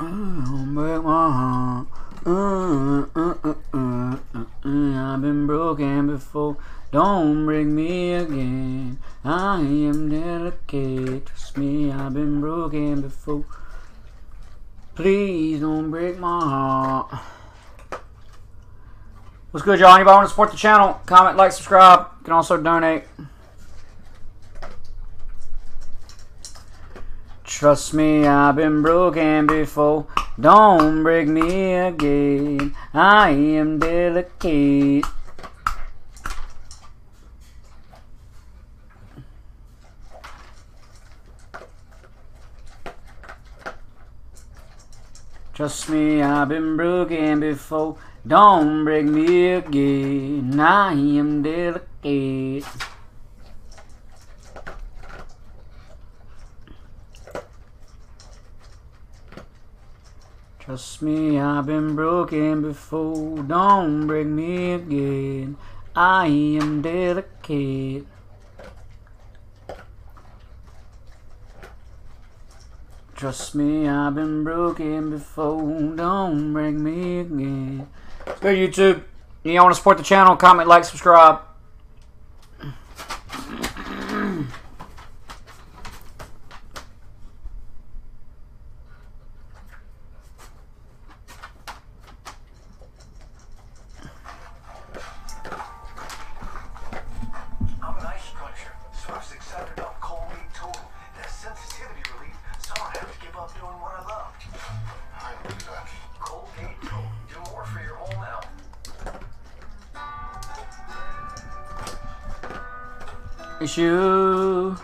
Uh, uh, uh, I've been broken before. Don't break me again. I am delicate. Trust me, I've been broken before. Please don't break my heart. What's good, y'all? Anybody want to support the channel? Comment, like, subscribe. You can also donate. Trust me, I've been broken before. Don't break me again. I am delicate. Trust me, I've been broken before. Don't break me again. I am delicate. Trust me, I've been broken before. Don't break me again. I am delicate. Trust me, I've been broken before. Don't break me again. Good YouTube. You want to support the channel? Comment, like, subscribe. You.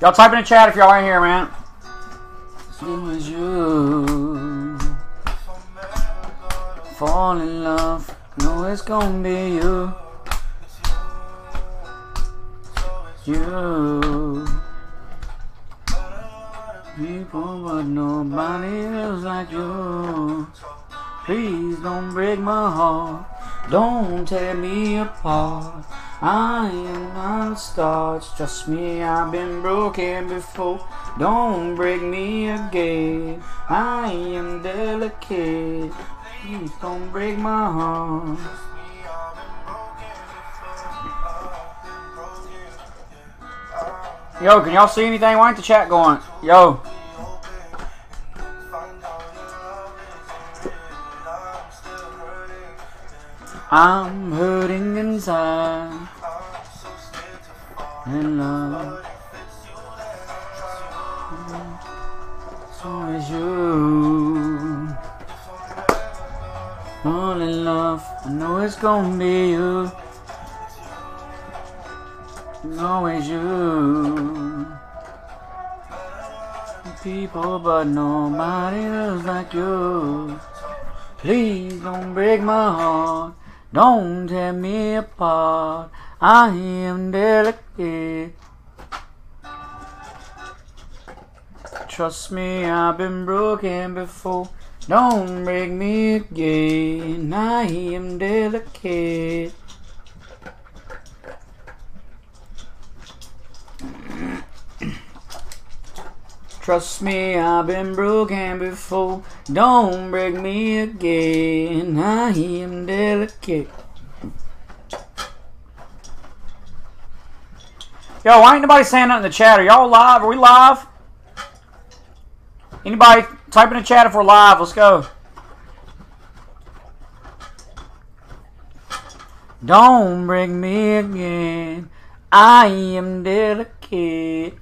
Y'all type in the chat if y'all in here, man. So is you. Fall in love. No, it's gonna be you. You. People, but nobody else like you. Please don't break my heart. Don't tear me apart. I am not starts. Trust me, I've been broken before. Don't break me again. I am delicate. Please don't break my heart. Yo, can y'all see anything? Why ain't the chat going? Yo. I'm hurting inside. And love. So is you. All in love. I know it's gonna be you. Always you. People, but nobody else like you. Please don't break my heart. Don't tear me apart. I am delicate. Trust me, I've been broken before. Don't break me again. I am delicate. Trust me, I've been broken before. Don't break me again. I am delicate. Yo, why ain't nobody saying nothing in the chat? Are y'all live? Are we live? Anybody type in the chat if we're live? Let's go. Don't break me again. I am delicate.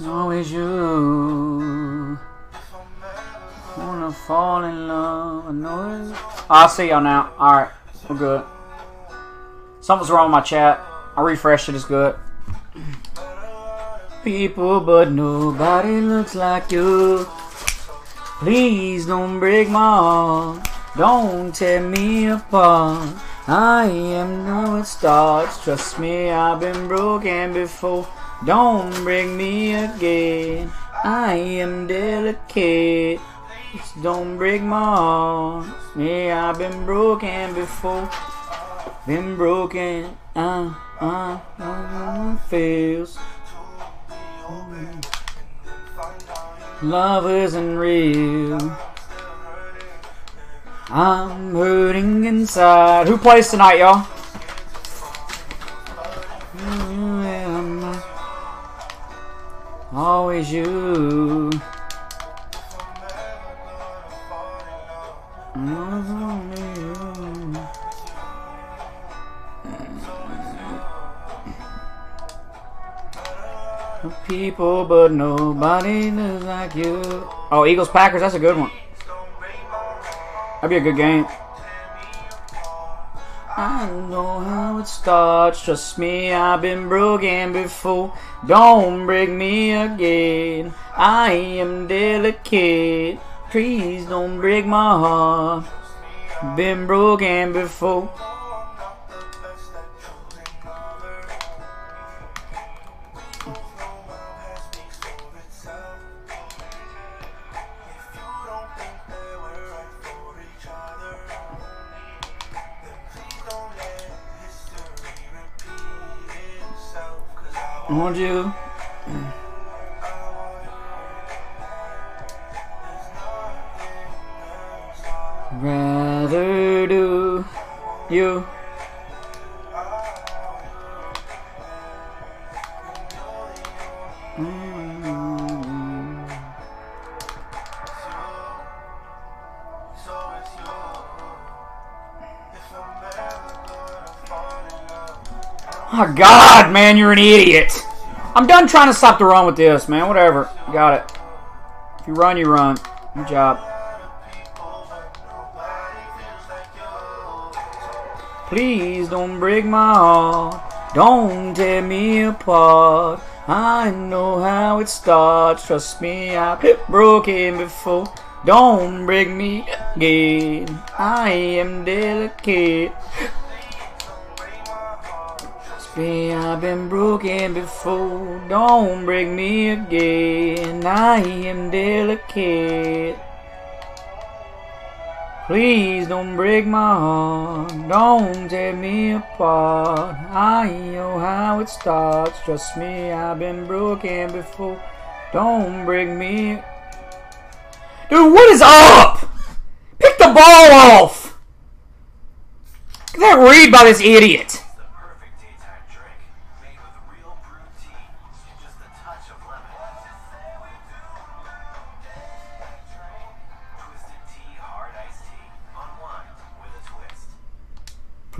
It's always you. Wanna fall in love. I know it's... I see y'all now. Alright, we're good. Something's wrong with my chat. I refreshed it, it's good. People, but nobody looks like you. Please don't break my heart. Don't tear me apart. I am now it starts. Trust me, I've been broken before. Don't break me again. I am delicate. don't break my heart. Yeah, I've been broken before. Been broken. Uh, uh, uh, feels. Love isn't real. I'm hurting inside. Who plays tonight, y'all? Always you. People, but nobody knows like you. Oh, Eagles Packers, that's a good one. That'd be a good game. I know how it starts. Trust me, I've been broken before. Don't break me again. I am delicate. Please don't break my heart. Been broken before. Want you? Rather do you? Oh God, man, you're an idiot. I'm done trying to stop the run with this, man. Whatever. Got it. If you run, you run. Good job. Please don't break my heart. Don't tear me apart. I know how it starts. Trust me, I've broken before. Don't break me again. I am delicate. Me, I've been broken before. Don't break me again. I am delicate. Please don't break my heart. Don't tear me apart. I know how it starts. Trust me, I've been broken before. Don't break me. Dude, what is up? Pick the ball off. Get that read by this idiot.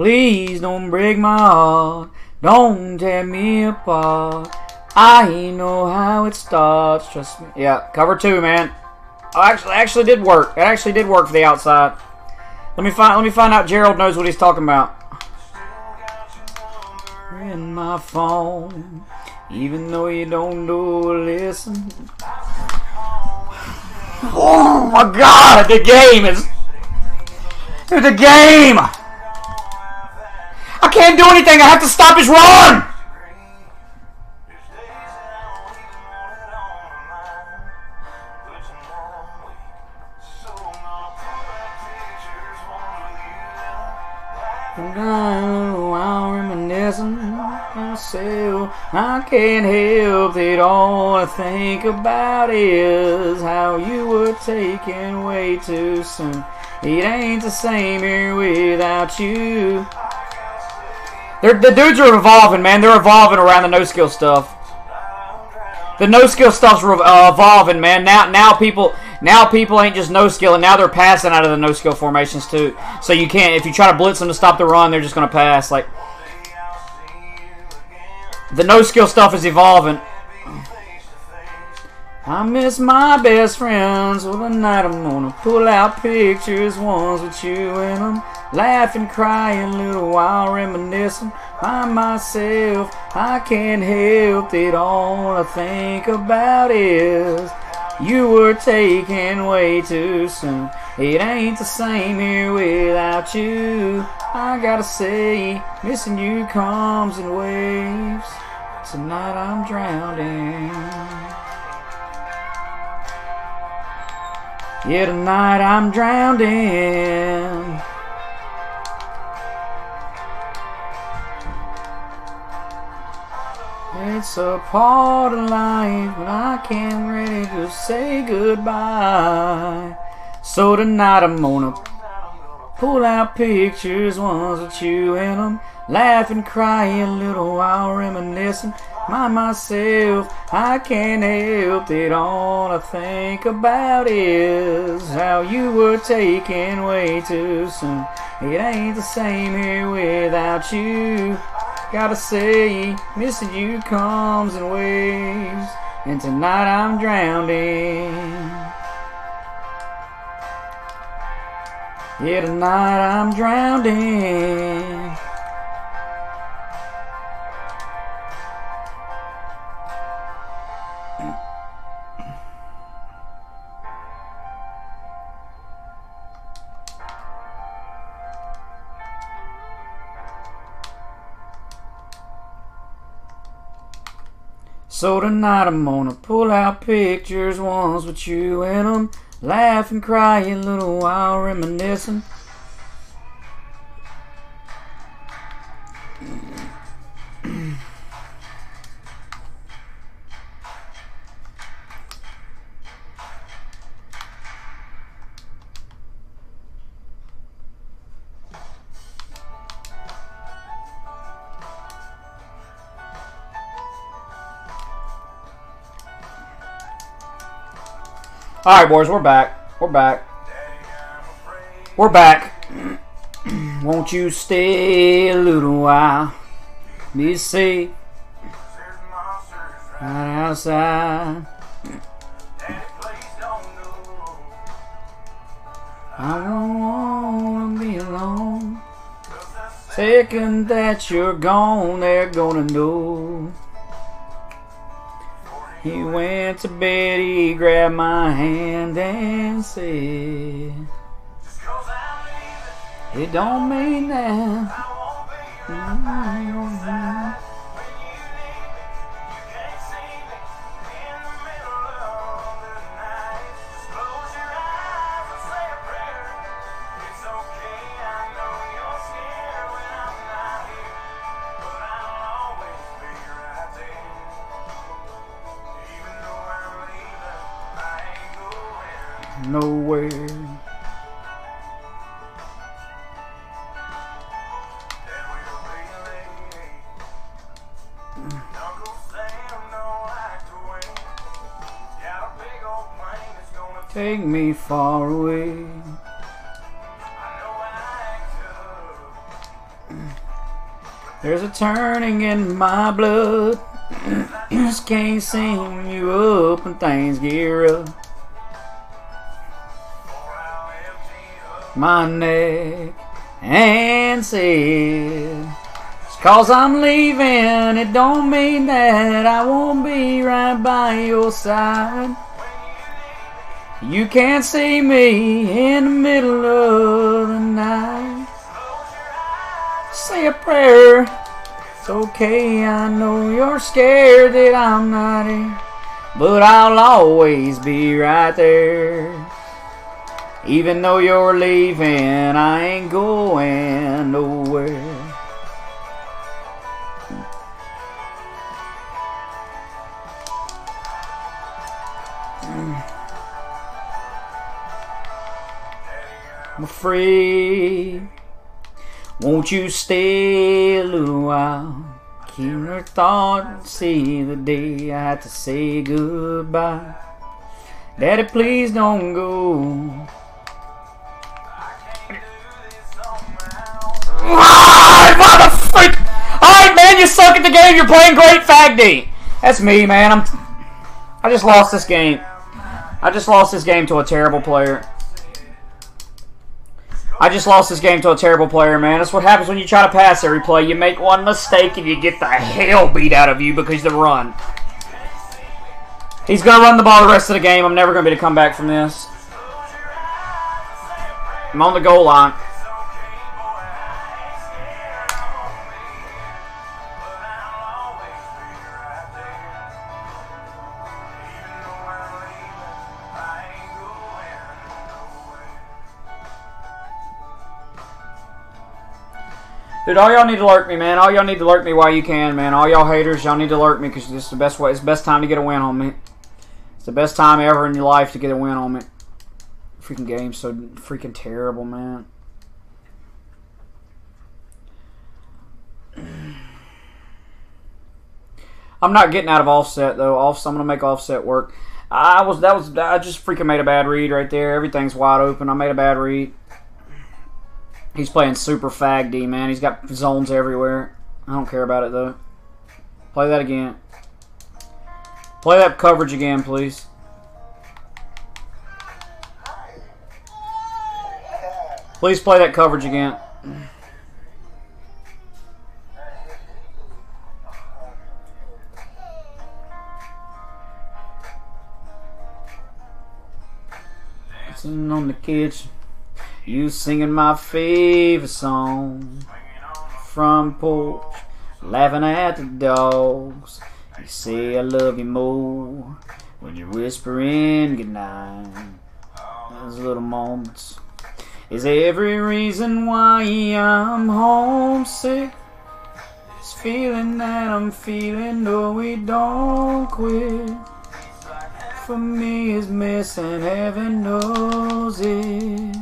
Please don't break my heart. Don't tear me apart. I know how it starts. Trust me. Yeah, cover two, man. Oh, actually, actually did work. It actually did work for the outside. Let me find. Let me find out. Gerald knows what he's talking about. In my phone, even though you don't do listen. Oh my God! The game is. The game. I can't do anything. I have to stop his run. While reminiscing myself, I can't help it. All I think about is how you were taken way too soon. It ain't the same here without you. They're, the dudes are evolving, man. They're evolving around the no skill stuff. The no skill stuff's uh, evolving, man. Now, now people, now people ain't just no skill, and now they're passing out of the no skill formations too. So you can't, if you try to blitz them to stop the run, they're just gonna pass. Like the no skill stuff is evolving. I miss my best friends. Well, tonight I'm gonna pull out pictures, ones with you and them. Laughing, crying, little while reminiscing by myself. I can't help it. All I think about is you were taken way too soon. It ain't the same here without you. I gotta say, missing you comes in waves. Tonight I'm drowning. Yeah, tonight I'm drowned It's a part of life, but I can't ready to say goodbye. So tonight I'm gonna pull out pictures, ones with you in them, laugh and cry a little while reminiscing. My myself, I can't help it. All I think about is how you were taken way too soon. It ain't the same here without you. Gotta say, missing you comes in waves, and tonight I'm drowning. Yeah, tonight I'm drowning. So tonight I'm gonna pull out pictures, ones with you in them, laugh and cry a little while reminiscing. All right, boys, we're back. We're back. We're back. Won't you stay a little while? Be safe right outside. I don't wanna be alone. Second that you're gone, they're gonna know. He went to bed, he grabbed my hand and said, It don't mean that. Mm-hmm. Turning in my blood. Just can't seem you up when things get rough. My neck and said, Cause I'm leaving, it don't mean that I won't be right by your side. You can't see me in the middle of the night. Say a prayer. It's okay, I know you're scared that I'm not here. But I'll always be right there. Even though you're leaving, I ain't going nowhere. Mm. I'm afraid. Won't you stay a little while? Keep your thought and see the day I have to say goodbye. Daddy, please don't go. Freak! Alright, man, you suck at the game. You're playing great Fag D. That's me, man. I'm. I just lost this game. I just lost this game to a terrible player. I just lost this game to a terrible player, man. That's what happens when you try to pass every play. You make one mistake and you get the hell beat out of you because of the run. He's going to run the ball the rest of the game. I'm never going to be to come back from this. I'm on the goal line. Dude, all y'all need to lurk me, man. All y'all need to lurk me while you can, man. All y'all haters, y'all need to lurk me because this is the best way. It's the best time to get a win on me. It's the best time ever in your life to get a win on me. Freaking game's so freaking terrible, man. I'm not getting out of offset though. Off, I'm gonna make offset work. I was that was I just freaking made a bad read right there. Everything's wide open. I made a bad read. He's playing super fag D man. He's got zones everywhere. I don't care about it though. Play that again. Play that coverage again, please. Please play that coverage again. Sitting on the kitchen, you singing my favorite song from porch, laughing at the dogs. You say I love you more when you're whispering goodnight. Those little moments is every reason why I'm homesick. This feeling that I'm feeling, though we don't quit. For me is missing, heaven knows it.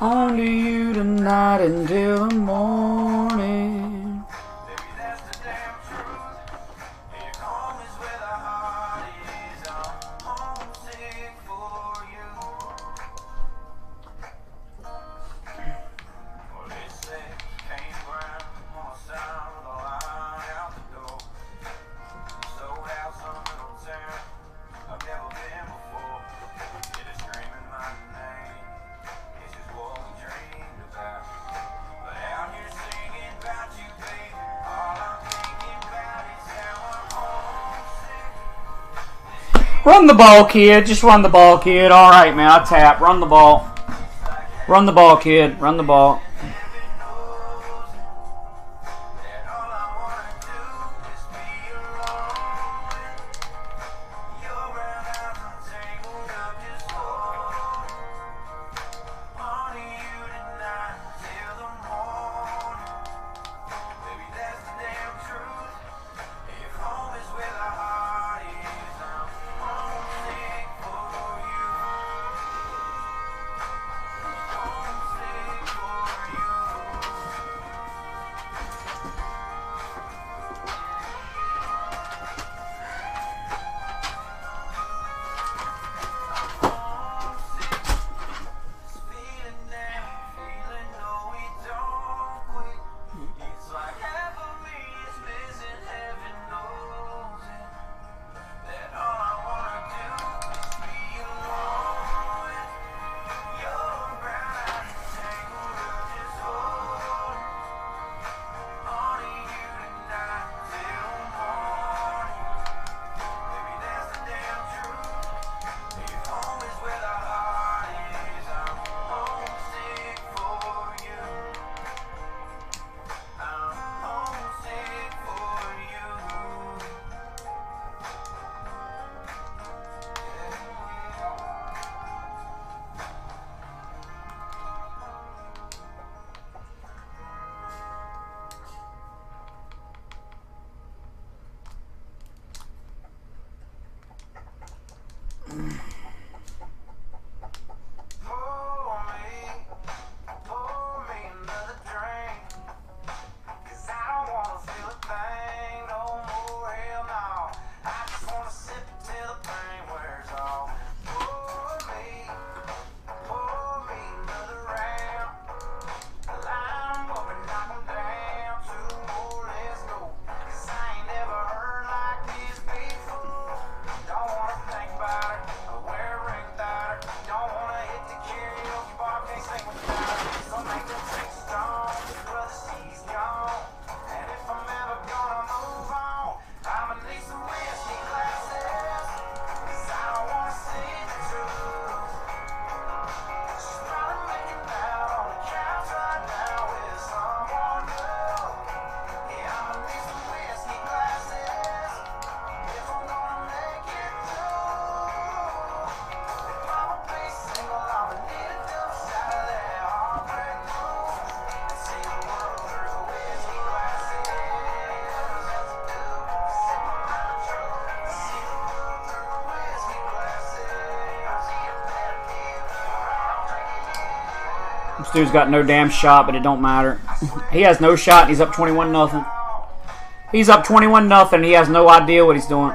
On to you tonight until the morning. Run the ball, kid. Just run the ball, kid. All right, man. I tap. Run the ball. Run the ball, kid. Run the ball. Dude's got no damn shot, but it don't matter. he has no shot. And he's up 21 nothing. He's up 21 nothing. He has no idea what he's doing.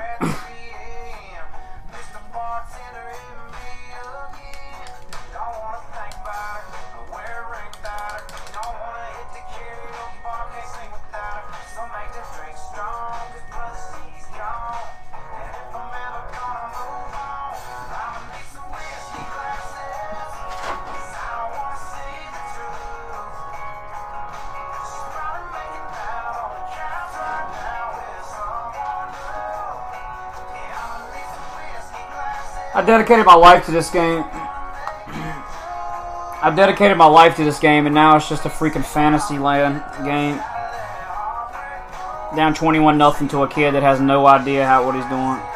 I dedicated my life to this game. I've dedicated my life to this game, and now it's just a freaking fantasy land game. Down 21 nothing to a kid that has no idea how what he's doing.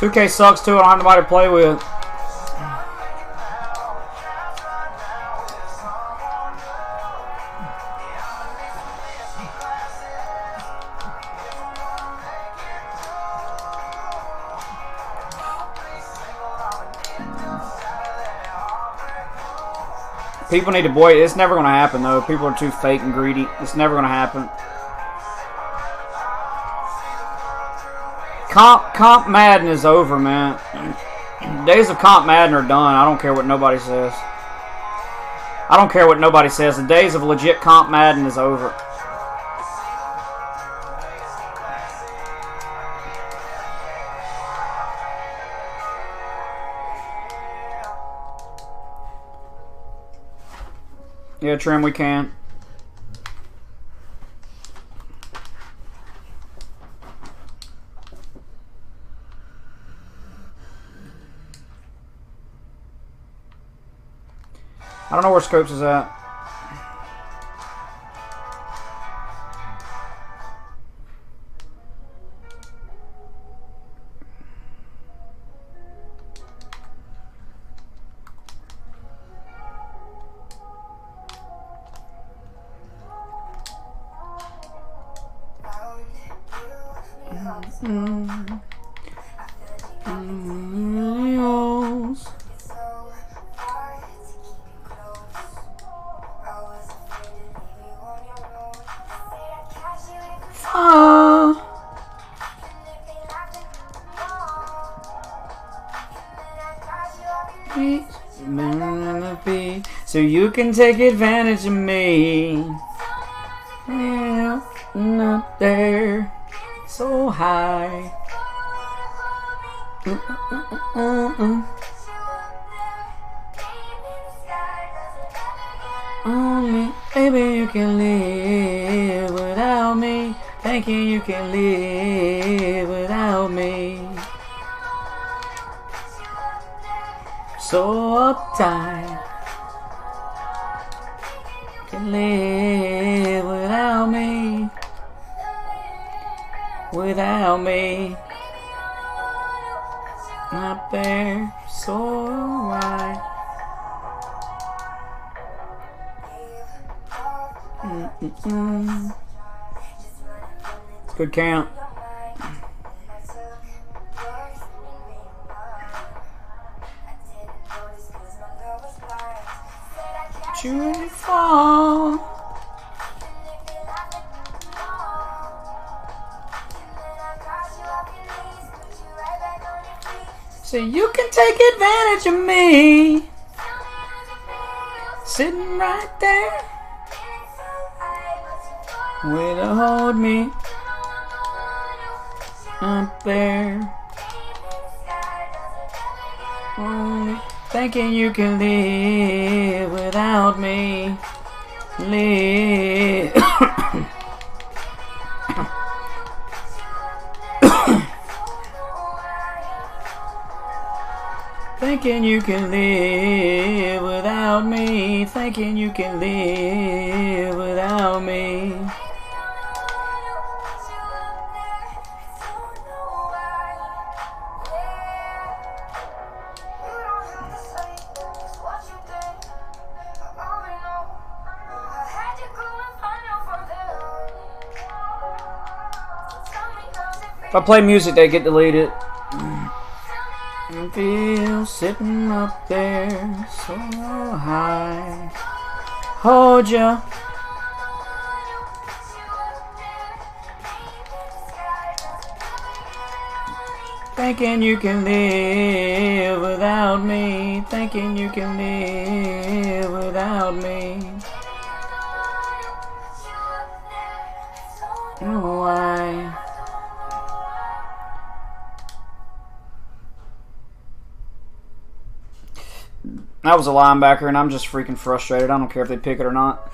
Two K sucks too. I don't have nobody to play with. People need to boy. It's never going to happen though. People are too fake and greedy. It's never going to happen. Comp Comp Madden is over, man. Days of Comp Madden are done. I don't care what nobody says. I don't care what nobody says. The days of legit Comp Madden is over. Yeah, Trim, we can. I don't know where Scopes is at. Mm, So you can take advantage of me. Yeah, not there, so high. Only, baby, you can live without me. Thinking you can live without me. So uptight. Can live without me. Without me. Not there, so right. Mm-mm-mm. It's good count. Truly fall. So you can take advantage of me. Sitting right there. Way to hold me thinking you can live without me. Live. thinking you can live without me. Thinking you can live without me. If I play music, they get deleted. I feel sitting up there so high. Hold ya. Thinking you can live without me. Thinking you can live without me. Why? That was a linebacker, and I'm just freaking frustrated. I don't care if they pick it or not.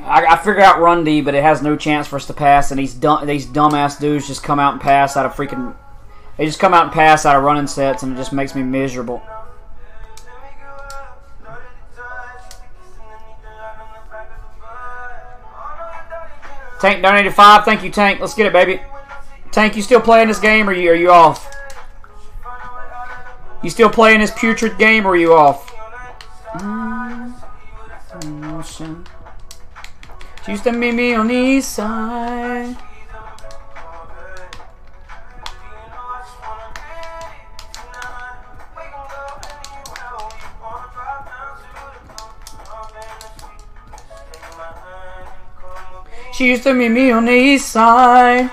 I, I out run D, but it has no chance for us to pass, and these dumb, these dumbass dudes just come out and pass out of freaking. They just come out and pass out of running sets, and it just makes me miserable. Tank donated five. Thank you, Tank. Let's get it, baby. Tank, you still playing this game, or you are you off? You still playing this putrid game, or are you off? She used to meet me on the east side. She used to meet me on the east side.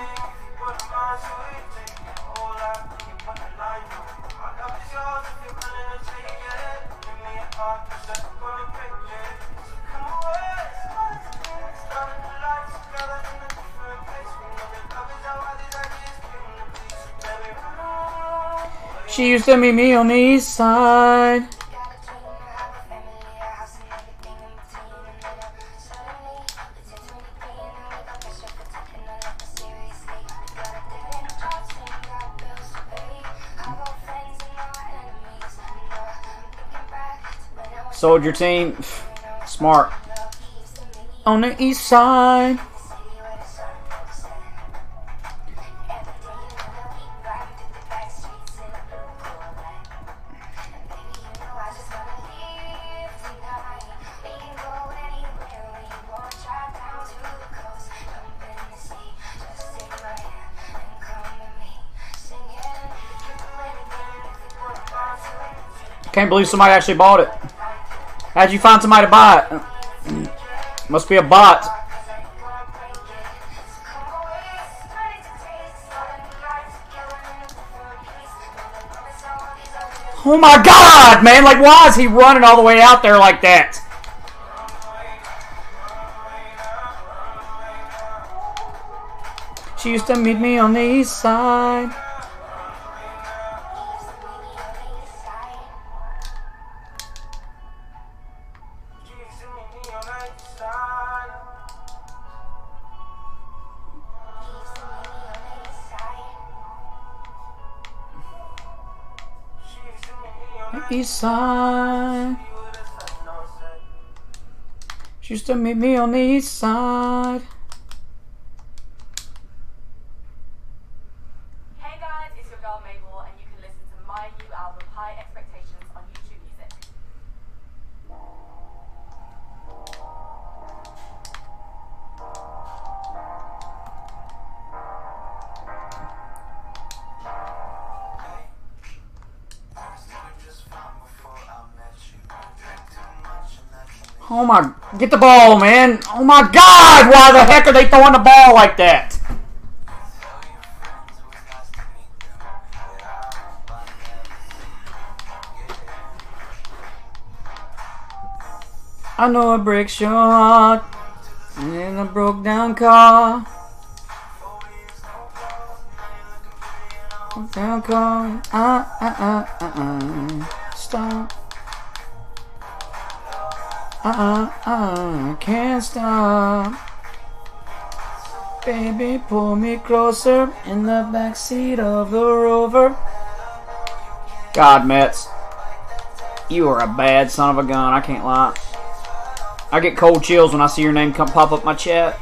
She used to meet me on the east side. Soldier team, smart. On the east side. Can't believe somebody actually bought it. How'd you find somebody to buy it? Must be a bot. Oh my god, man! Like, why is he running all the way out there like that? She used to meet me on the east side. East side. She used to meet me on the east side. Oh my, get the ball, man. Oh my god, why the heck are they throwing the ball like that? I know it breaks your heart. In a broke down car. Down car. Ah, ah, ah, ah, ah. Stop. Uh I can't stop. Baby, pull me closer in the backseat of the Rover. God, Mets. You are a bad son of a gun, I can't lie. I get cold chills when I see your name come pop up my chat.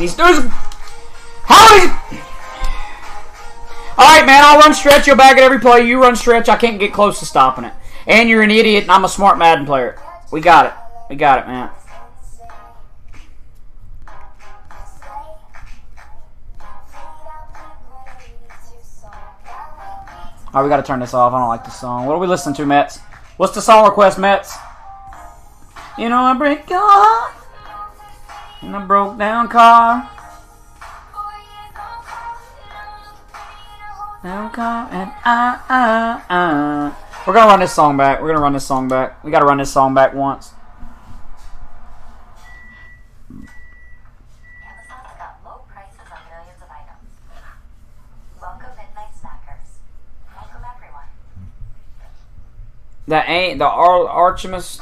These dudes. How is. Alright, man, I'll run stretch. You'll bag at every play. You run stretch. I can't get close to stopping it. And you're an idiot, and I'm a smart Madden player. We got it. We got it, man. Alright, we gotta turn this off. I don't like this song. What are we listening to, Mets? What's the song request, Mets? You know I break your heart in a broke down car. Down car and I, I, I. We're gonna run this song back. We're gonna run this song back. We gotta run this song back once. That ain't the Ar- Archimus.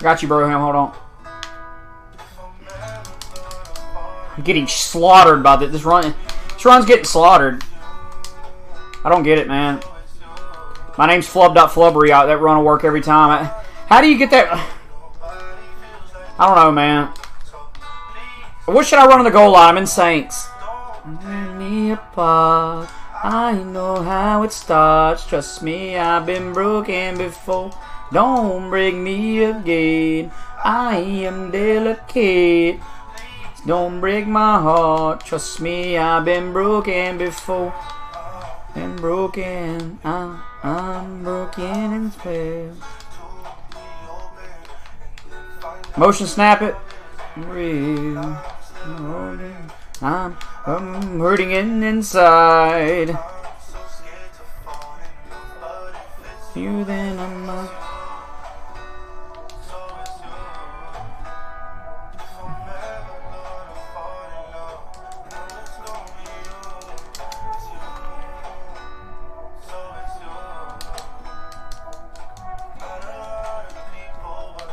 Got you, bro. Hold on. I'm getting slaughtered by this. This run. This run's getting slaughtered. I don't get it, man. My name's Flub.Flubbery. That run will work every time. I- How do you get that? I don't know, man. What should I run on the goal line? I'm in Saints. I know how it starts. Trust me, I've been broken before. Don't break me again. I am delicate. Don't break my heart. Trust me, I've been broken before. Been broken. I, I'm broken and spare. Motion snap it. Real. I'm, I'm hurting in inside. You then I'm.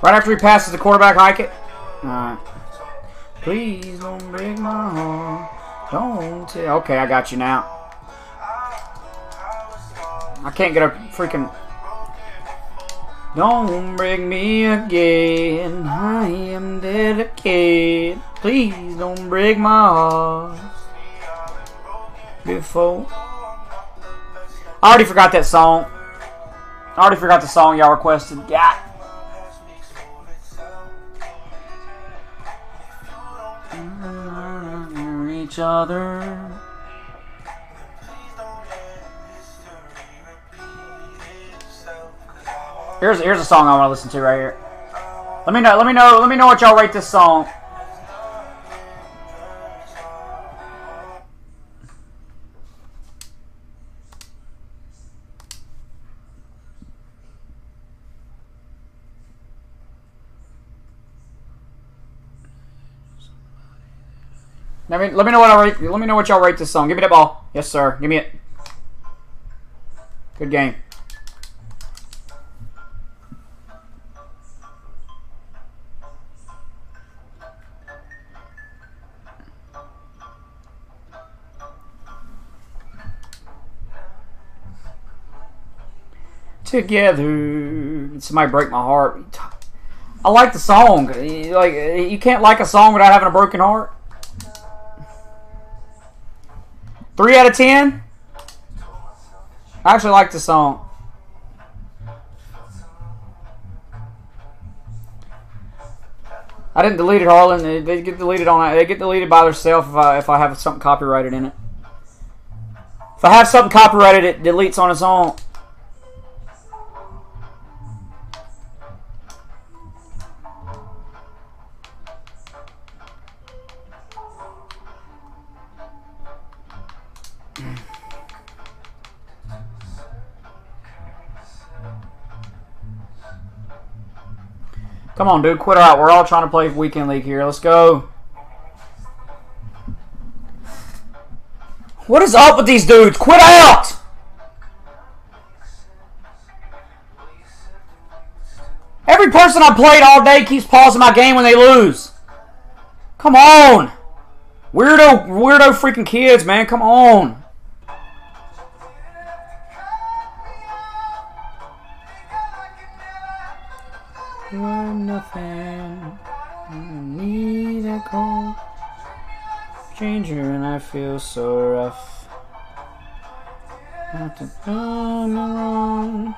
Right after he passes the quarterback, hike it. Alright. Please don't break my heart. Don't tell. Okay, I got you now. I can't get a freaking. Don't break me again. I am dedicated. Please don't break my heart. Before. I already forgot that song. I already forgot the song y'all requested. Yeah. Each other. Here's here's a song I want to listen to right here. Let me know. Let me know. Let me know what y'all rate this song. Let me let me know what I. Let me know what y'all rate this song. Give me that ball. Yes, sir. Give me it. Good game. Together, somebody break my heart. I like the song. Like you can't like a song without having a broken heart. Three out of ten. I actually like the song. I didn't delete it, Harlan. They, they get deleted on. They get deleted by themselves if I if I have something copyrighted in it. If I have something copyrighted, it deletes on its own. Come on, dude, quit out. We're all trying to play weekend league here. Let's go. What is up with these dudes? Quit out! Every person I played all day keeps pausing my game when they lose. Come on. Weirdo, weirdo freaking kids, man. Come on. Nothing. I need a call. Stranger and I feel so rough. Have to come around.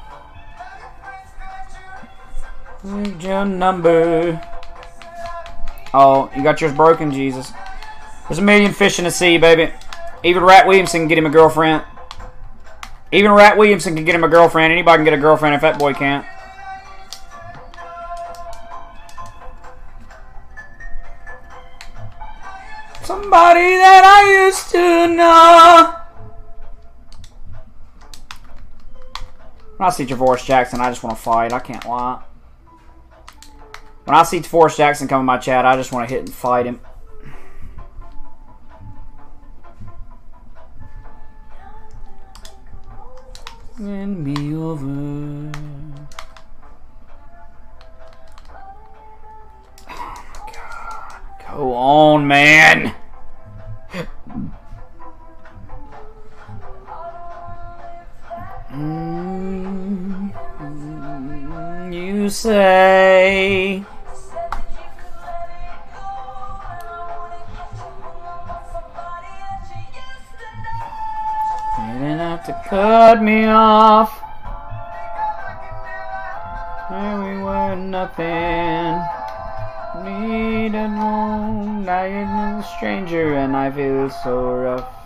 Need your number. Oh, you got yours broken, Jesus. There's a million fish in the sea, baby. Even Rat Williamson can get him a girlfriend. Even Rat Williamson can get him a girlfriend. Anybody can get a girlfriend if that boy can't. Somebody that I used to know. When I see Javorce Jackson, I just want to fight. I can't lie. When I see Forrest Jackson come in my chat, I just want to hit and fight him. Win me over. Go on, man. Mm, you say. You didn't have to cut me off. When we were nothing. Needed home. Now you're a stranger and I feel so rough.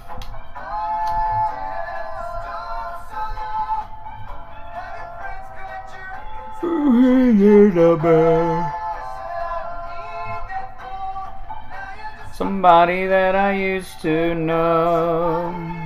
Somebody that I used to know.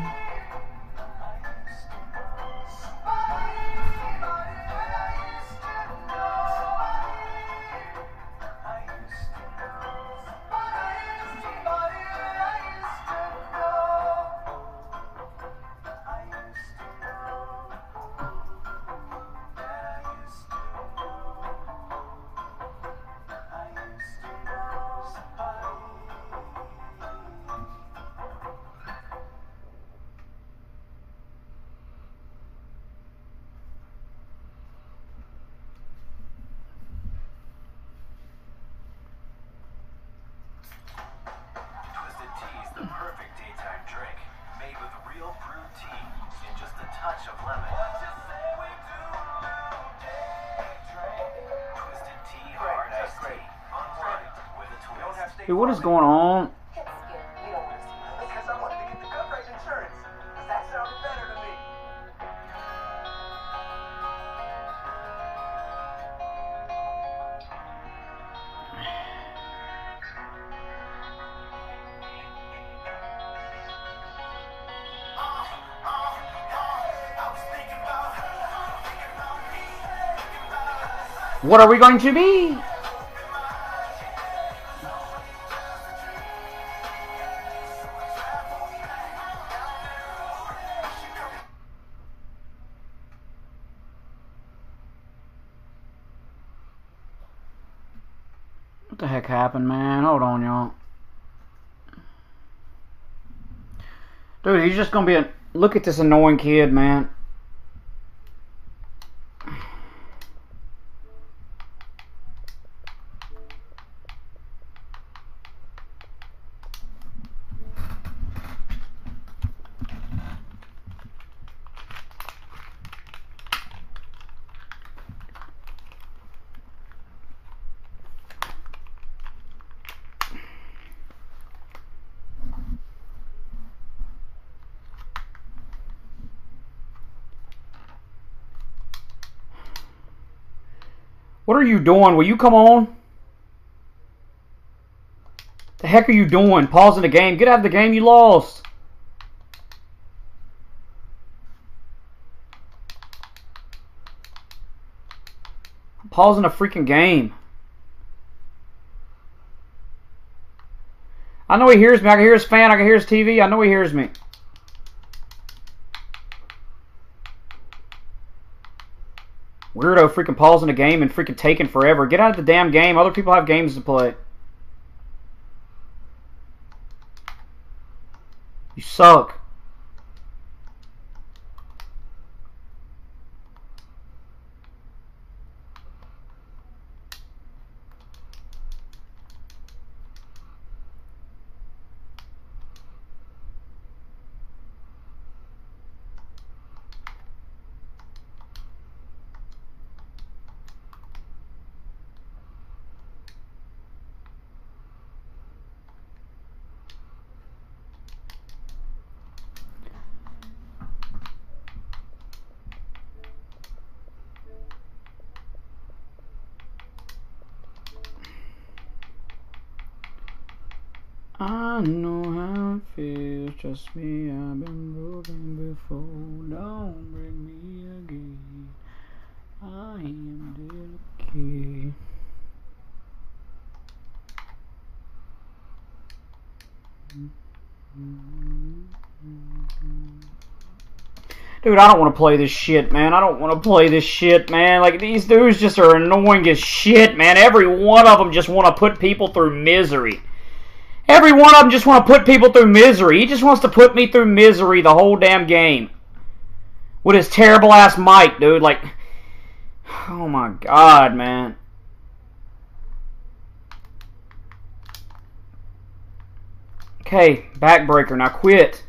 What are we going to be? What the heck happened, man? Hold on, y'all. Dude, he's just gonna be a. Look at this annoying kid, man. are you doing? Will you come on? The heck are you doing? Pausing the game. Get out of the game. You lost. Pausing a freaking game. I know he hears me. I can hear his fan. I can hear his TV. I know he hears me. Weirdo freaking pausing the game and freaking taking forever. Get out of the damn game. Other people have games to play. You suck. I know how it feels, trust me, I've been broken before. Don't break me again. I am delicate. Dude, I don't want to play this shit, man. I don't want to play this shit, man. Like, these dudes just are annoying as shit, man. Every one of them just want to put people through misery. Every one of them just want to put people through misery. He just wants to put me through misery the whole damn game. With his terrible ass mic, dude. Like, oh my god, man. Okay, backbreaker. Now quit.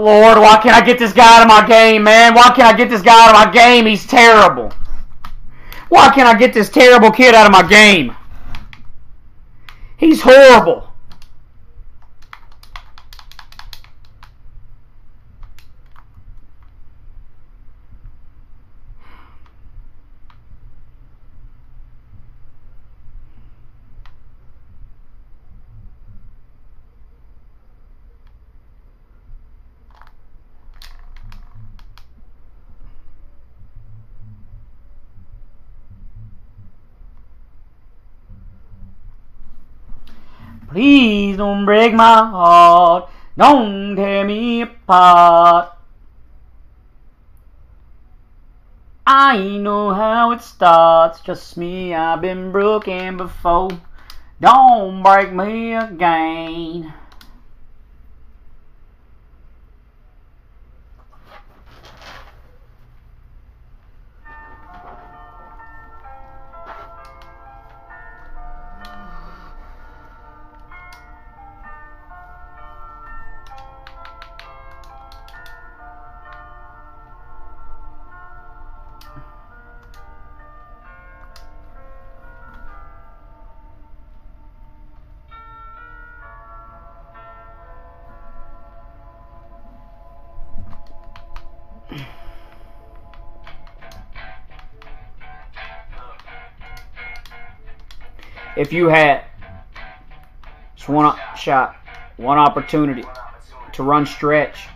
Lord, why can't I get this guy out of my game, man? Why can't I get this guy out of my game? He's terrible. Why can't I get this terrible kid out of my game? He's horrible. Please don't break my heart. Don't tear me apart. I know how it starts. Trust me, I've been broken before. Don't break me again. If you had just one shot, one opportunity to run stretch,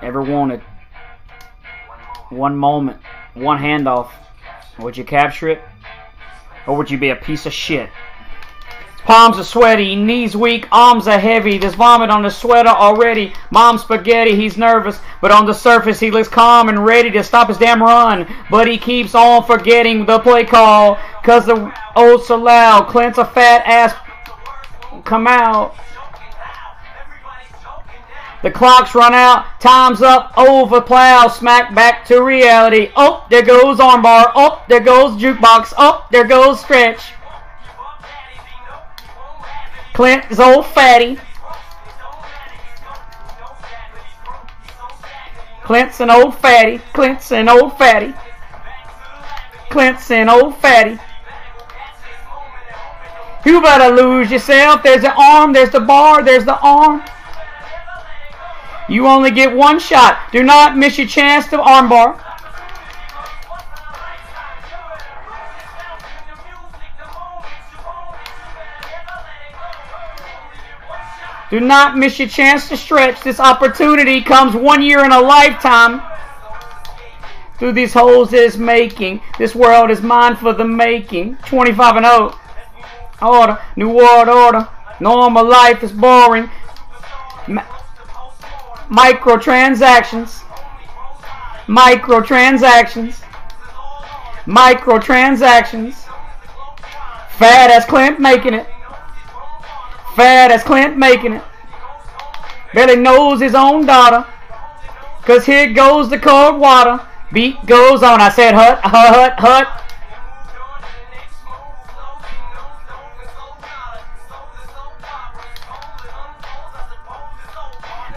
ever wanted, one moment, one handoff, would you capture it? Or would you be a piece of shit? Palms are sweaty, knees weak, arms are heavy. There's vomit on the sweater already. Mom's spaghetti, he's nervous, but on the surface he looks calm and ready to stop his damn run. But he keeps on forgetting the play call, cause the old loud. Clint's a fat ass come out. The clock's run out, time's up, over plow, smack back to reality. Oh, there goes armbar. Oh, there goes jukebox. Oh, there goes stretch. Clint is old fatty. Clint's an old fatty. Clint's an old fatty. Clint's an old fatty. You better lose yourself. There's the arm, there's the bar, there's the arm. You only get one shot. Do not miss your chance to armbar. Do not miss your chance to stretch. This opportunity comes one year in a lifetime. Through these holes it is making. This world is mine for the making. 25 and 0. Order. New world order. Normal life is boring. Ma- microtransactions. Microtransactions. Microtransactions. Fat as Clint making it. Fat as Clint making it. Barely knows his own daughter. Cause here goes the cold water. Beat goes on. I said hut, hut, hut.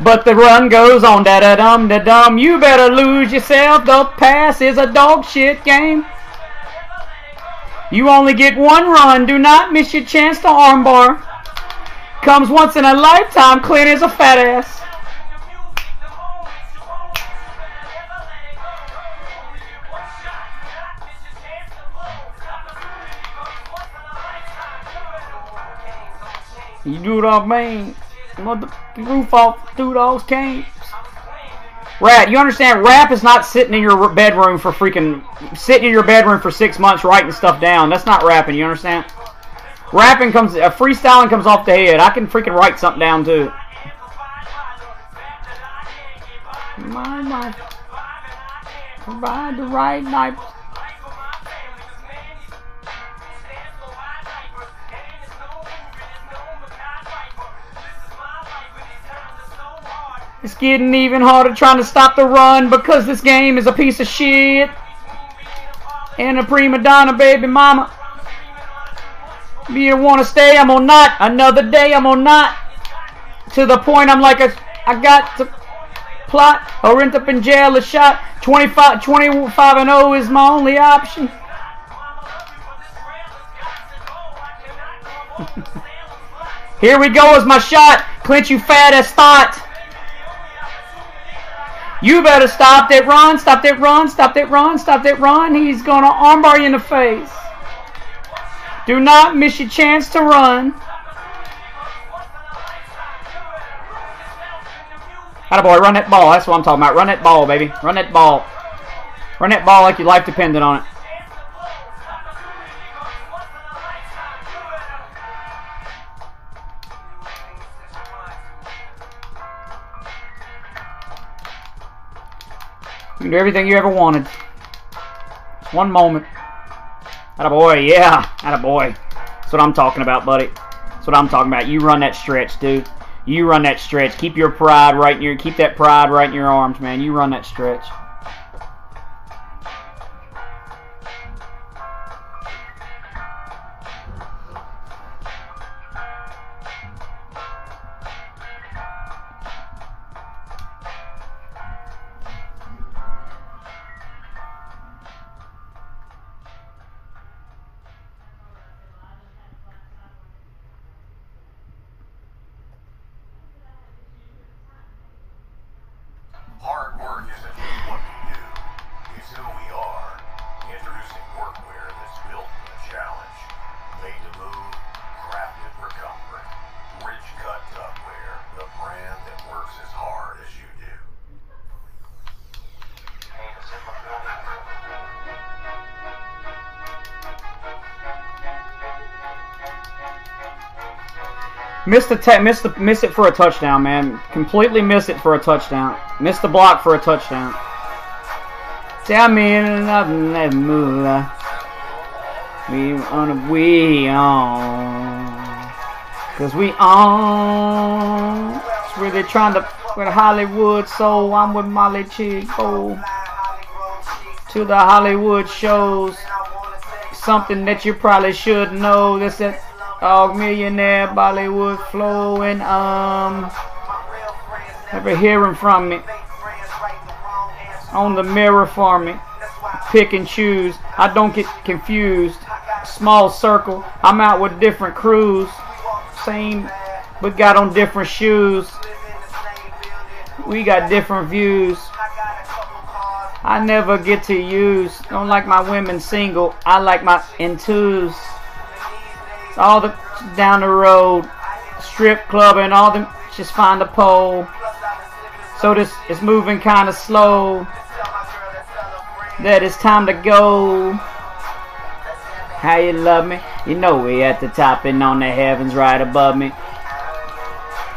But the run goes on. Da da dum da dum. You better lose yourself. The pass is a dog shit game. You only get one run. Do not miss your chance to armbar. Comes once in a lifetime. Clint is a fat ass. You do what I mean. Mother roof off two dogs came. Rat, you understand? Rap is not sitting in your bedroom for freaking sitting in your bedroom for six months writing stuff down. That's not rapping. You understand? Rapping comes, uh, freestyling comes off the head. I can freaking write something down too. My life, provide the right knife. It's getting even harder trying to stop the run because this game is a piece of shit. And a prima donna baby mama. Me you want to stay, I'm on not. Another day, I'm on not. To the point I'm like, a, I got to plot or end up in jail a shot. 25, 25 and 0 is my only option. Here we go as my shot. Clint, you fat ass thought. You better stop that run, stop that run, stop that run, stop that run. He's going to armbar you in the face. Do not miss your chance to run. Atta boy, run that ball. That's what I'm talking about. Run that ball, baby. Run that ball. Run that ball like your life depended on it. You can do everything you ever wanted. One moment. Atta boy, yeah. Atta boy. That's what I'm talking about, buddy. That's what I'm talking about. You run that stretch, dude. You run that stretch. Keep your pride right in your keep that pride right in your arms, man. You run that stretch. Missed the missed the miss it for a touchdown, man. Completely miss it for a touchdown. Missed the block for a touchdown. We on we on. Cause we on. It's where they're trying to with Hollywood so I'm with Molly Chico. To the Hollywood shows. Something that you probably should know. This that dog millionaire Bollywood flow and um never hearing from me. on the mirror for me. Pick and choose. I don't get confused. Small circle. I'm out with different crews. Same, but got on different shoes. We got different views. I never get to use. Don't like my women single. I like my in twos. All the down the road, strip club and all them. Just find a pole. So this is moving kind of slow. That it's time to go. How you love me? You know we at the top and on the heavens right above me.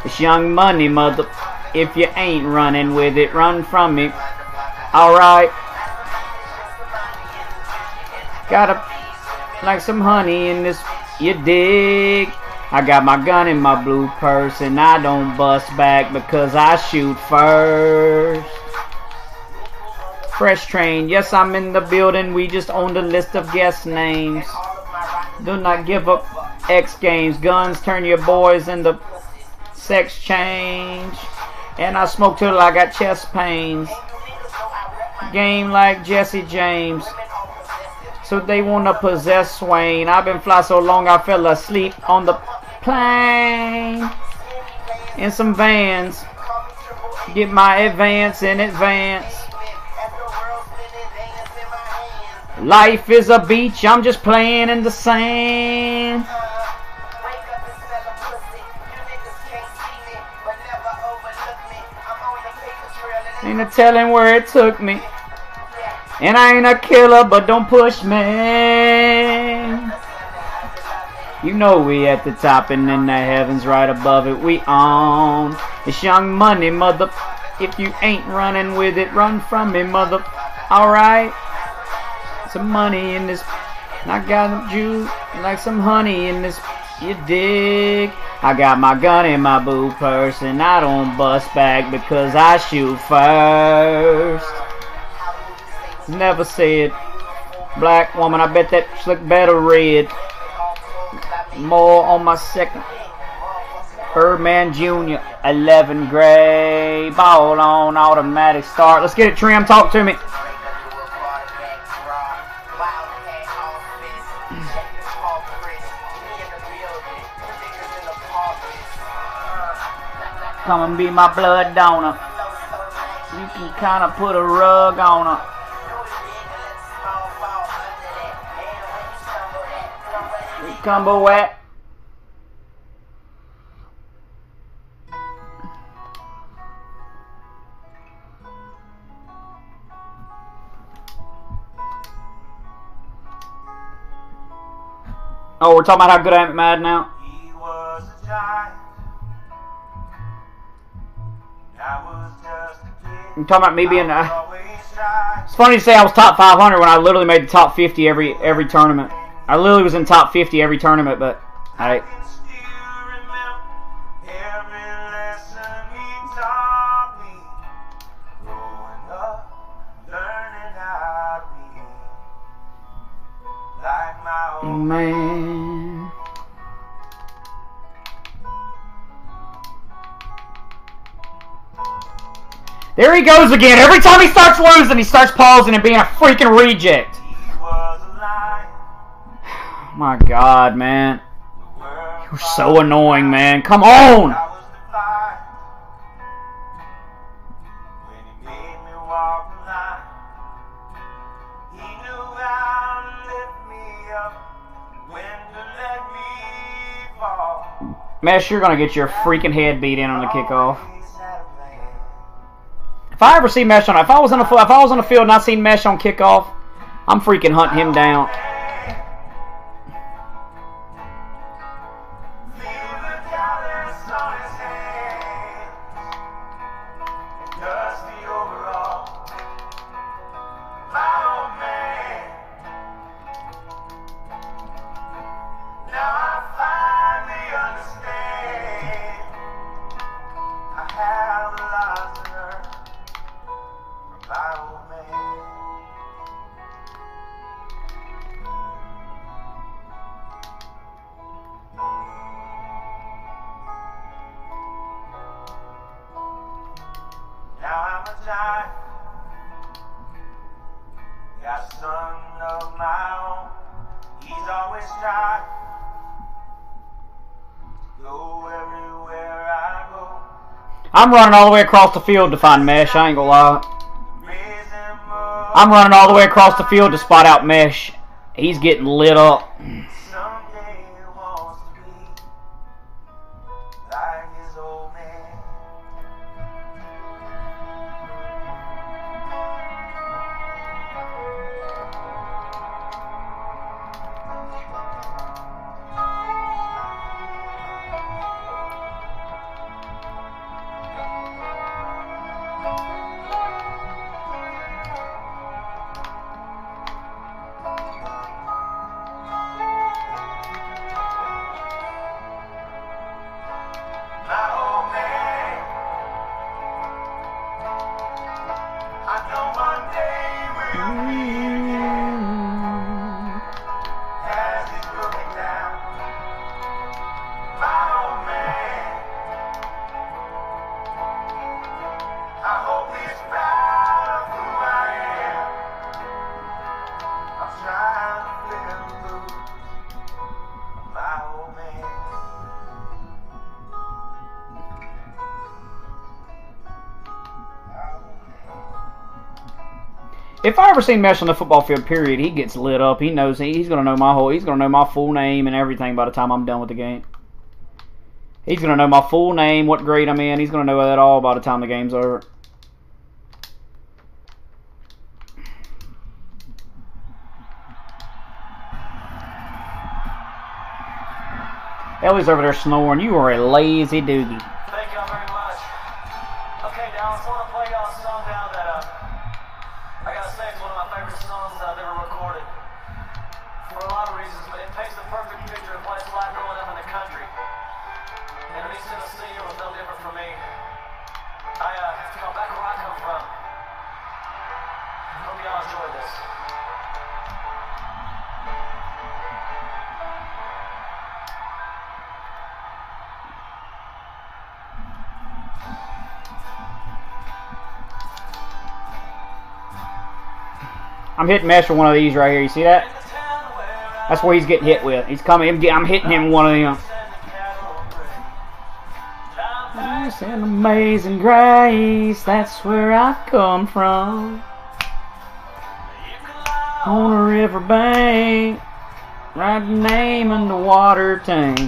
It's young money, mother. If you ain't running with it, run from me. Alright. Gotta like some honey in this. You dig? I got my gun in my blue purse and I don't bust back because I shoot first. Fresh train, yes, I'm in the building. We just owned a list of guest names. Do not give up X Games. Guns turn your boys into sex change. And I smoke till I got chest pains. Game like Jesse James. So they wanna possess Swain. I've been fly so long I fell asleep on the plane. In some vans. Get my advance in advance. Life is a beach, I'm just playing in the sand. Ain't no telling where it took me. And I ain't a killer, but don't push me. You know we at the top and in the heavens right above it. We on. It's young money, mother. If you ain't running with it, run from me, mother. Alright. Some money in this. And I got you like some honey in this. You dig? I got my gun in my boot purse and I don't bust back because I shoot first. Never said black woman. I bet that look better red. More on my second. Birdman Jr. 11 gray. Ball on automatic start. Let's get it, Trim. Talk to me. Come and be my blood donor. You can kind of put a rug on her. Combo wet. Oh, we're talking about how good I am at Mad now. He was a giant. I was just a kid. Talking about me being? Uh, it's funny to say I was top 500 when I literally made the top 50 every every tournament. I literally was in top 50 every tournament, but I man. There he goes again. Every time he starts losing, he starts pausing and being a freaking reject. My god, man. You're so annoying, man. Come on! To to. Mesh, you're gonna get your freaking head beat in on the kickoff. A. If I ever see Mesh on, if I was on the if I was on the field and I seen Mesh on kickoff, I'm freaking hunting him down. I'm running all the way across the field to find Mesh. I ain't gonna lie. I'm running all the way across the field to spot out Mesh. He's getting lit up. Ever seen Mesh on the football field, period, he gets lit up. He knows he's gonna know my whole. He's gonna know my full name and everything by the time I'm done with the game. He's gonna know my full name, what grade I'm in. He's gonna know that all by the time the game's over. Ellie's over there snoring. You are a lazy doogie. I'm hitting Mesh with one of these right here. You see that? That's where he's getting hit with. He's coming. I'm hitting him with one of them. stand the cattle on It's an amazing grace. That's where I come from. On a riverbank. Write your name in the water tank.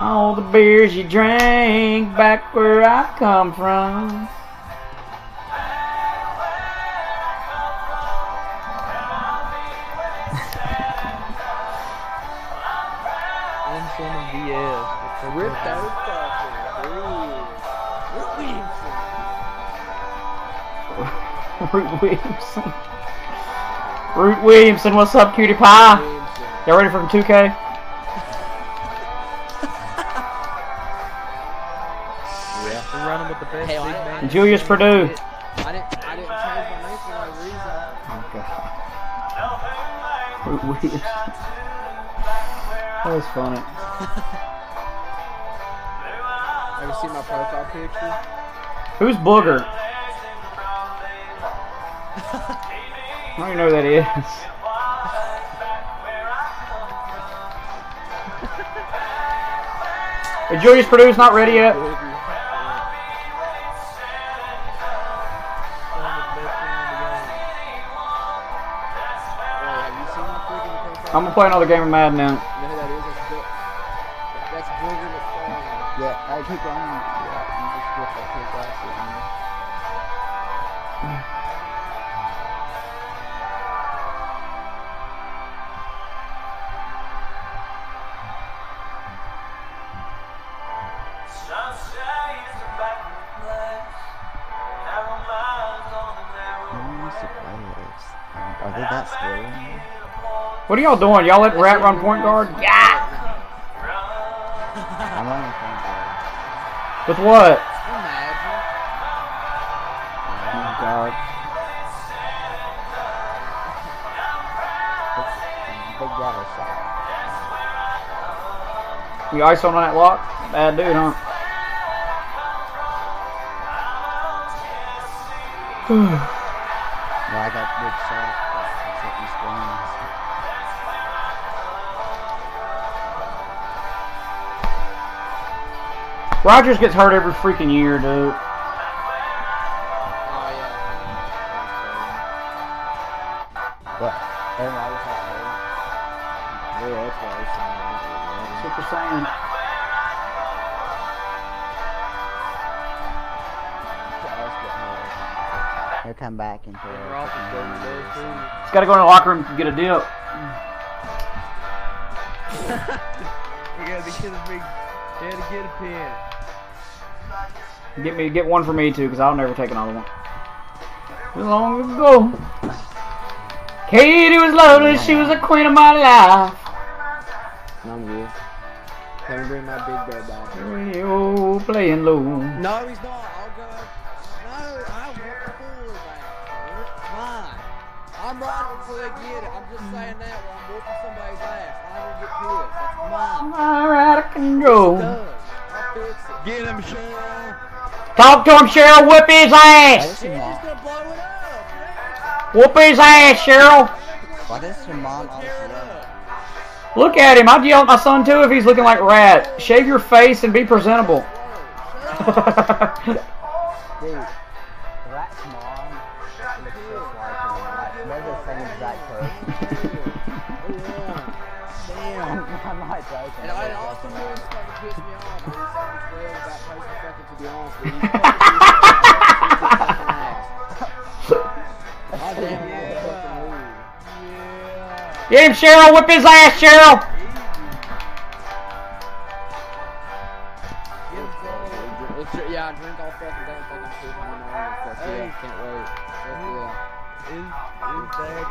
All the beers you drank back where I come from. Root Williamson. Root Williamson, what's up, cutie pie? Y'all ready for some 2K? Yeah. We're running with the best Hey, big man. Julius Purdue. I didn't, I didn't change my name for no reason. Oh, God. Root Williamson. That was funny. Seen my profile picture? Who's Booger? I don't even know who that is. Is Julius Purdue's not ready yet? Boogie. One of the best teams in the game. Hey, have you seen my freaking profile? I'm gonna play another game of Madden now. His glasses. And who used to play this? Are they that slow? What are y'all doing? Y'all let Rat run point guard? Yeah. With what? Oh Imagine. Point guard. Big, big brother shot. You ice on that lock? Bad dude, huh? Rodgers gets hurt every freaking year, dude. Oh yeah. What? Aaron Rodgers not hurt? Yeah, that's what I was saying. Super Saiyan. He'll come back into it. Off the freaking go years. too. He's got to go in the locker room to get a dip. You gotta be kidding me. You had to get a pen. Get me, get one for me too, because I'll never take another one. Long ago, Katie was lovely. She was the queen of my life. I'm good. Let me bring my big bear back. Radio playing low. No, he's not. I'll go. No, I want the cooler back. Mine. I'm riding until they get it. I'm just saying that while I'm whooping somebody's ass. I don't get pissed. That's mine. Alright, I can go. Done. I'll fix it. Get him, Cheryl. Talk to him, Cheryl. Whip his ass. does your He's mom? gonna blow it up. Whoop his ass, Cheryl. Why does your mom always Tear it yell? up. Look at him. I'd yell at my son too if he's looking like rat. Shave your face and be presentable. Get him, Cheryl. Whip his ass, Cheryl.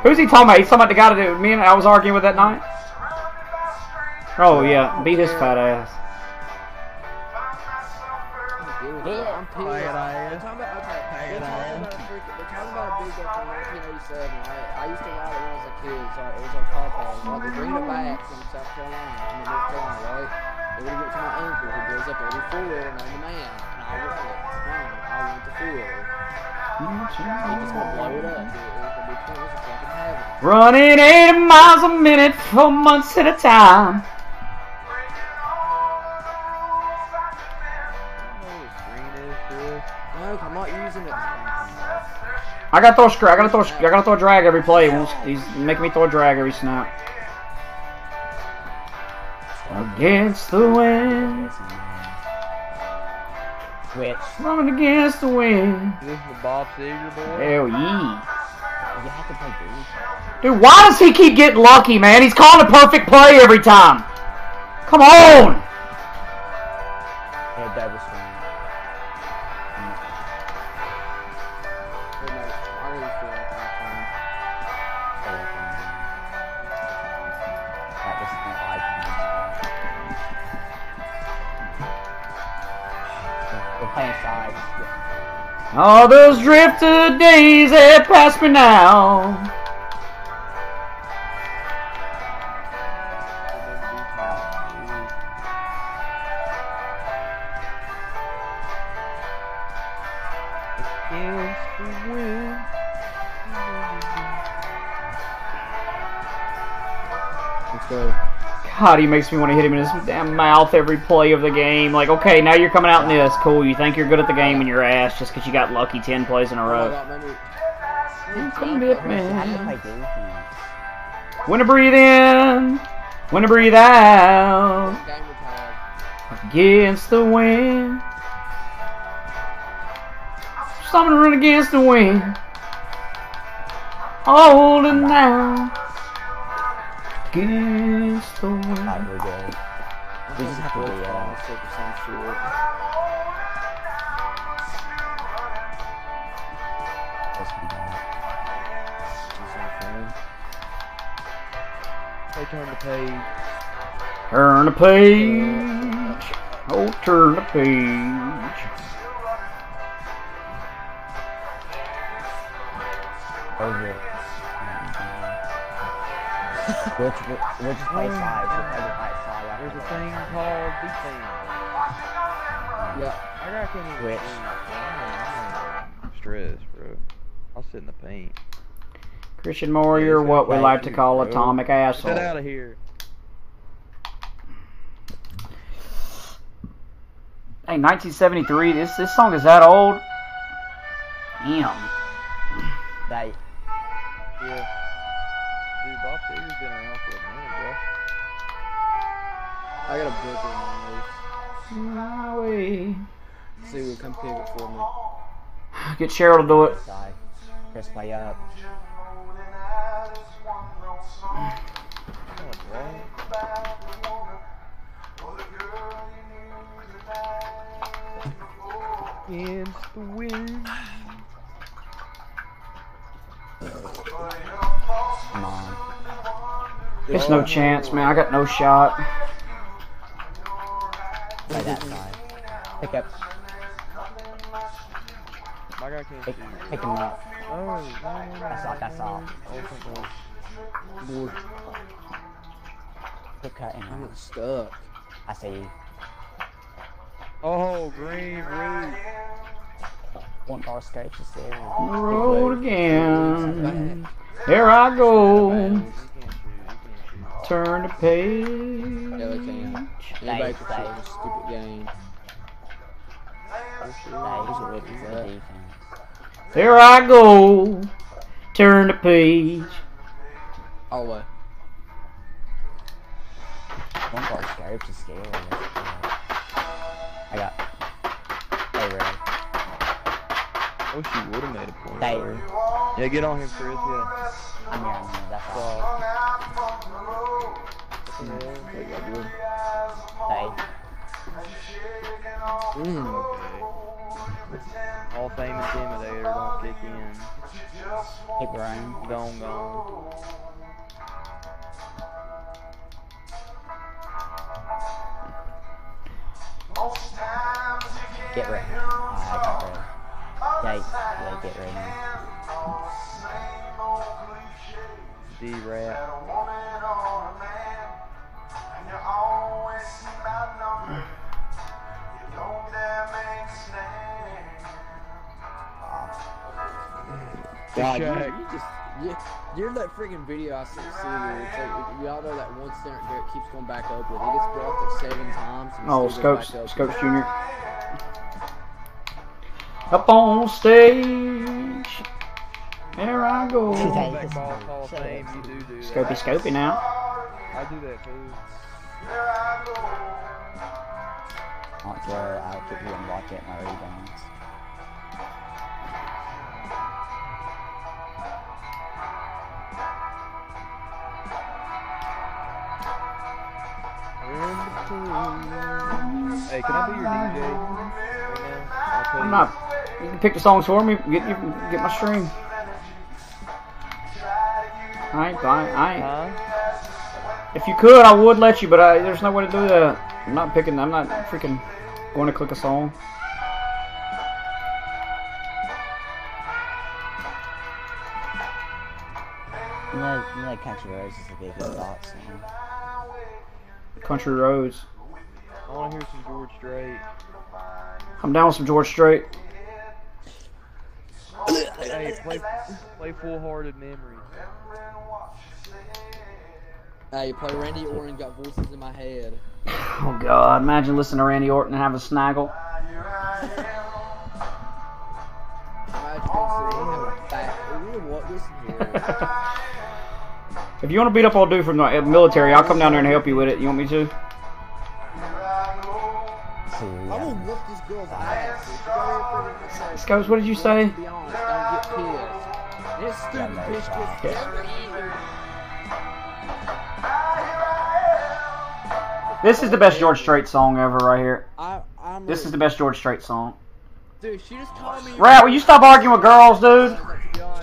Who's he talking about? He's talking about the guy that me and I was arguing with that night. Oh yeah, beat his fat ass. Running 80 miles a minute for months at a time. I don't know what screen is, Chris. No, I'm not using it. I gotta throw a I gotta throw. I gotta throw a drag every play. He He's making me throw a drag every snap. Against the wind, Which, running against the wind. Is this the Bob Seger boy? Hell yeah. you have to play. Dude, why does he keep getting lucky, man? He's calling a perfect play every time. Come on! Yeah, double swing. Wait, no, I really feel like I'm That was the icon. We're playing sides. All those drifted days have passed me now. God, he makes me want to hit him in his damn mouth every play of the game. Like, okay, now you're coming out in this. Cool, you think you're good at the game in your ass just because you got lucky 10 plays in a row. God, maybe. Commit, to man. play defense. When to breathe in, when to breathe out. Against the wind. I'm gonna run against the wind. Holding now. Against the wind. Alright, we're good. We just have to do that. Let's take some shit. Just be bad. They turn the page. Turn the page. Oh, turn the page. Oh, yeah. We'll, we'll, we'll just play sides. We'll play the right side after There's a that. thing called defense. Yeah. I got can't even Which? see. Bro. I'll sit in the paint. Christian Warrior, what we like to call atomic asshole. Get out of here. Hey, 1973. This this song is that old. Damn. They, Yeah. I got a book in my way. See who come pick it for me. Get Cheryl to do it. Chris, play up. Against the wind. Come on. It's no chance, man. I got no shot. Play that side. Pick up. My guy can't Pick, shoot. pick him up. Oh. That's all. That's all. Oh, Lord, Quit cutting I'm stuck. I see you. Oh, green root. One bar scrapes is there. Road again. Here I go. Turn the Yeah, page. they can. Anybody can play this stupid game. Hey, Doesn't look he's like the that. defense. Here I go. Turn the page. Oh, All the way. One bar scrapes is scary. I got. I wish you would have made a point. Hey. Sorry. Yeah, get on him, Chris. Yeah. I'm here. I'm here. That's all. Hey. Mm. Hall of Fame Intimidator, don't kick in. Keep running. Gone, gone. Get ready. I got ready. Yeah, yeah, get ready. D-Rat. God, you, Shaq. you just you, you're that freaking video I sent to you. It's like y'all know that one center Garrett keeps going back up with. He gets blocked like seven times. And Oh, Scopes. Scopes Jr. Up on stage. There I go. Basketball Hall of Fame, you do do that. Scopey, Scopey now. I do that too. Not sure I'll keep you and watch it my rebounds. Hey, can I be your DJ right now? I'll tell I'm you. not. You can pick the songs for me. Get you get my stream. I ain't fine. I ain't. Huh? If you could, I would let you, but I, there's no way to do that. I'm not picking. I'm not freaking going to click a song. You know, you know, Country Roads is a big thought song. Country roads. I want to hear some George Strait. I'm down with some George Strait. Hey, play, play Fool Hearted Memory. Hey, play Randy Orton, got voices in my head. Oh God! Imagine listening to Randy Orton and have a snaggle. Imagine sitting and have a back. Hey, you know what? Listen here. If you want to beat up old dude from the uh, military, I'll come down there and help you with it. You want me to? I'm gonna whoop this girl's ass. If you go here for the- Scopes, what did you say? To be honest, don't get pissed. This stupid bitch gets every. This is the best George Strait song ever, right here. I, I'm This is the best George Strait song. Dude, she just called me. Rat, will you stop arguing with girls, dude? To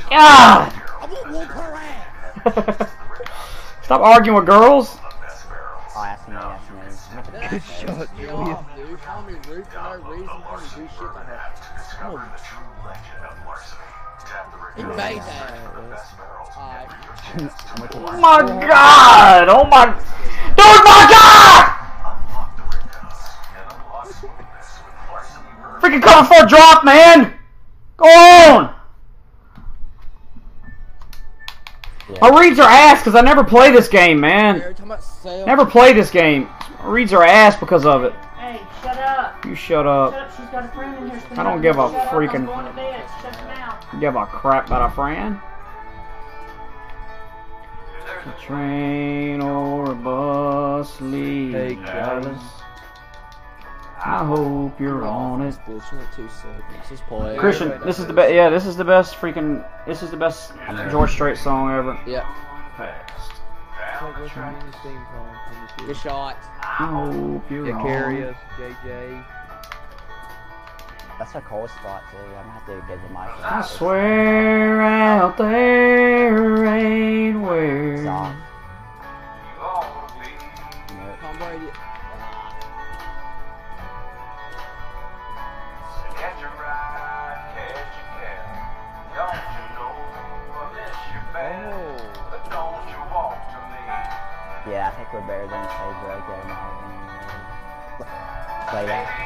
God! I'm gonna whoop her ass. Stop arguing with girls. Oh, that's me, that's me. Good shot, You're He made that. Oh my God! Oh my, dude, my God! Freaking coming for a drop, man! Go on! My reads are ass because I never play this game, man. You're talking about sales. Never play this game. My reads are ass because of it. Hey, shut up. You shut Shut up. up. She's got a friend in here. I don't give a Shut up, freaking- Give a crap about a friend. A train or a bus leave Take Dallas. I hope you're on it. Bitch, you went two seconds. Christian, this is the best. Yeah, this is the best freaking. This is the best George Strait song ever. Yeah. Fast. It's like West Virginia's theme song from the Good shot. I hope you're Yeah, on carry it. JJ. That's a cold spot too. I'm gonna have to get the mic. I swear out there ain't where. Soft. You ought to be. Nope. Tom Brady. Catch a ride, catch a cab. Don't you know I miss you bad? Oh. But don't you walk to me. Yeah, I think we're better than Say Break there now. Play that.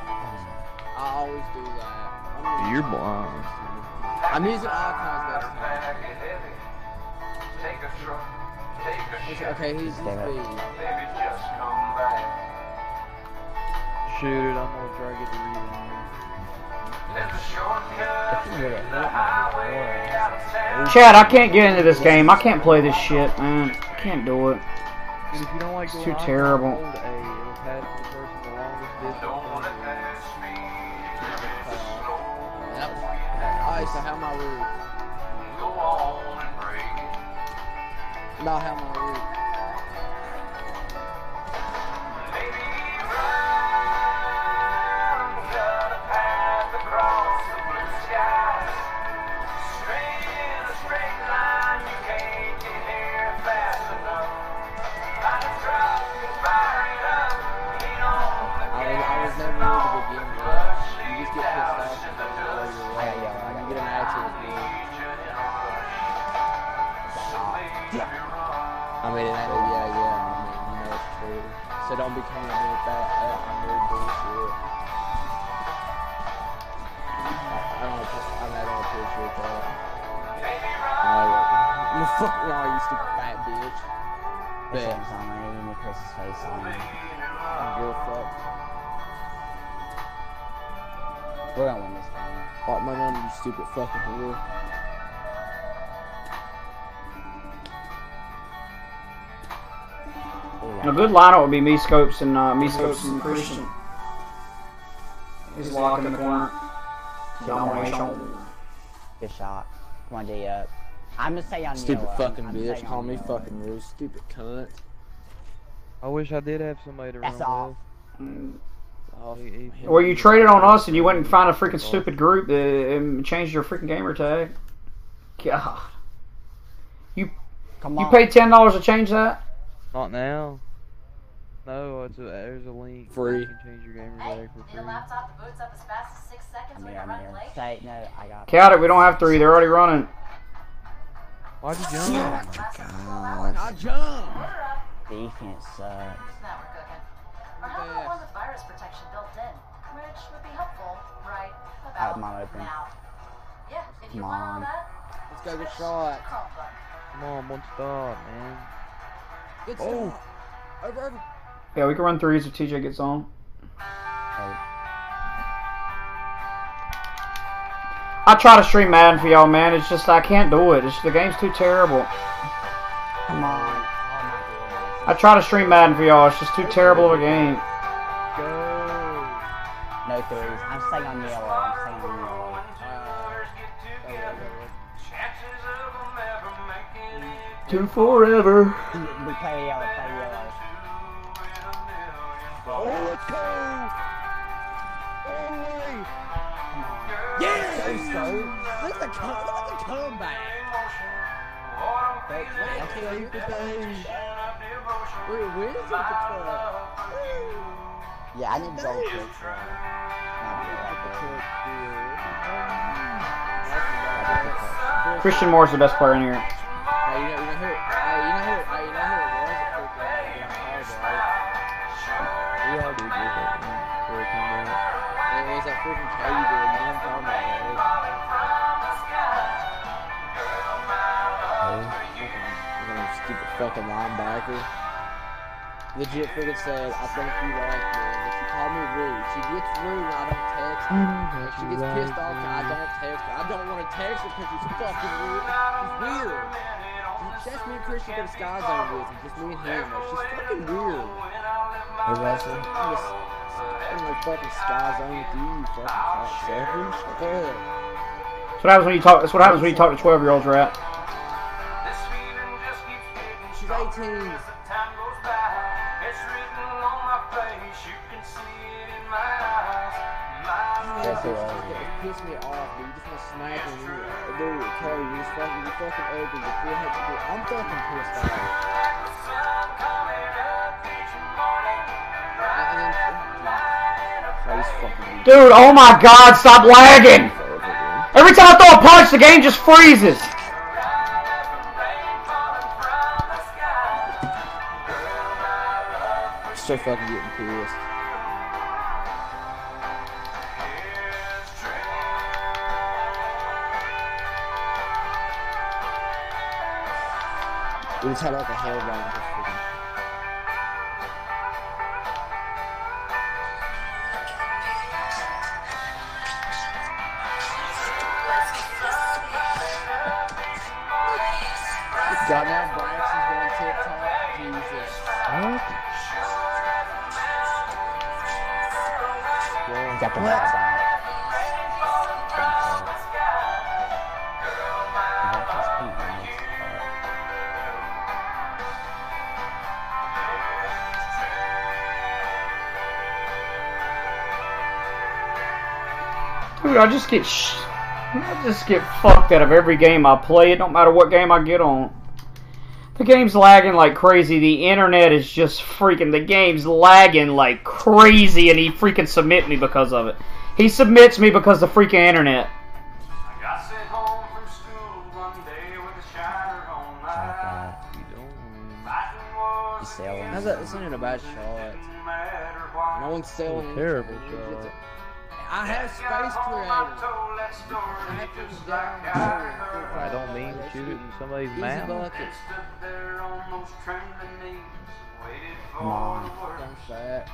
You're blind. Uh, I'm using icons this time. Pack it heavy. Take a truck, take a He's- Okay, he's Damn speed. Baby, just come back. Shoot it, I'm gonna try to get the rebound. There's a shortcut If you to the me highway before, out of. Chad, I can't get into this game. I can't play this shit, man. I can't do it. If you don't like It's too terrible. It. About fucking whore. Ooh, A good lineup would be me scopes and uh, me scopes and Christian. He's locked in the corner. Domination. Good shot. Come on, D up. I'm gonna say on Stupid yellow. fucking I'm bitch. Call me fucking rude. Stupid cunt. I wish I did have somebody to run That's all. with. He- he- Well, you traded on us and you went and found a freaking stupid group that um, changed your freaking gamer tag. God. Come You paid ten dollars to change that? Not now. No, it's a, there's a link. Free. You can change your gamer tag for need free. a laptop boots up as fast as six seconds I'm when you're running late? Say no. I got. Count it. We don't have three. They're already running. Why'd you Oh jump? God. I jump. Order up. Defense sucks. Out About my open. Yeah, if you Come want all on. that, Let's go get shot. Come on, one stop, man. Good Oh. stuff. Over, over. Yeah, we can run threes if TJ gets on. Oh, I try to stream Madden for y'all, man. It's just I can't do it. It's, the game's too terrible. come on. Oh I try to stream Madden for y'all. It's just too terrible of a game. To forever. We play yellow, play yellow. Oh, let's go! All the way! Yes! Go, Look at the, come- look at the comeback! That's what you could say. We're winners the club. Yeah, I need to go with this. uh, Christian Moore's the best player in here. Hey, you know, you know who? Hey, you know who? Hey, you know who it was? that freaking, uh, We all do good at it. Before it came out. It was that freaking Katie dude. You know what I'm talking about, right? Fucking stupid fucking linebacker. Legit freaking said, I think you like me. And she called me rude. She gets rude when I don't text her. And she gets pissed off when I don't text her. I don't want to text her because she's fucking weird. She's weird. She- That's me and Christian go to Sky Zone with her. Just me and him. Like, she's fucking weird. Who was it? I'm just I'm like fucking Sky Zone with you, you fucking cock sucker. Shut up. That's what happens when you talk. That's what happens when you talk to twelve year olds, right? She's 18. Yes, it was. It pissed me off, dude. You just want to smack him. You, dude, Kelly, you just fucking, you fucking ugly. Your forehead's big. I'm fucking pissed off. Oh, he's fucking weak. Dude, oh my God, stop lagging! Every time I throw a punch, the game just freezes. So fucking getting pissed. We just had like a hell round. Just freaking. God, now Braxton's going TikTok. Jesus. What? Got the ball Dude, I just get sh- I just get fucked out of every game I play. It don't matter what game I get on. The game's lagging like crazy. The internet is just freaking. The game's lagging like crazy, and he freaking submit me because of it. He submits me because of the freaking internet. I got sent home from school one day with a shiner on my don't. Fighting He's selling. How's that? This ain't a bad shot. didn't matter what. No one's selling. Terrible shot. A- I have space creator. I have. I don't mean to shoot it in somebody's Easy mouth. bucket. Stood there on those trembling knees, waited for Mom. the word. Fun fact.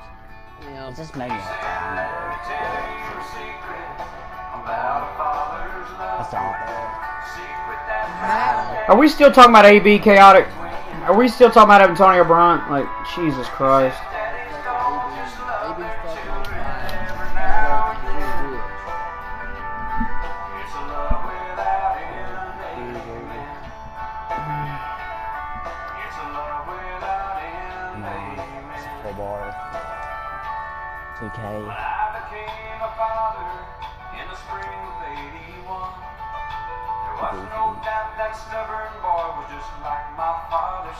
Yeah, It just made me have to hungry. Tell you a secret about a father's love. That's all. Are we still talking about AB chaotic? Are we still talking about Antonio Bryant? Like Jesus Christ.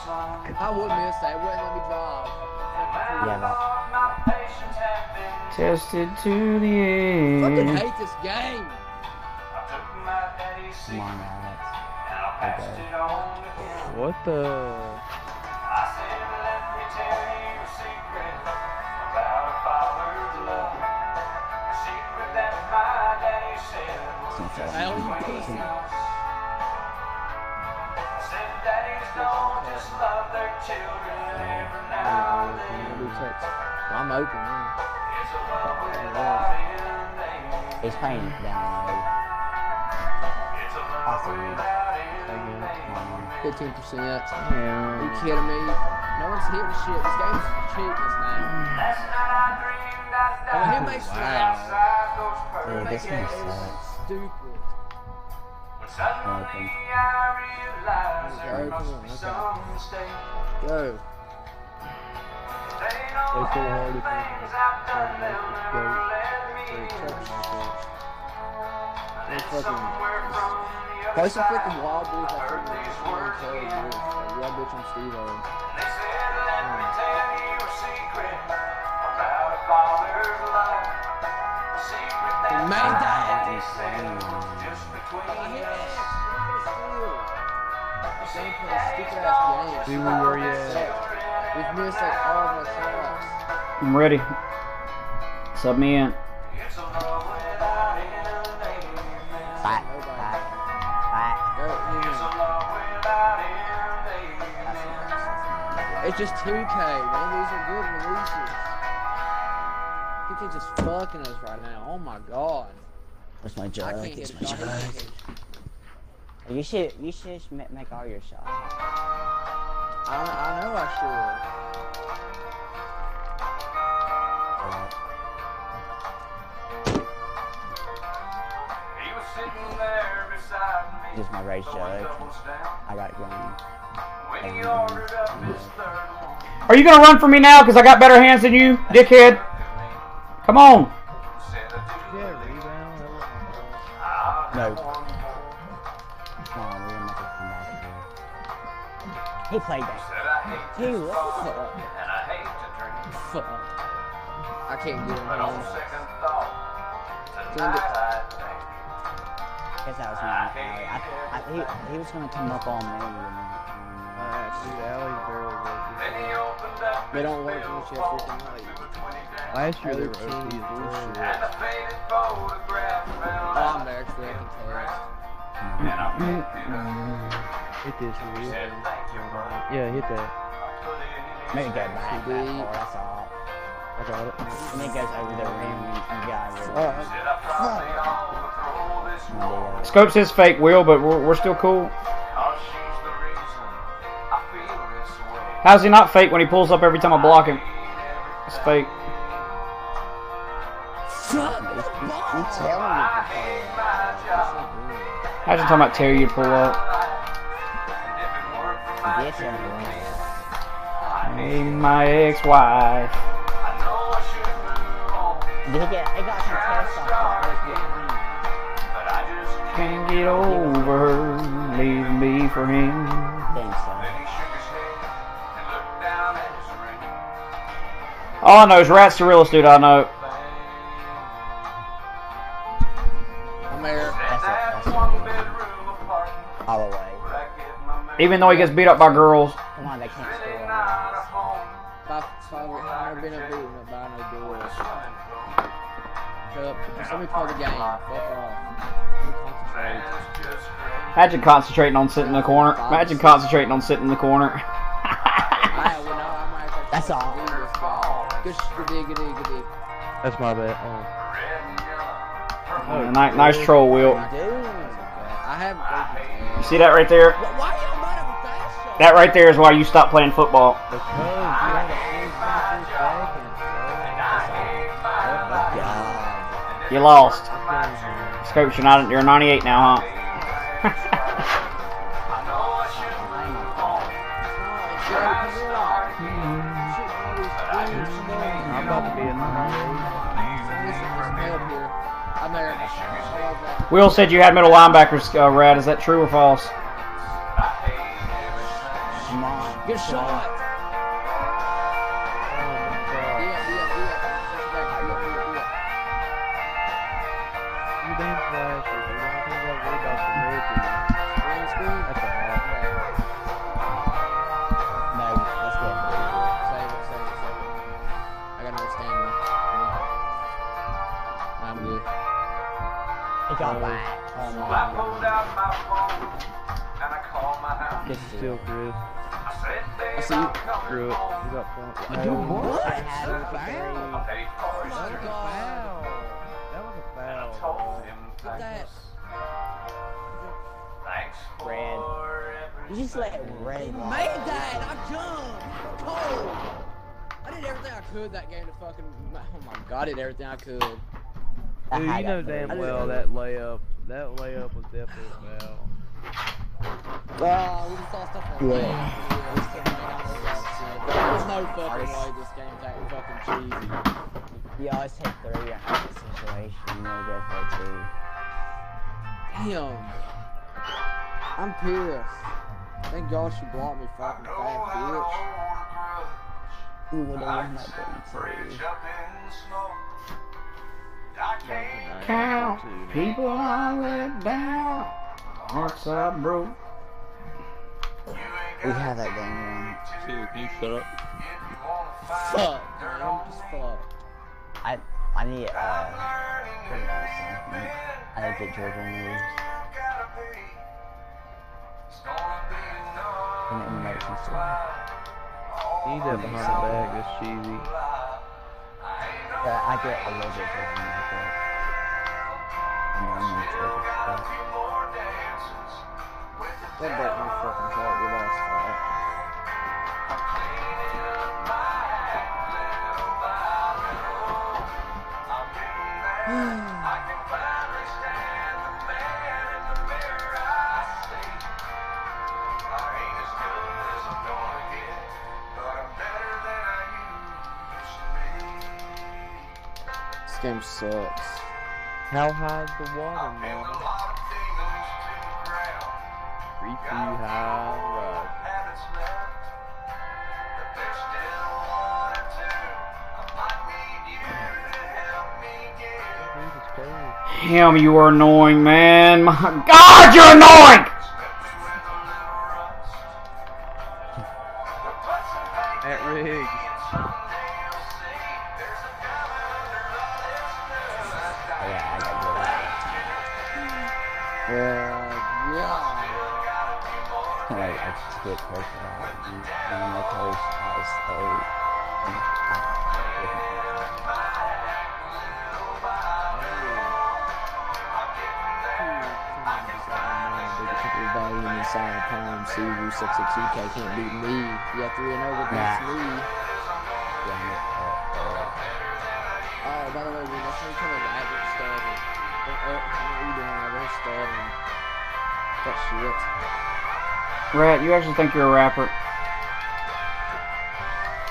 I would miss that. It wouldn't let me drive. Yeah, I my patience had been Tested to the fucking end. hate this game. I took my daddy's Come on, secret Alex. I passed Okay. it on to him. What the? Just love their children every now and then. Do. I'm open, man. It's a love without end. amen. He's playing down low. It's a Awesome. without end. amen. 15%. Are Yeah. you kidding me? No one's hitting shit. This game's cheapness now. Last night I dreamed I Oh, he died makes outside those this one gates. sucks. Stupid. Suddenly I realized there Oh, come on, okay. Go. They hard if Hey, touch my touch. Hey, fucking. Play some freaking Wild Boys like freaking Wild Boys. Like Wild Bitch and Steve-O. Man, that is See where you at. We've missed like all of our shots. I'm ready. Sub me in. Back, Nobody. back, back. Go, you. It's just 2K, man. These are good releases. 2K just fucking us right now. Oh my god. Where's my job. jug? can't It's my a shot. jug. You should, you should ma- make all your shots. I, I know I should. He was sitting there beside me. Just my raised jug. I got it going. Are you gonna run for me now? Cause I got better hands than you, dickhead. Come on. No. He played that. Dude, what the fuck? Fuck. I can't get him. But on man. second thought, Send tonight I think Guess that was my I, I, he, he was gonna come up on me. And, Alright, dude, Alley's barely working. Then he opened up They don't work bill unless you for have freaking light. over 20 grand. Last year they were Other OP bullshit. And a faded photograph fell Oh, out I'm there actually. I can tell. And I picked it up. Hit this for real. Said, thank you. Yeah, hit that. I put it in his Maybe back that CD. far, that's all. I got it. And it goes over the rim and you got it. Oh, Said, I probably ought to throw this Yeah. Scopes his fake will, but we're, we're still cool. Cause she's the reason I feel this way. How's he not fake when he pulls up every time I block him? It's fake. You tell him I hate my job. Imagine talking about Terry you pull up. Yes, I'm my ex-wife. I know I should move on. Did he get? Got some tests off that. He was behind. But I just Can't get over her, leaving me for him. Think so. Then he shook his head and looked down at his ring. All I know is Rat's the realest dude I know. I'm there. That's it. That's it. one bedroom apartment All Even though he gets beat up by girls. Come on, they can't Really score. not a home. Five, five, I've never been a beaten up by no doors. Shut up. Just let me play the game. Fuck off. Let me concentrate. That's just great. Imagine concentrating on sitting in the corner. Imagine concentrating on sitting in the corner. I well, no, I'm right That's all. That's my bad. Oh. Red and yellow. nice, nice troll, Will. Dude. I have. You see that right there? That right there is why you stopped playing football. Because you had a full six seconds, You lost. Scopes, you're not. You're 98 now, huh? I know I should move on. Jerry, come on. bro. I'm about to be in the Help here. I'm there. I love that. Will said you had middle linebackers, uh, Rad. Is that true or false? Good shot. Everything I could. Dude, you know damn well that layup. That layup was definitely a foul. Ah, we just saw stuff like Yeah. that. Yeah, we still hang out with that shit. But there's no fucking way this game's that fucking cheesy. You always take three in that situation, you'll go for two. Damn. I'm pissed. Thank God she blocked me fucking fat bitch. You would have won that game too. Count people I let down. Hearts I broke. We had that game won. Dude, can you shut up? Fuck, man. I'm just fucked. I I need uh pretty. I need to get Georgia on the list. And then the motion stuff. Need that behind the bag, that's cheesy. But I get a little bit of like that. And I'm gonna Georgia stuff. That broke my fucking heart your last fight. This game sucks. How high's the water, man? Three feet high and rising. Dude, it's crazy. Damn, you are annoying, man. My God, you're annoying! You actually think you're a rapper?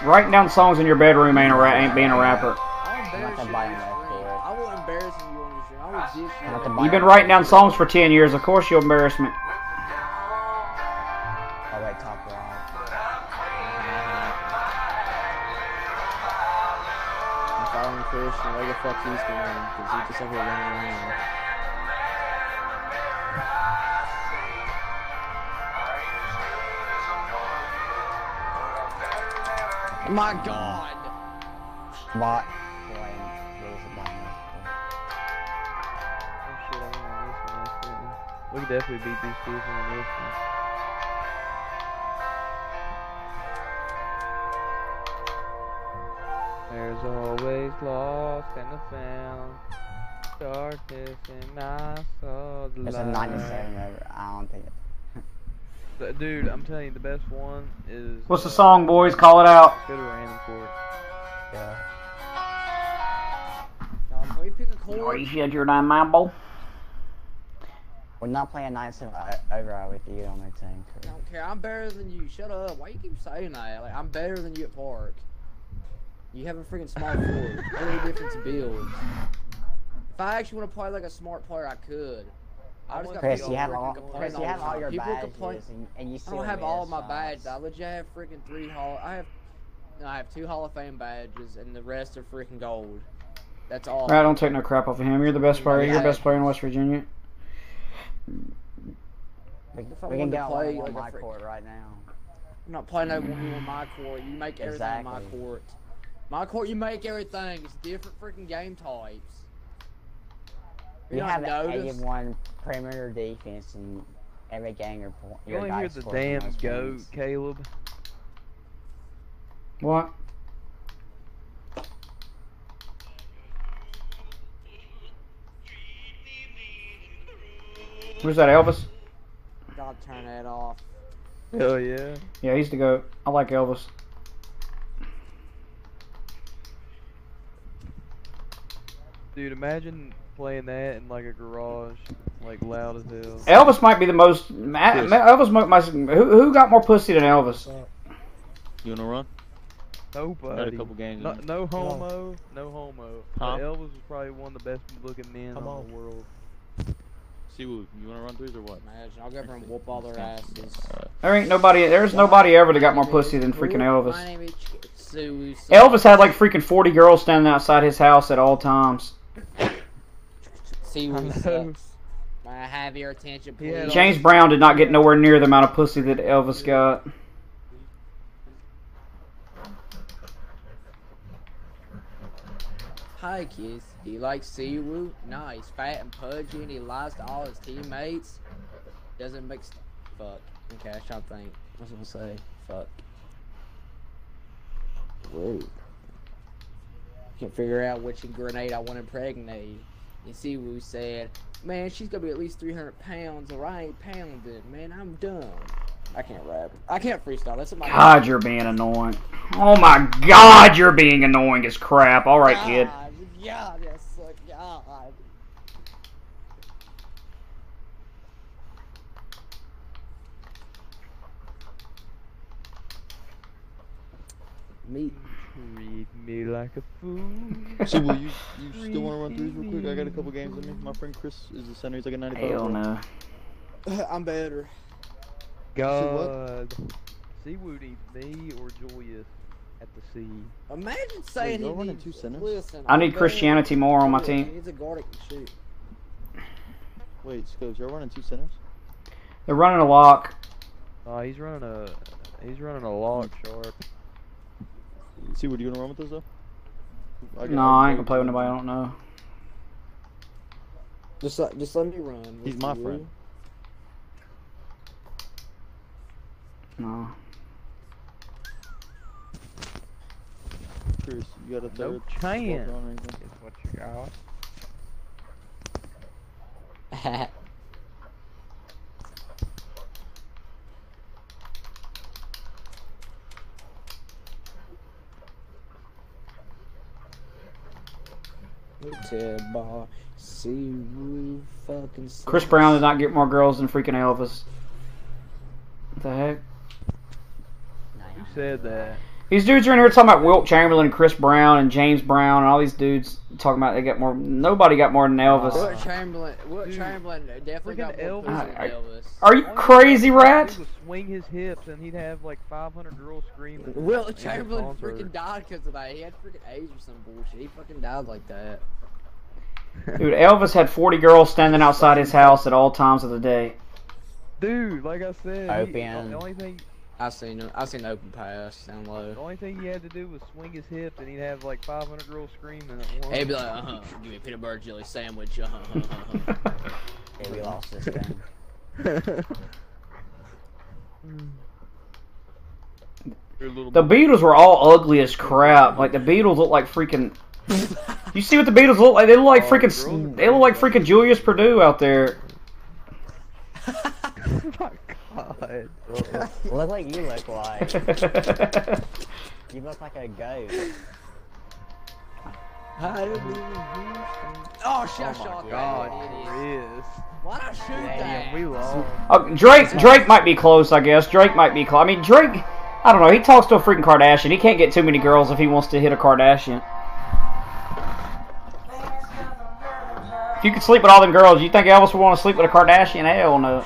Writing down songs in your bedroom ain't a ra- ain't being a rapper. I'll embarrass gonna you buy on him your that stream. for it. I will embarrass you on your stream. I will dish you. I'm not the on buy You've been writing down songs for ten years. Of course you'll embarrass me. Definitely beat these dudes on this one. There's always lost and found. Darkness in my soul. the It's a light. 97 over. I don't think it. But, Dude, I'm telling you, the best one is. What's the uh, song, boys? Call it out. Go to random for it. Yeah. Um, can pick a chord? you said you're not my boy. We're not playing 97 o- over with you on their team. I don't care. I'm better than you. Shut up. Why you keep saying that? Like I'm better than you at park. You have a freaking small floor. What are the difference in builds? If I actually want to play like a smart player, I could. I just got Chris, people you have freaking all. complaining Chris, you have all your people badges, complain. and, and you I don't have all miss my badges. I legit have freaking three hall. I have. No, I have two Hall of Fame badges, and the rest are freaking gold. That's all. Rat, don't take no crap off of him. You're the best player. You're the best player in West Virginia. We, If I we wanted can to get on play like my frick- court right now. I'm not playing no one on my court. You make everything on my court. My court, you make everything. It's different freaking game types. You You have not an noticed? 81 perimeter defense and every gang your point. You Your only hear the damn goat. Caleb. What? Who's that, Elvis? Gotta turn that off. Hell yeah. Yeah, he's the goat. I like Elvis. Dude, imagine playing that in like a garage. like loud as hell. Elvis might be the most. Ma- Yes. Elvis might. My, who, who got more pussy than Elvis? You wanna run? Nobody. Had a couple games. No, no homo, no homo. Huh? Elvis was probably one of the best looking men Come on on. the world. See, you wanna run threes or what? Imagine, I'll go over and whoop all their asses. There ain't nobody. There's nobody ever that got more pussy than freaking Elvis. name is Ch- Sue. Elvis had like freaking 40 girls standing outside his house at all times. See I who know. sucks. May I have your attention, please? James Brown did not get nowhere near the amount of pussy that Elvis got. Hi, kids. He likes Siwoo. he's fat and pudgy, and he lies to all his teammates. Doesn't make. Fuck. Okay, I trying to think. I was gonna say. Fuck. Whoa. Can't figure out which grenade I want to impregnate. And Siwoo said, Man, she's gonna be at least 300 pounds, or I ain't pounded. Man, I'm done. I can't rap. I can't freestyle. That's my. God, you're being annoying. Oh my God, you're being annoying as crap. All right, kid. God, God, that's so God. Me. Treat me like a fool. so will you you still wanna run threes real quick? I got a couple games in me. My friend Chris is the center. He's like a 95. Hell no. I'm better. God. See, what? Seawood needs me or Julius at the sea. Imagine saying y'all he needs, two centers? Listen, I need Christianity more on my team. He needs a guard that can shoot. Wait, Scopes, y'all running two centers? They're running a lock. Oh, he's running a he's running a lock sharp. See, what you wanna run with this though? got- No, I ain't gonna play with nobody I don't know. Just let, just let me run. He's my you. friend. No. Chris, you got a No third? chance. Walk or? Is what you got. Hotel bar, see you fucking. Chris Brown did not get more girls than freaking Elvis. What the heck? Who said that? These dudes are in here talking about Wilt Chamberlain and Chris Brown and James Brown and all these dudes talking about they got more. Nobody got more than Elvis. Wilt Chamberlain, Wilt Dude, Chamberlain definitely got more Elvis- pussy than Elvis. Are you crazy, rat? do was swing his hips and he'd have like 500 girls screaming. Wilt Chamberlain freaking died because of that. He had freaking AIDS or some bullshit. He fucking died like that. Dude, Elvis had 40 girls standing outside his house at all times of the day. Dude, like I said, he, the only thing I seen him. I seen open pass down low. the only thing he had to do was swing his hip and he'd have like 500 girls screaming at once. He'd be like, uh huh, give me a peanut butter jelly sandwich. Uh huh, uh huh. Yeah, we lost this game. The Beatles were all ugly as crap. Like the Beatles look like freaking. You see what the Beatles look like? They look like Oh, freaking. the girls are They look like freaking Julius Purdue out there. Oh my god. Look, look like you look like. You look like a ghost. Oh shit! I Oh shot my that. god, idiot. Chris. Why'd I shoot that? We lost. Oh, Drake. Drake might be close, I guess. Drake might be close. I mean, Drake. I don't know. He talks to a freaking Kardashian. He can't get too many girls if he wants to hit a Kardashian. If you could sleep with all them girls, you think Elvis would want to sleep with a Kardashian? Hell no.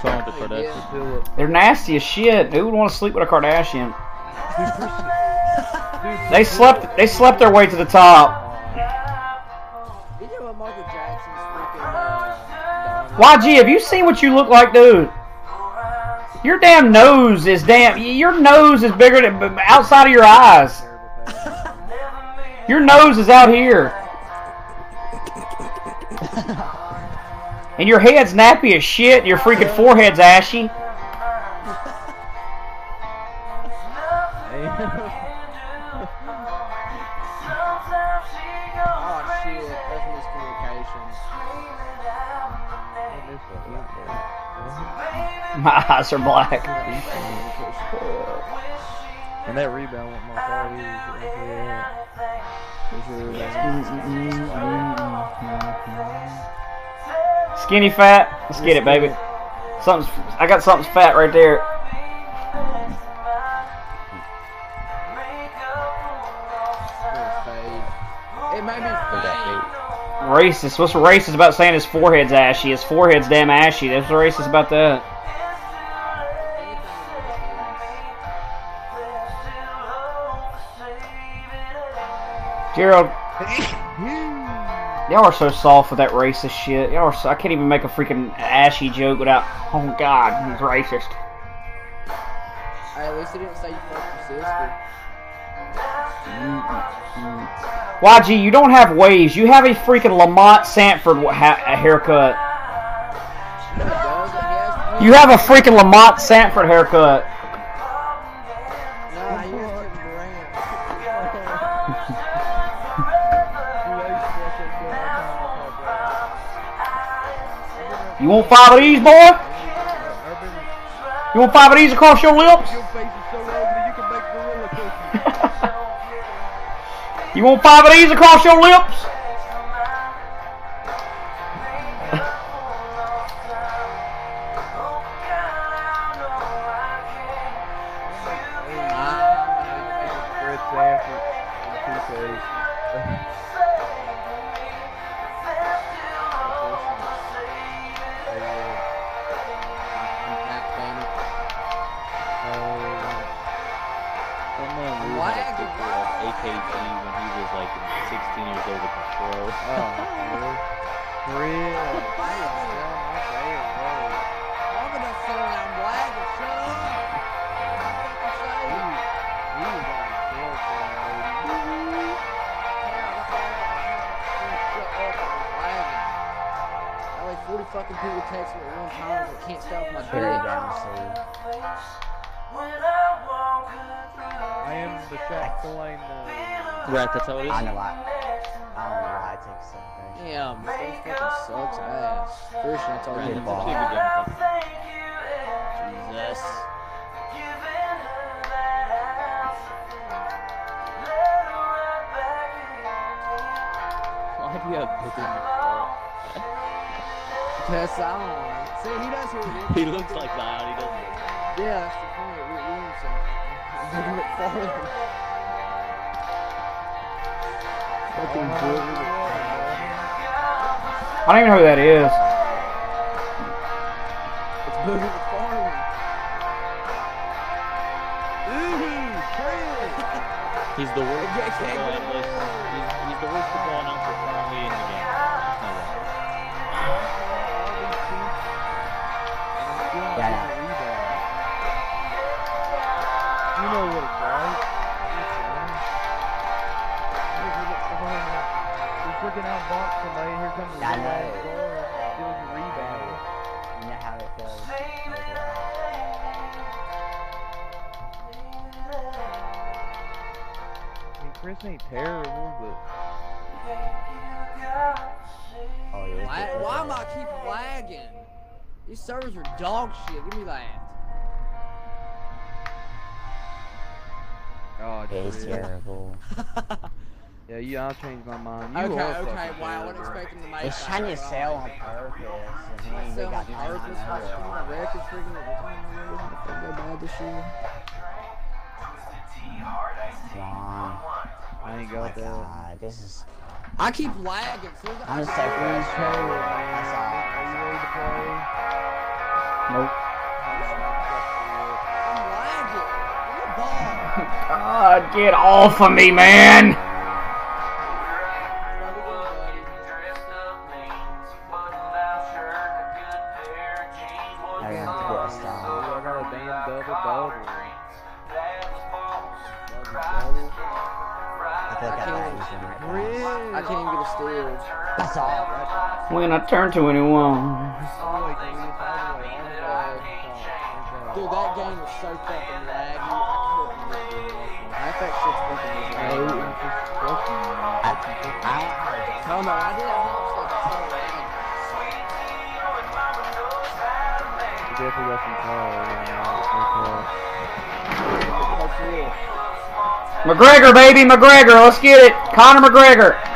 What's wrong with the Kardashians? They're nasty as shit. Who would want to sleep with a Kardashian? Dude, Chris- dude, They slept. They slept their way to the top. You know what Michael Jackson's freaking. YG, have you seen what you look like, dude? Your damn nose is damn. Your nose is bigger than outside of your eyes. Your nose is out here. And your head's nappy as shit. And your freaking forehead's ashy. shit! That's miscommunications. My eyes are black. And that rebound Skinny fat. Let's get it, baby. Something's. I got something fat right there. Racist. What's racist about saying his forehead's ashy? His forehead's damn ashy. That's racist about that. Gerald, y'all are so soft with that racist shit. Y'all are so, I can't even make a freaking ashy joke without. Oh God, he's racist. Hey, at least didn't say you fucked your sister. YG, you don't have waves. You have a freaking Lamont Sanford ha- a haircut. No, it does. It has. You have a freaking Lamont Sanford haircut. You want five of these, boy? You want five of these across your lips? Your face is so ugly you can make gorilla cookies. You want five of these across your lips? First, that's all Right, you ball. actually a good game. Jesus. Why do you have bigger than Because I don't know. See, he does hear it. He looks like Zion, he doesn't. Yeah, that's the point. Rick Williamson. Bigger McFarland. Fucking oh. Booger McFarland. I don't even know who that is. I mean, Chris ain't terrible, but Oh, yeah. Why, why am I keep lagging? These servers are dog shit. Give me that. oh, Yeah, he's terrible. Yeah, you, I'll change my mind. You okay, okay. fucking Wow, I wasn't expecting to make He's that, trying to but sell I'll on make it. purpose. And he ain't Sell got on nothing purpose. on Fucking it. my record's freaking every time I really want to go bad this year. Ain't Oh got my that. god, this is. I keep lagging. So I'm so frustrated. That's all. Are you ready to play? Nope. I'm lagging. Give me a ball. God, get off of me, man! The way? Dude, that game was so fucking laggy. I couldn't really do it. Halfback shit's fucking laggy. I, I ain't heard no, I did have half stuff so laggy. We definitely got some power right now. It's no to it. McGregor, baby, McGregor. Let's get it. Conor McGregor.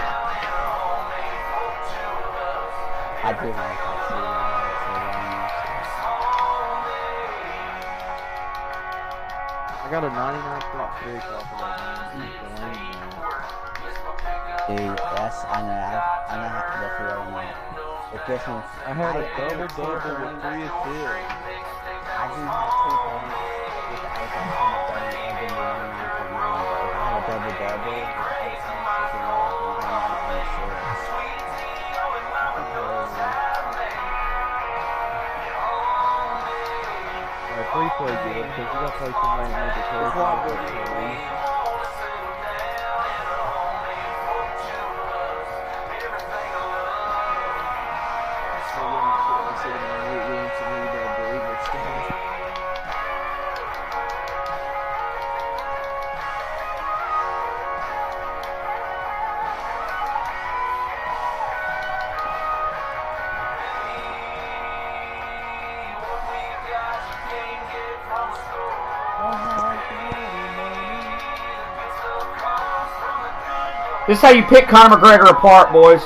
This is how you pick Conor McGregor apart, boys.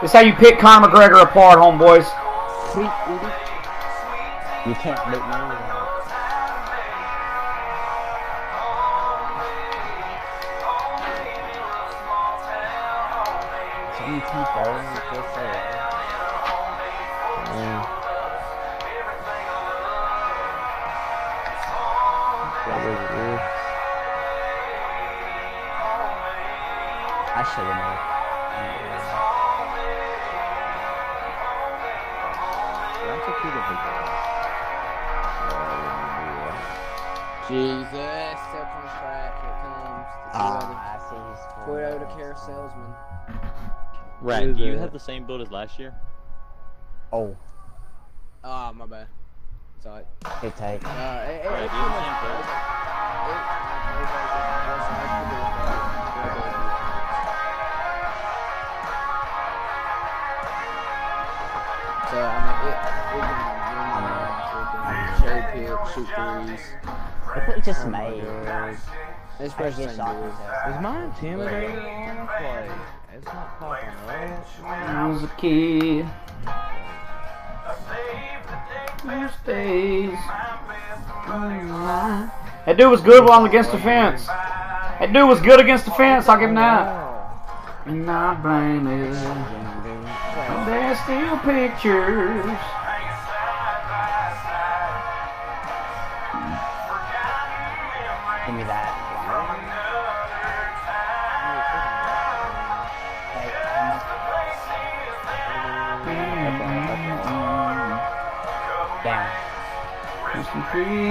This is how you pick Conor McGregor apart, homeboys. You can't beat me. Build as last year? Oh, Ah, my bad. Sorry. good take. Uh, it, it, Right, it's pretty much- same it- So I mean, it, it can cherry pick, shoot threes. If we just made It's precious Yes, and good. Is my intimidator on? Like, it's not popping up. Was a kid. That dude was good while against the fence. That dude was good against the fence. I'll give him that. And I blame it. There's still pictures.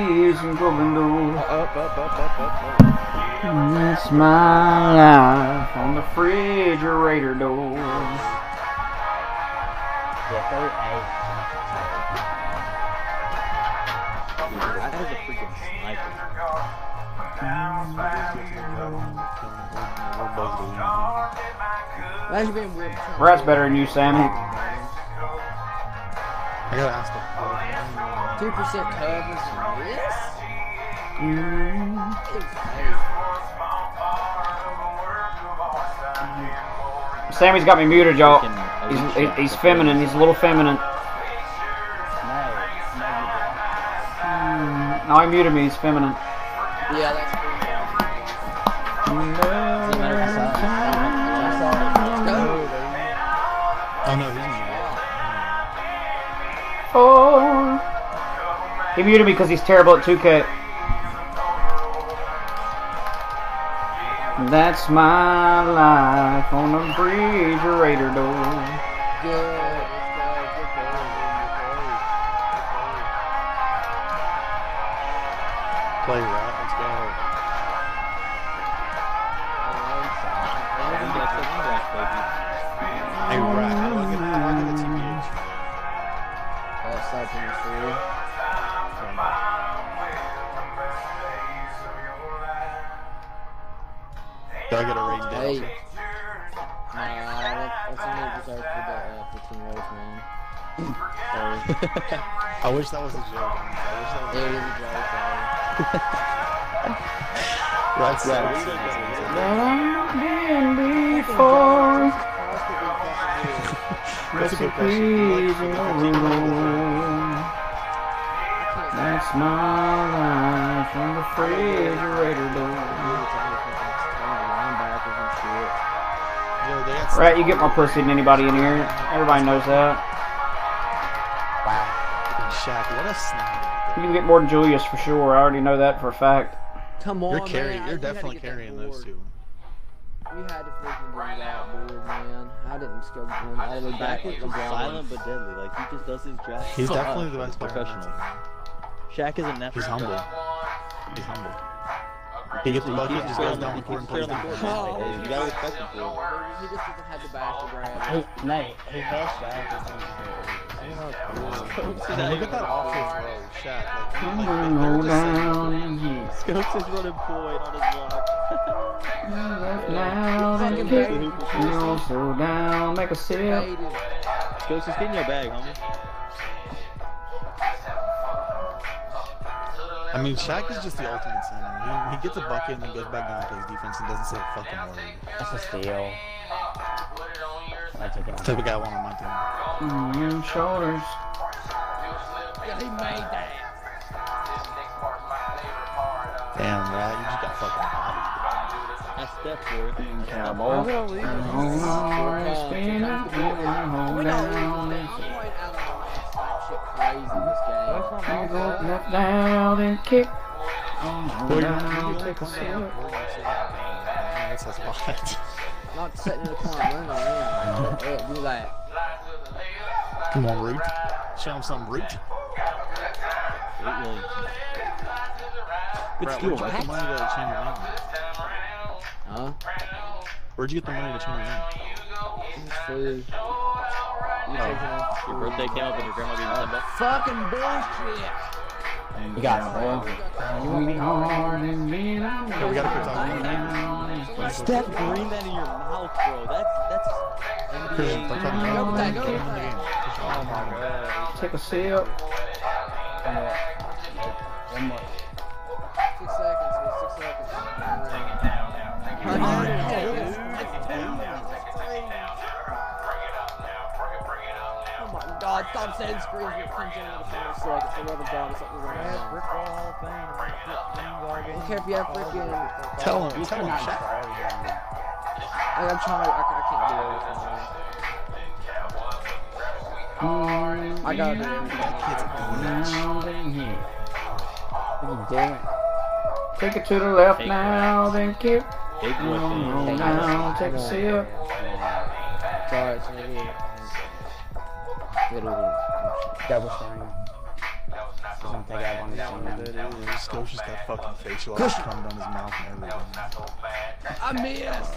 Some trees and golden doors. Up, up, up, up, up, up. And that's my life on the refrigerator door. Yeah, third eight. That is a freaking sniper. We're both losing. That's been weird. Brad's better than you, Sammy. I gotta ask the Two percent coverage. Yes. Mm. Sammy's got me muted, y'all. He's, he- he's feminine. He's a little feminine. No, Mm, No, he muted me. He's feminine. Yeah, that's Oh He muted me because he's terrible at 2K. That's my life on the refrigerator door. Play Right, you get more pussy than anybody in here. Everybody knows that. fucking Shaq. What a sniper. You can get more than Julius for sure. I already know that for a fact. Come on, You're carrying. I- You're we had to definitely get carrying those two. We had to freaking bring that board, man. I didn't just go going all the way back Shaq with the just silent but deadly. Like he just does his job. He's definitely the best player on that professional. team. Shaq is a natural. He's humble. He's humble. He gets the bucket, just goes down the court and plays the court. Oh, You gotta respect him for it. He just doesn't have the back to grab it. He, no, he has that. Look at that awful throw, Shaq. Like, I'm like, gonna just saying- down in here. Scopes is running point on his block. Left now, then Fucking kick. baby. You know, slow down, make a sip. Scopes, just get in your bag, homie. I mean, Shaq is just the ultimate center. He, he gets a bucket and then goes back down and plays defense and doesn't say a fucking word. That's a steal. That's a That's the good type of guy I want on my team. Mm, shoulders. Yeah, he made that. Damn, right? You just got fucking bodied. That's Steph for it. Cowboy. Hold on, spin it, hold We know down. I'm playing out of shit crazy this game. You go left down, then kick. Hold Boy, down, you take a sip. That's that's wild. Not sitting in the corner running around. Yeah, do that. Come on, Root. Show him some Root. Eight million. Good Brett, steal, where'd you get the money to change your name? Huh? Where'd you get the money to change your name? It's food. You Oh. Your birthday came up and your grandma gave you ten bucks. Fucking bullshit. You got it, bro. You want me hard and being on Yeah, we gotta quit talking. Steph Green that in your mouth, bro. That's that's Chris, NBA. stop talking Go with that, go with that. Oh my god. Take a sip. One more. Six seconds. Six seconds. Come on, Oh my god, setting screens when it comes in with the final seconds. I love a god, it's like we're running out. I don't care if you have freaking. Tell him. Tell him. cannot Shaq. Like, I'm trying, I, I can't do everything. man. I gotta do everything. Down, then hit. Damn it. Take it to the left now, then kick. Big Hold whip. down, take a sip. Sorry, it's not good. Little. Double string. Just gonna take out one of the team. Scotia's got fucking facial hair come down his mouth and everything. I missed!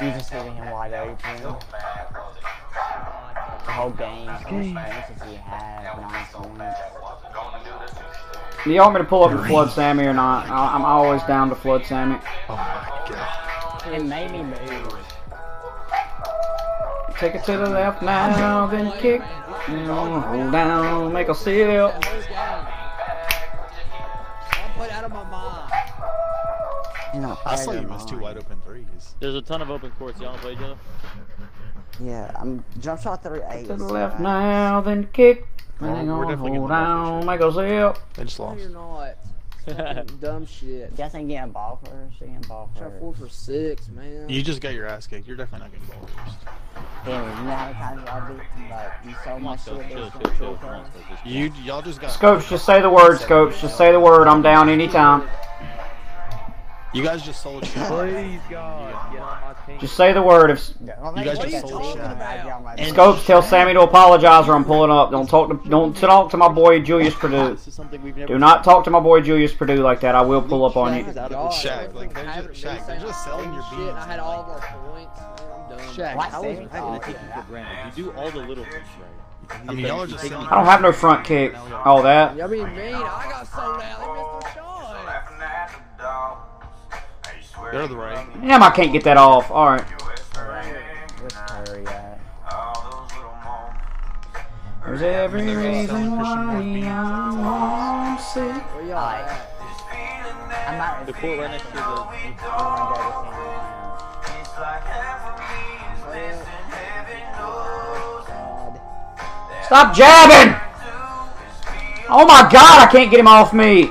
You just hitting him wide open. The whole game. How much he have? Nine points. Do y'all want me to pull up and flood Sammy or not? I- I'm always down to flood Sammy. Oh my god. It made me move. Take it to the left now, then kick. Now, hold down, make a sip. That whole. I'm out of my mind. I saw you miss two wide open threes. There's a ton of open courts. Y'all wanna play each other? Yeah, I'm jump shot three eight. To the left now, then kick. Well, we're definitely hold getting the ball for down, make a sip. They just No, lost. you're not. Fucking dumb shit. You guys ain't getting ball first. You getting ball Shot first. four for six, man. You just got your ass kicked. You're definitely not getting ball first. Damn, you know how many times y'all beat like you so much Chill, chill, chill. chill, Come on, chill. Scopes. Just chill. You y'all just got. Scopes, just say the word, Scopes. Just say the word. I'm down anytime. You guys just sold shit. Please, God, get on my team. Just say the word. If Yeah, You guys just sold shit. I'd be on my- And- Scopes, tell Sammy to apologize or I'm pulling up. Don't talk to don't talk to my boy Julius Purdue. This is something we've never. Do not talk to my boy Julius Purdue like that. I will pull up on you. Shaq is out of God, his Shaq, everything like, they're just- Shaq, they're just selling your shit, beans, I had all of our points. Man, I'm done. Shaq, What how is saving I gonna power? take you for granted? You do all the little things right. I mean, y'all are just. I don't have no front kick. All that. Y'all being mean. I got sold out. They missed their shot. They're the right. Damn, I can't get that off. All right. Where's Curry at? There's every I mean, they're reason why. I'm sick. Where y'all at? I'm not. The court right next to the. I want to go to San Stop jabbing! Oh my god, I can't get him off me.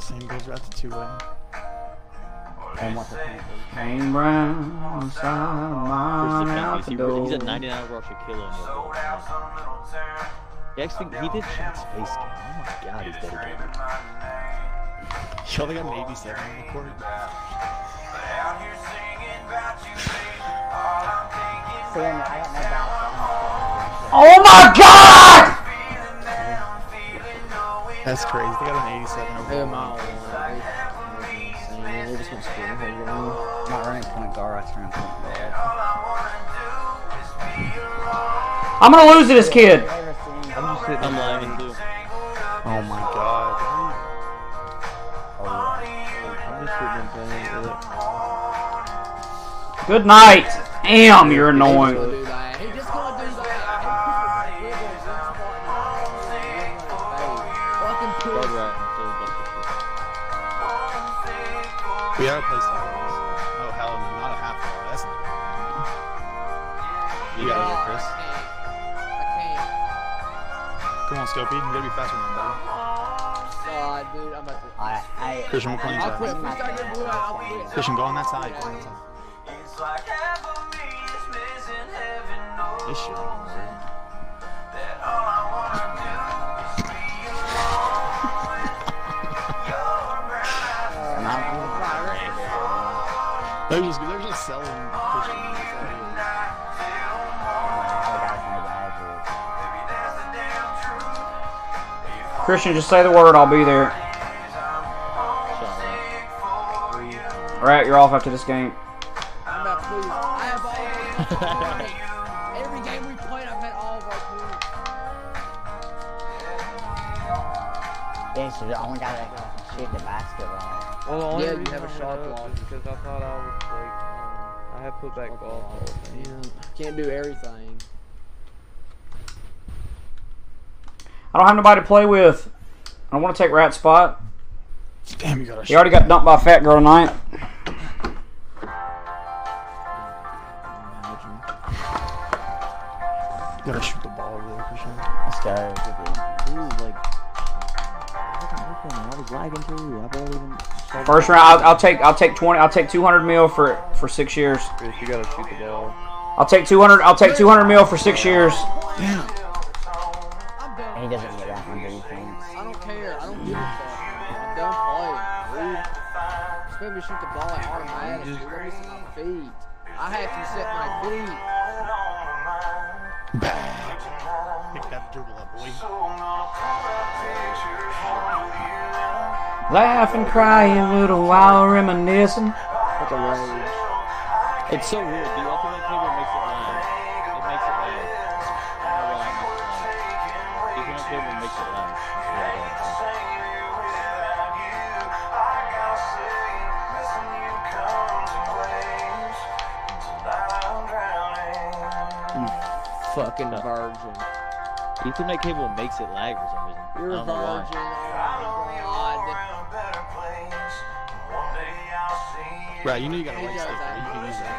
The same goes right to two way. And what the point Kane Brown, Chris Simon Dependence, out the he really, he's at 99 overall should kill him. He actually he did shots face game. Oh my god, he's dedicated. Yo, they got an 87 on the court. See, I I got no doubt. Oh my god! That's crazy. They got an 87 Who overall. am I on? They- They're just gonna score the whole game. Not running point guard, I running point guard. I'm gonna lose to this kid. I'm just I'm lagging too. Oh my god. Oh, I'm just sitting and playing with. Good night. Damn, you're annoying. We gotta play something else. Oh, hell no, not a half hour. That's not You got it, Chris. I can't. I can't. Come on, Scopey. You gotta be faster than that, God, dude, I'm about to. I, I, Christian, what plane's I'll that? quit. If we start getting blue out, I'll quit. Christian, go on that side. Go on that side. This shit They're just, they're just selling Christian. That's all it is. Christian, just say the word. I'll be there. Right. Alright, you're off after this game. I'm about to lose. I have all of our points. Every game we played, I've had all of our points. Damn, so the only guy that can shoot the basketball. Well, the only Yeah, you have a shot went up clock. is because I thought I was like, um, I had put back golf. all the. Yeah, can't do everything. I don't have nobody to play with. I don't want to take Rat's spot. Damn, you gotta He already got dumped by a fat girl tonight. You gotta shoot the ball over there, Christian. Let's go. Lagging too. I barely even. First round, I'll, I'll take I'll take twenty. I'll take two hundred mil for for six years. Chris, you gotta shoot the ball. I'll take two hundred. I'll take two hundred mil for six years. Damn. And he doesn't get back on defense. I don't care. I don't give a fuck. I'm done playing, dude. Expect me shoot the ball Laugh and cry a little while reminiscing. Like a rage. It's so weird. The Ethernet cable makes it lag. It makes it lag. I don't know why it makes it lag. The Ethernet cable makes it lag. That's what it does. Fucking virgin. Ethernet cable makes it lag for some reason. You're I a virgin. why. Right, you know you gotta He right stick that. You can use that.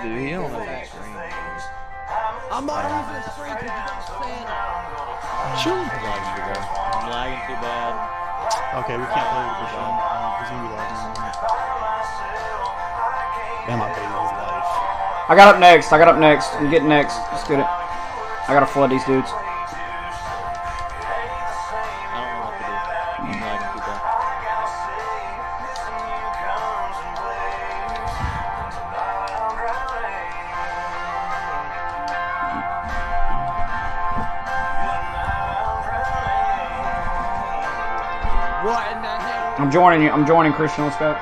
Dude, he don't have Fact. a screen. I'm not using the screen because you don't stand it. Sure. I'm lagging too bad. I'm lagging too bad. Okay, we can't play with Christian. Um, He's gonna be lagging. Damn, I paid his life. I got up next. I got up next. I'm getting next. Let's get it. I gotta flood these dudes. I'm joining you. I'm joining Christian. Let's go.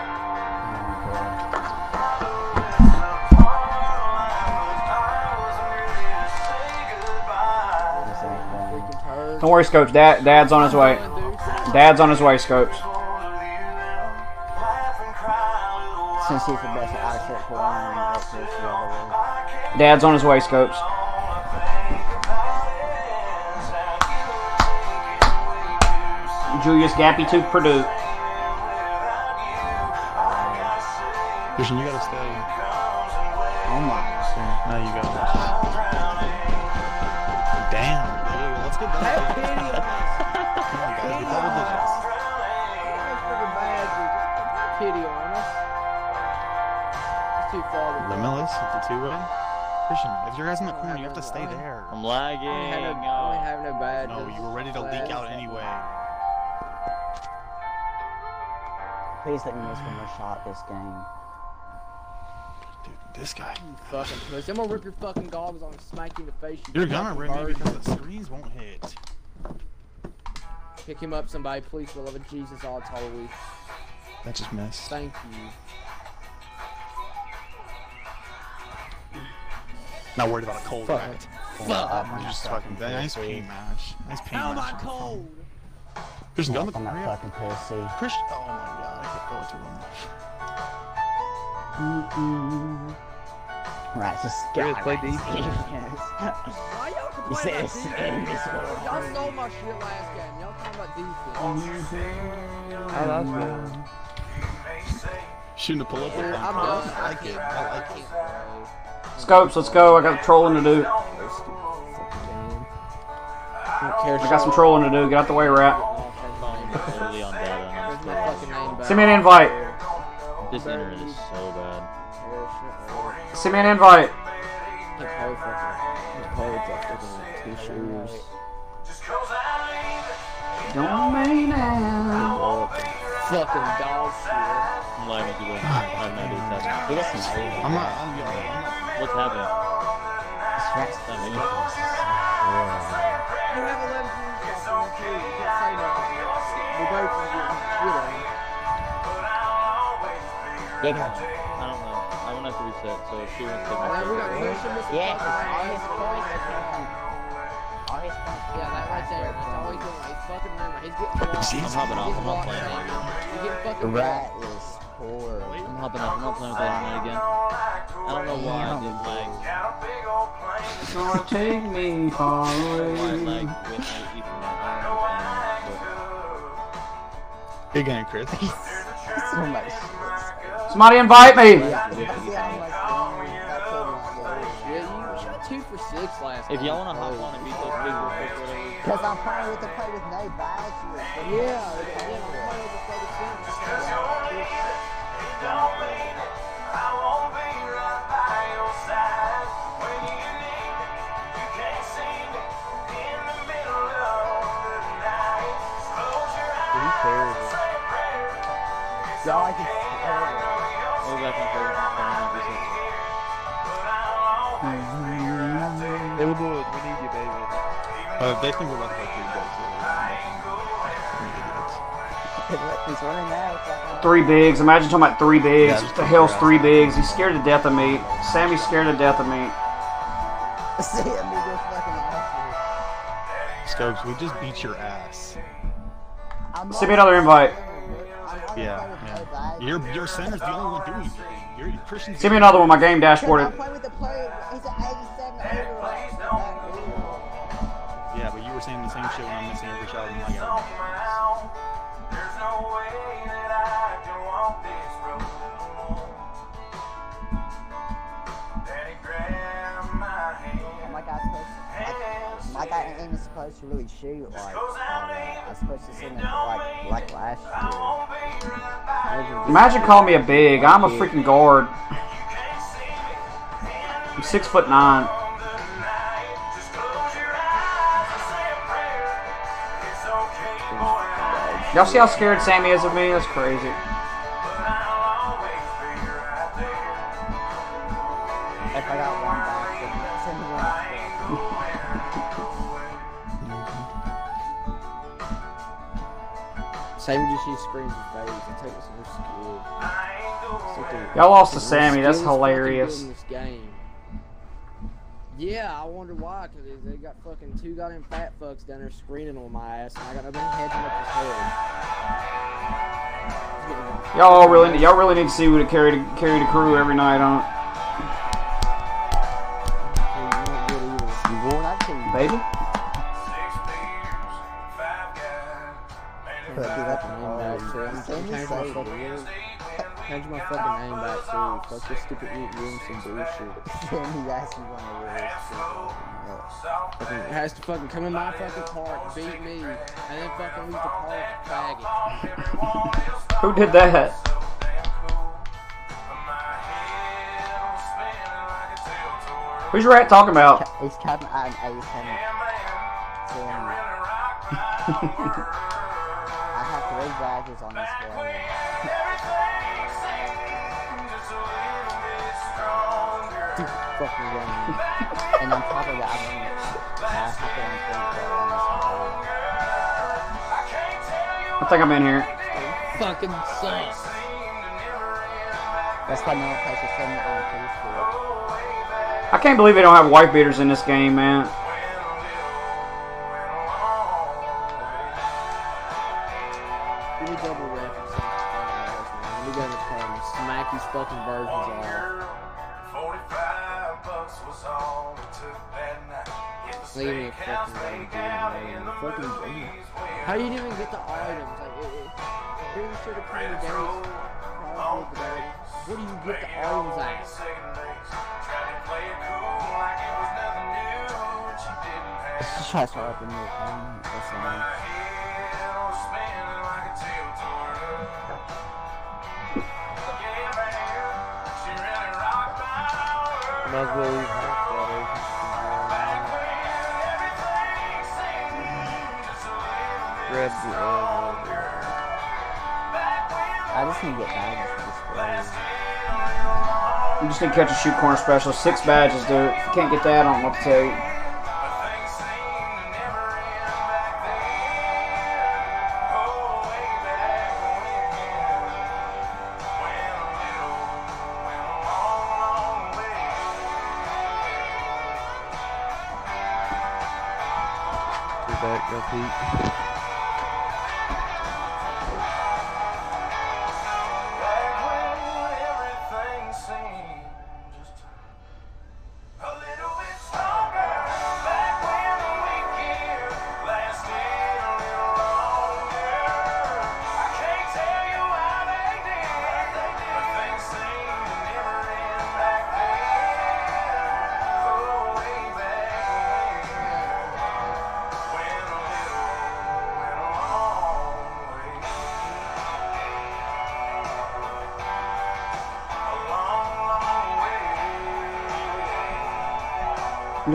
Don't worry, Scopes. Dad, Dad's on his way. Dad's on his way, Scopes. Since he's the best actor, Dad's on his way, Scopes. Julius Gappy to Purdue. Christian, you gotta stay. Oh my. Now you go. Damn. Hey, let's get that. Come on, guys. Get double digits. Pity on us. It's too far. to go. Limitless the two way. Christian, if your guys in the corner, you have to stay there. I'm I lagging. ain't have no, I Oh. have no bad. No, you were ready to leak out anyway. Please let me miss one more shot this game. Dude, this guy. Fucking pussy. I'm gonna rip your fucking goggles on and smack you in the face. you You're gonna rip me because the screens won't hit. Pick him up, somebody, please, for the love of Jesus, all Halloween. That just missed. Thank you. Not worried about a cold Fuck. rack. Fuck. You just fucking nice paint match. Nice paint How am match. I cold? Christian, go on the I'm hurry that up. fucking pussy. Christian. Oh my god, I can't go to him. Right, just Really God, play right, defense. yes. Y'all You complaining said about it's defense? in this Y'all stole my shit last game. Y'all talking about defense. Oh, that was good. Shooting a pull up. Yeah, I'm I like it. I like it. Scopes, let's go. I got trolling to do. I I got some trolling to do. Get out the way, rat. Literally on data. and I'm still lagging. Send me an invite. This internet is so bad. Send me an invite. Don't mean it. Fucking dog shit. I'm lagging too bad. I have no idea what's happening. I'm not. I'm, I'm not. What's happening? Distracts Not me. You have 11 teams talking to you. You can't say nothing. We're getting shit on you. Yeah, go. Christian missing Yeah, fucking all his points are coming. All his points. Yeah, that right there. That's all he's doing. He's fucking remember. He's getting blocked. I'm hopping off. I'm not playing man. again. He's getting fucking rat is poor. I'm hopping off. I'm not playing with that again. I don't know why I did lag. Gonna take me far away. lagged with my Ethernet. I don't game, Chris. so much. Somebody invite me. Yeah, see how much Yeah, If y'all want to hop on and beat those big real whatever. Because I'm playing with the play with no bags. Yeah, yeah, we're playing with the fucking team. He's terrible. Y'all like it. Uh, they think we're about to play three goals. He's running now. It's like Three bigs. Imagine talking about three bigs. Yeah, What the hell's three bigs? He's scared to death of me. Sammy's scared to death of me. See him be fucking awesome. Scopes, we just beat your ass. Send me another invite. Yeah, yeah. Your your center's the only one doing it. Your Christian's Send me another one. My game I'm dashboarded. Supposed to really shoot like uh, I was supposed to send it like like last year. Imagine calling me a big. I'm a freaking guard. I'm six foot nine. Y'all see how scared Sammy is of me? That's crazy. Sammy just used screens and face and take us no skill. Something- Y'all lost to Sammy. That's skill is fucking hilarious. this game. Yeah, I wonder why, because they, they got fucking two goddamn fat fucks down there screening on my ass, and I got nobody hedging up his head. Y'all really, y'all really need to see who to carry the, carry the crew every night on. You would, I'd say you Baby? Change say my it? fucking change my fucking name back too. Fuck this stupid Nick Williamson bullshit. Sandy's asking you on the list. Fucking has to fucking come in my fucking park, beat me, and then fucking leave the park faggot. Who did that? Who's rat talking about? It's Captain Adam Asen. fucking running. and on top of that, I'm running. Uh, I have to run point guard on this I think I'm in here. fucking sucks. That's why no one plays the same on preschool. I can't believe they don't have white beaters in this game, man. Let's just try to start up a new one. That's fine. Might as well leave hotspot open. Grab the uh, I just need to get badges for this place. You just need to catch a shoot corner special. Six badges, dude. If you can't get that, I don't know what to tell you.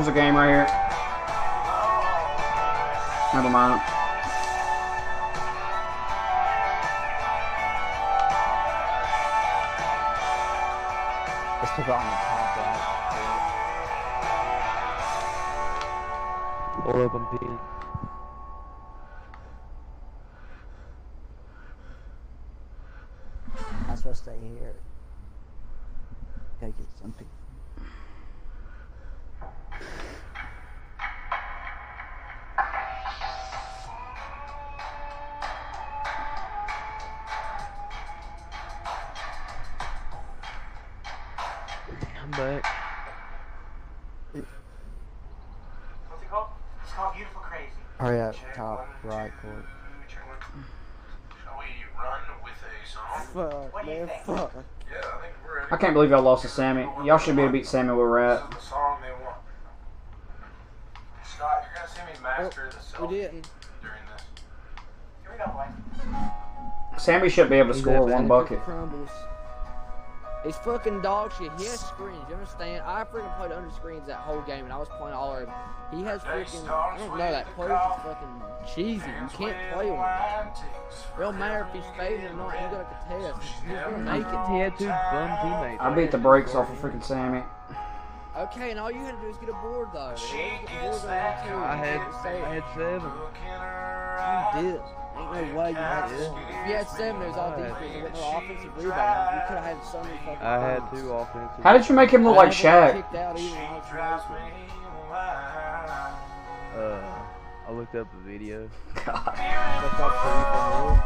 There's a game right here. Believe y'all lost to Sammy. Y'all should be able to beat Sammy where we're at. This is the song they want. Scott, you're gonna see me master the We self didn't. during this. Here we go. Sammy should be able to score one bucket. Crumbles. It's fucking dog shit. He has screens. You understand? I freaking played under screens that whole game, and I was playing all over. He has freaking. I don't know that player's just fucking cheesy. You can't play with him. It don't matter if he's fading or not. You got a contest. He's gonna make it. He had two bum teammates. I beat the brakes off of freaking Sammy. Okay, and all you had to do is get a board though. She gets board that on. I had I had seven. You did. Ain't no way you had one. If you had seven, it was all defense. There wasn't no offensive rebound. You could have had so many fucking I had two offensive. How did you make him look I like never Shaq? kicked out either when I was in high school. Uh, I looked up a video. God. Looked up Tariq Hill.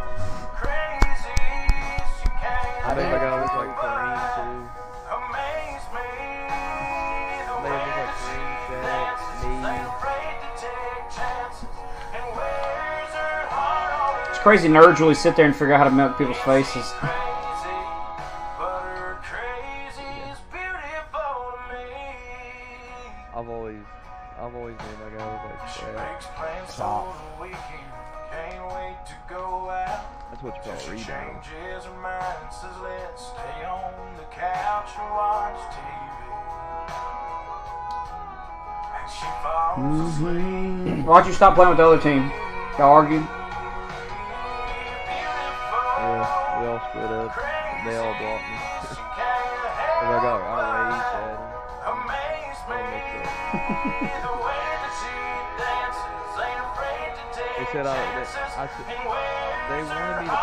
I think think- my guy looked like Kareem too. They look like Kareem, Shaq, me. It's crazy nerds really sit there and figure out how to milk people's faces. you stop playing with the other team? Y'all argued? Yeah, we all split up. They all blocked me. Cause I got outraged at him. They said I, that, I they wanted me to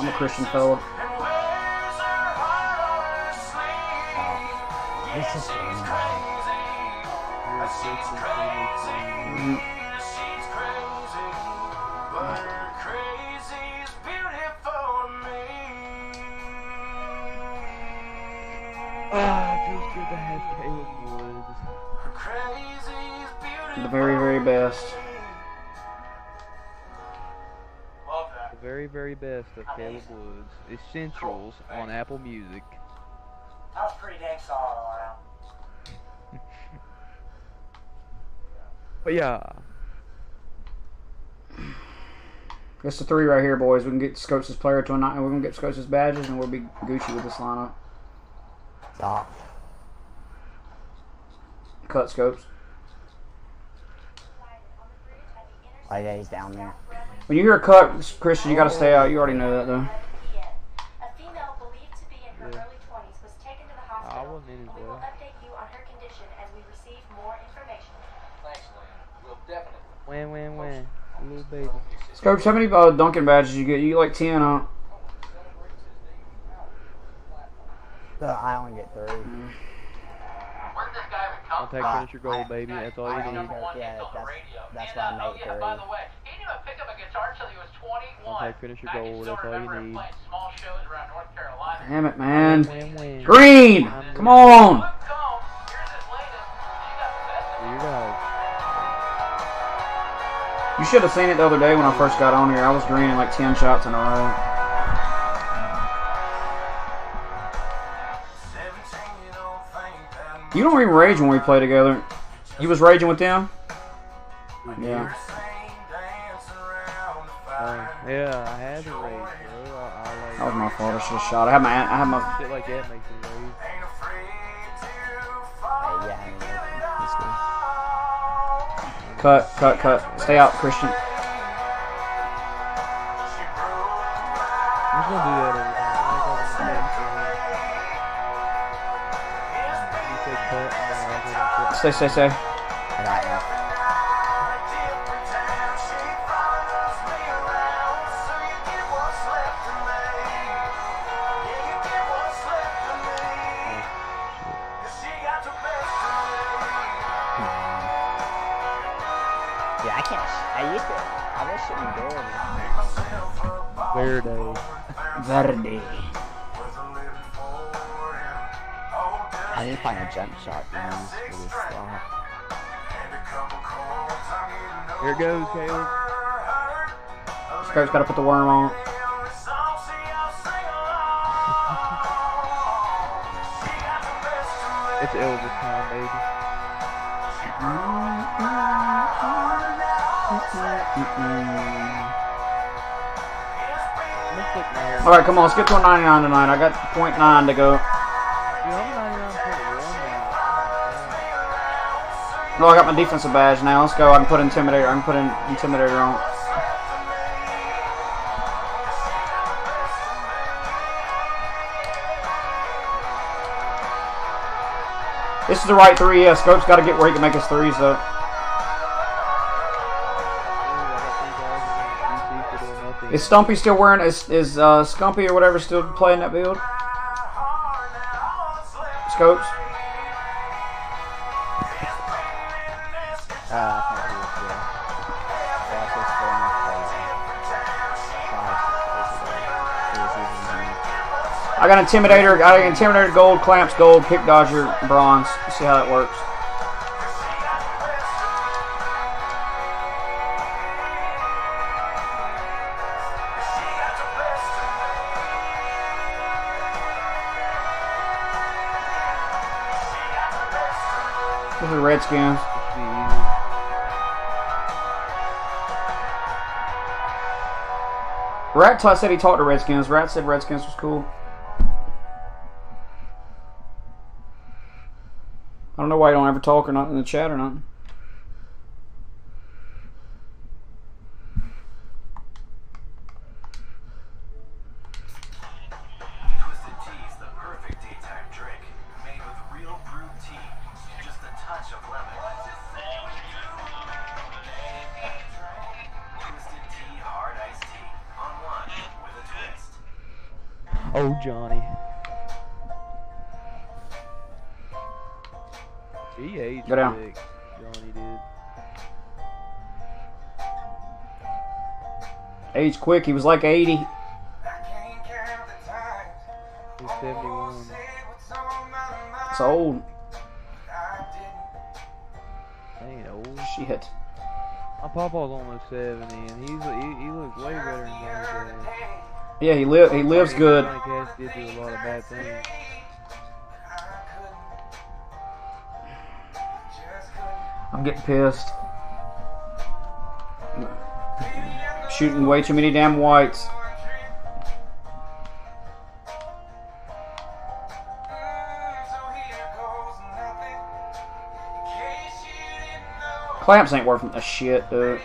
I'm a Christian fella. Best of Caleb Woods. Essentials on Apple Music. That was pretty dang solid all around. But yeah, It's the three right here, boys. We can get Scopes' player to a nine. We're gonna get Scopes' badges, and we'll be Gucci with this lineup. Stop. Cut Scopes. Oh yeah, he's down there. When you hear a cut, Christian, you gotta stay out. You already know that, though. A female believed to be in her early 20s was taken to the hospital, wasn't in and his we will update you on her condition as we receive more information. Thanks, We'll definitely. wham, wham, wham. A little baby. Scopes, how many uh, Duncan badges you get? You get like ten, huh? So I only get three. Where did this guy even come Contact Ah, finish your goal, I- baby. That's all you need. Yeah, hits on the that's- radio. that's and, why I uh, made oh, yeah, by the way, he didn't even pick up a guitar till he was 21. Contact finish your I goal. That's all you need. small shows around North Carolina. Damn it, man. Wham, wham. Green! Come on! Luke Combs, here's his latest. She got the best of You guys. You should have seen it the other day when I first got on here. I was greening like ten shots in a row. You don't even rage when we play together. You was raging with them? Yeah. Uh, yeah, I had to rage, bro. I, I like. That was my fault. I should have shot. I had my I had my Shit like that makes me rage. Hey, yeah, I mean, that's good. cut, cut, cut. Stay out, Christian. I'm just gonna do that Stay, stay, stay. find a jump shot. Here it goes, Caleb. Scar's gotta put the worm on. it's ill time, baby. Alright, come on, let's get to a 99 tonight. I got .9 to go. No, I got my defensive badge now. Let's go. I can put intimidator. I can put in intimidator on. This is the right three. Yeah, Scope's got to get where he can make his threes though. Ooh, I got 3,000 DC for doing nothing. Is Stumpy still wearing? Is is uh, Scumpy or whatever still playing that build? Scopes. Got Intimidator. I got Intimidator gold, Clamps gold, Pick Dodger bronze. Let's see how that works. Those are Redskins. Rat said he talked to Redskins. Rat said Redskins was cool. Talk or not in the chat or nothing. Age quick. He was like 80. He's 71. It's old. Ain't old. Shit. My papa's almost 70, and he's he, he looks way better than Cash. Yeah, he live. He lives good. Cash did do a lot of bad things. I'm getting pissed. Shooting way too many damn whites. Clamps ain't worth a shit, dude.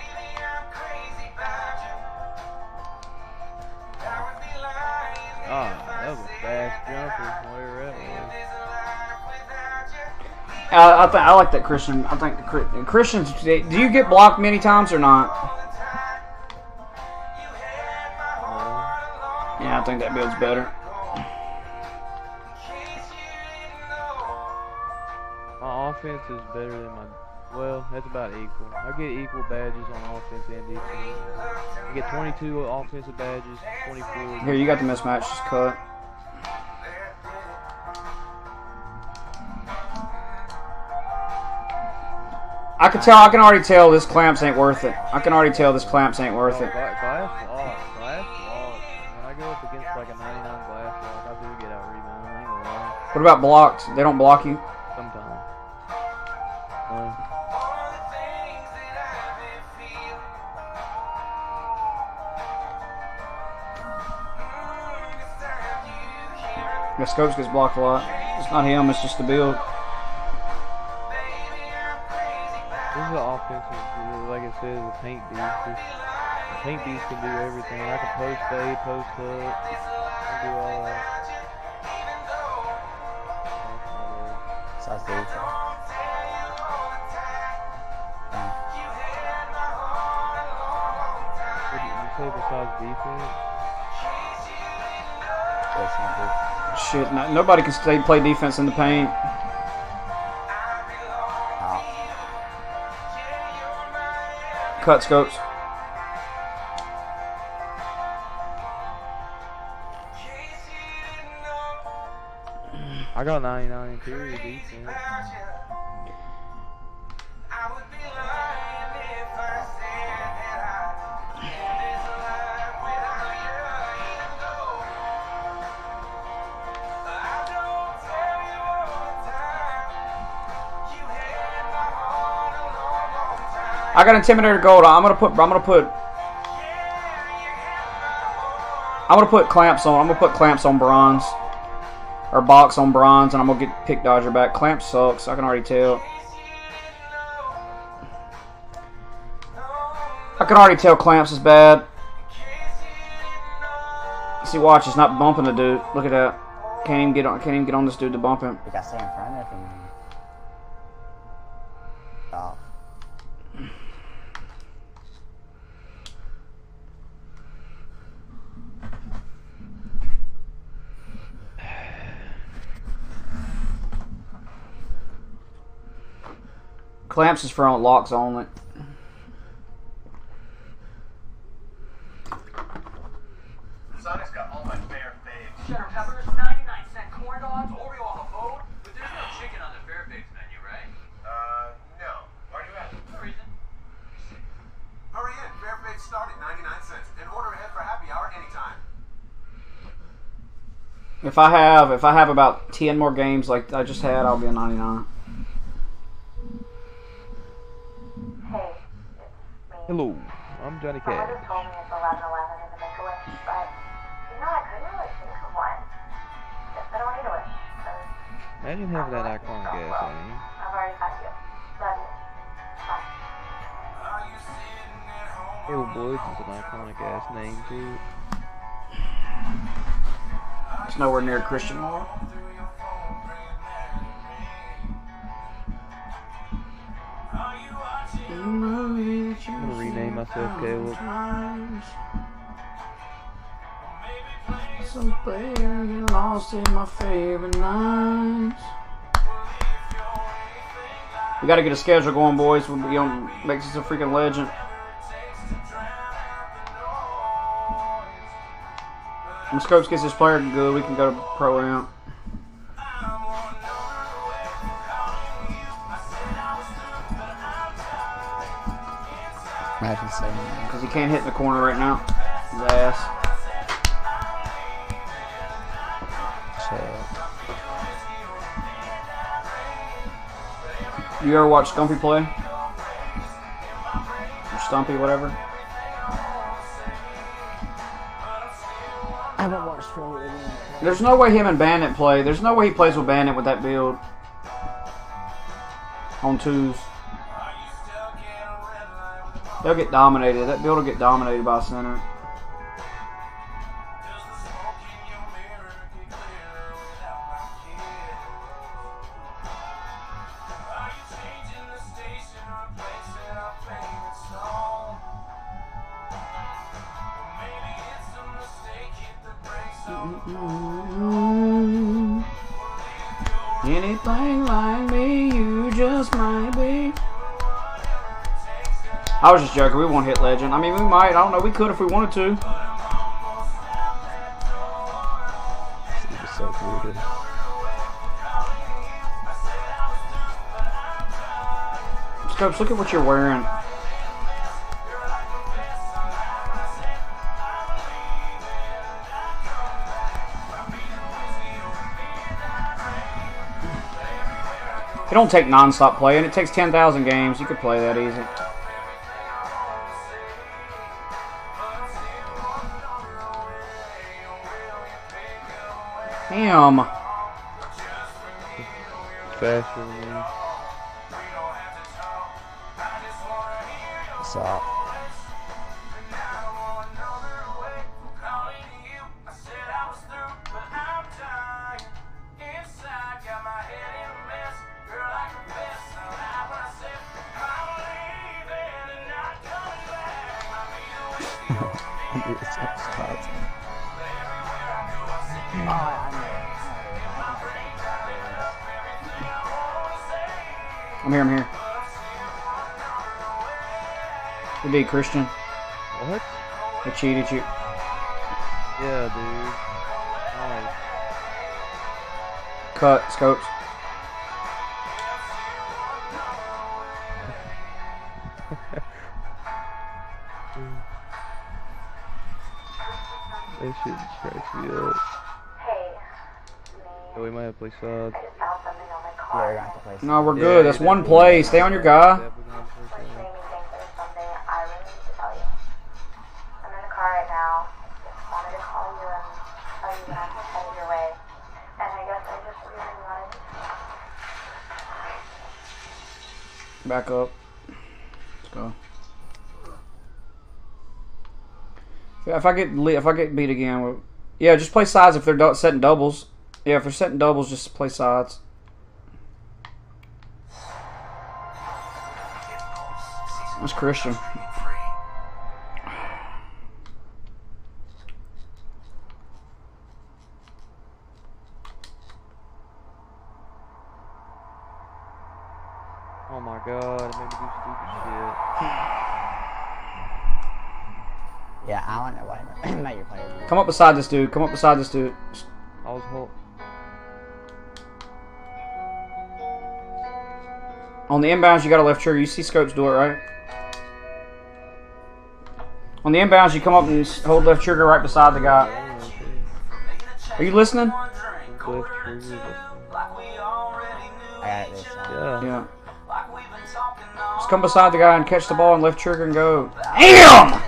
Ah, that was a fast jumper, whatever that was. I, I, th- I like that Christian. I think Christians. Do you get blocked many times or not? Better. My offense is better than my. Well, that's about equal. I get equal badges on offense and defense. I get 22 offensive badges, 24. Here, you got the mismatch. Just cut. I can tell. I can already tell this clamps ain't worth it. I can already tell this clamps ain't worth it. About blocked? They don't block you. Sometimes. Uh, The scopes gets blocked a lot. It's not him. It's just the build. this is an offensive, like I said, the paint beast. The paint beast can do everything. I can post fade, post up, do all that. So. What do you, besides defense? That's. Shit. No, nobody can stay play defense in the paint. Cut scopes. got 99 period decent. I got Intimidator Gold. I'm gonna put. I'm gonna put. I'm gonna put clamps on. I'm gonna put clamps on bronze or box on bronze, and I'm gonna get pick Dodger back. Clamp sucks. I can already tell. I can already tell clamps is bad. See, watch, it's not bumping the dude. Look at that. Can't even get on. Can't even get on this dude to bump him. We got to stay him. Clamps is for on locks only. Sonic's got all my fry faves. Cheddar peppers, 99 cent corn dogs, Oreo on the phone. But there's no chicken on the Fry Faves menu, right? Uh, no. Why do you ask? No reason. Hurry in. Fry Faves start at 99 cents and order ahead for happy hour anytime. If I have, if I have about ten more games like I just had, I'll be a 99. Iconic ass name too. It's nowhere near Christian Moore. I'm gonna rename myself Caleb. Some player get lost in my favorite nights. We gotta get a schedule going, boys. We'll be on makes us a freaking legend. When Scopes gets his player good, we can go to Pro-Am. Imagine saying that. Because he can't hit in the corner right now. His ass. You ever watch Stumpy play? Or Stumpy, whatever? There's no way him and Bandit play. There's no way he plays with Bandit with that build. On twos. They'll get dominated. That build will get dominated by center. Was just joking. We won't hit legend. I mean, we might. I don't know. We could if we wanted to. So. Scopes, look at what you're wearing. It don't take non-stop playing. It takes 10,000 games. You could play that easy. Be Christian. What? They cheated you. Yeah, dude. Nice. Cut. Scopes. That should cracks me up. Hey, Oh, we might have to play side. I just found something on my Yeah, car. you're gonna have to play. No, we're Yeah, good. That's one play. Stay on your guy. Back up. Let's go. Yeah, if I get if I get beat again, we'll- yeah, just play sides if they're setting doubles. Yeah, if they're setting doubles, just play sides. That's Christian. Oh my god, it made me do stupid shit. Yeah, I don't know what made your player do. Come up beside this dude. Come up beside this dude. I was hold. On the inbounds, you got a left trigger. You see Scopes do it, right? On the inbounds, you come up and s- hold left trigger right beside the guy. Are you listening? Left I got this. Yeah. Yeah. Just come beside the guy and catch the ball and left trigger and go. Damn!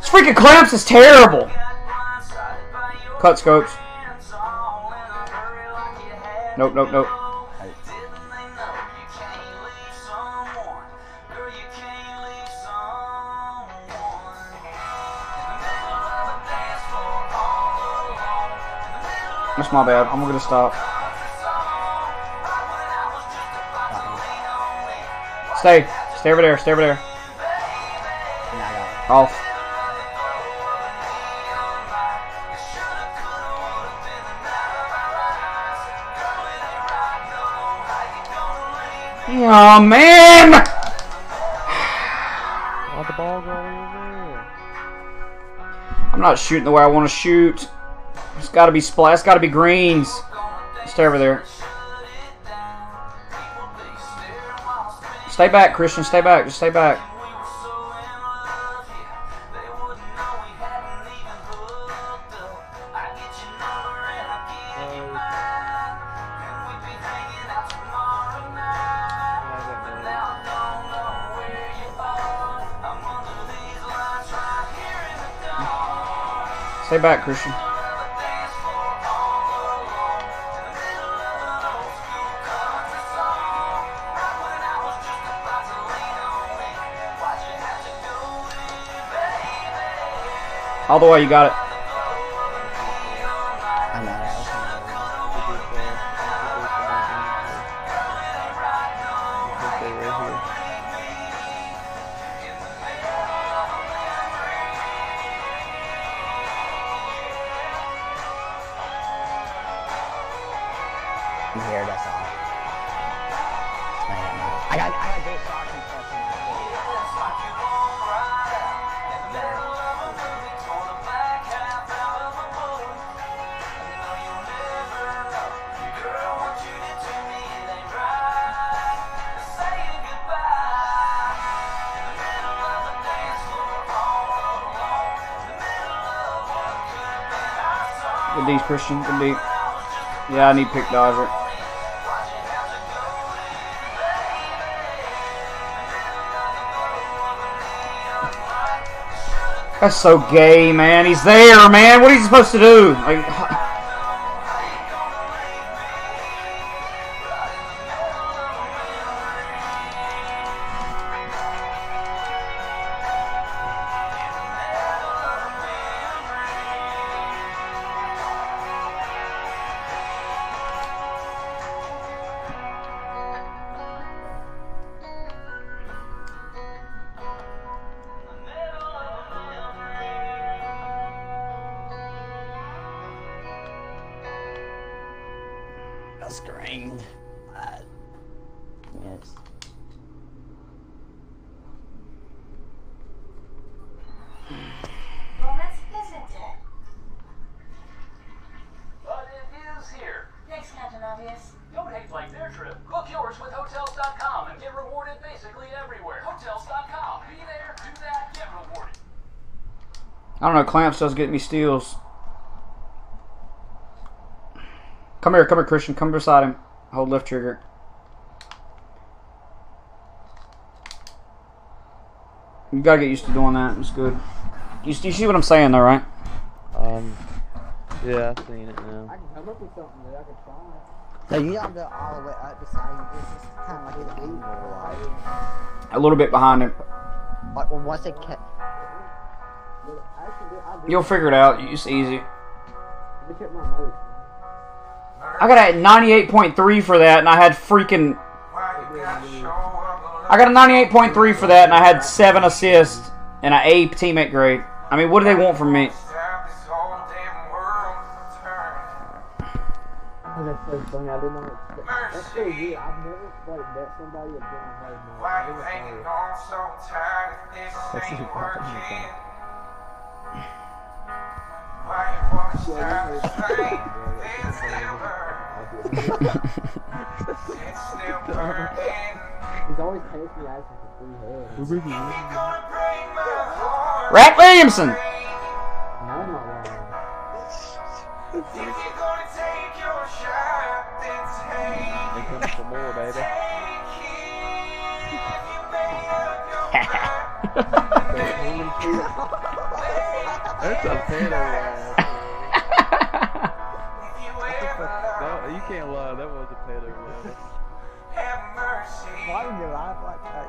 This freaking clamps is terrible. Cut scopes. Nope, nope, nope. That's my bad. I'm gonna stop. Stay. Stay over there. Stay over there. Off. Oh man! Why'd the ball go over there? I'm not shooting the way I want to shoot. It's got to be splat. It's got to be greens. Stay over there. Stay back, Christian. Stay back. Just stay back. Back, Christian. All the way, you got it. Christian. can be. Yeah, I need pick dodger. That's so gay, man. He's there, man. What are you supposed to do? Like, I don't does get me steals. Come here, come here, Christian. Come beside him. Hold left trigger. You gotta get used to doing that. It's good. You, you see what I'm saying, though, right? Um, yeah, I've seen it now. I can come up with something that I could try. So you don't go all the way up beside him. It's just kind of like an angle, like. A little bit behind him. Like well, once they cut. You'll figure it out. It's easy. Look at my notes. I got a 98.3 for that, and I had freaking. I got a 98.3 for that, and I had seven assists and an A teammate grade. I mean, what do they want from me? Baby. That's a pedo. That, you can't lie, that was a pedo laugh. Why would you laugh like that,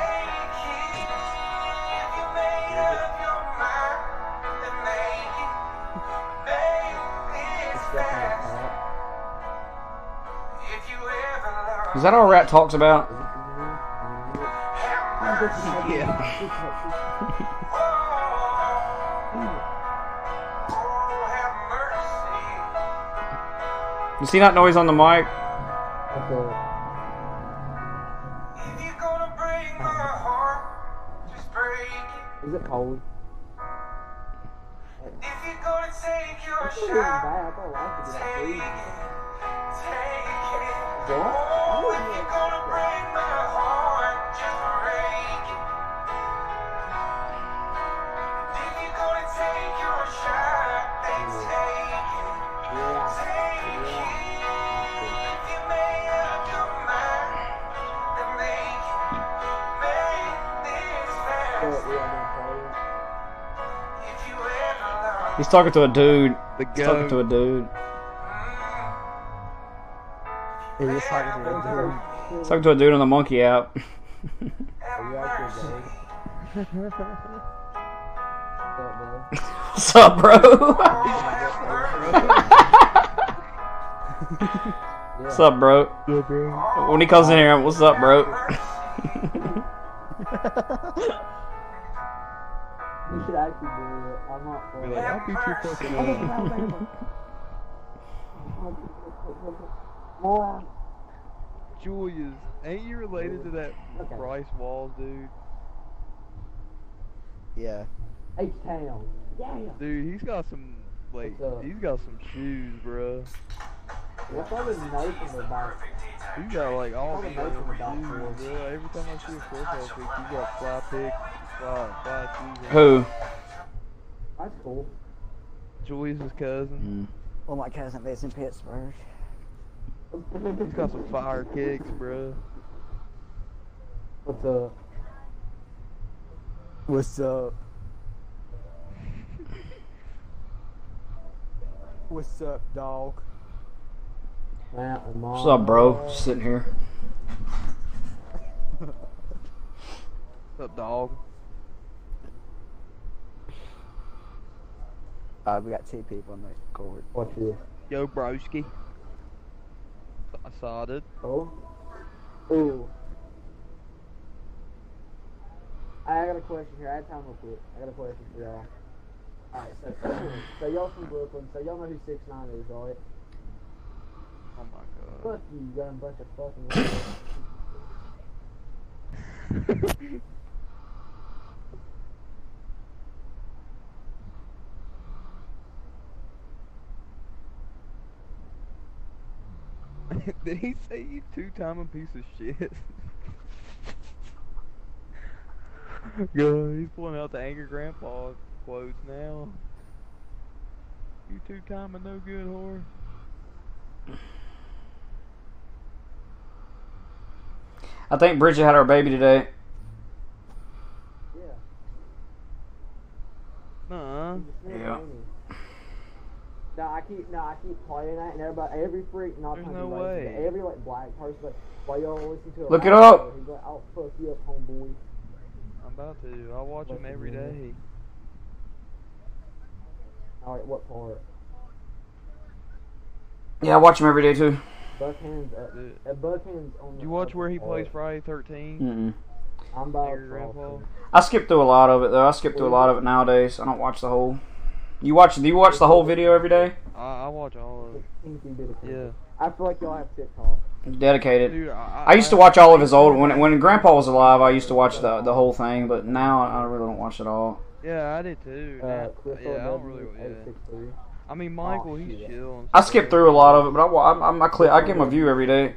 Is that all Rat talks about? You see that noise on the mic? That's a, is it cold? Talking to a dude. The He's talking to a dude. He was talking to a dude. Talking to a dude on the monkey app. Are you actually gay? What's up, bro? What's up, bro? When he comes in here, what's up, bro? Be like, I'll beat your fucking ass. Julius, ain't you related to that Okay. Bryce Walls dude? Yeah. H-Town. Yeah. Dude, he's got some like he's got some shoes, bruh. What's all this nothing about? He's got like all All the the shoes, nothing bro. Every time I see a profile pic, he got fly pics, fly fly shoes. Who? That's cool. Julius's cousin. Mm. Well, my cousin lives in Pittsburgh. He's got some fire kicks, bro. What's up? What's up? What's up, dog? Matt and Mom. What's up, bro? Just sitting here. What's up, dog? Uh, we got two people on the court. What's this? Yo, broski. I started. it. Oh. Ooh. I got a question here. I had time real quick. I got a question for y'all. Alright, so, so y'all from Brooklyn, so y'all know who 6 9 is, right? Oh my god. Fuck you, you got a bunch of fucking Did he say you two-timing piece of shit? Good. He's pulling out the angry grandpa quotes now. You two-timing no good whore. I think Bridget had her baby today. Nuh-uh. Yeah. No, I keep no, I keep playing that, and everybody, every freak, not There's talking no about way. but every like black person, like, why y'all listen to it? Look it up. He's like, I'll fuck you up, homeboy. I'm about to. I watch him Listen every to me. day. All right, what part? Yeah, I watch him every day too. Buckhand's at, Dude. at Buckhand's on You watch where he part. plays Friday 13? Mm-mm. I'm about Angry grandpa. I skip through a lot of it though. I skip through a lot of it nowadays. I don't watch the whole. You watch? Do you watch the whole video every day? I, I watch all of it. Pinky bit of Yeah. I feel like y'all have TikTok. Dedicated. Dude, I, I used to watch all of his old when when Grandpa was alive. I used to watch the the whole thing, but now I really don't watch it all. Yeah, I did too. Uh, Now- yeah, I don't really. Yeah. I mean, Michael, Oh, he's shit. chill. and I skip through a lot of it, but I I'm, I'm, I, clear, I give him a view every day.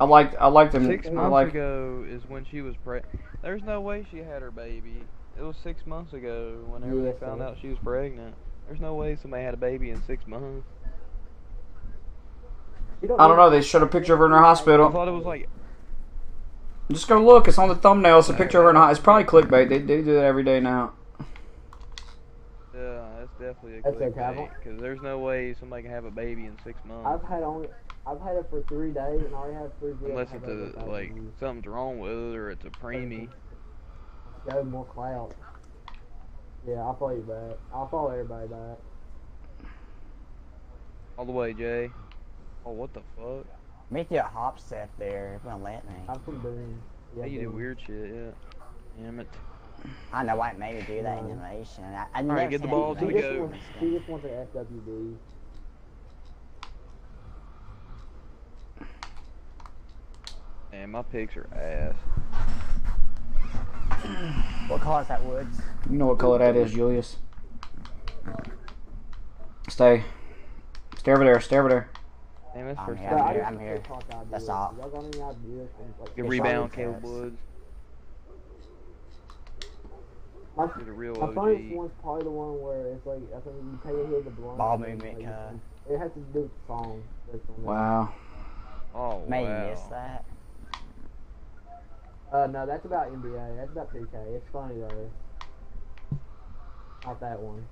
I like I like them. Six I months like ago is when she was pregnant. There's no way she had her baby. It was six months ago whenever Yeah, they found so- out she was pregnant. There's no way somebody had a baby in six months. You I don't know. They showed a picture of her in her hospital. I thought it was like Just go look. It's on the thumbnail. It's a picture of her in. A hospital it's probably clickbait. They, they do that every day now. Yeah, that's definitely a That's okay, clickbait. Because there's no way somebody can have a baby in six months. I've had only, I've had it for three days, and I already have three girls. Unless it's a, like, something's wrong with it or it's a preemie. Go more clout. Yeah, I'll follow you back. I'll follow everybody back. All the way, Jay. Oh, what the fuck? Make you a hop step there. It won't let me. I'm from Boone. Yeah, Hey, you do Boone. weird shit, yeah. Damn it. I know why it made me do that animation. I, I never Alright, get the seen ball to She the anything just goat. wants, just wants an FWB. Man, my picks are ass. What color is that woods? You know what color that is, Julius. Stay. Stay over there. Stay over there. Damn, I'm here, Yeah, I'm I here, just I'm here. That's all. Y'all got any ideas? from, Like, Good It's rebound, Caleb Woods. My, He's a real my funniest one's probably the one where it's like I think you pay a hear the blunt. Ball movement, like, uh, It has to do with the song. that's on there. Wow. Oh, May wow. you miss that. Uh, no, that's about NBA. That's about 2K. It's funny though. Not that one.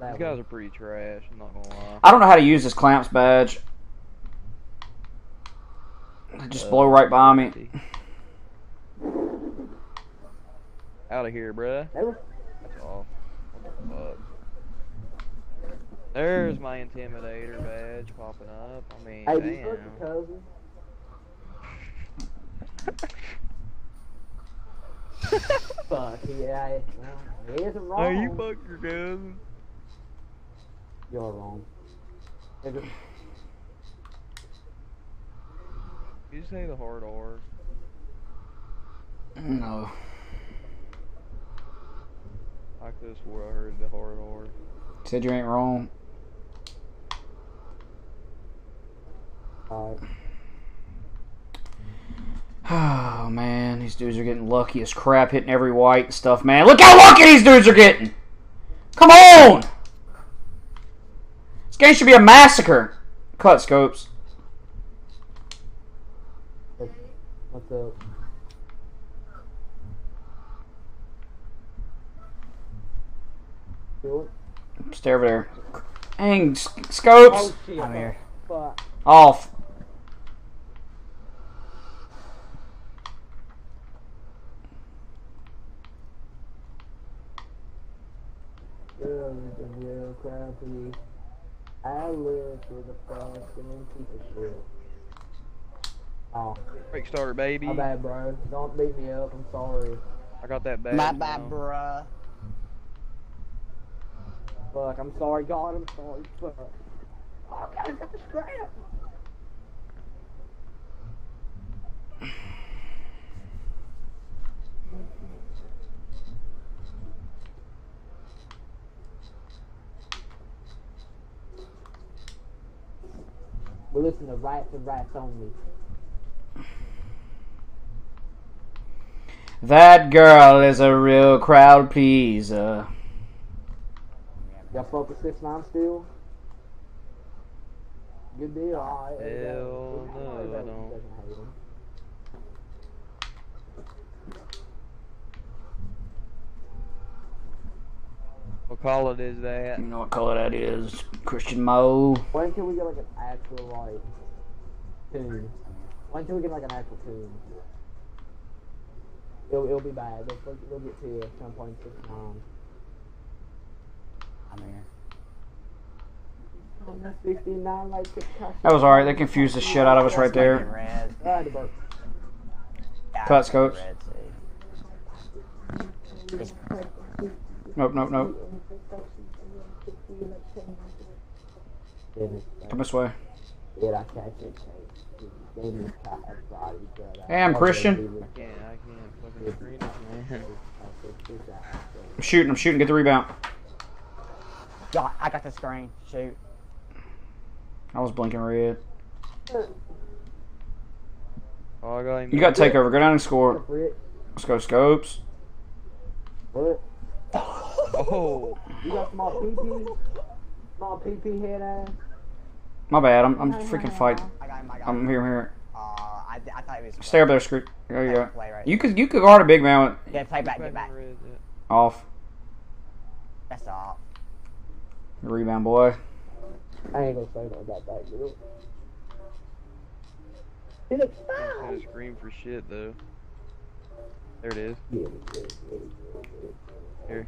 That These guys one. are pretty trash, I'm not gonna lie. I don't know how to use this clamps badge. It just Uh, blow right by me. Out of here, bruh. That's off. What the fuck? There's my intimidator badge popping up. I mean, hey, do you damn. Your cousin? Fuck, yeah. Well, he isn't wrong. Are you fuck your cousin? You're wrong. If it- You say the hard R. No. I could have swore I heard the hard R. Said you ain't wrong. Alright. Oh man, these dudes are getting lucky as crap hitting every white and stuff, man. Look how lucky these dudes are getting! Come on! This game should be a massacre. Cut scopes. What's up? Stay over there. Dang, s- scopes! Oh shit. I'm here. Fuck. Off. Girl, the real crappy. I live for the fucking piece of shit. Oh, Break starter, baby. my bad, bro. Don't beat me up. I'm sorry. I got that bad. My bad, now. bruh. Fuck, I'm sorry, God. I'm sorry. Fuck. Oh, God, I got the scrap. We listen to rats and rats only. That girl is a real crowd pleaser. Y'all fuck with six nine still? Good deal. Alright. Hell no, I don't. Doesn't hate him. What color is that? You know what color that is? Christian Mo. When can we get like an actual like tune? When can we get like an actual tune? It'll, it'll be bad. They'll, they'll get to you at some point six nine. I'm here. 69 like the That was alright. They confused the shit out of us right there. Red. Alright, Nope, nope, nope. Come this way. I catch it? Gave me a cat body, but, Hey, I'm Christian. I can't, I can't. Fucking man. I'm shooting. I'm shooting. Get the rebound. Yo, I got the screen. Shoot. I was blinking red. Oh, I got him. You got takeover. Go down and score. Brit, Let's go scopes. what? Oh, You got small PP? Small PP head ass? My bad. I'm, I'm freaking fighting. I got him. I got I'm here. I'm here. Uh, I, I thought it was. Stay up there, Screw. There you go. Play right You could you could guard a big man with Yeah, play back, get back. off. That's all. Rebound boy. I ain't gonna say no about that, girl. It looks Can't foul! scream for shit though. There it is. Here.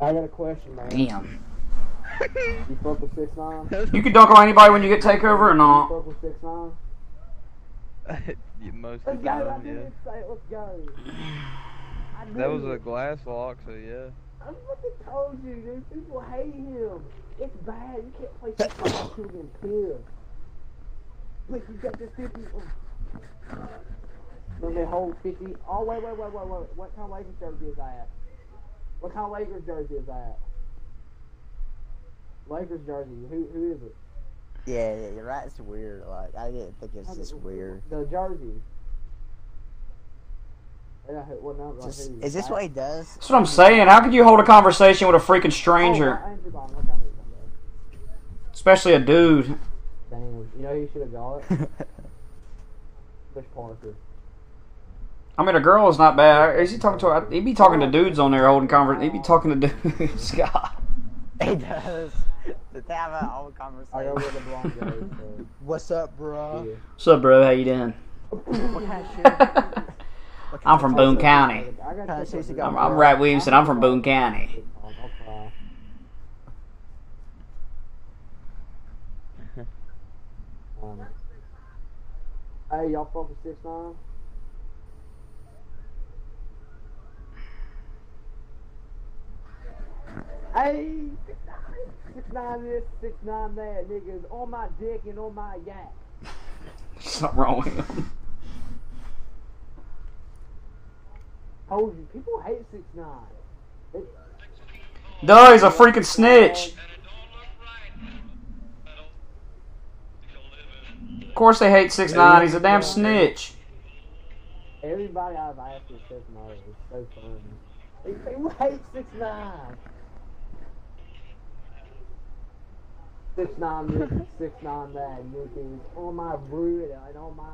I got a question, man. Damn. you fuck with six nine? You can dunk on anybody when you get takeover or not? You fuck with six nine? you most Let's go, time, yeah. Say, let's go. That was a glass lock, so yeah. I fucking told you, dude. People hate him. It's bad. You can't play six nine shooting here. Look, you got this 50. Then they hold 50. Oh, wait, wait, wait, wait, wait. What kind of Lakers jersey is that? What kind of Lakers jersey is that? Lakers jersey. Who who is it? Yeah, that's weird. Like I didn't think it's just weird. The jersey. Just, is this what he does? That's what I'm saying. How could you hold a conversation with a freaking stranger? Oh, Especially a dude. Dang, you know you should have got it? Bush Parker. I mean, a girl is not bad. Is he talking to? He be talking to dudes on there holding convers. He be talking to dudes. God. he does. Did they have an old I conversation? go with the blonde guy. What's up, bro? Yeah. What's up, bro? How you doing? What kind of shit? What I'm from Boone? County. I got Kinda this shit you one. got, I'm, I'm Rat Williamson. I'm from Boone County. I'll cry. Um, hey, y'all fuck with six nine? Hey, six nine, six nine this, six nine that, niggas on my dick and on my yak. Something wrong with him. Told you, people hate six nine. They, Duh, he's a freaking snitch. Of course they hate six nine. He's a damn snitch. everybody I've asked is six nine. It's so funny. People hate six nine. Six nine this, six nine that, niggas on my brood and on my.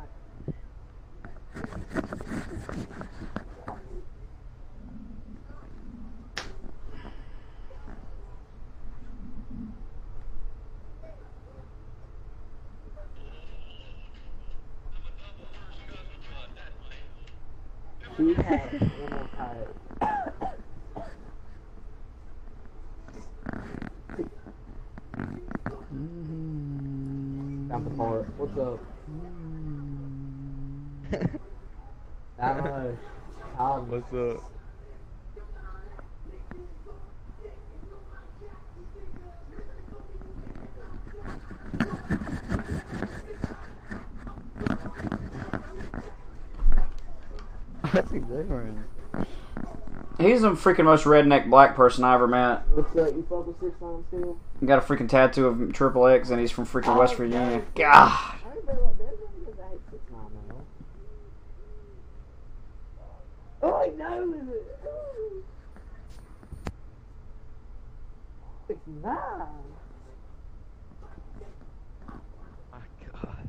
She had one more time. Down the part. What's up? I don't know. Um, What's up? What's he? He's the freaking most redneck black person I ever met. What's up? You fuck with six nine still? He got a freaking tattoo of Triple X, and he's from freaking West oh, Virginia. God. I ain't been like that. Because I hate six nine now. Oh, I know it? Six nine. My God.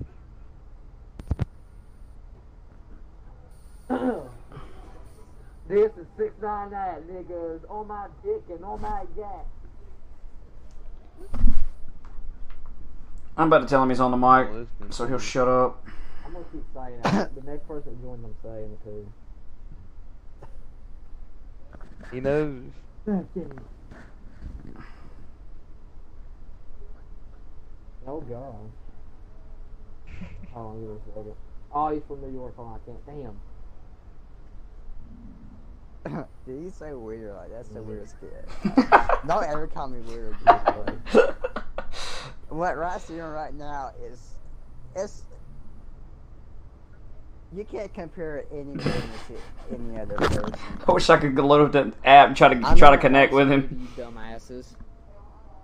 this is six nine nine niggas on my dick and on my gas. I'm about to tell him he's on the mic, so he'll shut up. I'm gonna keep saying it. the next person joins, I'm saying it too. He knows. Oh god. Hold on, give me a second. Oh, he's from New York. Oh, on, I can't. Damn. Did you say weird? Like that's the weirdest kid. Don't ever call me weird. Dude, what Rice doing right now is, it's. You can't compare any man to any other person. I wish I could load up that app and try to I try to connect with him. You dumbasses.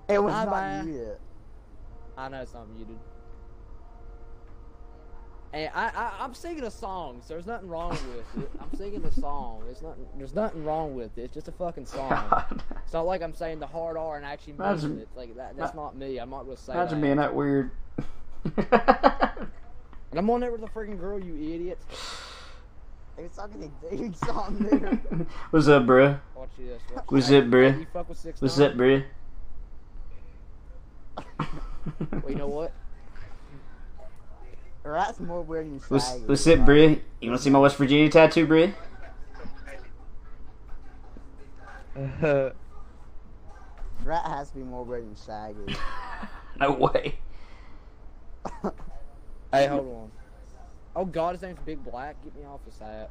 It was Bye not bye. muted. I know it's not muted. And I, I I'm singing a song, so there's nothing wrong with it. I'm singing a song. There's nothing there's nothing wrong with it. It's just a fucking song. God. It's not like I'm saying the hard R and actually Imagine- it. Like that that's not me. I'm not gonna say Imagine that. being that weird. And I'm on there with a freaking girl, you idiot. It's talking a big song, dude. What's up, bruh? Watch this. Watch What's this. up, bruh? You fuck with six What's nine? up, bruh? Well, you know what? Rat's more weird than What's, Shaggy. what's up, bruh? You wanna see my West Virginia tattoo, bruh? Rat has to be more weird than Shaggy. No way. Hey, hold on. Oh God, his name's Big Black. Get me off this app.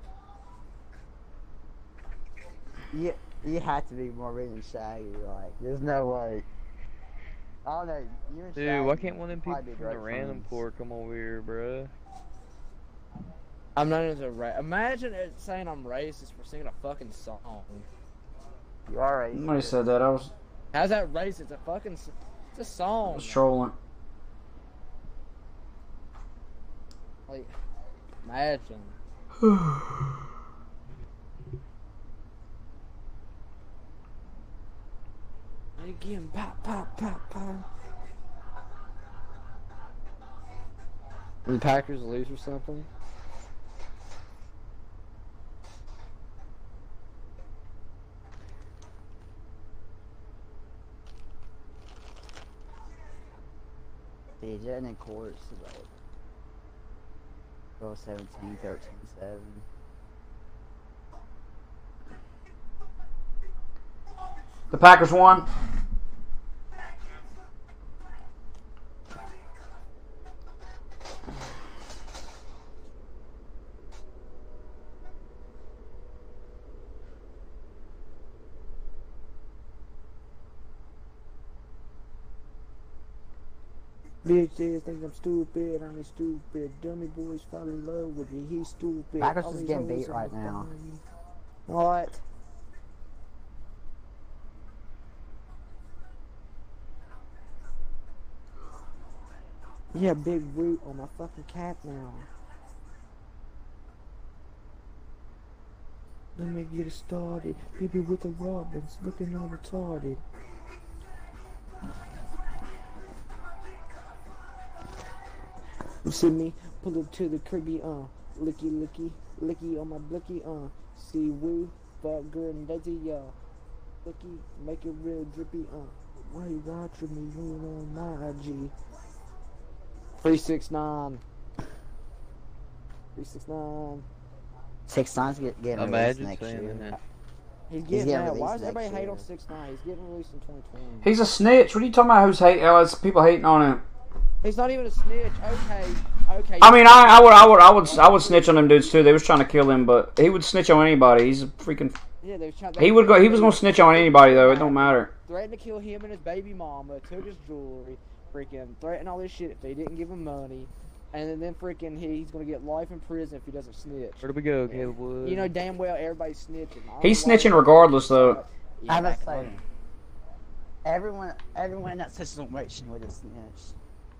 You you have to be more weird than Shaggy. Like, there's no way. I don't know. You and Dude, why can't one of them people probably be from the great random friends. corps come over here, bruh? I'm not into ra- Imagine it saying I'm racist for singing a fucking song. You are right. Nobody said that. I was, How's that racist? It's a fucking. It's a I song. I was trolling. Like, imagine. And again, pop, pop, pop, pop. Did the Packers lose or something? Dude, you're in the courts like. Go 17, 13, 7. The Packers won. Bitches think I'm stupid, I'm stupid. Dummy boys fall in love with me, he's stupid. Packers is getting beat right now. What? Yeah, big root on my fucking cat now. Let me get it started. Baby with the robins, looking all retarded. You see me pull up to the cribby, uh, licky licky, licky on my blicky, uh, see woo, fuck girl and daisy, uh, licky, make it real drippy, uh, why you watching me, you on my IG? 369. 369. Six times get, getting released next year. that. He's He's getting getting that. Why released does everybody next hate year. on 6 nine? He's getting released in 2020. He's a snitch. What are you talking about? Who's hate? Oh, people hating on him. He's not even a snitch. Okay. Okay. I mean, I, I would, I would, I would, I would snitch on them dudes too. They was trying to kill him, but he would snitch on anybody. He's a freaking. Yeah, they was trying, He would go. He was gonna snitch on anybody though. It don't matter. Threatened to kill him and his baby mama, took his jewelry, freaking threatened all this shit if they didn't give him money. and then, then freaking he, he's gonna get life in prison if he doesn't snitch. Where do we go, Caleb Wood? You know damn well everybody's snitching. I He's snitching they- regardless, though. Yeah, I must back say, then. everyone, everyone in that situation would have snitched.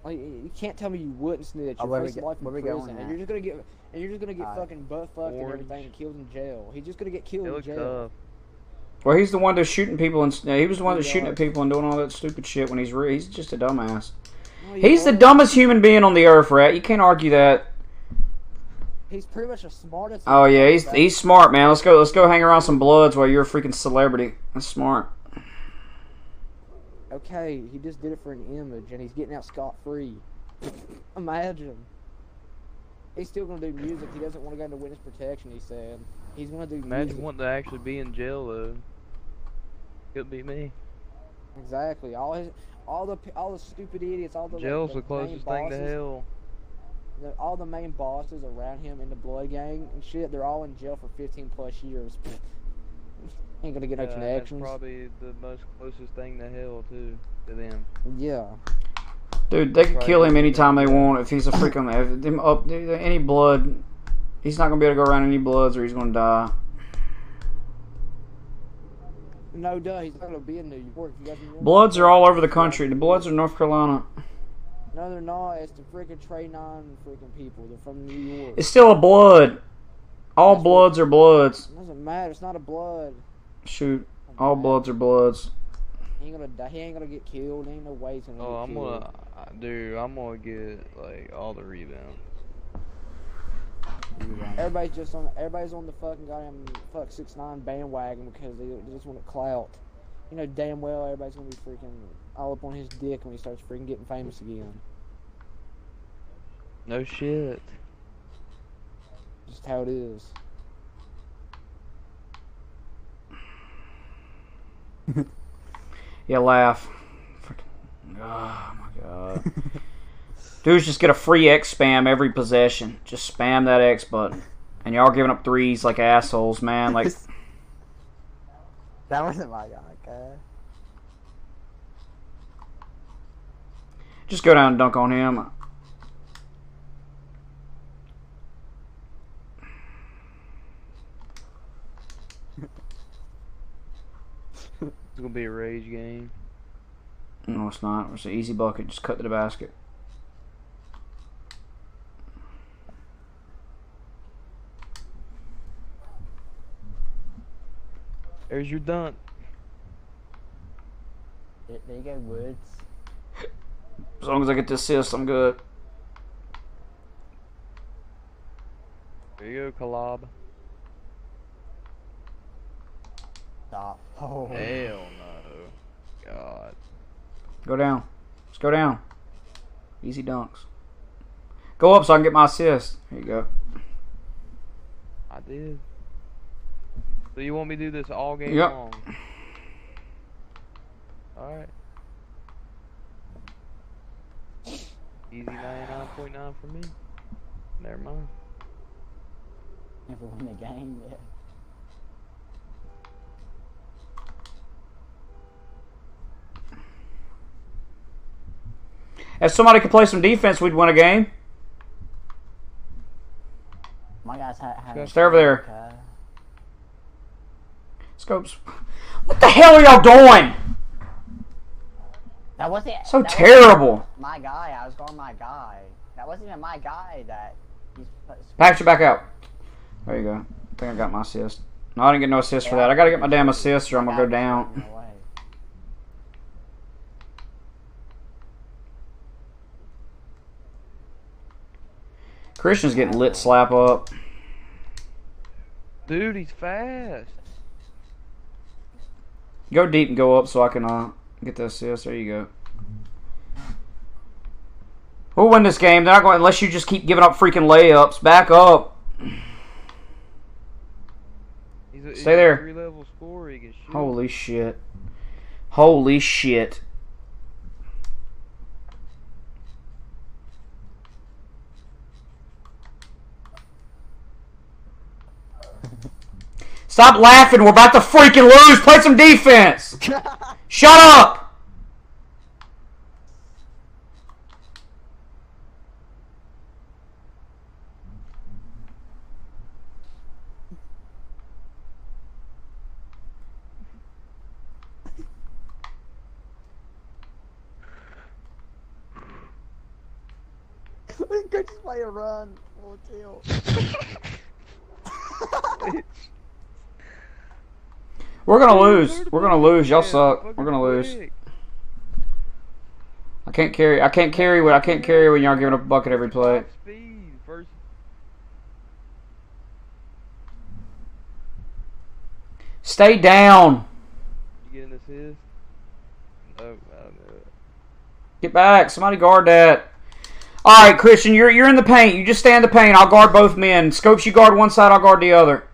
Like, you can't tell me you wouldn't snitch. Oh, You're where we facing life in prison, going and you're just gonna get and you're just gonna get Alright. fucking butt fucked and everything and killed in jail. He's just gonna get killed in jail. tough. Well, he's the one that's shooting people, and he was the one that's He shooting at people and doing all that stupid shit when he's re- he's just a dumbass. No, He's the dumbest human being on the earth, rat. You can't argue that. He's pretty much the smartest. Oh yeah, he's Back- he's smart, man. Let's go let's go hang around some Bloods while you're a freaking celebrity. That's smart. Okay, he just did it for an image, and he's getting out scot free. Imagine. He's still gonna do music. He doesn't want to go into witness protection. He said he's gonna do Imagine music. wanting to actually be in jail though. Could be me. Exactly. All his, all the, all the stupid idiots, all the like, Jail's the the closest main thing to hell. the, all the main bosses around him in the Blood Gang and shit. They're all in jail for 15 plus years. Ain't gonna get no Yeah, that's probably the most closest thing to hell too to them. Yeah. Dude, they can Right. kill him anytime they want if he's a freaking if them up any blood. He's not gonna be able to go around any bloods or he's gonna die. No, duh. He's not gonna be in New York. You guys remember? Bloods are all over the country. The Bloods are North Carolina. No, they're not. It's the freaking Trey Nine freaking people. They're from New York. It's still a blood. All bloods are bloods. It doesn't matter. It's not a blood. Shoot, all bloods are bloods. He ain't gonna die. He ain't gonna get killed. Ain't no way he's gonna Oh, get I'm killed. gonna, dude, I'm gonna get like all the rebounds. Everybody's just on. Everybody's on the fucking goddamn fuck six nine bandwagon because they, they just want to clout. You know damn well everybody's gonna be freaking all up on his dick when he starts freaking getting famous again. No shit. Just how it is. Yeah, laugh. Oh my god. Dudes just get a free X spam every possession. Just spam that X button. And y'all giving up threes like assholes, man. Like That wasn't my guy, okay? just go down and dunk on him. It's gonna be a rage game. No, it's not. It's an easy bucket. Just cut to the basket. There's your dunk. There, there you go, Woods. As long as I get the assist, I'm good. There you go, Caleb. Stop. Oh. Hell no. God. Go down. Just go down. Easy dunks. Go up so I can get my assist. There you go. I did. So you want me to do this all game Yep. long? Alright. Easy 99.9 for me. Never mind. Never win a game yet. If somebody could play some defense, we'd win a game. My guys had. had Stay over there. Okay. Scopes. What the hell are y'all doing? That wasn't. So that wasn't terrible. My guy, I was going my guy. That wasn't even my guy. That he's. Patch it back out. There you go. I think I got my assist. No, I didn't get no assist for that. I gotta get my damn assist or I'm gonna go down. Christian's getting lit slap up. Dude, he's fast. Go deep and go up so I can uh, get the assist. There you go. We'll win this game. They're not going unless you just keep giving up freaking layups. Back up. A, Stay there. three level scorer. He can shoot. Holy shit. Holy shit. Stop laughing. We're about to freaking lose. Play some defense. Shut up. Go just play a run or a. We're gonna lose. We're gonna lose. Y'all suck. We're gonna lose. I can't carry. I can't carry when I can't carry when y'all giving up a bucket every play. Stay down. You get assist. I know. Get back. Somebody guard that. All right, Christian, you're you're in the paint. You just stay in the paint. I'll guard both men. Scopes, you guard one side. I'll guard the other.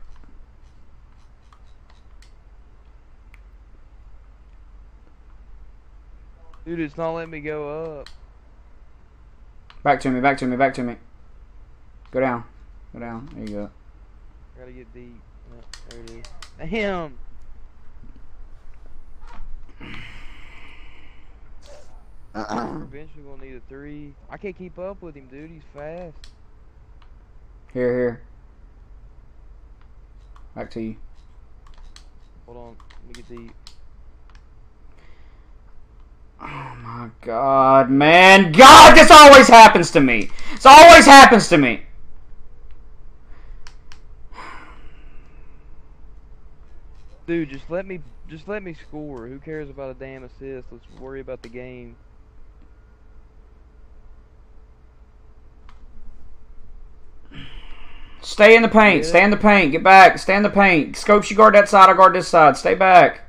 Dude, it's not letting me go up. Back to me. Back to me. Back to me. Go down. Go down. There you go. I Gotta get deep. Yeah, there it is. Damn. We're eventually gonna need a three. I can't keep up with him, dude. He's fast. Here, here. Back to you. Hold on. Let me get deep. Oh my god, man. God, this always happens to me. This always happens to me. Dude, just let me just let me score. Who cares about a damn assist? Let's worry about the game. Stay in the paint. Stay in the paint. Get back. Stay in the paint. Scopes, you guard that side. I guard this side. Stay back.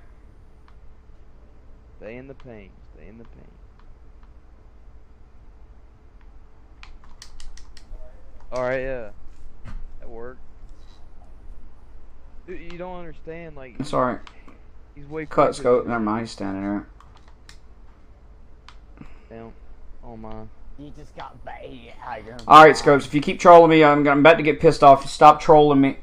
Stay in the paint. Stay in the paint. Alright, yeah. That worked. Dude, you don't understand, like It's alright. he's way Cut quicker scope. than Never me. mind. He's standing there. Damn. Oh my. You just got baited. out All right, mind. Scopes. If you keep trolling me, I'm, I'm about to get pissed off. Stop trolling me.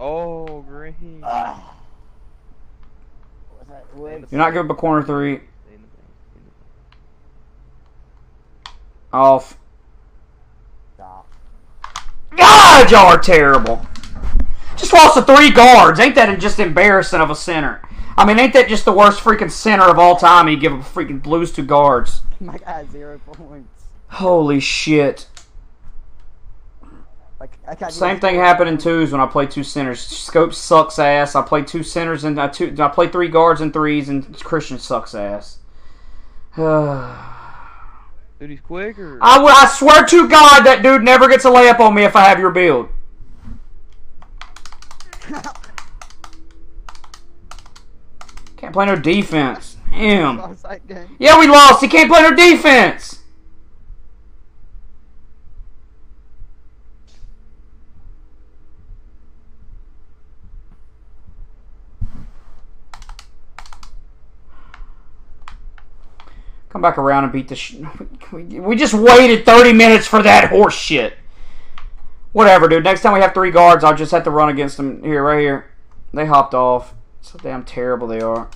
Oh, green. Ah. What's that? Woods? You're not giving up a corner three. Stay in the paint. Stay in the paint. Off. God, y'all are terrible. Just lost to three guards. Ain't that just embarrassing of a center? I mean, ain't that just the worst freaking center of all time? You give up a freaking blues to guards. My guy had zero points. Holy shit. Like, Same thing score. happened in twos when I played two centers. Scope sucks ass. I played two centers and I two. I played three guards and threes, and Christian sucks ass. I, Dude, he's quicker. w- I swear to God, that dude never gets a layup on me if I have your build. Can't play no defense. Damn. Lost that game. Yeah, we lost. He can't play no defense. Come back around and beat the. Sh- we, just waited 30 minutes for that horse shit. Whatever, dude. Next time we have three guards, I'll just have to run against them. Here, right here. They hopped off. So damn terrible they are.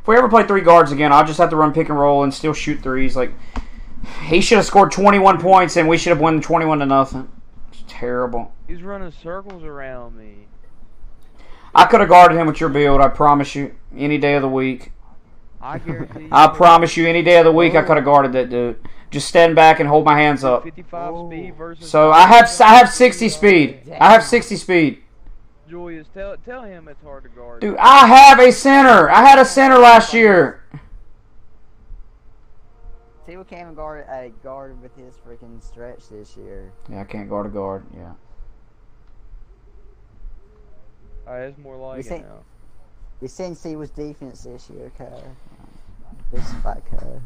If we ever play three guards again, I'll just have to run pick and roll and still shoot threes. Like he should have scored 21 points and we should have won 21 to nothing. It's terrible. He's running circles around me. I could have guarded him with your build. I promise you, any day of the week. I guarantee. I promise you, any day of the week, I could have guarded that dude. Just stand back and hold my hands up. 55 speed versus. So I have I have 60 speed. I have 60 speed. Julius, tell tell him it's hard to guard. Dude, I have a center. I had a center last year. See what came and guard a guard with his freaking stretch this year. Yeah, I can't guard a guard. Yeah. Alright, it's more like You it think- now. You seen C was defense this year, cuz. This fight, cuz.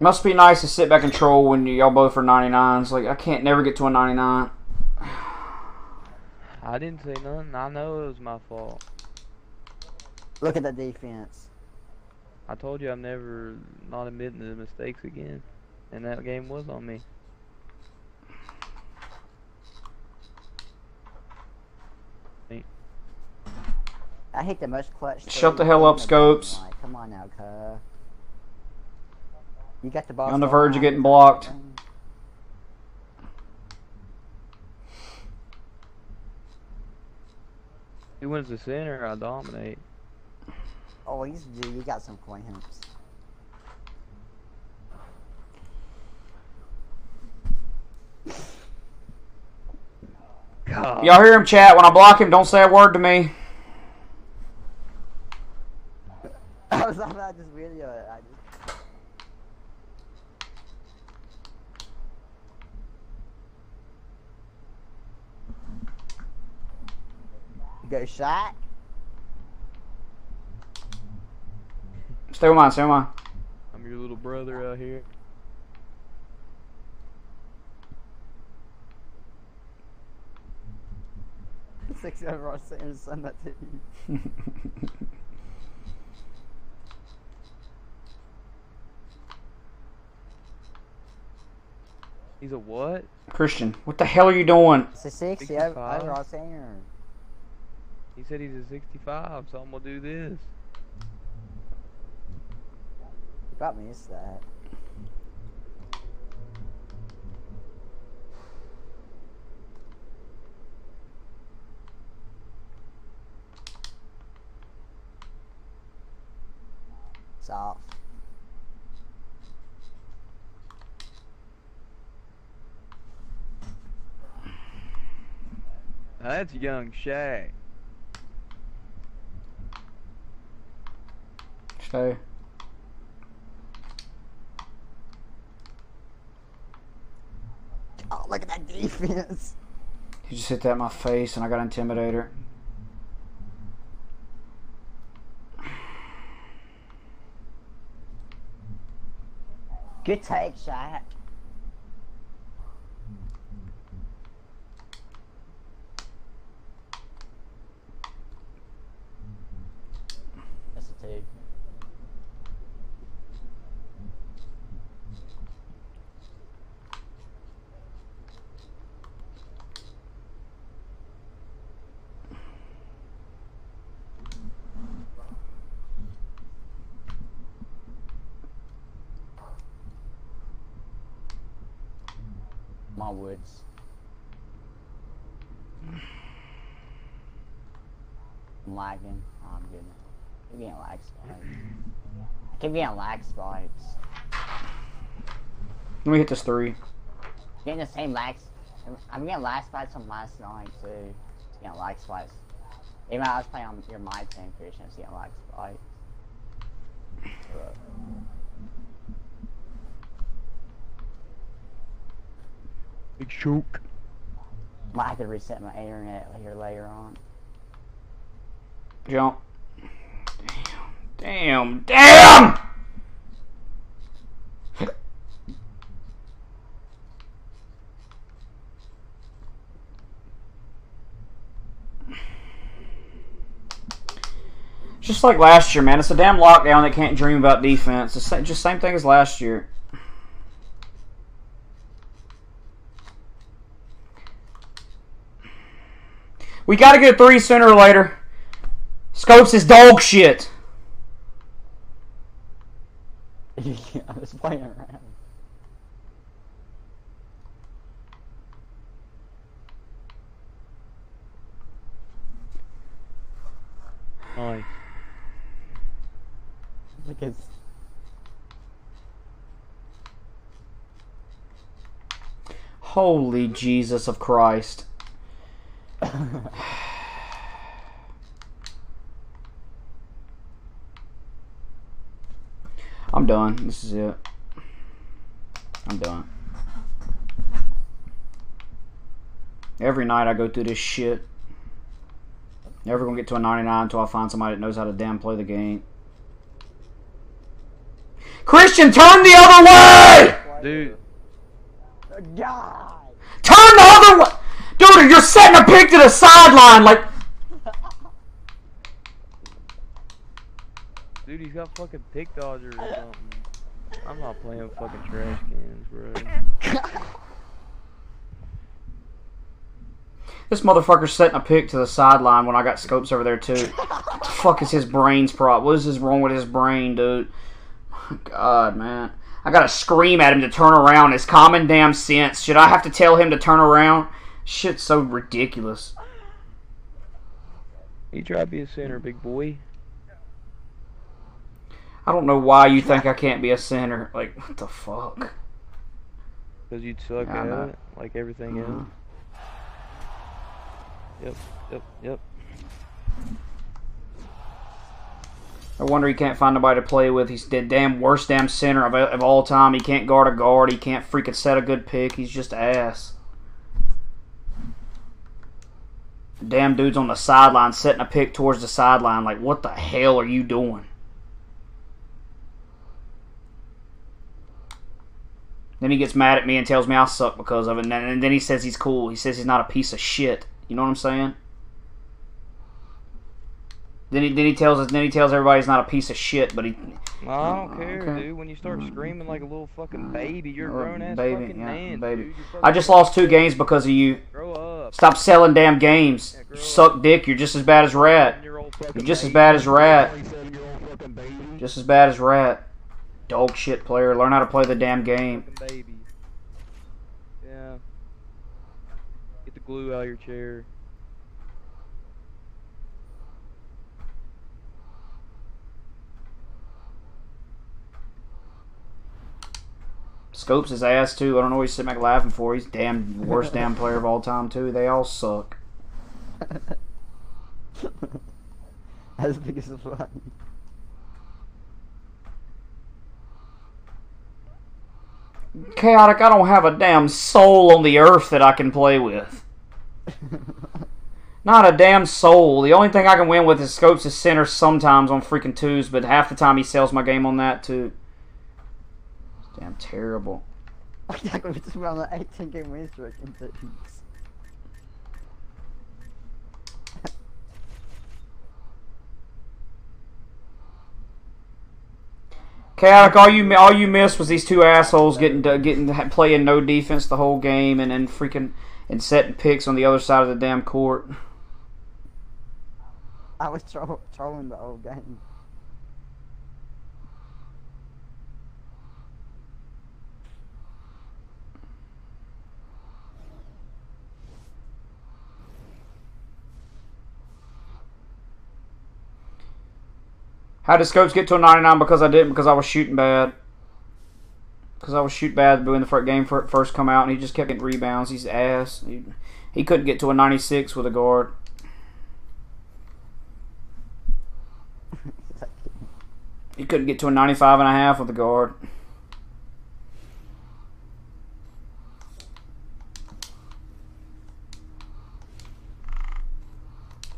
Must be nice to sit back and troll when y'all both are 99s. Like, I can't never get to a 99. I didn't say nothing. I know it was my fault. Look at the defense. I told you I'm never not admitting the mistakes again, and that game was on me. I hate the most clutch. Shut the hell up, Scopes. like, Come on now, cuz. You got the ball. On the so verge of getting blocked. He wins the center, I dominate. Oh, he's dude. He got some clamps. God. Y'all hear him chat? When I block him, don't say a word to me. I was about this video. I just. Go Shaq. Stay with mine, stay with mine. I'm your little brother out here. Six overall Sam send that to you. He's a what? Christian, what the hell are you doing? It's a 60 65. overall senior. He said he's a 65, so I'm gonna do this. Got me used to that. Soft. Now that's young Shaq. Stay. Oh, look at that defense. He just hit that in my face and I got Intimidator. Good take, Shaq. That's a two. My woods. I'm lagging. Oh, I'm getting I'm getting lag spikes. I keep getting lag spikes. Let me hit this three. Getting the same lag. I'm getting lag spikes from last night too. Getting lag spikes. Even though I was playing on your my team, Christian, I was getting lag spikes. Look. Big choke. Might have to reset my internet here later on. Jump. Damn. Damn! damn! Just like last year, man. It's a damn lockdown that can't dream about defense. It's just same thing as last year. We gotta get a three sooner or later. Scopes is dog shit. yeah, I was playing around. Nice. Because Holy Jesus of Christ. I'm done. This is it. I'm done. Every night I go through this shit. Never gonna get to a 99 until I find somebody that knows how to damn play the game. Christian, turn the other way! Dude, God. Turn the other way! Dude, you're setting a pig to the sideline like dude, he's got fucking pick dodger or something. I'm not playing with fucking trash cans, bro. This motherfucker's setting a pick to the sideline when I got scopes over there too. What the fuck is his brain's prop? What is this wrong with his brain, dude? God, man. I gotta scream at him to turn around. It's common damn sense. Should I have to tell him to turn around? Shit's so ridiculous. You try to be a center, big boy. I don't know why you think I can't be a center. Like, what the fuck? Because you'd suck Yeah, at it, like everything else. Mm-hmm. Yep, yep, yep. I wonder he can't find nobody to play with. He's the damn worst damn center of, of all time. He can't guard a guard. He can't freaking set a good pick. He's just ass. Damn dude's on the sideline setting a pick towards the sideline. Like, what the hell are you doing? Then he gets mad at me and tells me I suck because of it. And then, he says he's cool. He says he's not a piece of shit. You know what I'm saying? Then he then he tells us then he tells everybody he's not a piece of shit. But he No, I don't mm, care, Okay. dude. When you start mm. screaming like a little fucking uh, baby, you're a grown ass baby, fucking yeah, man, baby. dude. I just lost two games because of you. Grow up. Stop selling damn games. You suck dick. You're just as bad as Rat. You're just as bad as Rat. Just as bad as Rat. Dog shit player. Learn how to play the damn game. baby. Yeah. Get the glue out of your chair. Scopes his ass too. I don't know what he's sitting back laughing for. He's damn worst damn player of all time too. They all suck. That's because of fun. Chaotic, I don't have a damn soul on the earth that I can play with. Not a damn soul. The only thing I can win with is Scopes' is center sometimes on freaking twos, but half the time he sells my game on that too. Damn terrible. Think we're just on the 18 game win streak in. Chaotic, all you all you missed was these two assholes getting getting playing no defense the whole game and then freaking and setting picks on the other side of the damn court. I was tro- trolling the whole game. How did Scopes get to a 99? Because I didn't. Because I was shooting bad. Because I was shooting bad when the first game fir- first come out, and he just kept getting rebounds. He's ass. He, he couldn't get to a 96 with a guard. He couldn't get to a 95 and a half with a guard.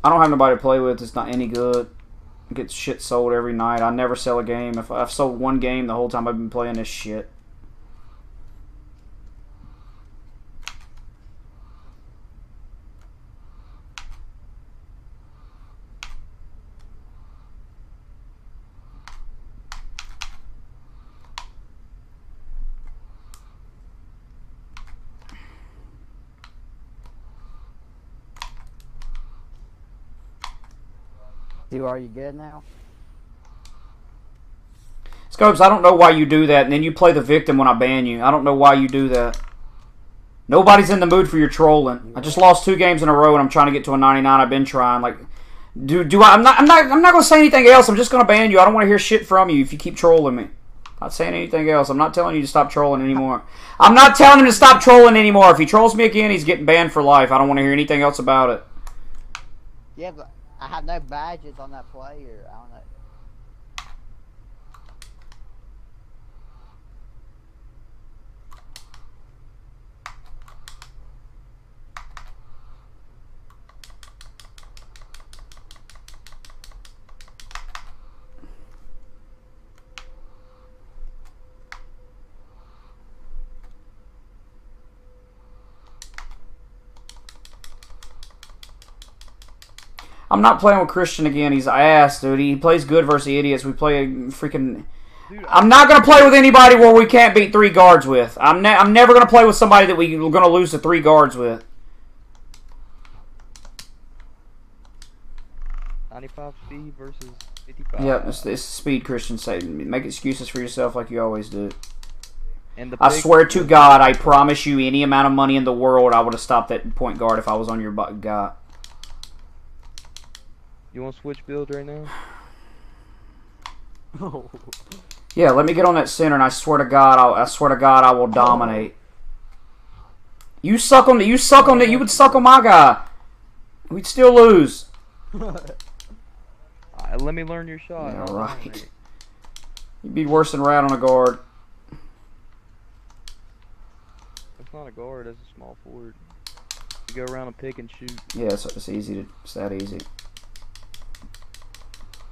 I don't have nobody to play with. It's not any good. Gets shit sold every night. I never sell a game. If I've sold one game the whole time I've been playing this shit. Do are you good now? Scopes, I don't know why you do that, and then you play the victim when I ban you. I don't know why you do that. Nobody's in the mood for your trolling. I just lost two games in a row, and I'm trying to get to a 99. I've been trying. Like, do do I? I'm not. I'm not. I'm not gonna say anything else. I'm just gonna ban you. I don't want to hear shit from you if you keep trolling me. Not saying anything else. I'm not telling you to stop trolling anymore. I'm not telling him to stop trolling anymore. If he trolls me again, he's getting banned for life. I don't want to hear anything else about it. Yeah, but I have no badges on that player. I don't know. I'm not playing with Christian again. He's ass, dude. He plays good versus idiots. We play a freaking. I'm not gonna play with anybody where we can't beat three guards with. I'm ne- I'm never gonna play with somebody that we- we're gonna lose to three guards with. 95 speed versus 55. Yep, it's, it's speed. Christian say make excuses for yourself like you always do. And the I swear to God, I promise you, any amount of money in the world, I would have stopped that point guard if I was on your guy. You want to switch build right now? Yeah, let me get on that center, and I swear to God, I'll, I swear to God, I will dominate. You suck on the, you suck on the, you would suck on my guy. We'd still lose. Alright, let me learn your shot. Yeah, I'll right. dominate. You'd be worse than Rat on a guard. That's not a guard. That's a small forward. You go around and pick and shoot. Yeah, it's, it's easy to, it's that easy.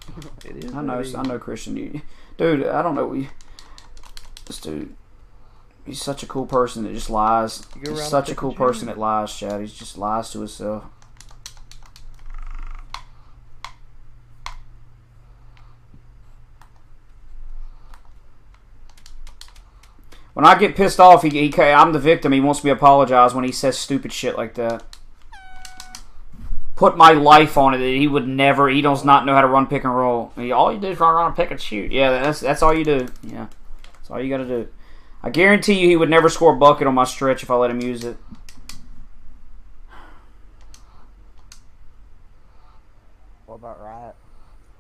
It is. I know, I know, Christian. You, dude, I don't know. You, this dude, he's such a cool person that just lies. He's such a cool person that lies, Chad. He just lies to himself. When I get pissed off, he, he I'm the victim. He wants me to apologize when he says stupid shit like that. Put my life on it that he would never. He does not know how to run pick and roll. He- all you do is run around, and pick and shoot. Yeah, that's that's all you do. Yeah, that's all you got to do. I guarantee you, he would never score a bucket on my stretch if I let him use it. What about Rat?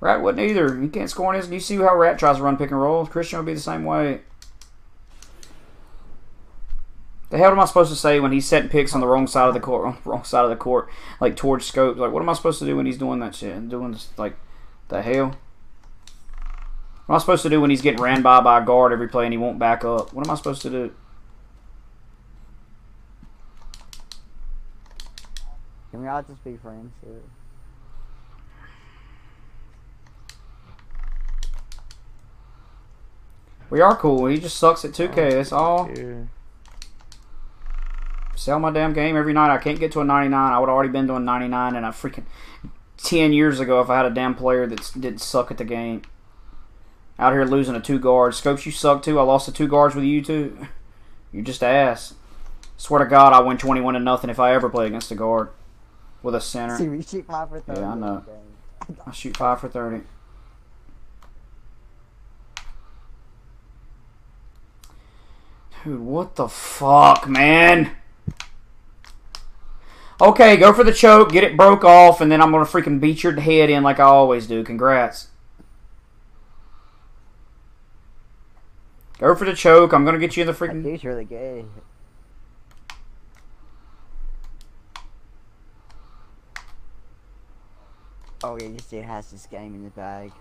Rat wouldn't either. He can't score on his. You see how Rat tries to run pick and roll? Christian would be the same way. The hell am I supposed to say when he's setting picks on the wrong side of the court, on the wrong side of the court, like towards scopes? Like, what am I supposed to do when he's doing that shit? And doing this, like, the hell? What am I supposed to do when he's getting ran by by a guard every play and he won't back up? What am I supposed to do? Can we all just be friends here? We are cool. He just sucks at 2K. That's all. Yeah. Sell my damn game every night. I can't get to a 99. I would have already been to a 99 and I freaking 10 years ago if I had a damn player that didn't suck at the game. Out here losing a two guards. Scopes, you suck too. I lost to two guards with you too. You're just ass. Swear to God, I win 21 to nothing if I ever play against a guard with a center. See, we shoot five for thirty. Yeah, I know. I shoot five for 30. Dude, what the fuck, man? Okay, go for the choke, get it broke off, and then I'm gonna freaking beat your head in like I always do. Congrats. Go for the choke. I'm gonna get you in the freaking. dude's really good. Oh yeah, this dude has this game in the bag.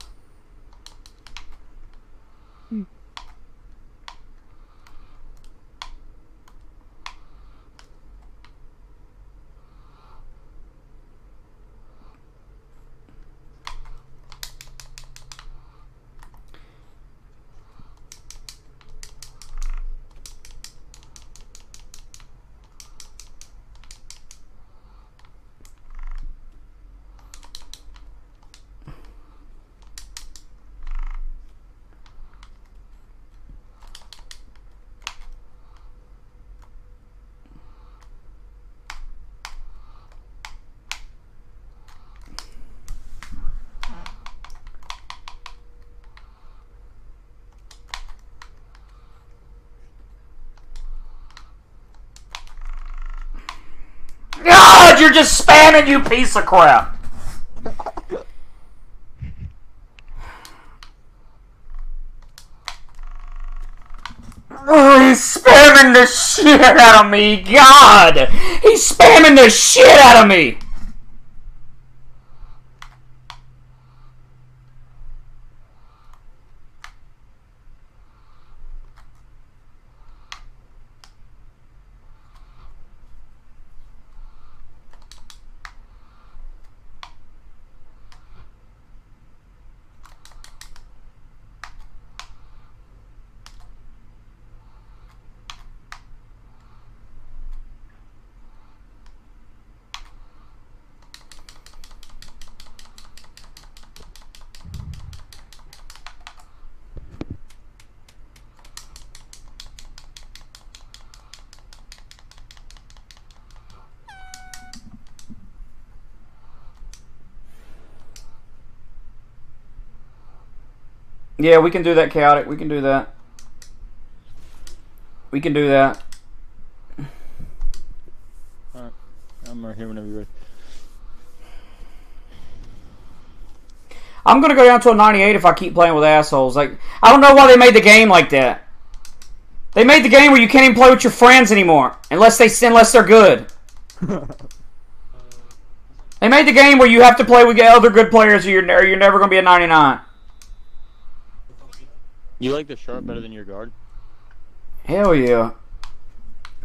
God, you're just spamming, you piece of crap. Oh, he's spamming the shit out of me. God, he's spamming the shit out of me. Yeah, we can do that, chaotic. We can do that. We can do that. Alright. I'm right here whenever you're ready. I'm gonna go down to a 98 if I keep playing with assholes. Like I don't know why they made the game like that. They made the game where you can't even play with your friends anymore unless they unless they're good. they made the game where you have to play with other good players or you're, or you're never gonna be a 99. You like the sharp better than your guard? Hell yeah.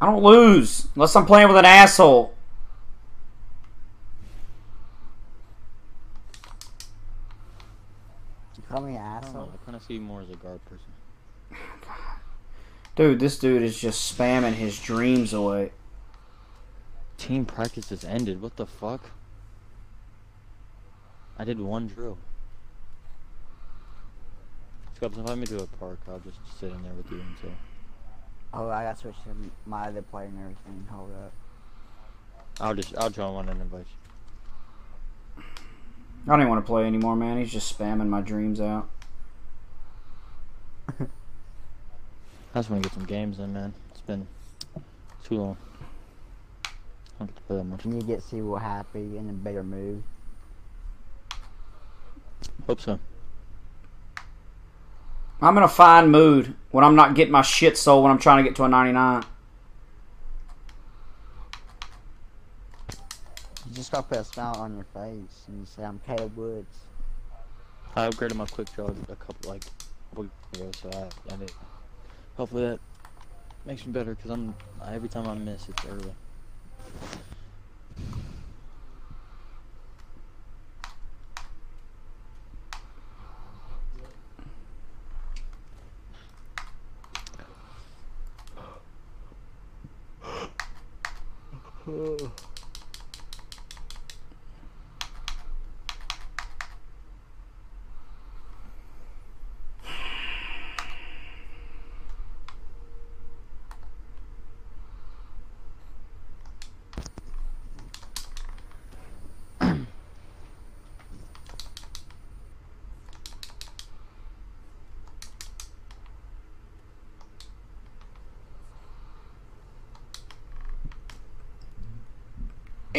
I don't lose unless I'm playing with an asshole. You call me an I don't asshole? I kind of see you more as a guard person. Dude, this dude is just spamming his dreams away. Team practice has ended. What the fuck? I did one drill. Scopes, invite me to a park. I'll just sit in there with you until. Oh, I got to switch to my other player and everything. Hold up. I'll just I'll join one and invite you. I don't even want to play anymore, man. He's just spamming my dreams out. I just want to get some games in, man. It's been too long. I don't get to play that much. Can you get see what happy in a better mood? Hope so. I'm in a fine mood when I'm not getting my shit sold when I'm trying to get to a 99. You just gotta put a smile on your face and you say, I'm Caleb Woods. I upgraded my quick draw a couple like a week ago, so I, I did. Hopefully that makes me better because I'm every time I miss it's early. Oh.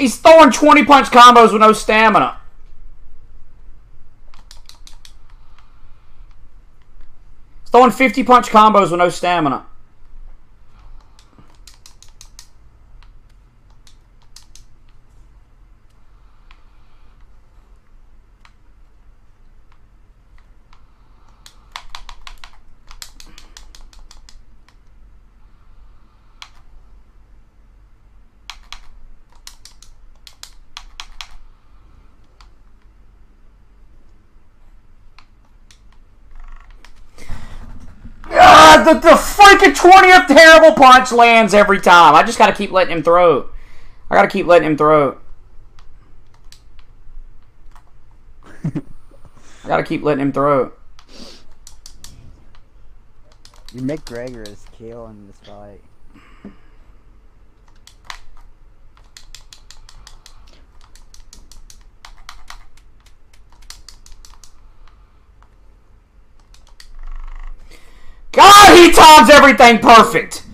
He's throwing 20 punch combos with no stamina. He's throwing 50 punch combos with no stamina. Ah, the, the freaking 20th terrible punch lands every time. I just gotta keep letting him throw. I gotta keep letting him throw. I gotta keep letting him throw. You make Gregor his kill in this fight. God, he times everything perfect.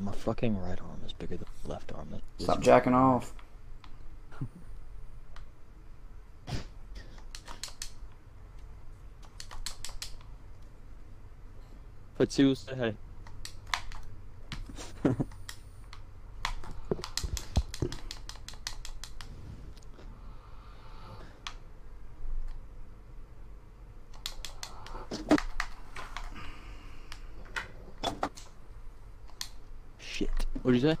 My fucking right arm is bigger than the left arm. It- it's- Stop jacking off. Fatsu, say hey. Shit. What'd you say?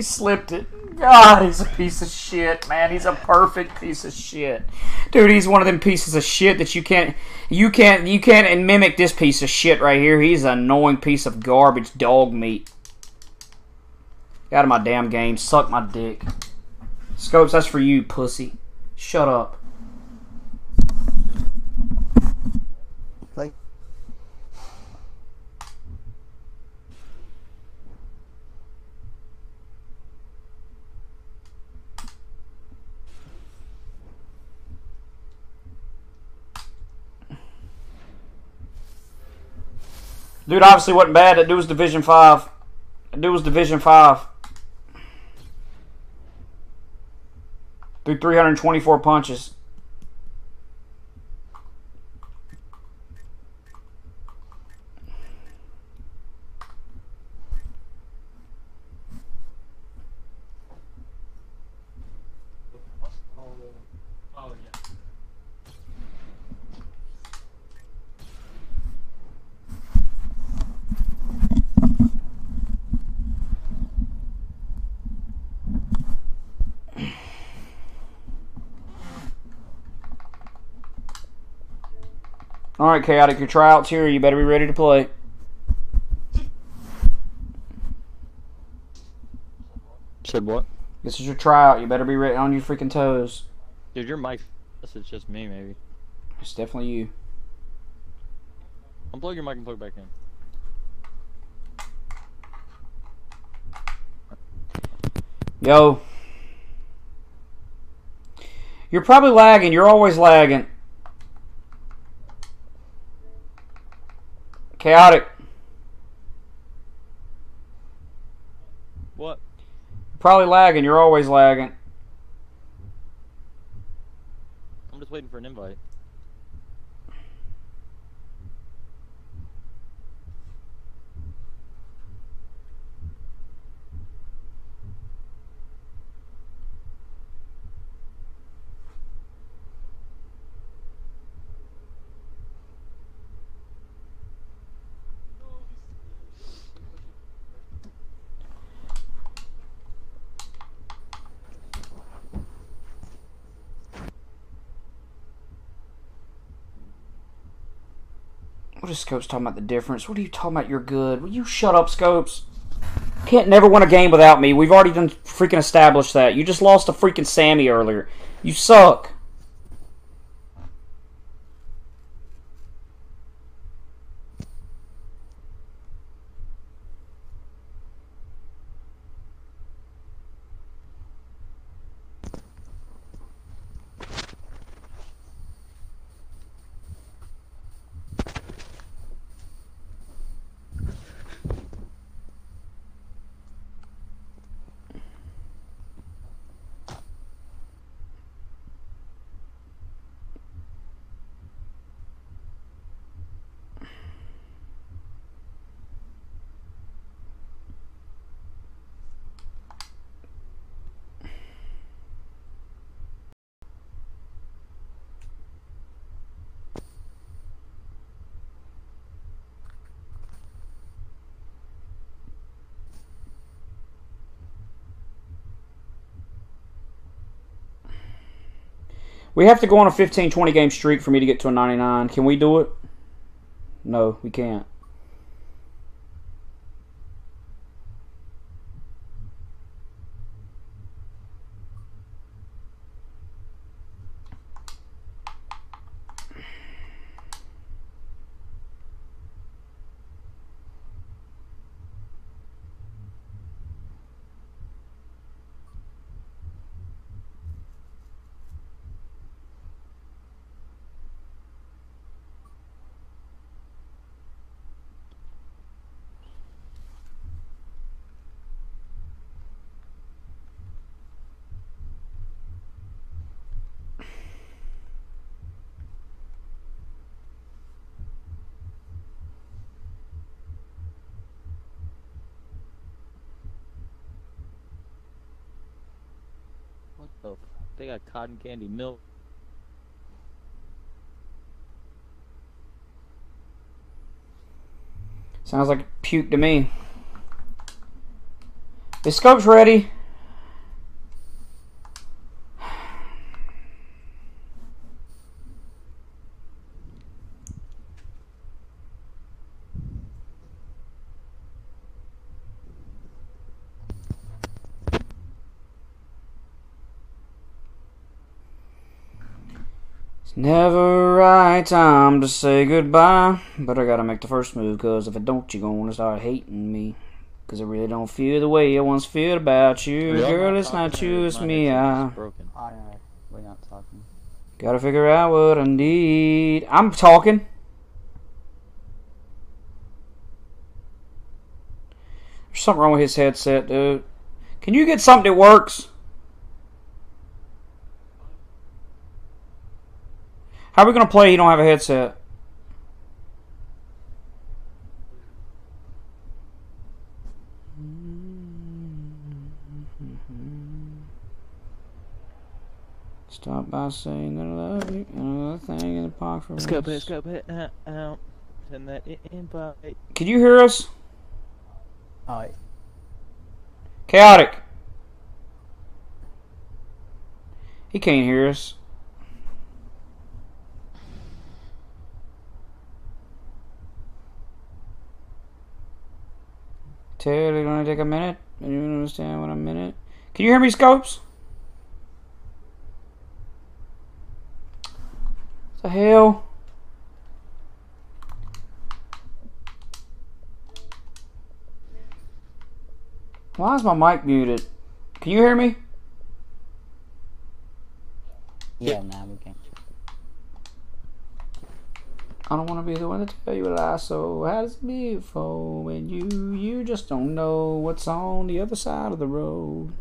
He slipped it. God, he's a piece of shit, man. He's a perfect piece of shit, dude. He's one of them pieces of shit that you can't, you can't, you can't mimic this piece of shit right here. He's an annoying piece of garbage dog meat. Get out of my damn game. Suck my dick. Scopes, that's for you, pussy. Shut up. Dude obviously wasn't bad. That dude was Division 5. That dude was Division 5. Threw 324 punches. Alright, Chaotic, your tryouts here. You better be ready to play. Said what? This is your tryout. You better be ready on your freaking toes. Dude, your mic. This is just me, maybe. It's definitely you. Unplug your mic and plug it back in. Yo. You're probably lagging. You're always lagging. Chaotic. What? Probably lagging. You're always lagging. I'm just waiting for an invite. What is Scopes talking about the difference? What are you talking about? You're good. Will you shut up, Scopes? Can't never win a game without me. We've already done freaking established that. You just lost to freaking Sammy earlier. You suck. We have to go on a 15, 20 game streak for me to get to a 99. Can we do it? No, we can't. What the? F- they got cotton candy milk. Sounds like puke to me. The Scopes ready? Never right time to say goodbye, but I gotta make the first move, cause if I don't, you're gonna start hating me. Cause I really don't feel the way I once feel about you. Are Girl, not it's not talking or you, is it's me. I just broken? I know. We're not talking. gotta figure out what I need. I'm talking. There's something wrong with his headset, dude. Can you get something that works? How are we gonna play? You don't have a headset. Stop by saying that I love you. Another thing in the pocket for Let's go, us. let's go, put uh, out, out. Send that invite. Can you hear us? Oh, Chaotic. He can't hear us. Taylor, it's gonna take a minute. You understand what a minute? Can you hear me, Scopes? What the hell? Why is my mic muted? Can you hear me? yeah, now we can. I don't want to be the one to tell you a lie. So how does it be for when you you just don't know what's on the other side of the road?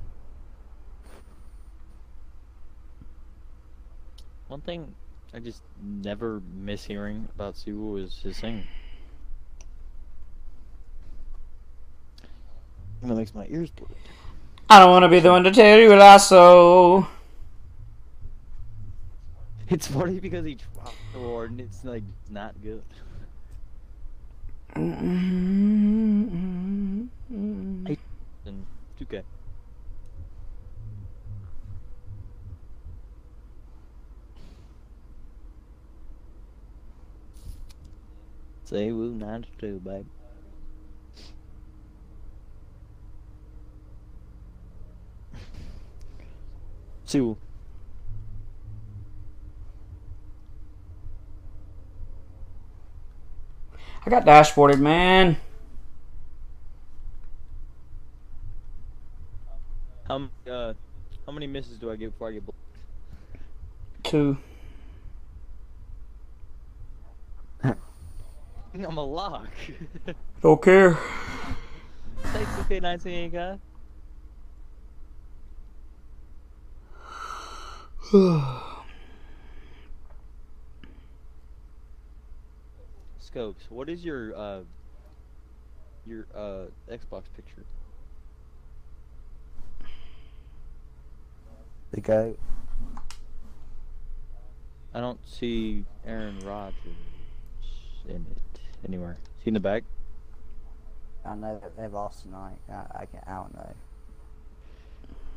One thing I just never miss hearing about Cwooo is his singing. That makes my ears bleed. I don't want to be the one to tell you a lie. So It's funny because he dropped the word and it's like not good. I, and 2K. Say woo 92, babe. Cwooo. I got dashboarded, man. How uh how many misses do I get before I get blocked? Two. I'm a lock. Don't care. Thanks, okay, 19 guy. Scopes, what is your uh your uh Xbox picture? The goat. I don't see Aaron Rodgers in it anywhere. Is he in the back? I know that they lost tonight. I, I, can, I don't know.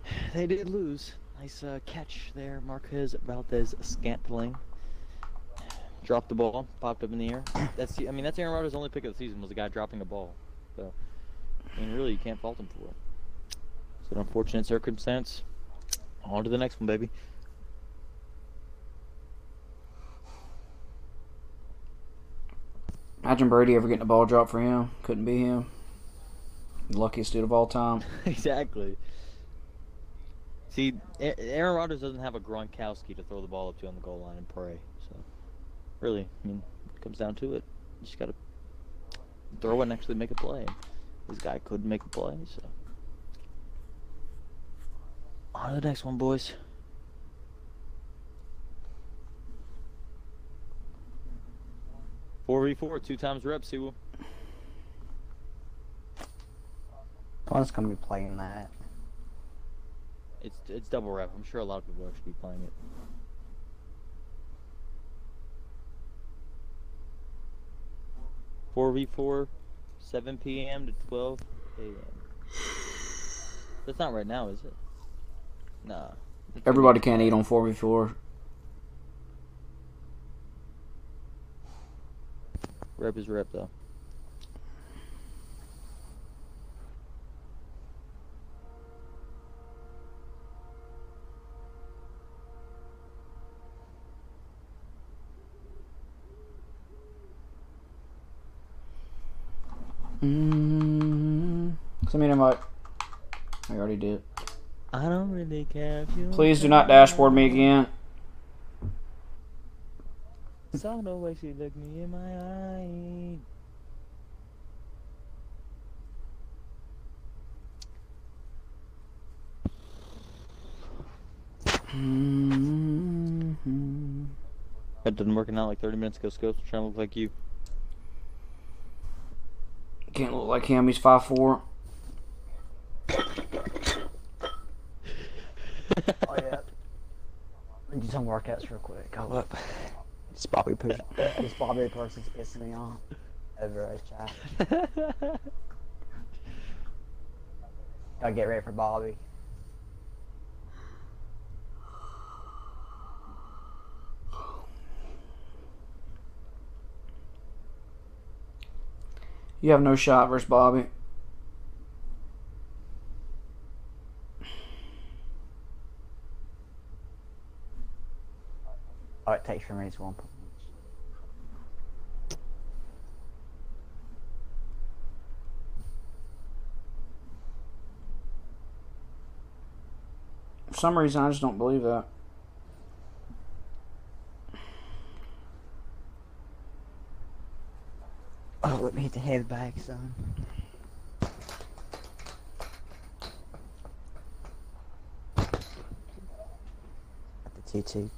They did lose. Nice uh, catch there, Marquez Valdes-Scantling. Dropped the ball, popped up in the air. That's the, I mean that's Aaron Rodgers' only pick of the season was a guy dropping a ball. So I mean really you can't fault him for it. It's an unfortunate circumstance. On to the next one, baby. Imagine Brady ever getting a ball drop for him. Couldn't be him. Luckiest dude of all time. exactly. See, Aaron Rodgers doesn't have a Gronkowski to throw the ball up to on the goal line and pray. Really, I mean, it comes down to it. You just gotta throw it and actually make a play. This guy couldn't make a play, so. On to the next one, boys. Four v four, two times rep, Cwooo. One's gonna be playing that. It's it's double rep. I'm sure a lot of people will actually be playing it. Four v four, seven p.m. to twelve a.m. That's not right now, is it? Nah. Everybody can't eat on 4v4. Rep is rep though. Mm, send me an invite. I already did. I don't really care if you. Please do not dashboard me again. Saw the way she looked me in my eye. Mm-hmm. That didn't work out like 30 minutes ago. Scopes trying to look like you. Can't look like him. He's five four. Oh yeah. Do some workouts real quick. Go up. This Bobby push. This Bobby person's pissing me off. Over a chat. Gotta get ready for Bobby. You have no shot versus Bobby. All it takes for me is one point. For some reason, I just don't believe that. Let the head back, son. At the TT.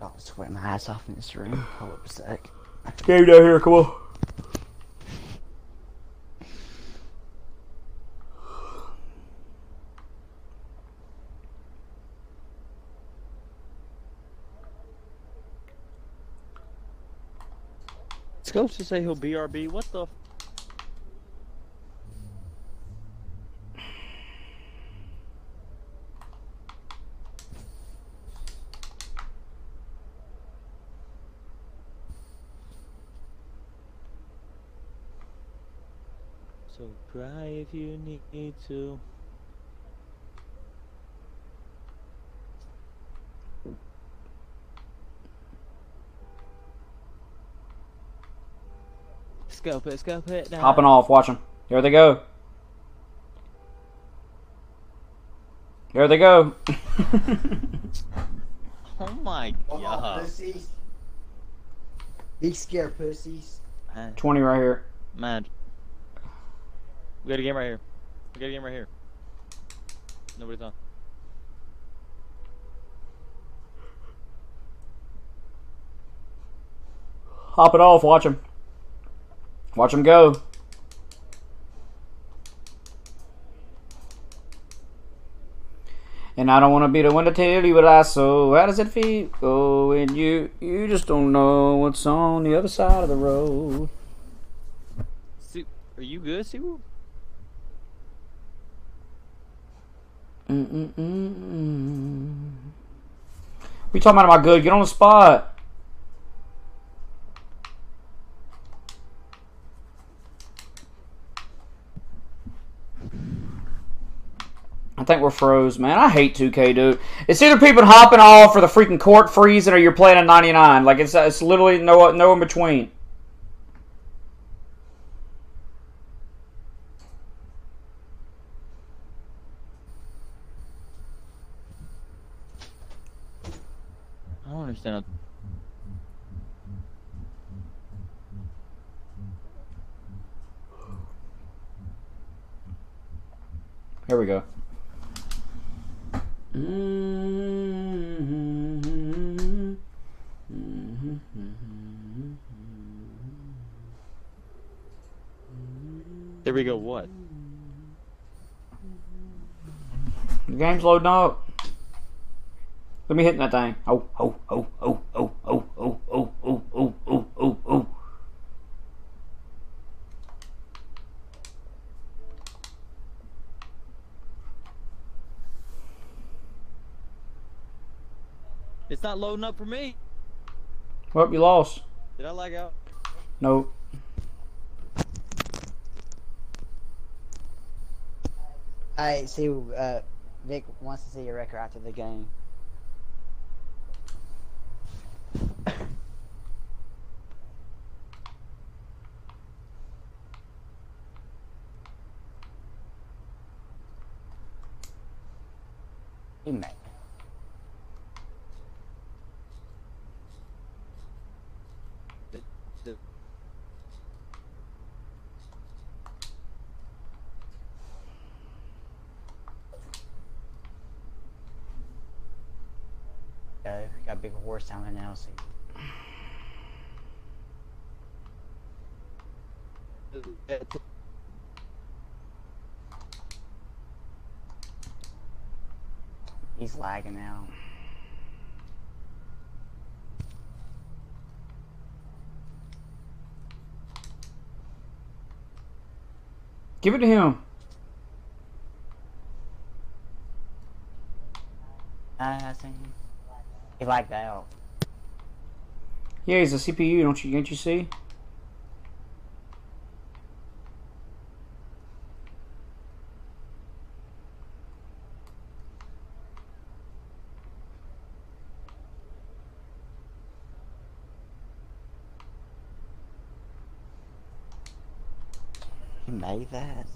Oh, sweating my ass off in this room. Hold up a sec. Game down here, come on. Scopes to say he'll BRB. What the? So cry if you need to. Scope it, scope it. Now. Hopping off, watch them. Here they go. Here they go. Oh my god. pussies. Big scared pussies. Man, 20 right here. man. We got a game right here. We got a game right here. Nobody's on. Hop it off, watch them. Watch them go. And I don't want to be the one to tell you what I saw. How does it feel? Oh, and you you just don't know what's on the other side of the road. Are you good, Cwooo? Mm-mm-mm. We talking about good? Get on the spot. I think we're froze, man. I hate 2K, dude. It's either people hopping off or the freaking court freezing or you're playing a 99. Like, it's, uh, it's literally no, no in between. I don't understand. Here we go. There we go. What? The game's loading up. Let me hit that thing. Oh, oh, oh, oh, oh, oh, oh, oh, oh, oh, oh, oh, oh. It's not loading up for me. Well, you lost. Did I lag out? Nope. I see. Uh, Vic wants to see your record after the game. Now, see. He's lagging out. Give it to him. I think he lagged out. Yeah, he's a CPU. Don't you? Can't you see? He made that.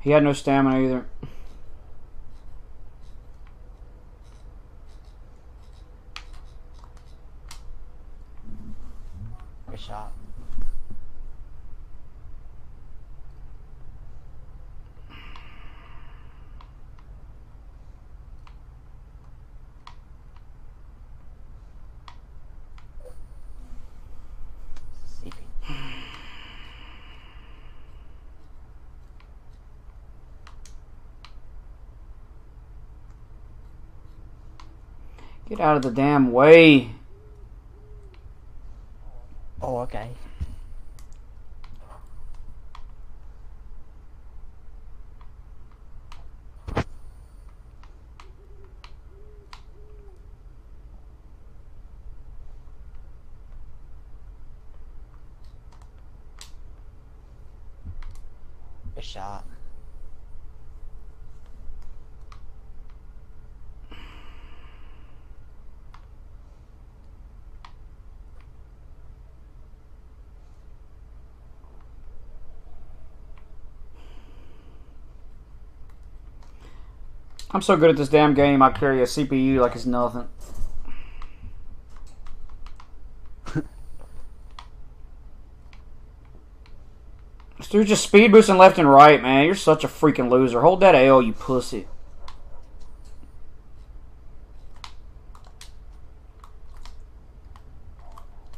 He had no stamina either. Good shot. CP. Get out of the damn way. Oh, okay. Good shot. I'm so good at this damn game. I carry a CPU like it's nothing. dude's just speed boosting left and right, man. You're such a freaking loser. Hold that L, you pussy.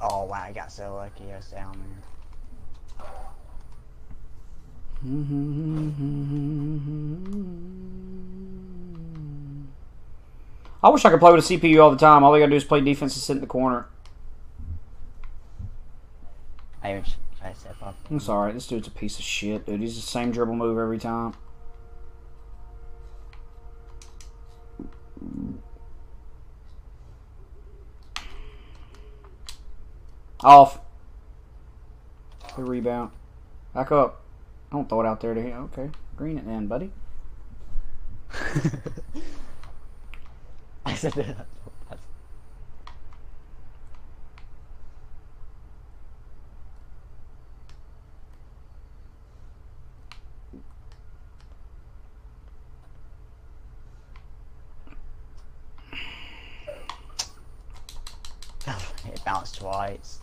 Oh wow, I got so lucky I was down there. I wish I could play with a CPU all the time. All they gotta do is play defense and sit in the corner. I even sh- try to step up. It's alright. This dude's a piece of shit, dude. He's the same dribble move every time. Off. Good rebound. Back up. Don't throw it out there to him. Okay. Green it then, buddy. I said that. it bounced twice.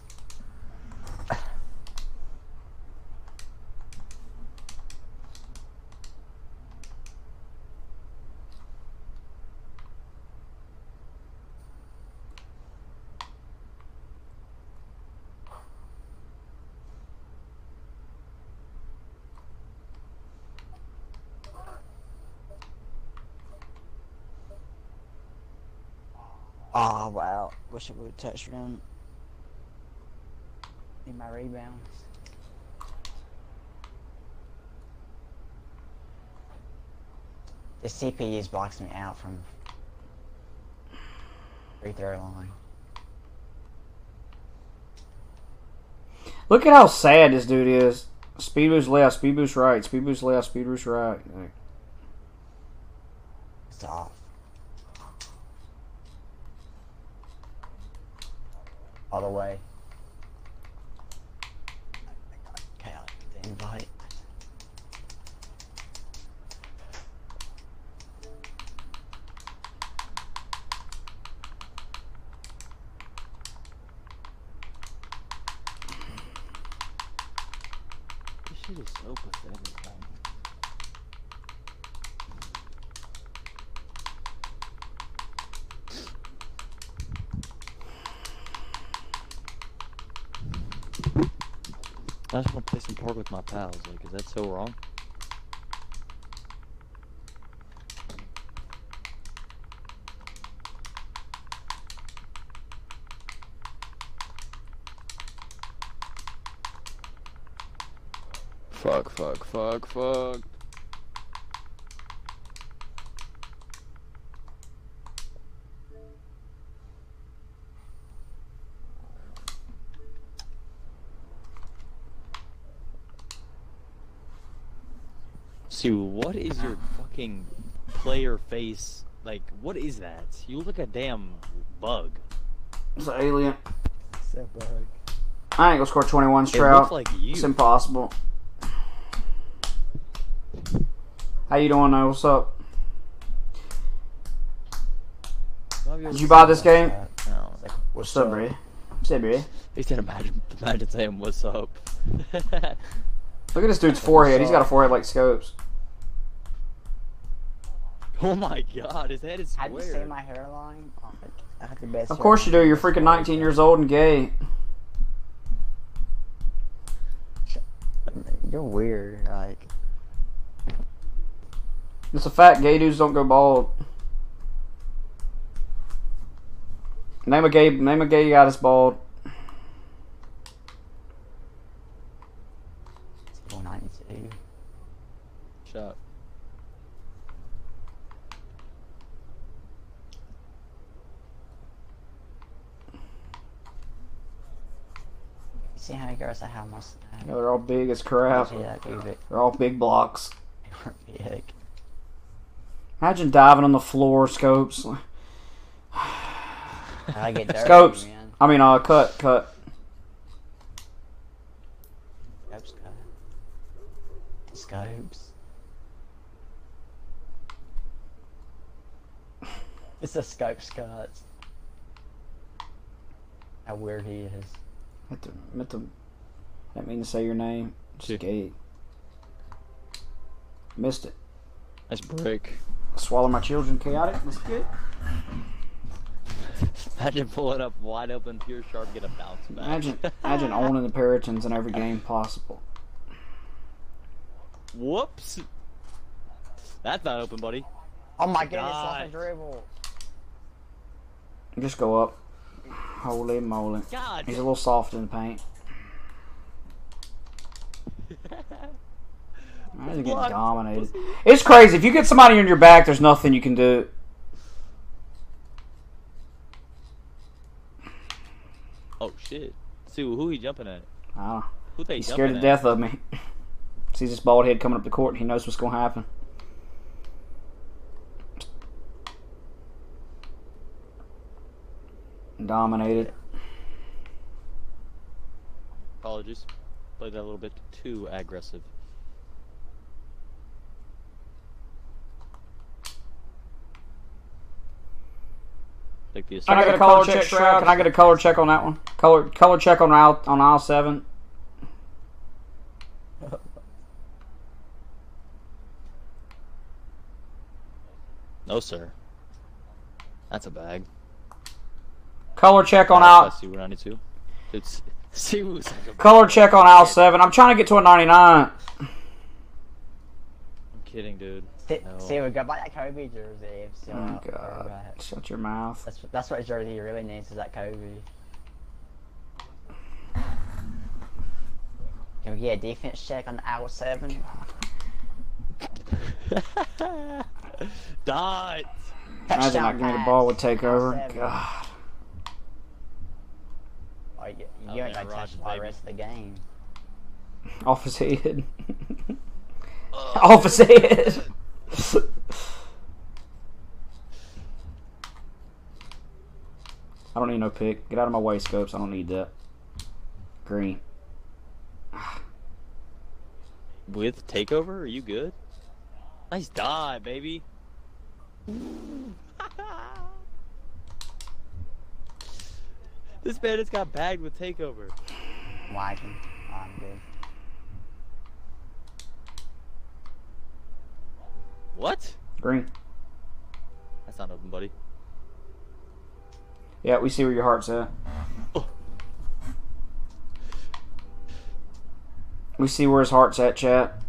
Oh wow, wish I would have touched. Need my rebounds. The CPU's blocks me out from free throw line. Look at how sad this dude is. Speed boost left, speed boost right, speed boost left, speed boost right. Like, Stop. All the way. Okay, I'll get the invite. This shit is so pathetic, man. I just want to play my pals. Like, is that so wrong? Fuck, fuck, fuck, fuck. Sue, what is your fucking player face? Like, what is that? You look like a damn bug. It's an alien. So bug. I ain't gonna score 21 It Stroud. looks like you. It's impossible. How you doing, though? What's up? Did you buy this game? No. Oh, what's up, Bray? What's up, Bray? He said, imagine, imagine saying, what's up? Look at this dude's forehead. He's got a forehead like Scopes. oh my god, his head is Have you square. seen my hairline? Oh, I have the best Of course you do. You're freaking 19 years old and gay. You're weird. Like, It's a fact. Gay dudes don't go bald. Name a gay. Name a gay guy that's bald. 492. Shut. See how many girls I have on my snap? Yeah, they're all big as crap. Yeah. They're all big blocks. Big. Imagine diving on the floor, Scopes. I get dirty, Scopes. man. I mean, uh, cut, cut. Scopes cut. Scopes. It's a scope cut. How weird he is. Meant to, meant to, I didn't mean to say your name. Just gay. Missed it. Nice break. Swallow my children, chaotic. That's good. Imagine pulling up wide open, pure sharp, get a bounce back. Imagine, imagine owning the Puritans in every game possible. Whoops. That's not open, buddy. Oh my goodness, God. off a dribble. Just go up. Holy moly. God. He's a little soft in the paint. Imagine getting What? dominated. It's crazy. If you get somebody on your back, there's nothing you can do. Oh shit. See who he jumping at? I don't know. Who they He's scared to at? death of me. Sees this bald head coming up the court, and he knows what's going to happen. Dominated. Apologies. Played that a little bit too aggressive. Like the Can I get a color check, Shroud? Can I get a color check on that one? Color color check on aisle on aisle seven. No, sir. That's a bag. Color check on That's aisle. why C192. It's C1's like a Color check on aisle seven. I'm trying to get to a 99. I'm kidding, dude. See, No. see, we got by that Kobe jersey. If still Oh out there, God! but Shut your mouth. That's that's what jersey really needs is that Kobe. Can we get a defense check on the hour seven? Dot. Imagine not giving me the ball would take over. Seven. God. Oh, you, Oh, ain't man, gonna touch Rogers, the ball the baby. rest of the game. Off his I'll say it. I don't need no pick. Get out of my way, Scopes. I don't need that. Green. With takeover, are you good? Nice die, baby. this man has got bagged with takeover. Wagon. What? Green. That's not open, buddy. Yeah, we see where your heart's at. We see where his heart's at, chat.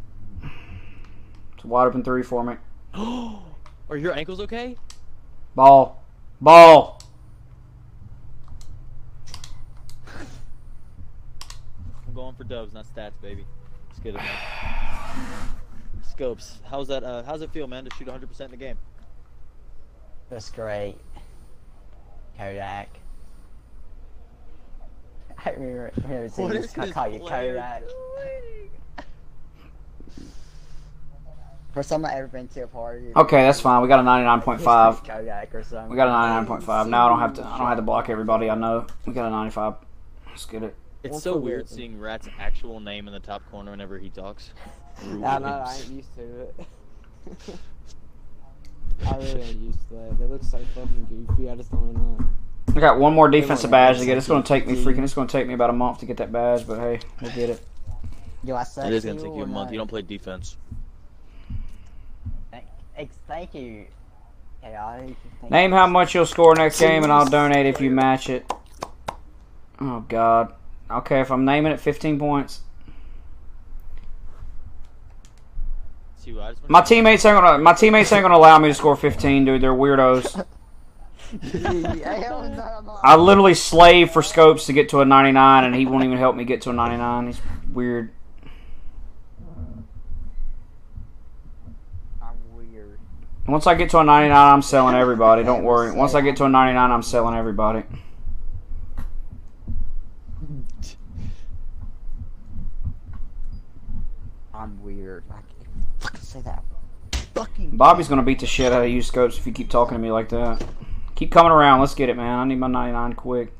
It's a wide open three for me. Are your ankles okay? Ball. Ball. I'm going for dubs, not stats, baby. Let's get it. Scopes, how's that? Uh, how's it feel, man, to shoot 100% in the game? That's great. Kodak. I remember, remember seeing What this is call, this call you Kodak. For someone I've ever been to a party. Okay, that's fine. We got a 99.5. Kodak or something. We got a 99.5. Now I don't have to. I don't have to block everybody. I know. We got a 95. Let's get it. It's Well, so weird real. seeing Rat's actual name in the top corner whenever he talks. I know, I ain't used to it. I really ain't used to that. They look so fucking goofy. I just don't know. I got one more defensive badge to get. It's going to take me freaking. It's going to take me about a month to get that badge, but hey, we'll get it. Yo, I said It is gonna take you a month. no? You don't play defense. Thank, you. Chaotic. Thank Name you. how much you'll score next game, and I'll donate if you match it. Oh God. Okay, if I'm naming it, 15 points. See, I My teammates ain't gonna. My teammates ain't gonna allow me to score 15, dude. They're weirdos. yeah, hell no, I'm. I literally slave for scopes to get to a 99, and he won't even help me get to a 99. He's weird. I'm weird. Once I get to a 99, I'm selling everybody. Don't worry. Once I get to a 99, I'm selling everybody. I'm weird. I can't fucking say that. Fucking. Bobby's gonna beat the shit out of you, scopes, if you keep talking to me like that. Keep coming around. Let's get it, man. I need my 99 quick.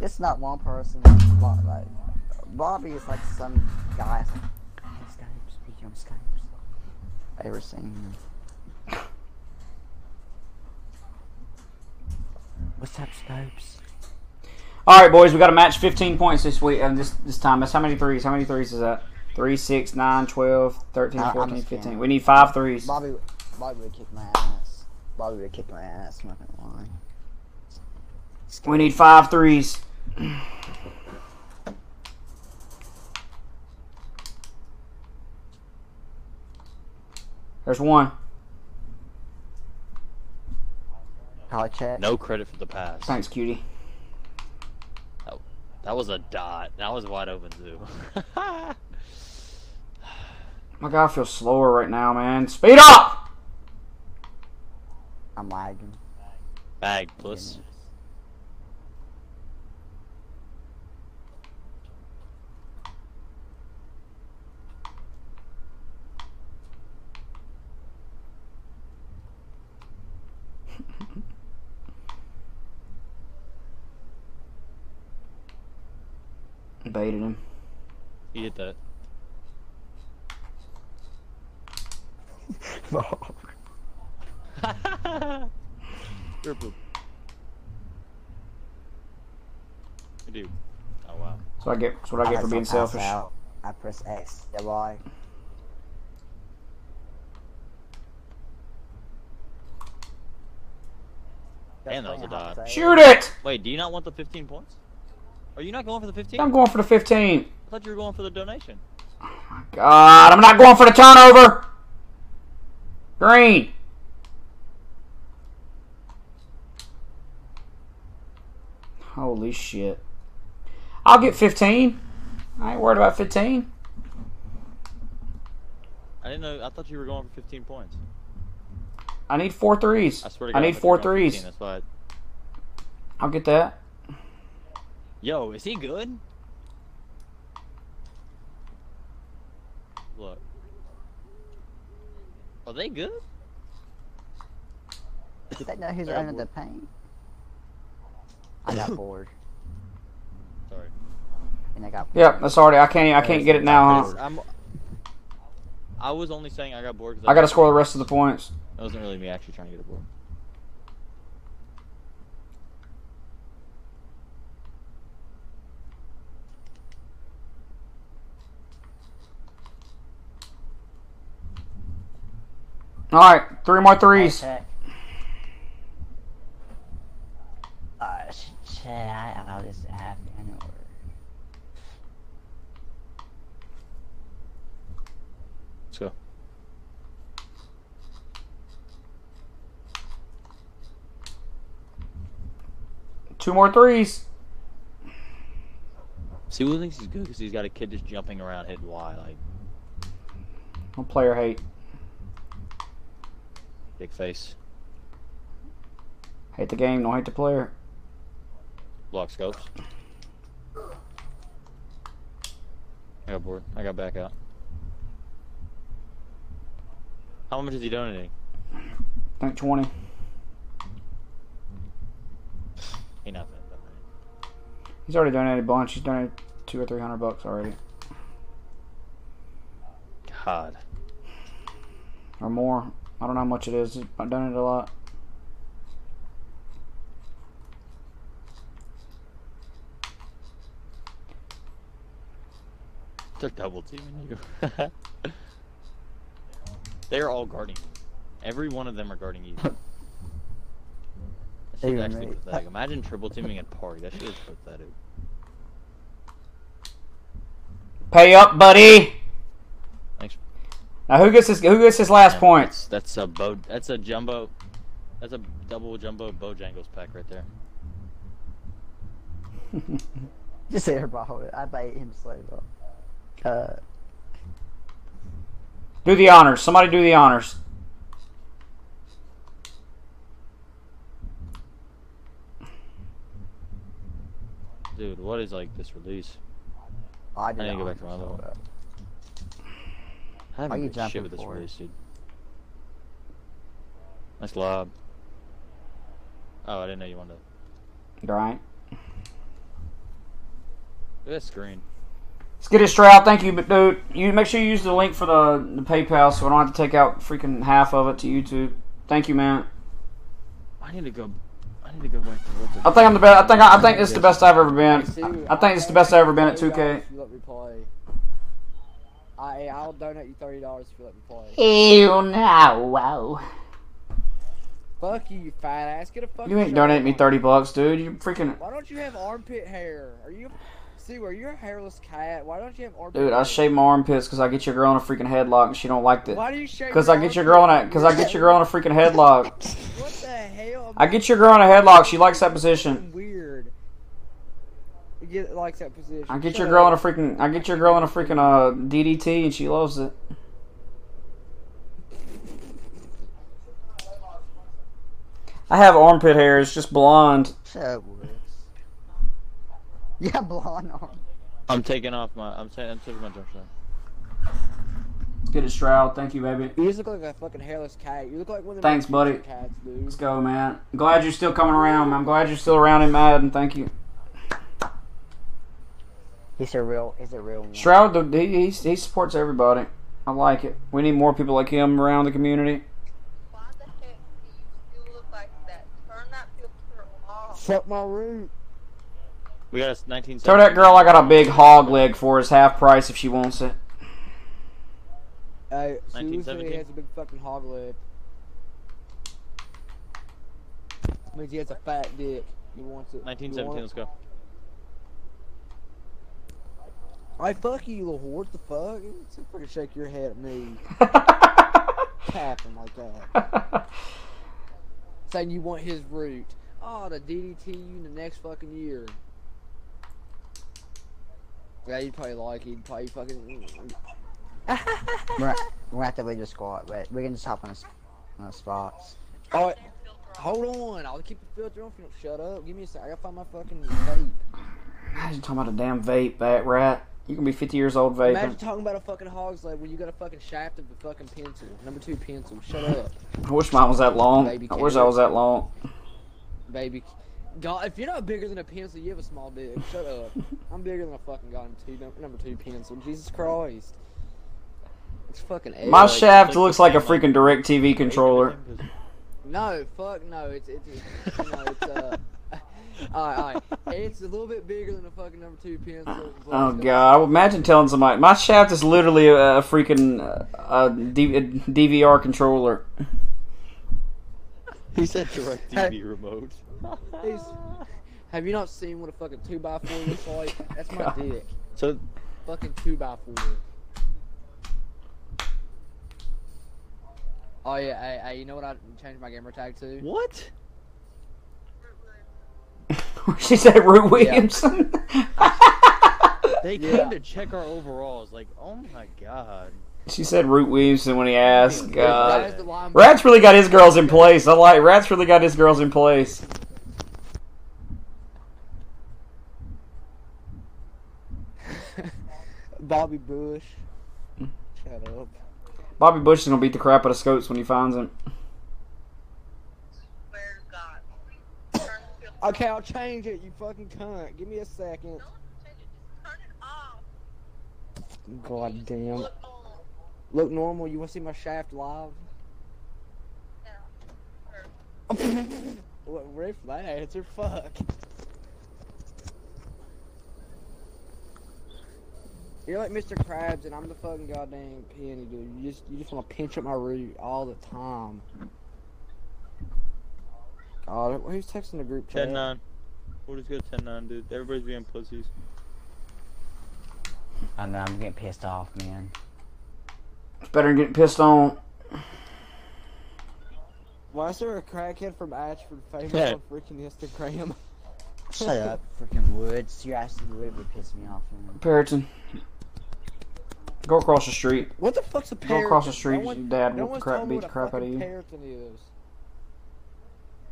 It's not one person. Like, like, Bobby is like some guy. Like, hey, Scopes, speaking of Scopes. Ever seen him? What's up, Scopes? All right, boys. We got a match. 15 points this week. And this this time. That's how many threes? How many threes is that? 3, 6, 9, 12, 13, I- I'm 14, just 15. kidding. We need five threes. Bobby, Bobby would kick my ass. Bobby would kick my ass. I'm not gonna lie. We need five threes. There's one. Call check. No credit for the pass. Thanks, cutie. That was a dot. That was wide open too. My guy feels slower right now, man. Speed up! I'm lagging. Bag plus. Baited him. He hit that. You're a poop. Dude. Oh wow. That's what I get. That's what I get had for being selfish. Out. I press X. Yeah, boy. And that was a dot. Shoot it! Wait, do you not want the 15 points? Are you not going for the 15? I'm going for the 15. I thought you were going for the donation. Oh God, I'm not going for the turnover. Green. Holy shit. I'll get 15. I ain't worried about 15. I didn't know. I thought you were going for 15 points. I need four threes. I swear to God, I need four were going for threes. 15, That's why. I'll get that. Yo, is he good? Look. Are they good? Did they know who's They're under the paint? I got bored. Sorry. And I got Yep, that's already. I can't. I can't get it now, huh? I'm, I was only saying I got bored because I gotta score the rest of the points. It wasn't really me actually trying to get a board. All right, three more threes. Okay. Uh, sh- shit, I, I'll just have in. Let's go. Two more threes. See, who thinks he's good because he's got a kid just jumping around hitting Y like No player hate. Big face. Hate the game. Don't hate the player. Block scopes. I got bored. I got back out. How much is he donating? I think twenty. He nothing. He's already donated a bunch. He's donated two or three hundred bucks already, God. or more. I don't know how much it is. I've done it a lot. They're double teaming you. They're all guarding you. Every one of them are guarding you. That shit's actually me. pathetic. Imagine triple teaming at party. That shit is pathetic. Pay up, buddy. Thanks. Now who gets this? Who gets his last points? That's a bow. That's a jumbo. That's a double jumbo Bojangles pack right there. Just airball it. I bait him slave up. Uh, Do the honors. Somebody do the honors. Dude, what is like this release? I I did need to go back to my understand level. that. I haven't Why you done shit jumping with this for it? dude. Nice lob. Oh, I didn't know you wanted to. Right. Look at that screen. Let's get it straight out. Thank you, but dude, you make sure you use the link for the, the PayPal so I don't have to take out freaking half of it to YouTube. Thank you, man. I need to go. I need to go back to what's it? I think I'm the best. I think I, think this is the best I've ever been. I think it's the best I've ever been at 2K. If you let me play. I I'll donate you thirty dollars if you let me play. Ew, no, wow. Fuck you, you fat ass. Get a fucking. You ain't donate me thirty bucks, dude. You freaking Why don't you have armpit hair? Are you? See, where you're a hairless cat. Why don't you have armpit? dude. I shave my armpits because I get your girl in a freaking headlock and she don't like that. Why do you shave Because I get your girl in a because I get your girl in a freaking headlock. What the hell? I get your girl in a headlock. She likes that position. Weird. You get likes that position. I get Shut your girl in a freaking I get your girl in a freaking uh DDT and she loves it. I have armpit hair. It's just blonde. Shut up, Woods. Blonde on. I'm taking off my. I'm, ta- I'm taking my jump shot. Let's get it Stroud. Thank you, baby. You just look like a fucking hairless cat. You look like one of them Thanks, buddy. cats, dude. Let's go, man. I'm glad you're still coming around. I'm glad you're still around in Madden. Thank you. He's a real. He's a real. One. Shroud, he, he, he supports everybody. I like it. We need more people like him around the community. Shut my root. We got a 19. Tell that girl I got a big hog leg for his half price if she wants it. Hey, she 1917? has a big fucking hog leg. Means he has a fat dick. He wants it. 1917. Let's go. I fuck you, little whore. What the fuck? You fucking shake your head at me. Tapping like that. Saying you want his root. Oh, the DDT you in the next fucking year. Yeah, you'd probably like it. You'd probably fucking. We're, we're leave the squad, but we can just hop on the, on the spots. Oh, hold on. I'll keep the filter on if you don't shut up. Give me a sec. I gotta find my fucking vape. Imagine talking about a damn vape, bat rat. You can be 50 years old Imagine vaping. talking about a fucking hog's leg when you got a fucking shaft of a fucking pencil. Number two pencil. Shut up. I wish mine was that long. Baby I wish I was that long. Baby. God, if you're not bigger than a pencil, you have a small dick. Shut up. I'm bigger than a fucking goddamn two number two pencil. Jesus Christ. It's fucking. My L. shaft looks like a freaking direct TV controller. No, fuck no. It's it's, it's you know it's uh. Alright, alright. It's a little bit bigger than a fucking number two pencil. Oh it's got- god! Imagine telling somebody my shaft is literally a, a freaking uh, a, D, a DVR controller. He said direct TV remote. It's- have you not seen what a fucking two by four looks like? That's my dick. So Fucking two by four. Oh yeah, hey, hey, you know what I changed my gamer tag to? What? she said Root Williamson. They Yeah. came to check our overalls. Like, oh my god. She said Root Williamson when he asked. Rat's uh, God. Rat's really got his girls in place. I like Rat's really got his girls in place. Bobby Bush. Mm. Shut up. Bobby Bush is gonna beat the crap out of Scopes when he finds him. Okay, I'll change it, you fucking cunt. Give me a second. God damn. Look normal. You want to see my shaft live? What, Riff that answer? Fuck. You're like Mr. Krabs, and I'm the fucking goddamn penny, dude. You just you just want to pinch up my root all the time. Oh, God, who's texting the group chat? 10 9. We'll just go 10 9, dude. Everybody's being pussies. I know, I'm getting pissed off, man. It's better than getting pissed on. Why is there a crackhead from Ashford famous Yeah. on freaking Instagram? Shut up, freaking Woods. Your ass Wood would piss me off, man. Perriton. Go across the street. What the fuck's a Go across the street. No one- your dad no whoop the one's crap, beat the crap out of you. Parrotin is.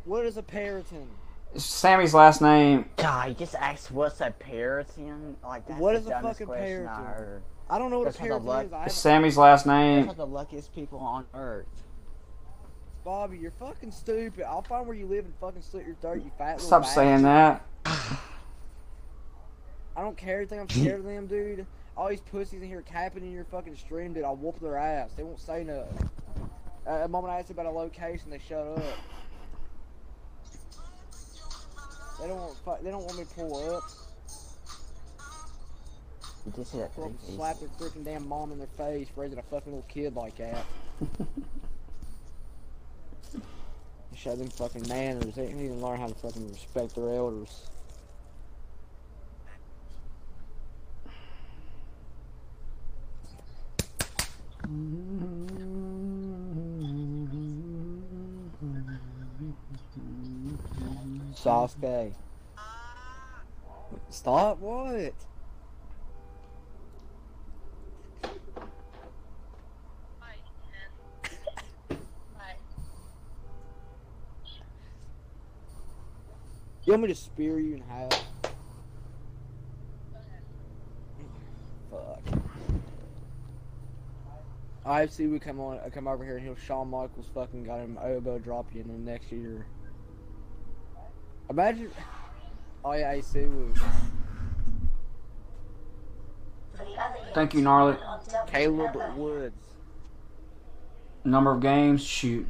What is a parrotin? It's Sammy's last name. God, you just asked what's a parrotin? Like, that's What the a fucking question I parrotin? heard. I don't know what That's a how the parrotin luck- is. It's Sammy's last That's name. how the luckiest people on earth. Bobby, you're fucking stupid. I'll find where you live and fucking slit your throat, you fat little Stop bastard. saying that. I don't care. You think I'm scared of them, dude? All these pussies in here capping in your fucking stream, dude. I'll whoop their ass. They won't say nothing. Uh, the moment I ask about a location, they shut up. They don't want. They don't want me to pull up. You just said Pull up that. and slap their freaking damn mom in their face raising a fucking little kid like that. Show them fucking manners. They need to learn how to fucking respect their elders. Mm-hmm. Sasuke. Stop what? You want me to spear you in half? Fuck. IFC would come on, come over here and he'll Shawn Michaels fucking got him elbow drop you in the next year. Imagine. Oh yeah, AC would. Thank you, Gnarly. Caleb Woods. Number of games, shoot.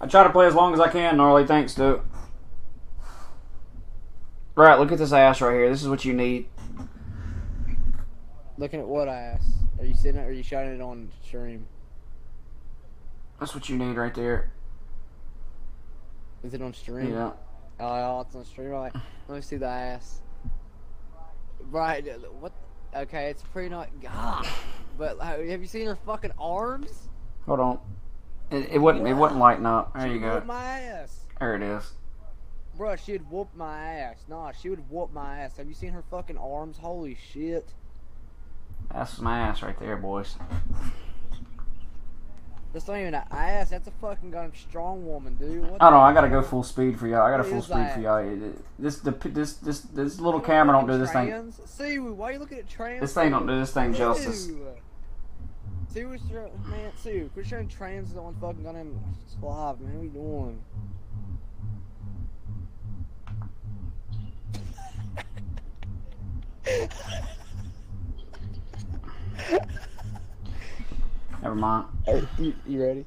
I try to play as long as I can, Gnarly. Thanks, dude. Right, look at this ass right here. This is what you need. Looking at what ass? Are you sitting? Or are you showing it on stream? That's what you need right there. Is it on stream? Yeah. Oh, it's on stream. Right. Let me see the ass. Right. What? Okay, it's pretty not. God. But uh, have you seen her fucking arms? Hold on. It, it wouldn't. It wouldn't lighten up. There She you go. my ass. There it is. Bruh, she'd whoop my ass. Nah, she would whoop my ass. Have you seen her fucking arms? Holy shit. That's my ass right there, boys. That's not even an ass. That's a fucking gun strong woman, dude. What I don't know. I gotta go full speed for y'all. I gotta full speed for y'all. This the this this this little camera don't do this trans? thing. See, why are you looking at trans? This thing don't do this thing justice. See what's your man? See, quit showing trans the one fucking gun and live, man. What are you doing? Never mind. Hey, you, you ready?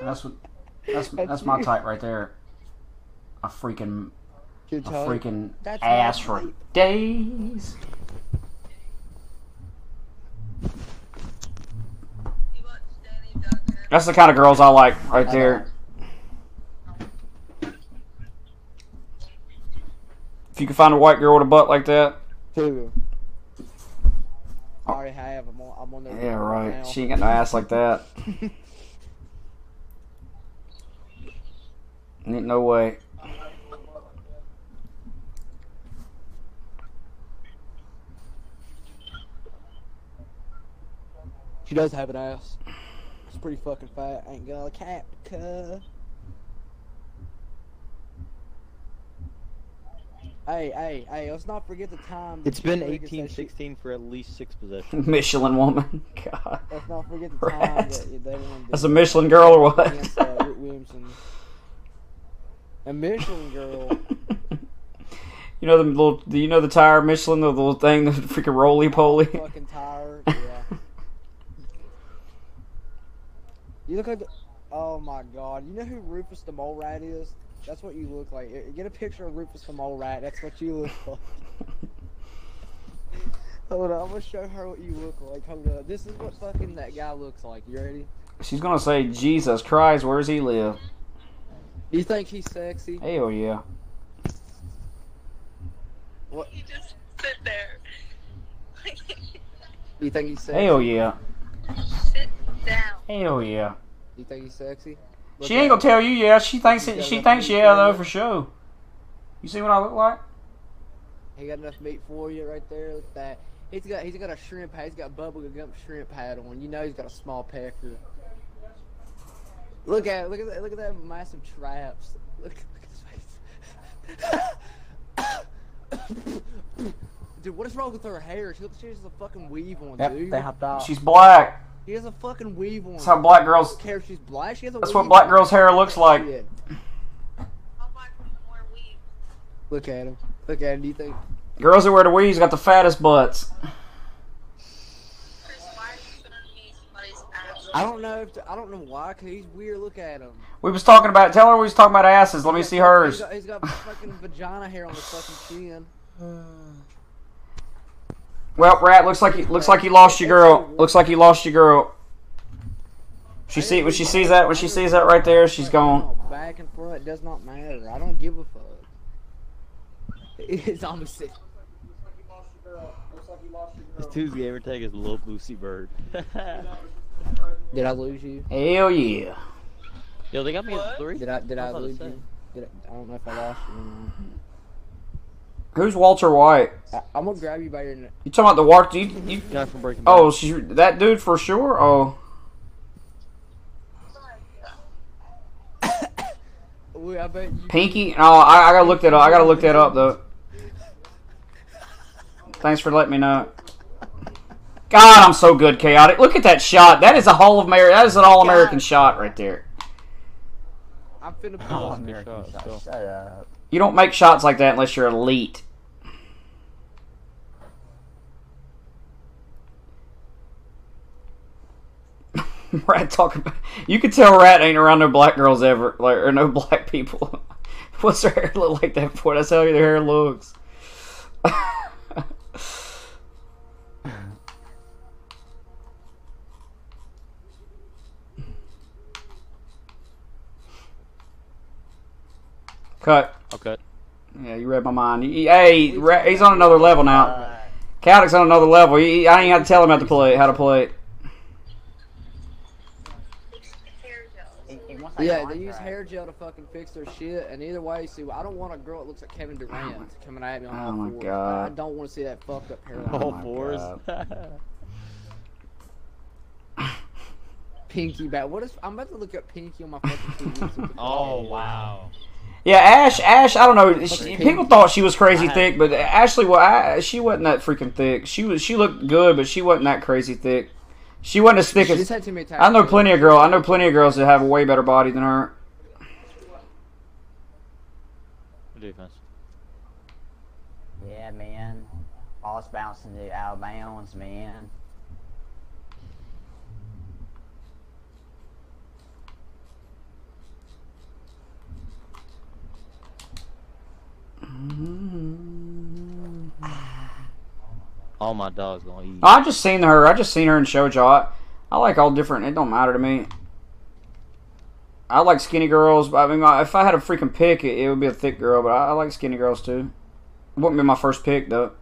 That's what. That's that's my type right there. A freaking Your a freaking That's ass my for days. That's the kind of girls I like right there. If you can find a white girl with a butt like that, Two. Oh. I already have. I'm on, I'm on there. yeah, right. now. She ain't got no ass like that. Ain't no way. She does have an ass. It's pretty fucking fat. Ain't gonna cap. cuh. Hey, hey, hey! Let's not forget the time. It's been Vegas said 18 she- 16 for at least six possessions. Michelin woman. God. Let's not forget the time Rats. that they. That's a Michelin girl or what? Against, uh, Williamson. A Michelin girl. You know the little, do you know the tire Michelin, the little thing, the freaking roly poly. fucking tired. Yeah. You look like the. Oh my god! You know who Rufus the Mole Rat is? That's what you look like. Uh, Get a picture of Rufus from Old Rat. That's what you look like. Hold on, I'm gonna show her what you look like. Hold on. This is what fucking that guy looks like. You ready? She's gonna say, Jesus Christ, where's he live? You think he's sexy? Hell yeah. What? You just sit there. You think he's sexy? Hell yeah. sit down. Hell yeah. You think he's sexy? Look She ain't gonna tell you yeah. She thinks it. She thinks yeah though for sure. You see what I look like? He got enough meat for you right there. Look at that. He's got he's got a shrimp hat. He's got bubble gum shrimp hat on. You know he's got a small pecker. Look at look at that look at that massive traps. Look, look at his face. Dude, what is wrong with her hair? She looks she has a fucking weave on, Yep, dude. Hopped out. She's black. She has a fucking weave on. That's how black girls. I don't care if she's black. She has a That's weave what black girls' hair looks like. Look at him. Look at him. Do you think? Girls that wear the weaves got the fattest butts. I don't know if I don't know why. Cause he's weird. Look at him. We was talking about. Tell her we was talking about asses. Let me see He's hers. got, he's got fucking vagina hair on his fucking chin. Well, rat looks like he looks like he lost your girl. Looks like he lost your girl. She see when she sees that when she sees that right there, she's gone. Back and front does not matter. I don't give a fuck. It's almost sick. This dude's gamer take is Lil Lucy Bird. Did I lose you? Hell yeah. Yo, they got me at three. Did I did I, I was about to lose you? Did I, I don't know if I lost you. Or not. Who's Walter White? I, I'm gonna grab you by your neck. You talking about the Walter? You, you, Guy from Breaking oh, she's that dude for sure. Oh, Wait, I bet you. Pinky. Oh, I, I gotta look that up. I gotta look that up though. Thanks for letting me know. God, I'm so good, chaotic. Look at that shot. That is a Hall of America. That is an All American shot right there. I'm finna Oh, pull. American shot. Shut up. You don't make shots like that unless you're elite. Rat talk about. You could tell Rat ain't around no black girls ever, like or no black people. What's her hair look like that for? That's how their hair looks. Cut. Okay. Yeah, you read my mind. He- Hey, Rat, he's on another level now. Caddick's on another level. He, I ain't got to tell him how to play. How to play it. Yeah, they use hair gel to fucking fix their shit, and either way, see, I don't want a girl that looks like Kevin oh Durant coming at me on Oh all my fours. God. I don't want to see that fucked up hairline. All oh my fours. Pinky back. What is? I'm about to look up Pinky on my fucking TV. Oh wow. Yeah, Ash. Ash. I don't know. She, people thought she was crazy thick, but Ashley, well, I, she wasn't that freaking thick. She was. She looked good, but she wasn't that crazy thick. She wasn't as thick She's as. had too many I know plenty of girls. I know plenty of girls that have a way better body than her. defense. Yeah, man. Ball's bouncing to out of bounds, man. All my dogs gonna eat. I just seen her. I just seen her in Shoujo. I, I like all different. It don't matter to me. I like skinny girls, but I mean, if I had a freaking pick, it, it would be a thick girl. But I, I like skinny girls too. It wouldn't be my first pick though.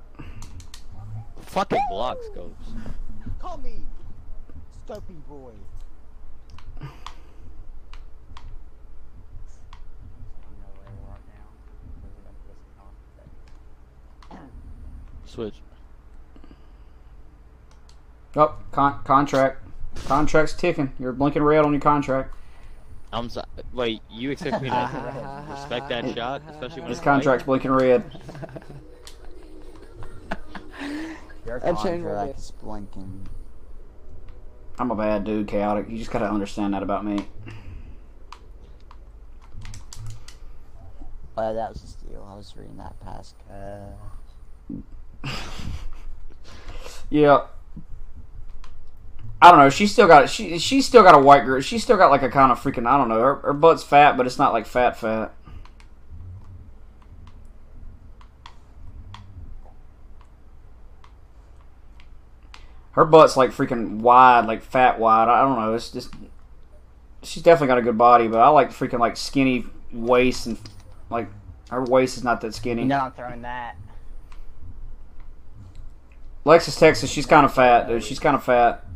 Fucking block scopes. Call me Scopy Boy. Switch. Oh, con- contract. Contract's ticking. You're blinking red on your contract. I'm sorry. Wait, you expect me to respect that shot, especially when This it's contract's blinking red. Your That chain will contract is blinking. I'm a bad dude, chaotic. You just gotta understand that about me. Oh, that was a steal. I was reading that past. Uh, Yeah. I don't know. She's still got she she's still got a white girl. She's still got like a kind of freaking I don't know. Her, her butt's fat, but it's not like fat fat. Her butt's like freaking wide, like fat wide. I don't know. It's just she's definitely got a good body, but I like freaking like skinny waist and like her waist is not that skinny. no, I'm throwing that. Alexis Texas, she's kind of fat, dude. She's kind of fat.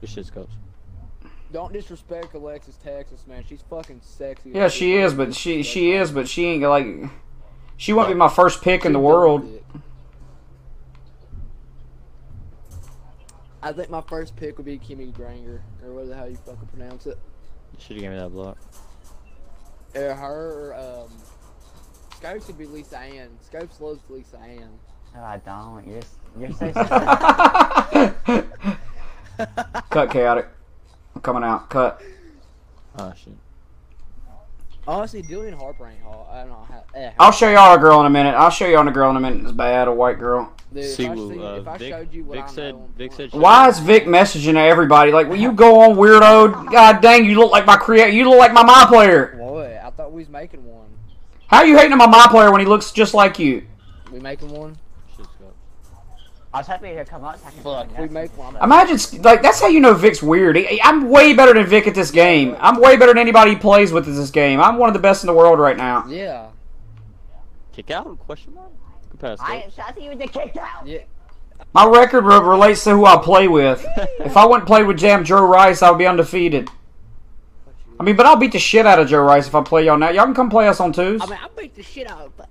This shit's scopes. Don't disrespect Alexis Texas, man. She's fucking sexy. Yeah, she is, but she she is, but she ain't like she won't be my first pick in the world. I think my first pick would be Kimmy Granger, or whatever the hell you fucking pronounce it. Should have gave me that block. Or her, or, um, Scopes would be Lisa Ann. Scopes loves Lisa Ann. No, I don't. You're s- you're so. Cut chaotic. I'm coming out. Cut. Oh shit. Honestly, Dillion Harper ain't hot. I don't know how. Eh, I'll show y'all a girl in a minute. I'll show y'all a girl in a minute. It's bad, a white girl. Dude, if See, I, well, see, uh, if I Vic, showed you what Vic I said, know Vic said. Why is Vic messaging everybody? Like, will you go on, weirdo? God dang, you look like my create. You look like my my player. What? I thought we was making one. How are you hating on my my player when he looks just like you? We making one? Shit scopes. I was hoping he'd come up. So I could Fuck, We make one. Imagine, like, that's how you know Vic's weird. He- I'm way better than Vic at this game. I'm way better than anybody he plays with at this game. I'm one of the best in the world right now. Yeah. Kick out? Question mark? Good pass. I Scopes. I think you would get kicked out. Yeah. My record re- relates to who I play with. if I wouldn't play with Jam Joe Rice, I would be undefeated. I mean, but I'll beat the shit out of Joe Rice if I play y'all now. Y'all can come play us on twos. I mean, I'll beat the shit out of.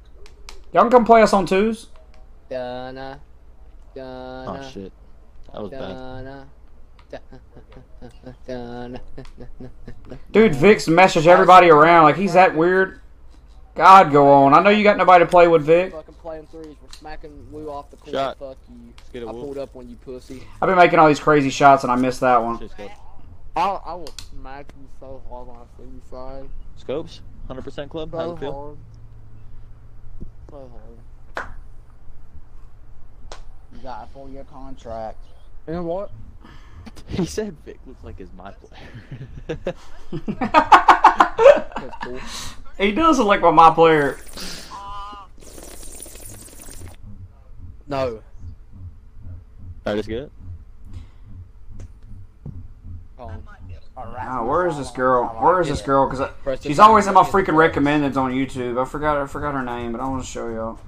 Y'all can come play us on twos. Donna. Uh, Donna. Oh shit. That was bad. Donna. Donna. Dude, Vic's message everybody around like he's that weird. God, go on. I know you got nobody to play with, Vic. Fucking playing threes. We're smacking Woo off the court. Shot. Fuck you. get a I whoop. pulled up on you, pussy. I've been making all these crazy shots and I missed that one. Shit scopes. I, I will smack you so hard when I see you slide. Scopes? 100% club? How's So it feel? hard. So hard. You got a four year contract. You know what? He said Vic looks like his my player. Cool. He does look like my my player. No. That is good. Oh. Oh, where is this girl? Where is this girl? Because she's always in my freaking recommendeds on YouTube. I forgot. I forgot her name, but I want to show y'all.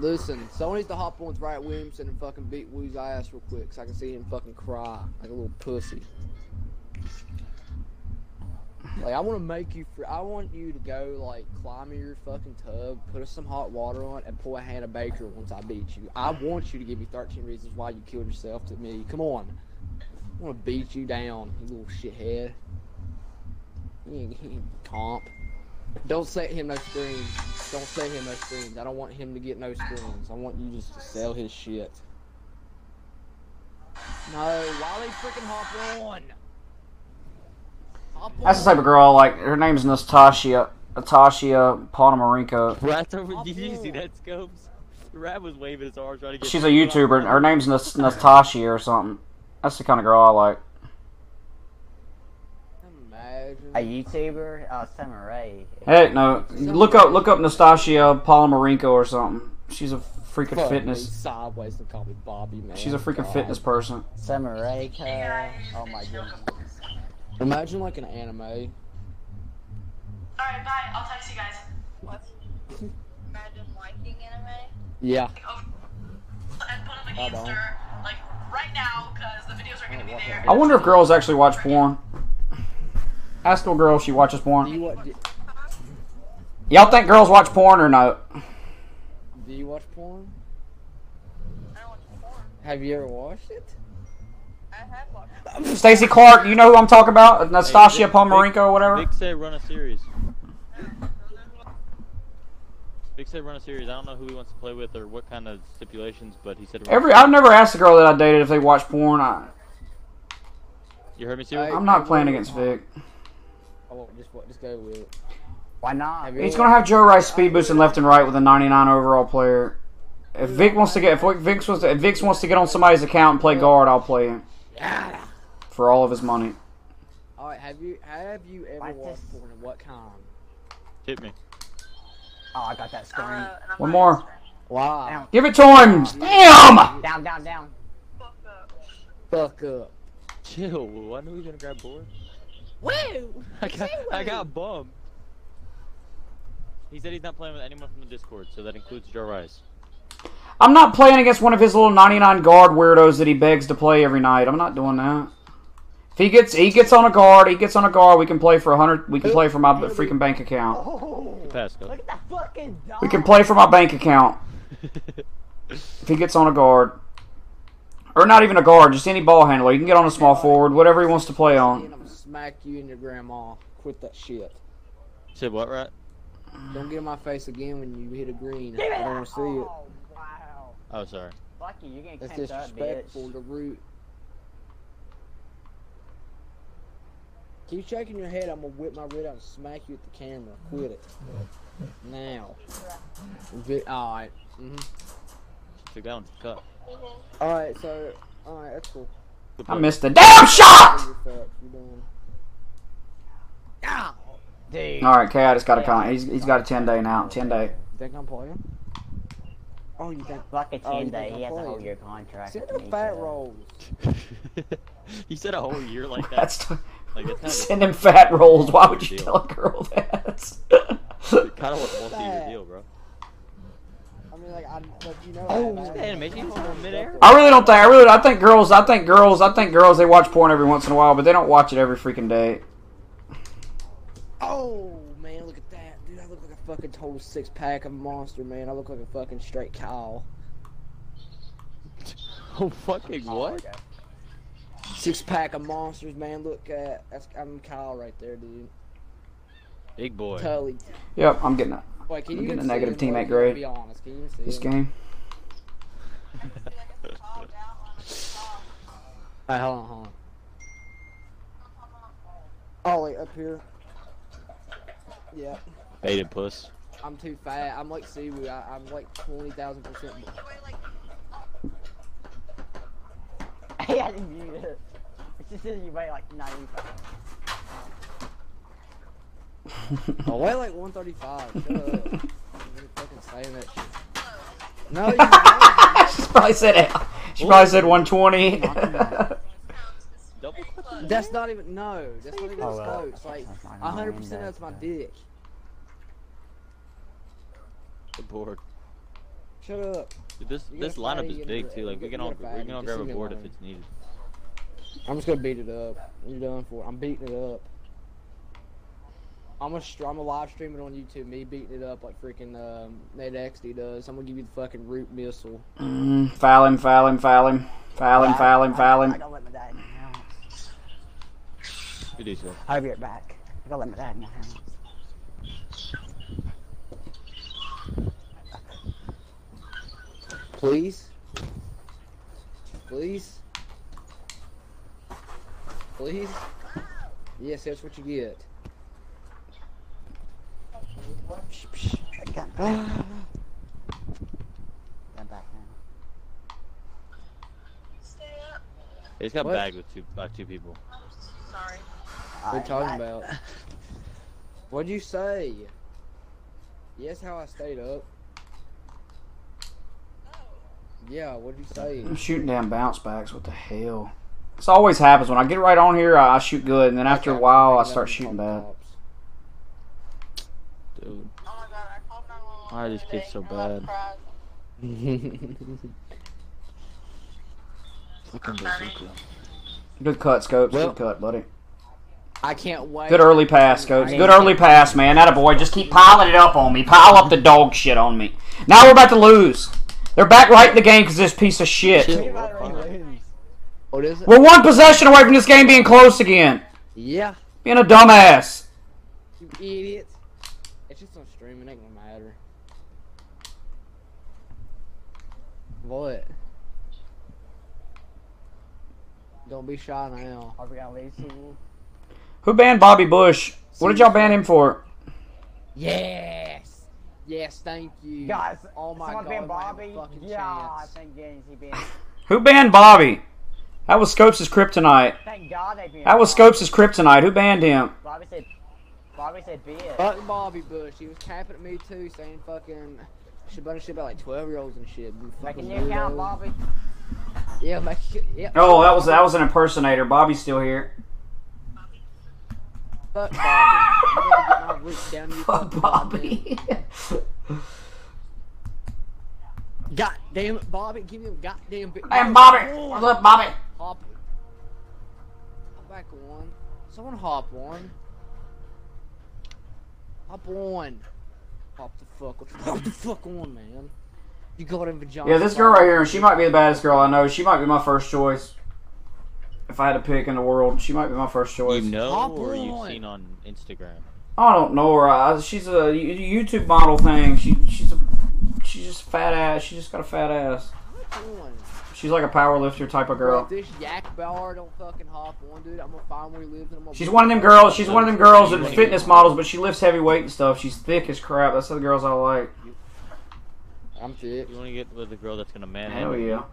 Listen, someone needs to hop on with Wright Williamson and fucking beat Woo's ass real quick so I can see him fucking cry like a little pussy. Like, I want to make you, fr- I want you to go, like, climb in your fucking tub, put some hot water on and pour a Hannah Baker once I beat you. I want you to give me 13 reasons why you killed yourself to me. Come on. I want to beat you down, you little shithead. You he ain't comp. Don't set him no screens. Don't set him no screens. I don't want him to get no screens. I want you just to sell his shit. No, why they freaking hop on? Hop That's the type of girl I like. Her name's Nastasia. Natasha Ponomarenko. Rat's over. Did you see that, Scopes? Rat was waving his arms trying to get. She's a YouTuber. Her name's Nas- Natasha or something. That's the kind of girl I like. A YouTuber? Oh, Summer Rae. Hey, no, look up look up Nastasia Ponomarenko or something. She's a freaking Fuck me fitness. Sideways and call me Bobby, man. She's a freaking God. fitness person. Samurai. Rae. Oh my goodness. Imagine like an anime. Alright, bye. I'll text you guys. What? Imagine liking anime. Yeah. Oh, and put on the I like, right now, because the videos are going to be oh, there. I wonder if girls actually watch porn. Ask a girl if she watches Do porn. you wa- do, Y'all think girls watch porn or no? do you watch porn? Have you ever watched it? I have watched it. Stacy Clark, you know who I'm talking about? Nastasia Ponomarenko or whatever. Big said run a series. Big said run a series. I don't know who he wants to play with or what kind of stipulations, but he said. run a Every I've never asked a girl that I dated if they watch porn. I, You heard me, Sue? I'm not playing against Vic. I won't just wa- just go with it. Why not? Have He's gonna have Joe Rice speed boosting left and right with a 99 overall player. If Vic wants to get if Vic wants to, if Vic wants to get on somebody's account and play guard, I'll play him for all of his money. All right, have you have you ever Like watched porn and what kind? Hit me. Oh, I got that screen. One more. Wow. Give it to him. Damn. Down, down, down. Fuck up. Fuck up. Chill. Why knew we gonna grab board? Woo! I got, I got bummed. He said he's not playing with anyone from the Discord, so that includes Joe Rice. I'm not playing against one of his little 99 guard weirdos that he begs to play every night. I'm not doing that. If he gets he gets on a guard, he gets on a guard. We can play for a hundred. We can play for my freaking bank account. Good pass, go. Look at that fucking dog. We can play for my bank account if he gets on a guard, or not even a guard, just any ball handler. He can get on a small forward, whatever he wants to play on. I'm smack you and your grandma. Quit that shit. Said what, right? Don't get in my face again when you hit a green. I don't want to see it. Wow. Oh, sorry. Fuck you, you getting That's pimped up, bitch. disrespectful to root. Keep shaking your head. I'm gonna whip my red out and smack you at the camera. Quit it. Now. Alright. Mm-hmm. Took that one to cut. Alright, so. Alright, that's cool. I missed the damn shot. You're fucked. You're done. Dude. All right, K. just got a con. He's he's got a 10 day now. 10 day. Think I'm playing? Oh, you think? Fuck a Oh, 10 you day, think he I'm has a whole year contract. Send with them me, fat rolls. he said a whole year like that. That's like that's kind send him fat rolls. Why would you tell a girl that? kind of what multi-year Fat. deal, bro. I mean, like, I, but you know. Oh, I- is that animation from midair? I really don't think. I really. I think girls. I think girls. I think girls. They watch porn every once in a while, but they don't watch it every freaking day. Oh man, look at that, dude! I look like a fucking total six pack of monster, man. I look like a fucking straight cow. Oh, fucking oh, what? Six pack of monsters, man. Look at that's I'm Kyle right there, dude. Big boy. Tully. Yep, I'm getting a. Wait, can I'm you getting a negative him? teammate Like, grade. Be honest, can you see This him? game. Alright, hold on, hold on. Oh, Ollie, up here. Yeah, Baited puss. I'm too fat. I'm like Siwu. I, I'm like twenty thousand percent. He had to mute it. It just says you weigh like 95. I weigh like 135. Shut up. I'm fucking saying that shit. No, you don't. she probably said. it. She probably said 120. Double That's not even no. That's not even Oh, a well. It's like That's not hundred even percent that, that's my dick. The board. Shut up. Dude, this You this lineup is big too. Like we can all we can all grab a board if it's needed. I'm just gonna beat it up. You're done for. It. I'm beating it up. I'm gonna I'm gonna live stream it on YouTube. Me beating it up like freaking um, Nate XD does. I'm gonna give you the fucking root missile. Mm, foul him, foul him, foul him, foul him, foul him, foul I him. gotta let my dad in the house. You do so. I'll be right back. I gotta let my dad in the house. Please. Please. Please. Yes, that's what you get. I got back. got back now. He's got What? bagged with two by two people. Sorry. What are you talking about? What'd you say? Yes, how I stayed up. Oh. Yeah, what'd you say? I'm shooting down bounce backs. What the hell? This always happens when I get right on here. I, I shoot good, and then after a while, I start shooting bad. Dude. Why are these kids so bad? Fucking bazooka. Good cut, Scopes. Good cut, buddy. I can't wait. Good early pass, coach. Good early pass, man. That a boy. Just keep piling it up on me. Pile up the dog shit on me. Now we're about to lose. They're back right in the game because this piece of shit. What is it? We're one possession away from this game being close again. Yeah. Being a dumbass. You idiots. It's just on stream. It ain't gonna matter. What? Don't be shy now. Are we gonna lose to you? Who banned Bobby Bush? What did y'all ban him for? Yes. Yes, thank you. Guys, oh my someone god, been we have a Bobby? fucking Yeah, I chance. think Gaines he been. Who banned Bobby? That was Scopes' kryptonite. Thank God they been. That was Scopes' kryptonite. Who banned him? Bobby said. Bobby said be it. Fucking Bobby Bush. He was capping at me too, saying fucking shit about shit about like twelve year olds and shit. You fucking Making your account. Bobby. Yeah, make yeah. Oh, that was that was an impersonator. Bobby's still here. Fuck Bobby. I'm get my down you. Fuck Bobby. God damn it, Bobby. Give me a goddamn bit. Hey, Bobby. What's up, Bobby? Hop. Hop back on. Someone hop on. Hop on. Hop the fuck. Hop the fuck on, man. You got him vagina. Yeah, this girl right here, she might be the baddest girl I know. She might be my first choice. If I had to pick in the world, she might be my first choice. You know, Hop or you've on. seen on Instagram? I don't know her. I, she's a YouTube model thing. She she's a she's just fat ass. She just got a fat ass. Hop on. She's like a power lifter type of girl. if this yak bar don't fucking hop on, dude, I'm gonna find where he lives and I'm. She's one of them girls. She's one of them girls that are fitness models, but she lifts heavy weight and stuff. She's thick as crap. That's the girls I like. I'm thick. You want to get with a girl that's gonna man Hell yeah.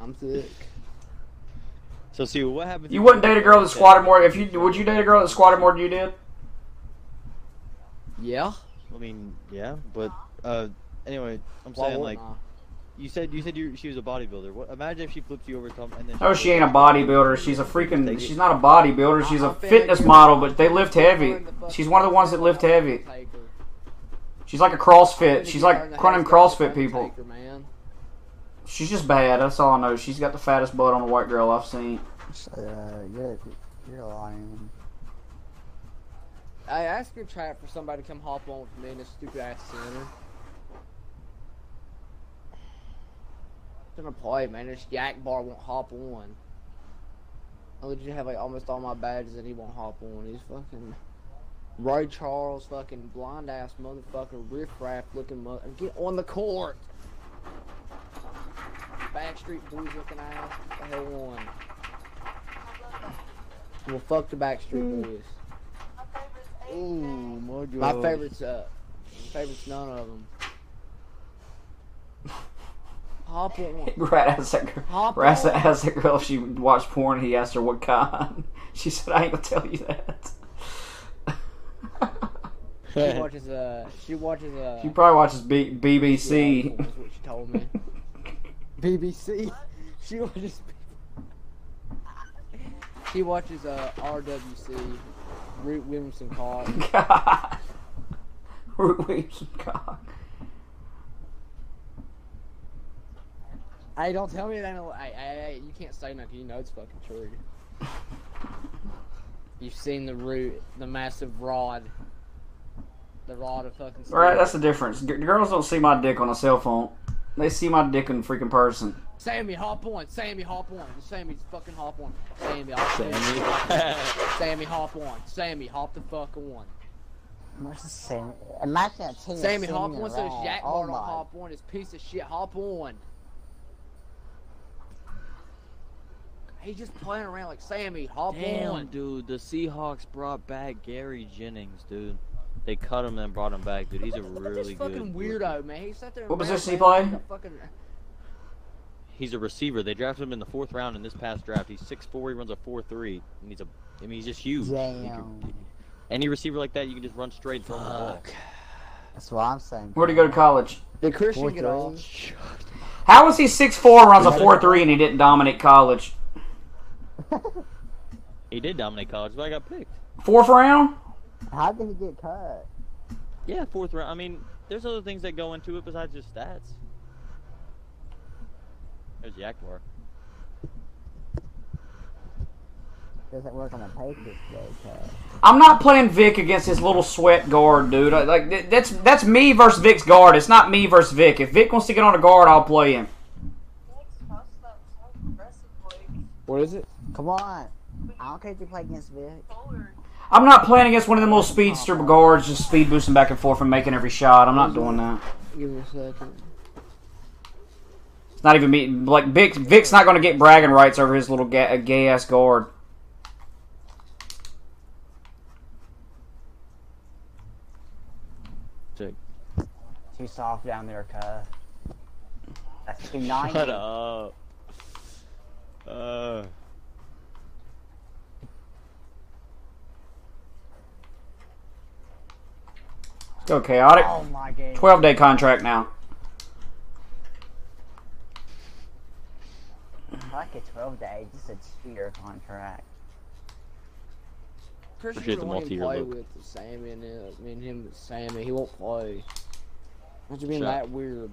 I'm sick. So see what happens. You wouldn't date a girl that squatted more. If you would you date a girl that squatted more than you did? Yeah. I mean, yeah, but uh, anyway, I'm Why saying like, I? you said you said you, she was a bodybuilder. What? Imagine if she flipped you over some and then. No, she ain't a bodybuilder. She's a freaking. She's not a bodybuilder. She's a fitness model, but they lift heavy. She's one of the ones that lift heavy. She's like a CrossFit. She's like running CrossFit people. Taker, man. She's just bad. That's all I know. She's got the fattest butt on a white girl I've seen. Uh, you're you're lying. I asked your chat for somebody to come hop on with me in this stupid ass center. gonna play, man. This yak bar won't hop on. I legit have like almost all my badges and he won't hop on. He's fucking Ray Charles, fucking blind ass motherfucker, riffraff looking mother. Get on the court. Backstreet Boys looking ass. The hell on. Well, fuck the Backstreet Boys. Ooh, my god. My favorite's uh, my favorite's none of them. Hop on. Brad asked that girl. Hop Brad on. asked that girl if she watched porn. He asked her what kind. She said, "I ain't gonna tell you that." She watches uh, she watches uh. She probably watches B- BBC. Is what she told me. BBC. She watches. She watches uh RWC. Root Williamson Call. God. Root Williamson cock. Hey, don't tell me that. ain't- Hey, hey, hey, you can't say nothing. You know it's fucking true. You've seen the root, the massive rod, the rod of fucking. Right, steel. that's the difference. G- girls don't see my dick on a cell phone. They see my dick in freaking person. Sammy, hop on. Sammy, hop on. Sammy, fucking hop on. Sammy, hop Sammy. Sammy, hop on. Sammy, hop the fuck on. What's the same? Imagine a team. Sammy, hop on. So. Jack oh Bar hop on. This piece of shit, hop on. He's just playing around like Sammy. Hop Damn, on. dude, the Seahawks brought back Gary Jennings, dude. They cut him and brought him back, dude. He's a Look at really this fucking good. weirdo, man. He sat there. What ran position he around play? Fucking... He's a receiver. They drafted him in the fourth round in this past draft. He's 6'4", he runs a 4'3", and he's a, I mean, he's just huge. He can- Damn. any receiver like that, you can just run straight and throw him the ball. That's what I'm saying. Where'd he go to college? Did Christian Four get off? three. How was he 6'4", runs a 4'3", and he didn't dominate college? He did dominate college, but I got picked. Fourth round? How did he get cut? Yeah, fourth round. I mean, there's other things that go into it besides just stats. There's Yakbar. Doesn't work on the Patriots though. I'm not playing Vic against his little sweat guard, dude. Like that's that's me versus Vic's guard. It's not me versus Vic. If Vic wants to get on a guard, I'll play him. What is it? Come on. I don't care if you play against Vic. I'm not playing against one of the little speedster guards, just speed boosting back and forth and making every shot. I'm not doing that. Give me a second. It's not even me. Like Vic, Vic's not going to get bragging rights over his little gay ass guard. Sick. Too soft down there, cut. That's 290. Shut up. Uh, go chaotic. Oh my god. 12 day contract now. Like a 12 day, just a two year contract. Christian Appreciate the don't even multi-year play look. with Sammy and uh, me and him with Sammy. He won't play. What's being Shut. that weird?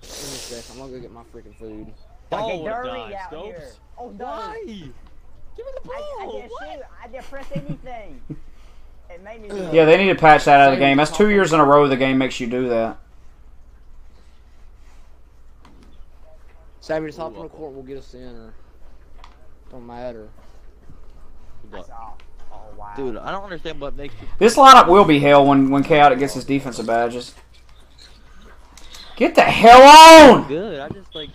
Give me a. I'm gonna go get my freaking food. Don't Oh, get dirty die, out Scopes. here. Oh no. why? Give me the ball. I, I didn't what? shoot. I didn't press anything. Yeah, they need to patch that out of the game. That's two years in a row the game makes you do that. Sammy, just hop on the court. We'll get a center. Don't matter. That's all. Oh wow. Dude, I don't understand what makes you. This lineup will be hell when, when Chaotic gets his defensive badges. Get the hell on! good. I just like.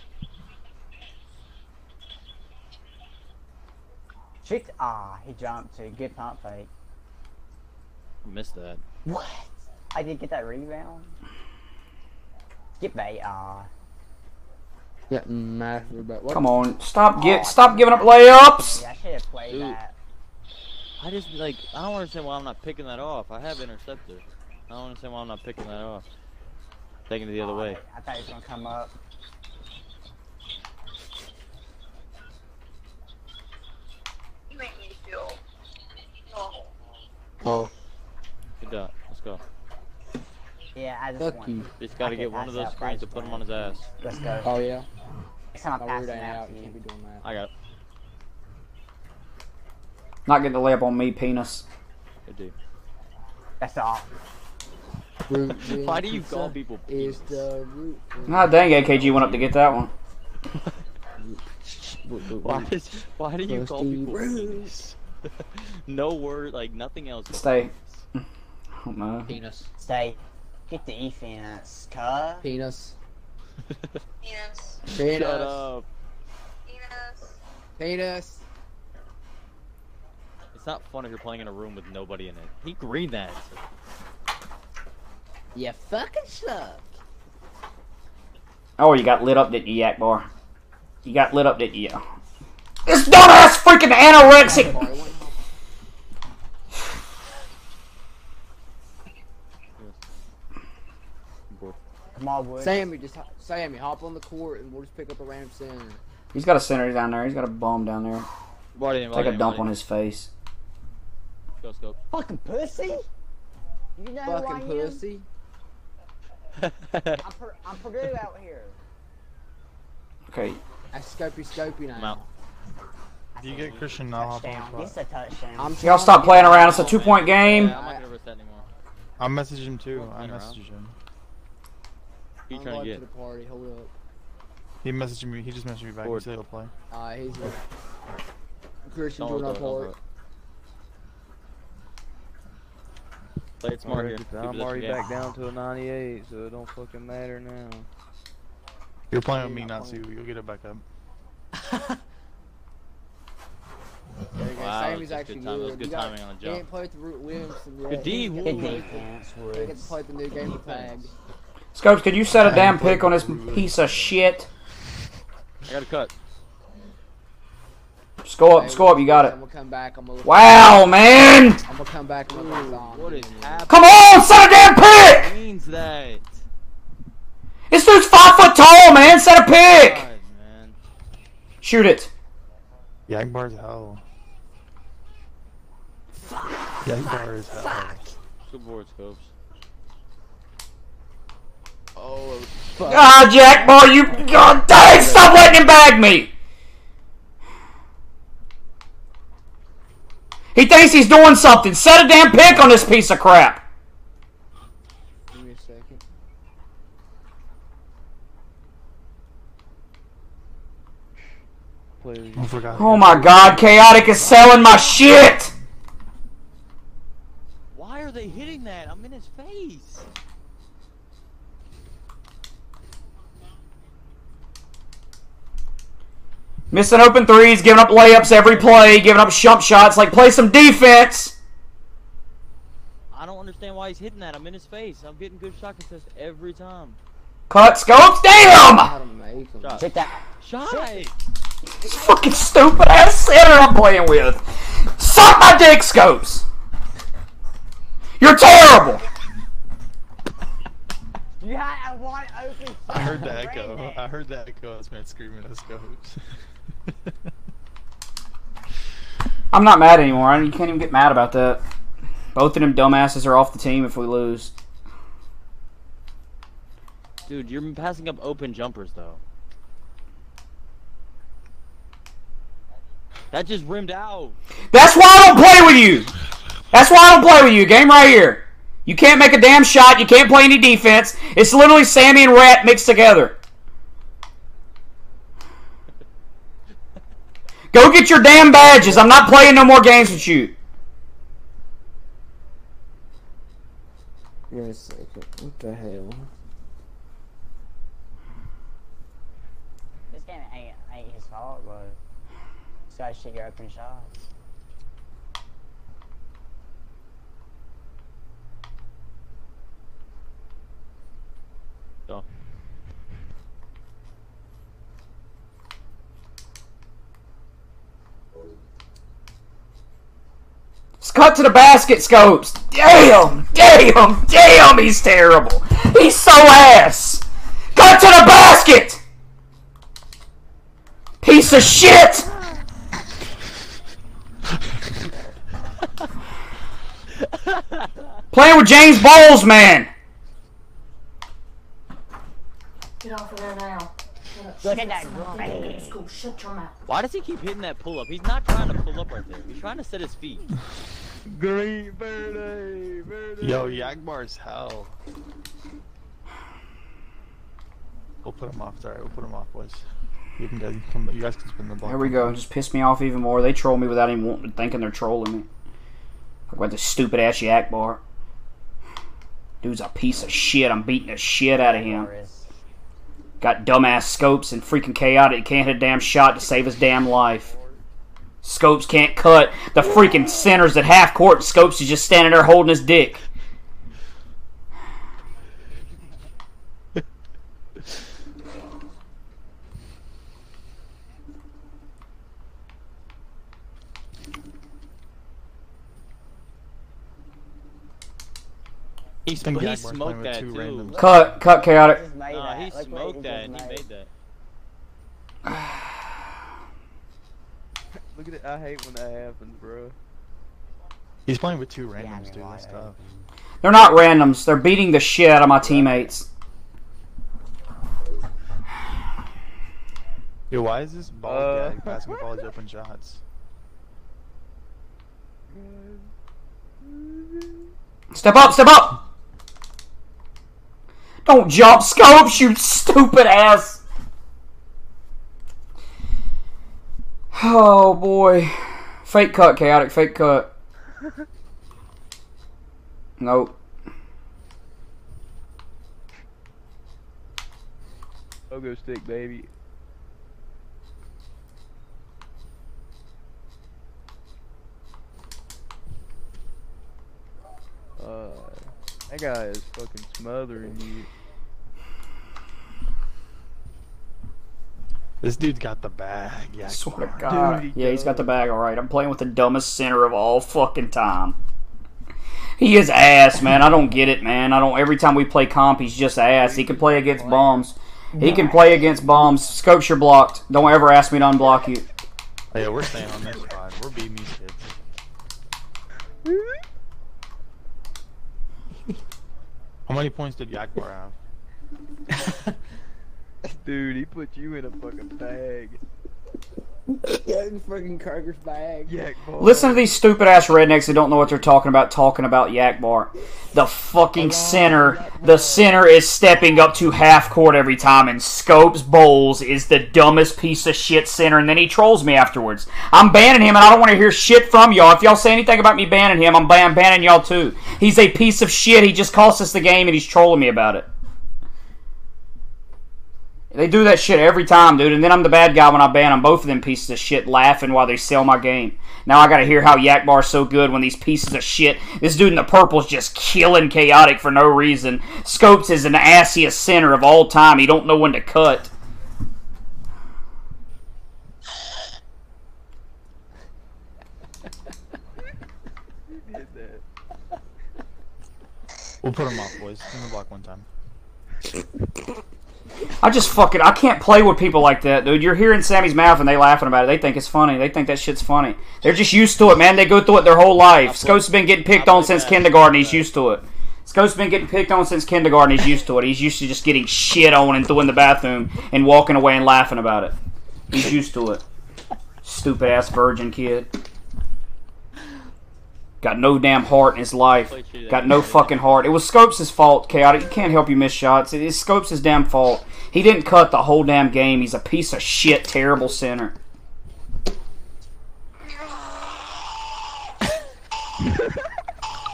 Trick. Ah, he jumped to good pump fake. Missed that. What? I didn't get that rebound. Get bait. Ah. Yeah, massive. But what? Come on, stop get stop giving up layups. Yeah, I should have played Dude. that. I just like. I don't understand why I'm not picking that off. I have interceptor. I don't understand why I'm not picking that off. Taking it the other Ah, way. I thought he was gonna come up. You make me feel normal. Oh, Good dot. Let's go. Yeah, I just fuck want. you. Just gotta I get one of those screens to price put him on his ass. Let's go. Oh yeah. Next time I My pass weird out out. to You you. can't be doing that. I got it. Not getting the layup on me, penis. Good dude. That's all. Root Why do you call people Is penis? the root. Ah, dang, AKG went up to get that one. Why does why do you call people Roo. penis? no word, like nothing else. Stay. Oh, penis. Don't know. Penis. Stay. Get the defense, cuh. Penis. Penis. Penis. Shut up. Penis. Penis. It's not fun if you're playing in a room with nobody in it. He greened that. You fucking suck. Oh, you got lit up, didn't you, Yak Bar? You got lit up, didn't you? This dumbass freaking anorexic! Come on, Wood. Sammy, just ho- Sammy, hop on the court and we'll just pick up a random center. He's got a center down there. He's got a bum down there. Body in, Take body a in, dump body on his face. Go scope. Fucking pussy. You know who I Fucking am? pussy. I'm, per- I'm Purdue out here. Okay. That's Scopey Scopey now. I'm out. If you get Christian, I'll hop on Touchdown. the It's a touchdown. I'm Y'all stop playing around. It's a two point game. Yeah, I'm not gonna risk that anymore. I'll message him too. I Playing around. messaged him. Who you I'm trying to going get? to the party. Hold up. He messaged me. He just messaged me back. He said he'll play. Uh, he's a Christian Don't doing our worry about it, don't worry part. Play it smart here. I'm possession already back down to a 98, so it don't fucking matter now. You're playing with me, Yeah, not I'll. Sue. You'll get it back up. Okay, Wow, Sammy's actually good time- that was good. good You got- timing on the He jump. ain't played the Root Williamson yet. Good D, He Wood. gets Good to play- defense, He gets to Woods. play the new game of tag. Scopes, could you set a damn pick on this piece of shit? I got a cut. Just go up, just go up, you got it. I'm gonna come back. I'm gonna. Wow, man! I'm gonna come back and look at on. What is happening? Come on, set a damn pick! means that? This dude's five foot tall, man. Set a pick. God, man. Shoot it. Yagbar's hell. Fuck. Yagbar is hell. Good board scopes. Oh, Ah, Jack boy, you God dang! Stop letting him bag me. He thinks he's doing something. Set a damn pick on this piece of crap. Give me a second. Please. I. Oh my God, chaotic is selling my shit. Why are they hitting that? I'm in his face. Missing open threes, giving up layups every play, giving up jump shots. Like play some defense. I don't understand why he's hitting that. I'm in his face. I'm getting good shot contests every time. Cut scopes. Damn. How to make him. Shot. Hit that. Shot. This fucking stupid ass center I'm playing with. Suck my dick, scopes. You're terrible. You had a one open. I heard the right echo. I heard the echo. I was man screaming at scopes. I'm not mad anymore. I, you can't even get mad about that. Both of them dumbasses are off the team if we lose. Dude, you're passing up open jumpers though. That just rimmed out. That's why I don't play with you. That's why I don't play with you. Game right here. You can't make a damn shot. You can't play any defense. It's literally Sammy and Rat mixed together. Go get your damn badges. I'm not playing no more games with you. Give me a second. What the hell? This game ain't, ain't his fault, but just gotta shoot your open shots. Go. Just cut to the basket, Scopes. Damn, damn, damn, he's terrible. He's so ass. Cut to the basket. Piece of shit. Playing with James Bowles, man. Get off of there now. Look at that Green. green. School, shut your mouth. Why does he keep hitting that pull up? He's not trying to pull up right there. He's trying to set his feet. Green Verde, Verde. Yo, Yagbar's hell. We'll put him off. It's alright. We'll put him off, boys. You can go. You, can, you guys can spin the ball. Here we go. Just piss me off even more. They troll me without even wanting, thinking they're trolling me. Like about this stupid ass yak bar. Dude's a piece of shit. I'm beating the shit out of him. Got dumbass scopes and freaking chaotic. Can't hit a damn shot to save his damn life. Scopes can't cut the freaking centers at half court. Scopes is just standing there holding his dick. He, I think he smoked that too. randoms. Cut, cut, chaotic. Just made Nah, that. he Look smoked that and he made. made that. Look at it. I hate when that happens, bro. He's playing with two Yeah, I randoms, mean, dude. That's tough. They're not randoms. They're beating the shit out of my teammates. Yo, why is this ball Uh. gag passing with all these open shots? Step up, step up! Don't jump scopes, you stupid ass! Oh boy. Fake cut, chaotic, fake cut. nope. Logo stick, baby. Uh, that guy is fucking smothering you. This dude's got the bag. Yeah. Swear to God. yeah, he's got the bag all right. I'm playing with the dumbest center of all fucking time. He is ass, man. I don't get it, man. I don't. Every time we play comp, he's just ass. He can play against bombs. He can play against bombs. Scopes, you're blocked. Don't ever ask me to unblock you. Yeah, we're staying on this side. We're beating these kids. How many points did Yakbar have? Dude, he put you in a fucking bag. yeah, in fucking Kroger's bag. Yeah, Listen to these stupid ass rednecks that don't know what they're talking about talking about Yak Bar. The fucking center, the center is stepping up to half court every time, and Scopes Bowles is the dumbest piece of shit center, and then he trolls me afterwards. I'm banning him, and I don't want to hear shit from y'all. If y'all say anything about me banning him, I'm ban- banning y'all too. He's a piece of shit. He just cost us the game, and he's trolling me about it. They do that shit every time, dude, and then I'm the bad guy when I ban them. Both of them pieces of shit laughing while they sell my game. Now I gotta hear how Yakbar's so good when these pieces of shit. This dude in the purple's just killing chaotic for no reason. Scopes is an assiest center of all time. He don't know when to cut. We'll put him off, boys. Give him a block one time. I just fucking I can't play with people like that, dude. You're hearing Sammy's mouth and they laughing about it. They think it's funny. They think that shit's funny. They're just used to it, man. They go through it their whole life. Scott's been getting picked on since kindergarten. He's used to it. Scott's been getting picked on since kindergarten. He's used to it. He's used to just getting shit on and throwing the bathroom and walking away and laughing about it. He's used to it. Stupid ass virgin kid. Got no damn heart in his life. Got no fucking heart. It was Scopes' fault, Chaotic. You can't help you miss shots. It is Scopes' damn fault. He didn't cut the whole damn game. He's a piece of shit, terrible center.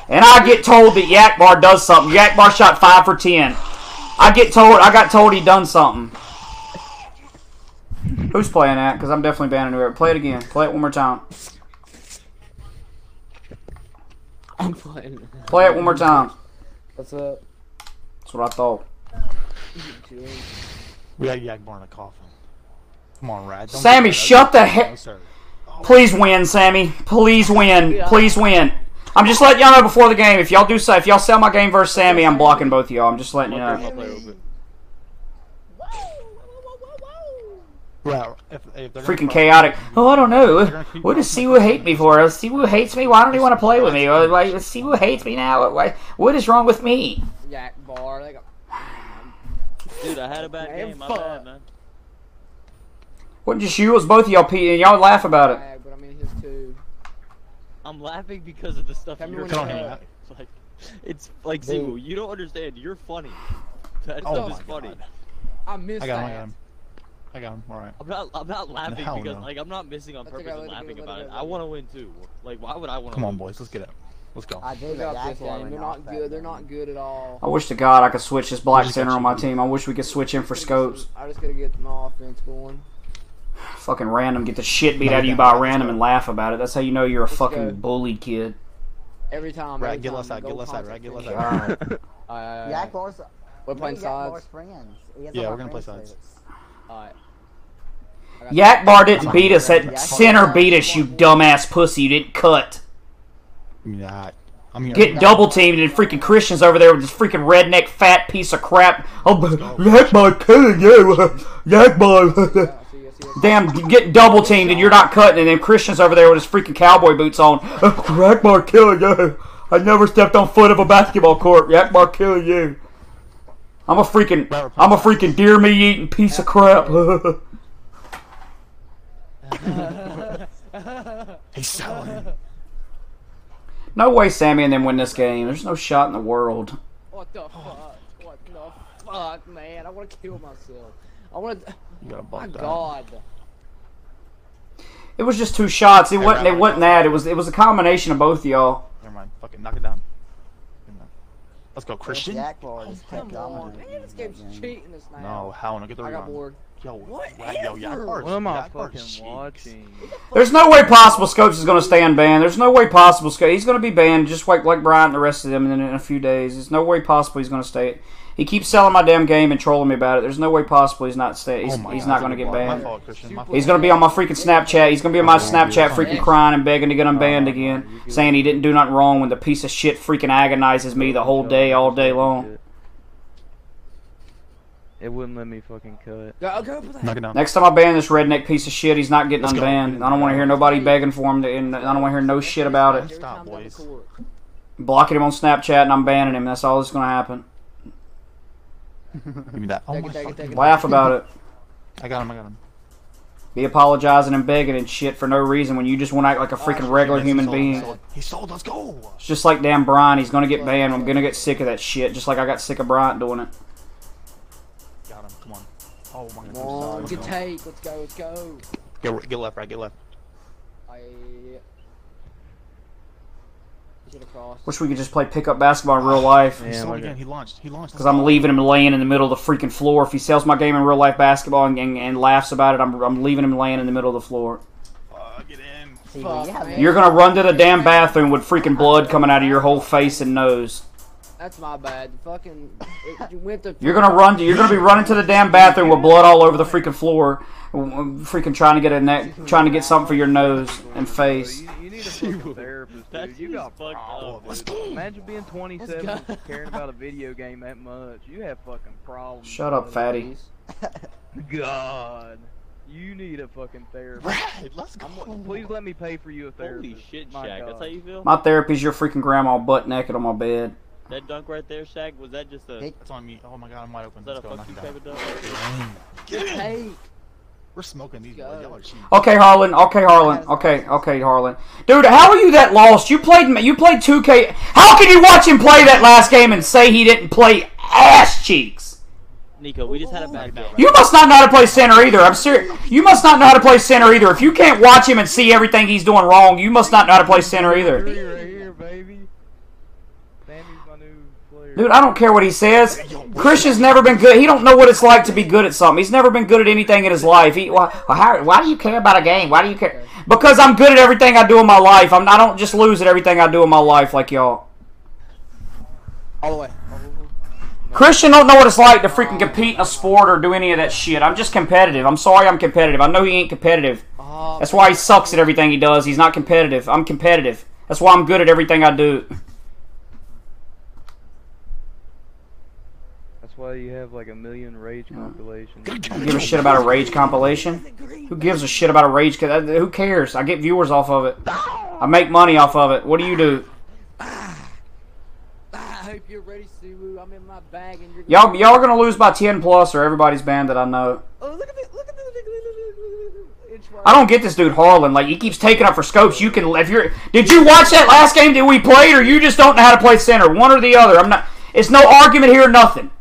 and I get told that Yakbar does something. Yakbar shot 5 for 10. I get told, I got told he done something. Who's playing that? Because I'm definitely banning whoever. Play it again. Play it one more time. I'm playing. Play it one more time. What's up? That's what I thought. We got Yakbar in a coffin. Come on, Rad. Don't Sammy, shut the No, heck. sir. Please win, Sammy. Please win. Please win. I'm just letting y'all know before the game. If y'all do so, if y'all sell my game versus Sammy, I'm blocking both of y'all. I'm just letting you know. Well, if, if they're Freaking fuck- chaotic. Oh, I don't know. What does Siwu hate me for? Siwu hates me. Why don't he want to play with me? Uh, Like, Siwu hates me now. Why- What is wrong with me? Yak Bar. They got. Dude, I had a bad Man, game. My fuck. bad, man. Wasn't just you. It was both of y'all, Pete, and y'all laugh about it. Bag, but I mean his too. I'm laughing because of the stuff Tell me you're when you're saying. up. Like, it's like Dude. You don't understand. You're funny. That Oh stuff my is funny. God. I missed I got him. I that. got him. I got him. All right. I'm not. I'm not laughing hell because no. like I'm not missing on I purpose I and laughing about it it. I want to win too. Like why would I want to? Come win? on, boys. Let's get it. Let's go. I do, We but got this game. They're not good. They're not good at all. I wish to God I could switch this black center on my team. I wish we could switch in for scopes. I just gotta get my offense going. Fucking random. Get the shit beat No, out of you by random and laugh about it. That's how you know you're a Let's fucking go. bullied kid. Every time. Right, every get time, left side, get left side, right, get left me. side. God. Alright, Jaguar's. We're playing me and Jaguar's sides. friends. Yeah, we're gonna play sides. alright. Yak Bar didn't beat us. That center beat us, you dumbass pussy. You didn't cut. Yeah. I'm here. Getting double teamed and freaking Christians over there with this freaking redneck fat piece of crap. Oh, but Yak Bar killing you. Yak Bar. Yeah, see ya, see ya. Damn, getting double teamed and you're not cutting, and then Christian's over there with his freaking cowboy boots on. Yakbar killing you. I never stepped on foot of a basketball court. Yakbar killing you. I'm a freaking, I'm a freaking deer meat eating piece of crap. He's selling. no way, Sammy and them win this game. There's no shot in the world. What the fuck? What the fuck, man? I wanna kill myself. I wanna. You My bump god. It was just two shots. It Hey, wasn't. It wasn't that. It was. It was a combination of both of y'all. Never mind. Fucking knock it down. Let's go, Christian. Jack Ball just kept oh, Come on, man, this game's cheating us now. No, how? No, get the I got bored. Yo, What? Yo, Yakbar. What am I Yakbar fucking cheeks. watching? There's no way possible Scopes is going to stay unbanned. There's no way possible Scopes. He's going to be banned just like like Bryant and the rest of them in, in a few days. There's no way possible he's going to stay. He keeps selling my damn game and trolling me about it. There's no way possible he's not stay. He's, Oh my he's God, not going to get a- my banned. fault, my He's going to be on my freaking Snapchat. He's going to be on my oh, Snapchat freaking crying and begging to get unbanned again, saying he didn't do nothing wrong when the piece of shit freaking agonizes me the whole day, all day long. It wouldn't let me fucking cut. Go, go that. Knock it down. Next time I ban this redneck piece of shit, he's not getting Let's go. unbanned. I don't want to hear nobody begging for him, to, and I don't want to hear no shit about it. Stop, boys. Blocking him on Snapchat and I'm banning him. That's all that's going to happen. Give me that. Oh my it, take it, fucking. Laugh about it. I got him. I got him. Be apologizing and begging and shit for no reason when you just want to act like a oh, freaking regular human sold, he being. sold. He sold. Let's go. It's just like damn Brian. He's gonna get banned. I'm gonna get sick of that shit. Just like I got sick of Bryant doing it. Oh my Come on, god. good take. Let's go, let's go. Get, get left, right. Get left. I. Should have crossed. Wish we could just play pickup basketball in real life. He sold again. He launched. He launched. Because I'm leaving him laying in the middle of the freaking floor. If he sells my game in real life basketball and, and, and laughs about it, I'm, I'm leaving him laying in the middle of the floor. get in. Fuck, yeah. You're gonna run to the damn bathroom with freaking blood coming out of your whole face and nose. That's my bad. Fucking. It, you went to. You're gonna run. To, you're gonna be running to the damn bathroom with blood all over the freaking floor, freaking trying to get a neck, trying to get something for your nose and face. You, you need a therapist, dude. You got fucked up. dude. Imagine being 27 Let's go. and caring about a video game that much. You have fucking problems. Shut up, fatty. God. You need a fucking therapist. Right. Let's go. I'm, please let me pay for you a therapist. Holy shit, My Shaq. That's God. how you feel? My therapy's your freaking grandma butt naked on my bed. That dunk right there, Shaq, was that just a. Hey. It's on me. Oh my god, I'm wide open. Was that Let's a go. fuck you it type of dunk? Get in. Hey. We're smoking these Go. boys. Y'all are cheating. Okay, Harlan. Okay, Harlan. Okay, okay, Harlan. Dude, how are you that lost? You played. You played 2K. How can you watch him play that last game and say he didn't play ass cheeks? Nico, we just had a bad game. You must not know how to play center either. I'm serious. You must not know how to play center either. If you can't watch him and see everything he's doing wrong, you must not know how to play center either. Three right here, baby. Sammy's my new player. Dude, I don't care what he says. Christian's never been good. He don't know what it's like to be good at something. He's never been good at anything in his life. He, why, how, why do you care about a game? Why do you care? Because I'm good at everything I do in my life. I'm, I don't just lose at everything I do in my life like y'all. All the way. Christian don't know what it's like to freaking compete in a sport or do any of that shit. I'm just competitive. I'm sorry I'm competitive. I know he ain't competitive. That's why he sucks at everything he does. He's not competitive. I'm competitive. That's why I'm good at everything I do. That's why you have like a million rage compilations. Give a shit about a rage compilation? Who gives a shit about a rage? uh, Who cares? I get viewers off of it. I make money off of it. What do you do? I hope you're ready, Cwooo. I'm in my bag and you're. Y'all, y'all are gonna lose by ten plus, or everybody's banned that I know. Oh, look at this! Look at this! Look at this! Inch wide. I don't get this dude Harlan. Like he keeps taking up for scopes. You can if you're. Did you watch that last game that we played, or you just don't know how to play center? One or the other. I'm not. It's no argument here. Nothing.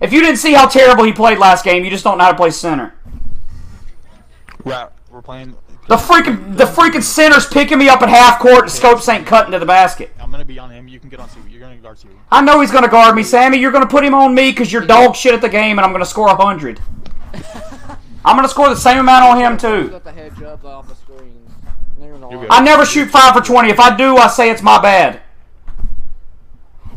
If you didn't see how terrible he played last game, you just don't know how to play center. We're, we're playing. The freaking the freaking center's picking me up at half court, and scopes ain't cutting to the basket. I'm gonna be on him. You can get on Cwooo. You're gonna guard Cwooo. I know he's gonna guard me, Sammy. You're gonna put him on me because you're dog shit at the game, and I'm gonna score a hundred. I'm gonna score the same amount on him too. got the heads up off the screen. Never mind. You're good. I never shoot five for twenty. If I do, I say it's my bad.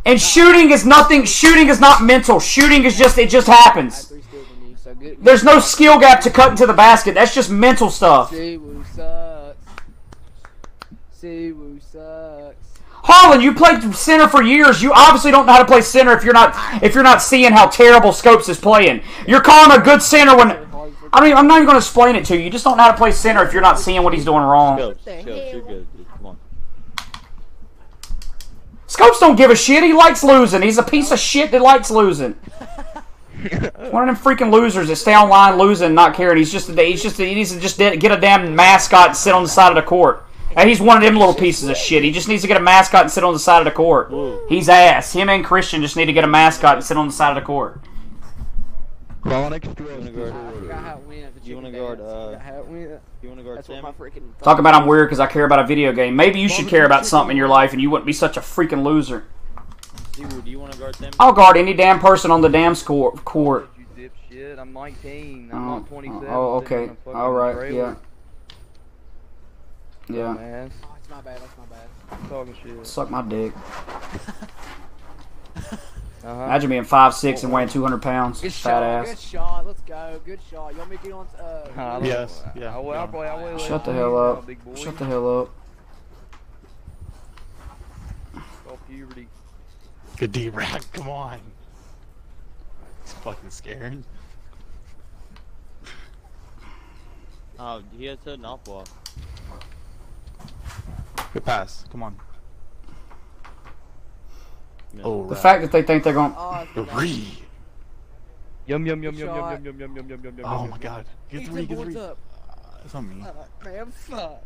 And shooting is nothing. Shooting is not mental. Shooting is just it just happens. three steals on you, so good. There's no skill gap to cut into the basket. That's just mental stuff. Cwooo sucks. Cwooo sucks. Harlan, you played center for years. You obviously don't know how to play center if you're not if you're not seeing how terrible Scopes is playing. You're calling a good center when I mean I'm not even going to explain it to you. You just don't know how to play center if you're not seeing what he's doing wrong. Scopes, Scopes, you're good, dude. Come on. Scopes don't give a shit. He likes losing. He's a piece of shit that likes losing. One of them freaking losers that stay online losing, not caring. He's just a, he's just a, he needs to just get a damn mascot and sit on the side of the court. And he's one of them little pieces of shit. He just needs to get a mascot and sit on the side of the court. He's ass. Him and Christian just need to get a mascot and sit on the side of the court. Chronic You wanna guard? I forgot how it went. the You wanna guard? Uh, forgot how it went. you wanna guard That's what my freaking. Talk about I'm weird because I care about a video game. Maybe you should care about something in your life and you wouldn't be such a freaking loser. Dude, do you want to guard them? I'll guard any damn person on the damn score court. You dipshit. I'm 19. I'm Oh, not 27. oh, okay. in a fucking All right. trailer. Yeah. Yeah. Man, Oh, it's my bad. That's my bad. talking shit. Suck my dick. Uh-huh. Imagine being five six and weighing 200 pounds. Good Fat shot. Good shot. Let's go. Good shot. You want me to get on? Uh, I Yes, yeah, I will. I'll I will Shut the hell up. know, big boy. Shut the hell up. Oh, puberty. Good D, Rat. Come on. He's fucking scared. Oh, he has an off ball. Good pass. Come on. Oh, The Rat. fact that they think they're going. Oh, it's my bad. Three. Yum yum yum yum yum yum yum yum yum yum yum yum. Oh my god. Get Eat three, the get boards three. up. It's on me. Uh, Man, fuck.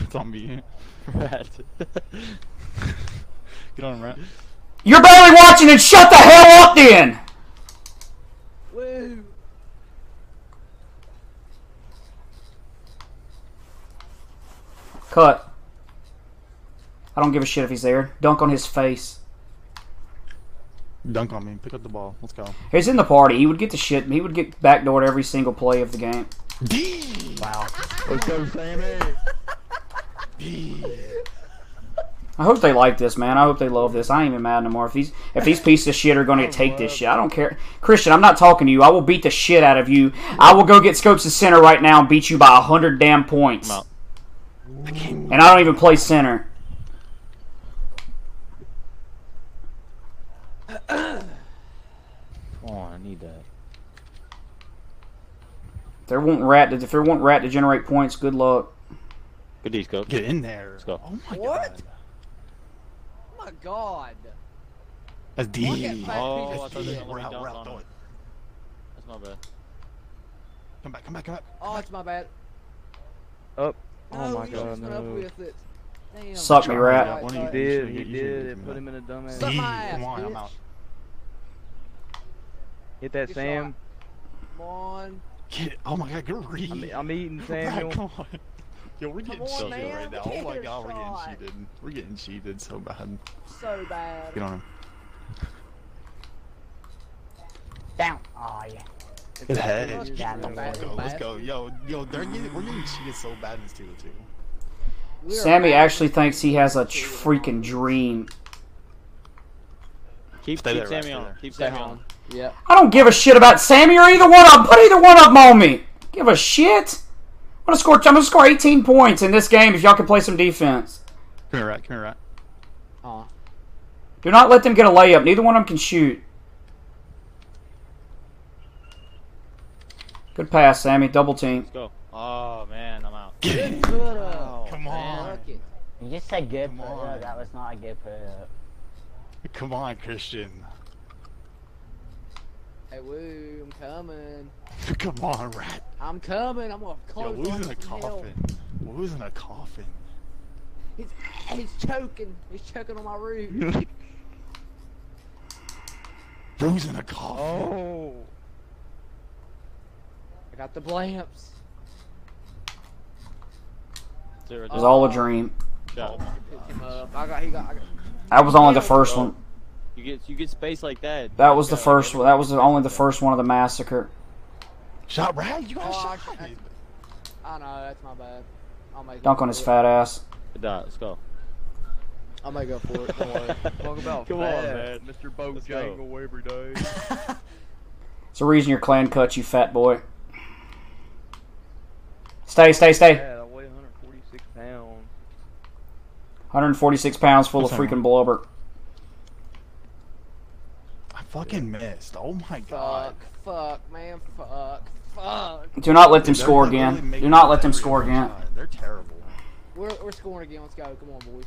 It's on me. Rat. Get on him, Rat. You're barely watching and shut the hell up then! Woo. Cut. I don't give a shit if he's there. Dunk on his face. Dunk on me. Pick up the ball. Let's go. He's in the party. He would get the shit. He would get backdoored every single play of the game. D. Wow. Let's go, Sammy. D. I hope they like this, man. I hope they love this. I ain't even mad no more. If these if these pieces of shit are going to take this shit, I don't care. Christian, I'm not talking to you. I will beat the shit out of you. I will go get Scopes' to center right now and beat you by a hundred damn points. I'm. And I don't even play center. Come on, I need that. If they want rat to if they want rat to generate points, good luck. Good D, Scope. Get in there. Let's go. Oh my What? god. Oh my god. That's Look D. Oh, piece I of thought they shit. were gonna Route, dunk route, on throw it. That's not bad. Come back, come back, come back. Oh, it's my bad. Up. No, Oh my you god, just went up with it. Damn. Suck me, rat. Right, One He of you did, he you did. It put him in a dumbass. Suck my ass, Come on, I'm out. Hit that Good Sam. Come on. Get it. Oh my god, good read. I'm, I'm eating Rat, Samuel. come on. Yo, we're getting on, cheated man. right now. Get Oh my a god, we're shot. getting cheated. We're getting cheated so bad. So bad. Get on him. Down. Oh yeah. Good head. Let's Yeah, go, Let's go, let's go. Yo, yo, they're getting, we're getting cheated so bad in this 2 2. We are Sammy actually thinks he has a tr- freaking dream. Keep, Stay keep there, Rat, Sammy on. there. Keep Stay Sammy on. On. Yep. I don't give a shit about Sammy or either one of them. Put either one of them on me. Give a shit. I'm gonna score. I'm gonna score 18 points in this game if y'all can play some defense. Come here, Rat, come here, Rat. Oh. Do not let them get a layup. Neither one of them can shoot. Good pass, Sammy. Double team. Let's go. Oh man, I'm out. Get it. Good up. Come on. Fuck it. You just said good Come put on. up. That was not a good put up. Come on, Christian. Hey, woo, I'm coming. Come on, Rat. I'm coming. I'm gonna Yo, close who's on in a some hell. coffin? Who's in a coffin? He's, he's choking. He's choking on my roof. Who's in a coffin? Oh. I got the blamps. It was all a dream. Oh, Shot. Pick him up. I got. He got. I got. That was only the first one. You get you get space like that. That was the first one. That was the- only the first one of the massacre. Shot, Rat. You got Oh, shot. I- I know. That's my bad. I'll make. Dunk on his fat ass. Good. Let's go. I may go for it. Don't worry. Talk about Come on, man. Mr. Let's. Bojangle every day. It's the reason your clan cuts you, fat boy. Stay, stay, stay. Yeah, I weigh 146 pounds. 146 pounds full of What's that, freaking blubber. I fucking missed. Oh my god. Fuck. Fuck, man. Fuck. Fuck. Do not let them They're score again. making Do not let them score again. shot. They're terrible. We're, we're scoring again. Let's go. Come on, boys.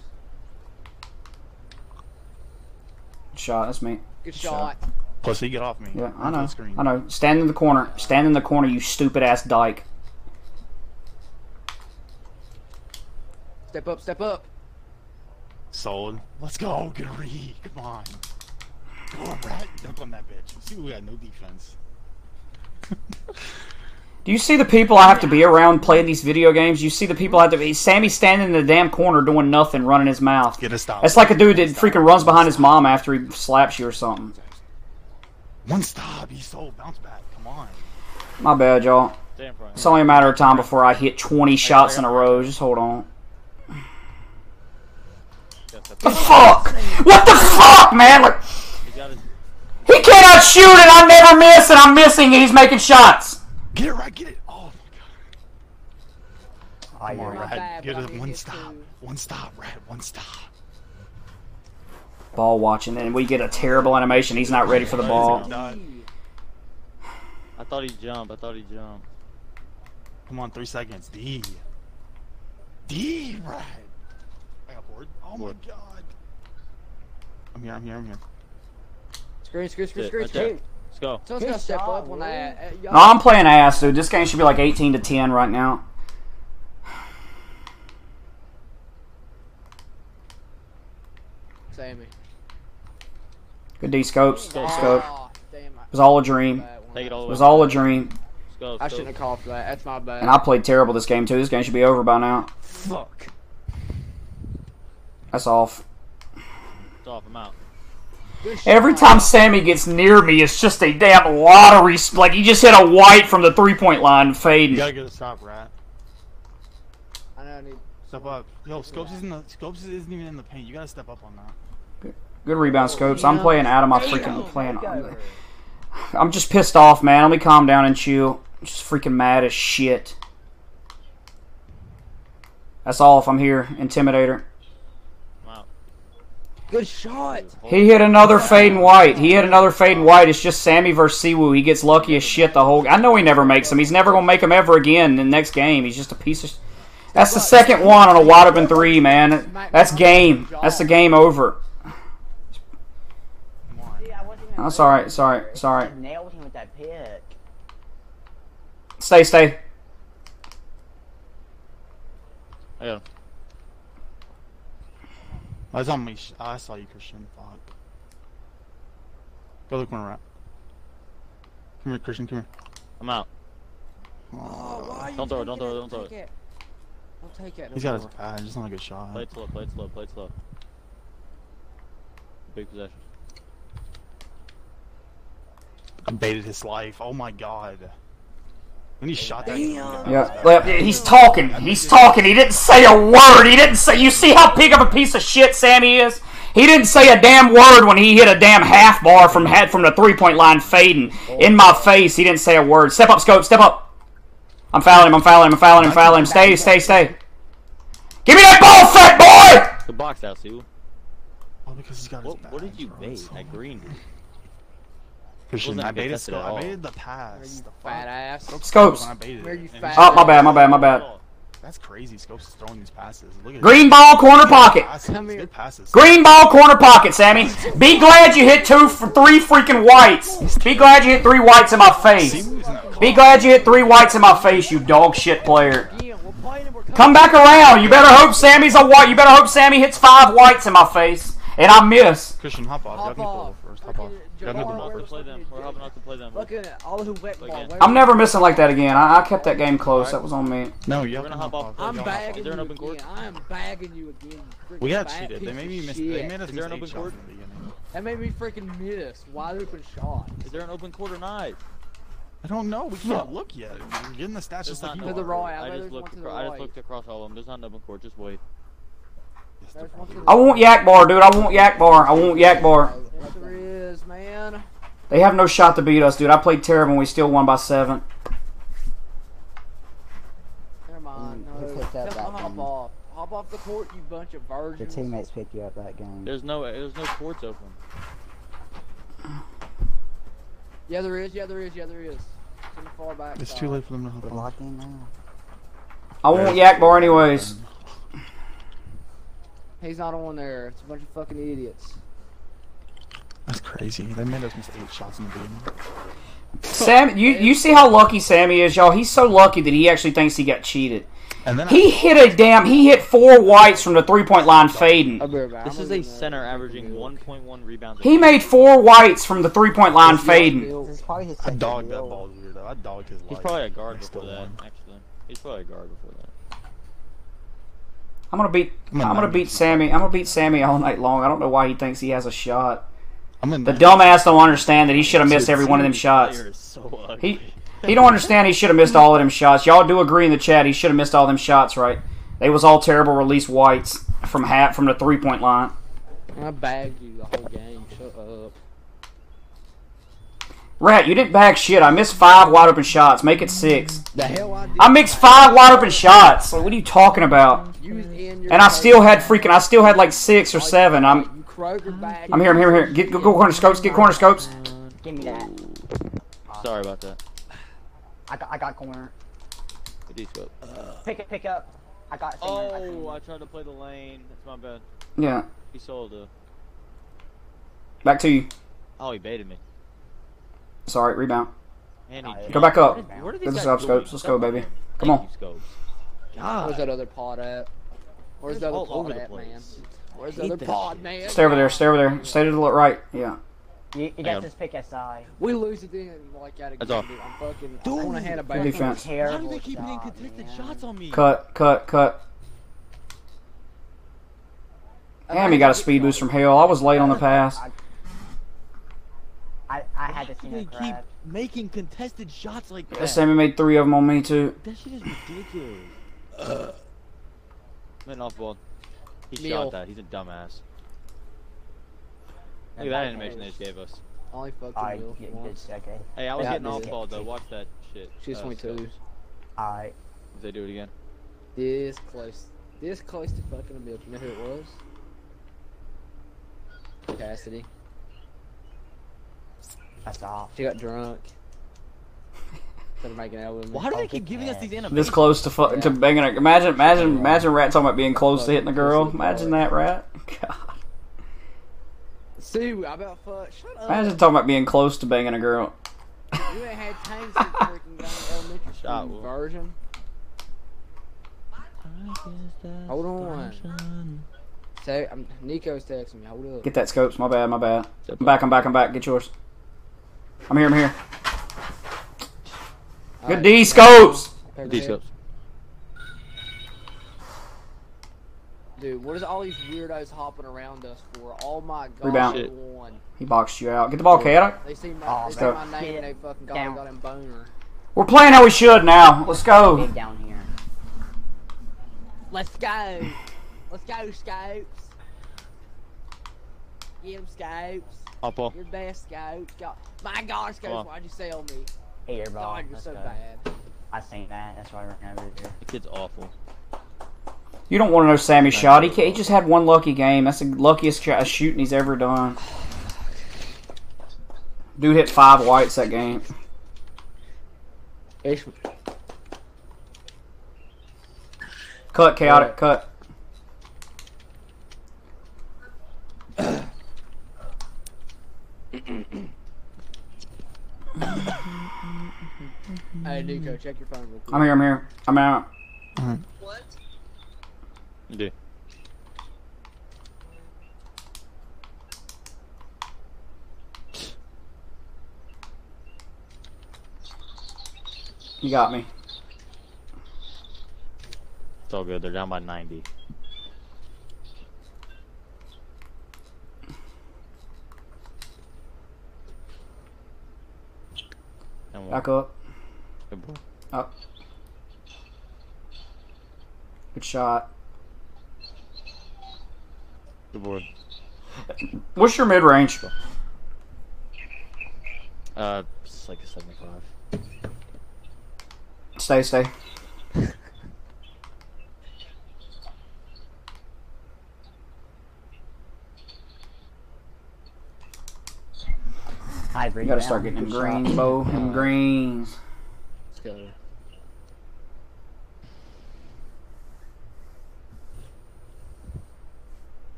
Good Shot. That's me. Good Shot. shot. Plus, he get off me. Yeah, I know. I know. Stand in the corner. Stand in the corner, you stupid ass dyke. Step up. Step up. Sold. Let's go. Good read. Come on. Come on, Rat. Dunk on that bitch. See, we got no defense. Do you see the people I have to be around playing these video games? You see the people I have to be. Sammy standing in the damn corner doing nothing, running his mouth. Get a stop. It's like a dude that freaking runs behind his mom after he slaps you or something. One stop. He's so bounce back. Come on. My bad, y'all. It's only a matter of time before I hit 20 shots in a row. Just hold on. The fuck? What the fuck, man? Like, He got his. He cannot shoot and I never miss and I'm missing and he's making shots. Get it right. Get it. Oh my Oh, Come you're on, right. Get it. One stop. One stop, Rat. One stop. Ball watching and we get a terrible animation. He's not ready for the ball. I thought he jumped. I thought he jumped. Come on, three seconds. D. D, Rat. I got bored. Oh my god. I'm here. I'm here. I'm here. Screen, screen, screen, Shit, screen, screen. Let's go. Someone's gotta step up on that. Uh, No, I'm playing ass, dude. This game should be like 18 to 10 right now. Sammy. Good D scopes. Good scope. Damn. It was all a dream. Take it all It was all a dream. Go. I shouldn't have called for that. That's my bad. And I played terrible this game too. This game should be over by now. Fuck. That's off. It's off. I'm out. Every time Sammy gets near me, it's just a damn lottery. Like he just hit a white from the three point line fading. You fading. gotta get a stop, Rat. I know I need. Step up. Yo, Scopes isn't the Scopes isn't even in the paint. You gotta step up on that. Good rebound scopes. I'm playing out of my freaking playing. I'm just pissed off, man. Let me calm down and chill. I'm just freaking mad as shit. That's all. If I'm here, Intimidator. I'm out. Good shot. He hit another fade and white. He hit another fade and white. It's just Sammy versus Cwooo. He gets lucky as shit the whole. I know he never makes them. He's never gonna make them ever again in the next game. He's just a piece of. That's the second one on a wide open three, man. That's game. That's the game over. Oh, sorry, sorry, sorry. I nailed him with that pick. Stay, stay. I got him. I was on me. I saw you, Christian. Fuck. Go look where Rat. Come here, Christian. Come here. I'm out. Oh, Don't throw it, don't throw it, don't throw Take it. Don't take it. He's no got his pad. Just not a good shot. Play it slow. Play it slow. Play it slow. Big possession. I baited his life. Oh my god. When he shot that. Yeah, well, he's talking. He's talking. He didn't say a word. He didn't say. You see how big of a piece of shit Sammy is? He didn't say a damn word when he hit a damn half bar from head from the three point line fading in my face. He didn't say a word. Step up, scope. Step up. I'm fouling him. I'm fouling him. I'm fouling him. Fouling him. Stay, stay, stay. Give me that ball, fat boy. The box out, Sue. Oh, because he's got his What, what did you bait? That green dude. Christian, I baited, contested I all. baited the pass. The Fat ass. Scopes. When I baited Where you fat Oh, my bad. My bad. My bad. That's crazy. Scopes is throwing these passes. Look at Green this. ball, corner pocket. Good passes. Green ball, corner pocket, Sammy. Be glad you hit two for three freaking whites. Be glad you hit three whites in my face. Be glad you hit three whites in my face, you dog shit player. Come back around. You better hope Sammy's a white. You better hope Sammy hits five whites in my face, and I miss. Christian, hop off. Y'all Hop can go off. first. Hop off. Y'all can do the ball We're play them. We're helping out to play them. Look at all who wet ball. I'm never missing like that again. I, I kept that game close. That was on me. No, you We're gonna hop hop off. off. I'm Y'all bagging off. Is there an you again. I am bagging you again. We got cheated. They made me miss. They made us Is miss there an open court? in the beginning. That made me freaking miss. Wide open shot. Is there an open court or not? I don't know. We can't look yet. We're getting the stats There's just not like you To the open court. I I just looked. one to the acro- I just looked across all of them. There's not an open court. Just wait. Yes, there There's one to probably the I want yak bar, dude. I want yak bar. I want yak bar. Yes, there is, man. They have no shot to beat us, dude. I played terrible and we still won by seven. Never mind. Mm, who No. picked up Tell them that hop off. Hop off the court, you bunch of virgins. Your teammates picked you up that game. There's no. There's no courts open. Yeah, there is. Yeah, there is. Yeah, there is. It's in the far back. It's too late for them to hop We're off. locked in now. I want yak bar anyways. He's not on there. It's a bunch of fucking idiots. That's crazy. They made us miss eight shots in the beginning. Sam, you you see how lucky Sammy is, y'all. He's so lucky that he actually thinks he got cheated. And then He hit a damn. He hit four whites from the three point line fading. I'll be right back. This is a center averaging 1.1 rebounds. He made four whites from the three point line fading. This is I dogged that deal. ball weird. though. I dogged his He's probably a guard before that. Actually, he's probably a guard before that. I'm gonna beat. I'm a I'm gonna beat Sammy. I'm gonna beat Sammy all night long. I don't know why he thinks he has a shot. I'm in The dumbass don't understand that he should have missed every one of them shots. So ugly. He he don't understand he should have missed all of them shots. Y'all do agree in the chat he should have missed all them shots, right? They was all terrible release whites from hat from the three point line. I bagged you the whole game. Shut up. Rat, you didn't bag shit. I missed five wide open shots. Make it six. The hell I did. I mixed five wide open shots. Like, what are you talking about? You was in your And I still had freaking. I still had like six or oh, seven. I'm. You Kroger bag. I'm here. I'm here. I'm here. Get go, go corner scopes. Get corner scopes. Give me that. Sorry about that. I got, I got corner. It is. Pick it, pick up. I got. Singer, oh, I Oh, I tried to play the lane. That's my bad. Yeah. He sold a. Back to you. Oh, he baited me. Sorry. Rebound. And Go back up. Where did- where did these the guys scope, go? scopes. Let's go, baby. Come on. you, Scopes. Where's that other pod at? Where's the They're other pod over the at, man? Where's the other pod, man? Stay over there. Stay over there. Stay to the right. Yeah. You, you got this pick SI. We lose it then, like out of That's game, all. dude. I'm fucking. Dude, I want to hand a Good back. defense. How do they keep hitting contested man. shots on me? Cut. Cut. Cut. Damn, he got a speed boost from hell. I was late on the pass. I, I had to see do they keep making contested shots like that? That Sammy made three of them on me too. That shit is ridiculous. Man off ball. He Neil. shot that. He's a dumbass. Look at that animation they just gave us. Only fucking I Bill get once. okay. Hey, I was Yeah, getting off did. ball though. Watch that shit. She's Uh, 22. Scopes. Alright. If they do it again. This close. This close to fucking a milk. You know who it was? Cassidy. That's off. She got drunk. Started making out with me. Why do they keep good giving us these animations? This close to fu- to banging. A- imagine, imagine, imagine Rat talking about being close to hitting the girl. Imagine that, Rat. God. Sue, I about fuck. Shut up. Imagine talking about being close to banging a girl. You ain't had time since freaking got an elementary Shot, school Will. version. Hold on. Say, I'm, Nico's texting me. Hold up. Get that scopes. My bad. My bad. I'm back. I'm back. I'm back. Get yours. I'm here. I'm here. Good Alright, D scopes. D scopes. Dude, what is all these weirdos hopping around us for? Oh my god, Rebound. they. He boxed you out. Get the ball, Cat. They see my, Oh, they see my name and they fucking got, Down. got him boner. We're playing how we should now. Let's go. Big down here. Let's go. Let's go, Scopes. Get him, Scopes. Off ball. You're best, Scopes. God. My God, Come on. Why'd you sell me? Air ball. God, you're Let's so go. bad. I seen that. That's why I ran over here. The kid's awful. You don't want to know Sammy shot. He, he just had one lucky game. That's the luckiest sh- uh, shooting he's ever done. Dude hit five whites that game. Ish. Cut, chaotic, cut. Hey, Nico, check your phone real quick. I'm here, I'm here. I'm out. What? You do. You got me. It's all good. They're down by 90. And. Back up. Good boy. Up. Good shot. Good board. What's your mid range? Uh, it's like a 75. Stay, stay. Hybrid. You gotta start getting them greens, Bo. Uh, them greens. Let's go.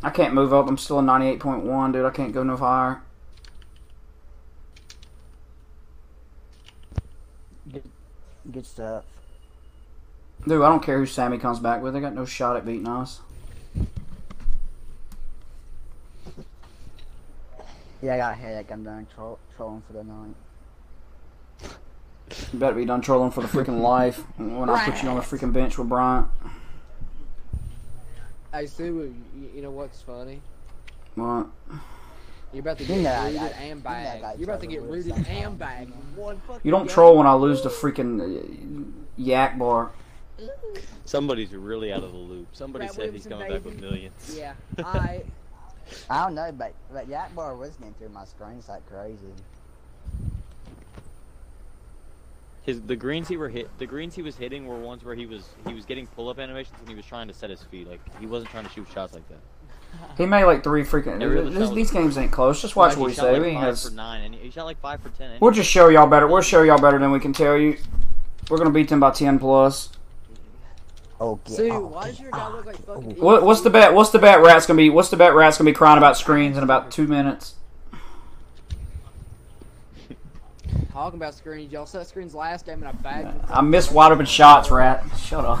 I can't move up. I'm still a 98.1, dude. I can't go no higher. Good stuff. Dude, I don't care who Sammy comes back with. They got no shot at beating us. Yeah, I got a headache. I'm done tro- trolling for the night. You better be done trolling for the freaking life when I put you on the freaking bench with Bryant. Hey, Sue, you, you know what's funny? What? You're about to get know I rooted got- and bagged. You're about to get trouble with rooted and bagged. in One fucking You don't troll when I lose the freaking uh, yak bar. Somebody's really out of the loop. Somebody Brad said he's Williamson, coming back with millions. Yeah, I. I don't know, but but Yak Bar was getting through my screens like crazy. His the greens he were hit the greens he was hitting were ones where he was he was getting pull up animations and he was trying to set his feet like he wasn't trying to shoot shots like that. He made like three freaking. Every other These, these games ain't close. Just watch Like, what he we shot say. Like we ain't five has- for nine and he, he shot like five for ten. We'll just show y'all better. We'll show y'all better than we can tell you. We're gonna beat them by ten plus. Okay. Sue, why does your guy look like fucking? What, what's the bet? What's the bet? Rat's gonna be. What's the bet? Rat's gonna be crying about screens in about two minutes. Talking about screens, y'all set screens last game and I bagged. them. I missed wide open shots, Rat. Shut up.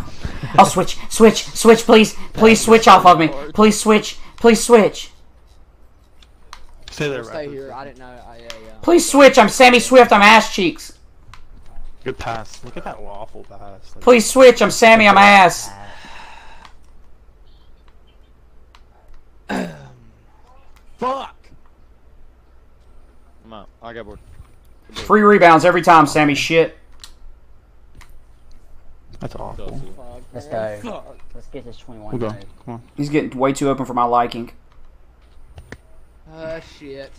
I'll switch, switch, switch, please, please switch off of me. Please switch, please switch, Stay there, Stay Raptors. here. I didn't know. I, yeah, yeah. please switch. I'm Sammy Swift. I'm ass cheeks. Good pass. Look at that waffle pass. Like, Please switch. I'm Sammy. I'm ass. Fuck. I'm out. I got bored. Three rebounds every time, Sammy. Shit. That's awful. Let's go. Let's get this 21 We'll go. Come on. He's getting way too open for my liking. Uh, shit.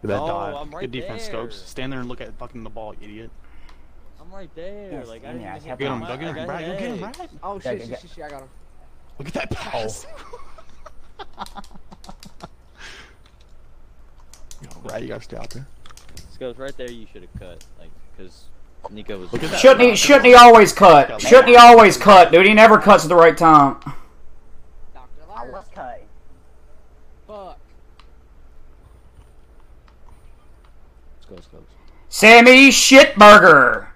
Good that Oh, dive. Right Good defense, there. Scopes. Stand there and look at fucking the ball, you idiot. I'm right there. Yes, like I yeah, didn't I even kept Get him, my- go get I him, Brad. Go get him. Brad. Oh shit, shit, shit, shit, I got him. Look at that pass. Yo, Brad, you gotta stay out there. This goes right there. You should have cut, like, because Nico was. Look at that. Shouldn't he? Shouldn't he always cut? Shouldn't he always cut, dude? He never cuts at the right time. Doctor I was cut. Fuck. Let's go, let's go. Sammy Shitburger.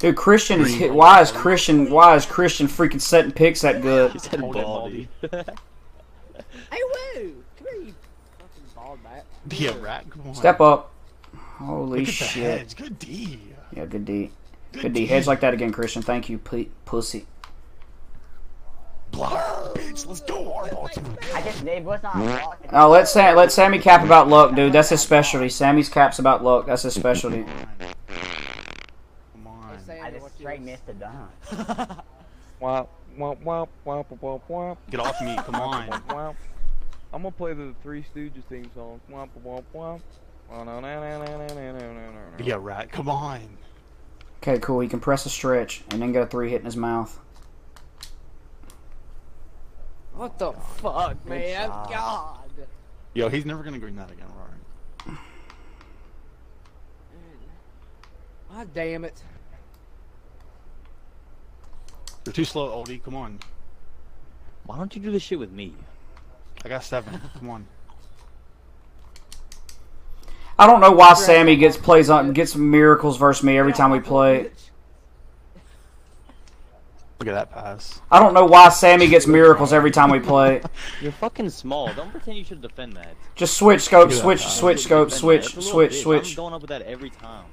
Dude, Christian is hit. Why is Christian? Why is Christian freaking setting picks that good? He's said Hold it, baldy. Hey, woo! Come here, you fucking bald back. Yeah, rat. Come on. Step up. Holy Look at the shit. heads. Good D. Yeah, good D. Good D. Heads like that again, Christian. Thank you, pu- pussy. Block, bitch. Let's go, Hardball. I just it was not hmm. blocking. Oh, let Sam, let Sammy cap about luck, dude. That's his specialty. Sammy's caps about luck. That's his specialty. Come on. I just what's straight yours? missed the dunk. Womp, womp, womp, womp, womp, womp. Get off me. Come on. Womp, womp. I'm gonna play the Three Stooges theme song. Womp, womp, womp. Yeah, rat. Come on. Okay, cool. He can press a stretch and then get a three hit in his mouth. What the fuck, man? shot. God. Yo, he's never gonna green that again, right? God damn it. You're too slow, oldie. Come on. Why don't you do this shit with me? I got seven. Come on. I don't know why Sammy gets plays on gets miracles versus me every time we play. Look at that pass. I don't know why Sammy gets miracles every time we play. You're fucking small. Don't pretend you should defend that. Just switch scope, switch, switch scope, switch, that. It's a little switch, bitch. switch. I'm going up with that every time.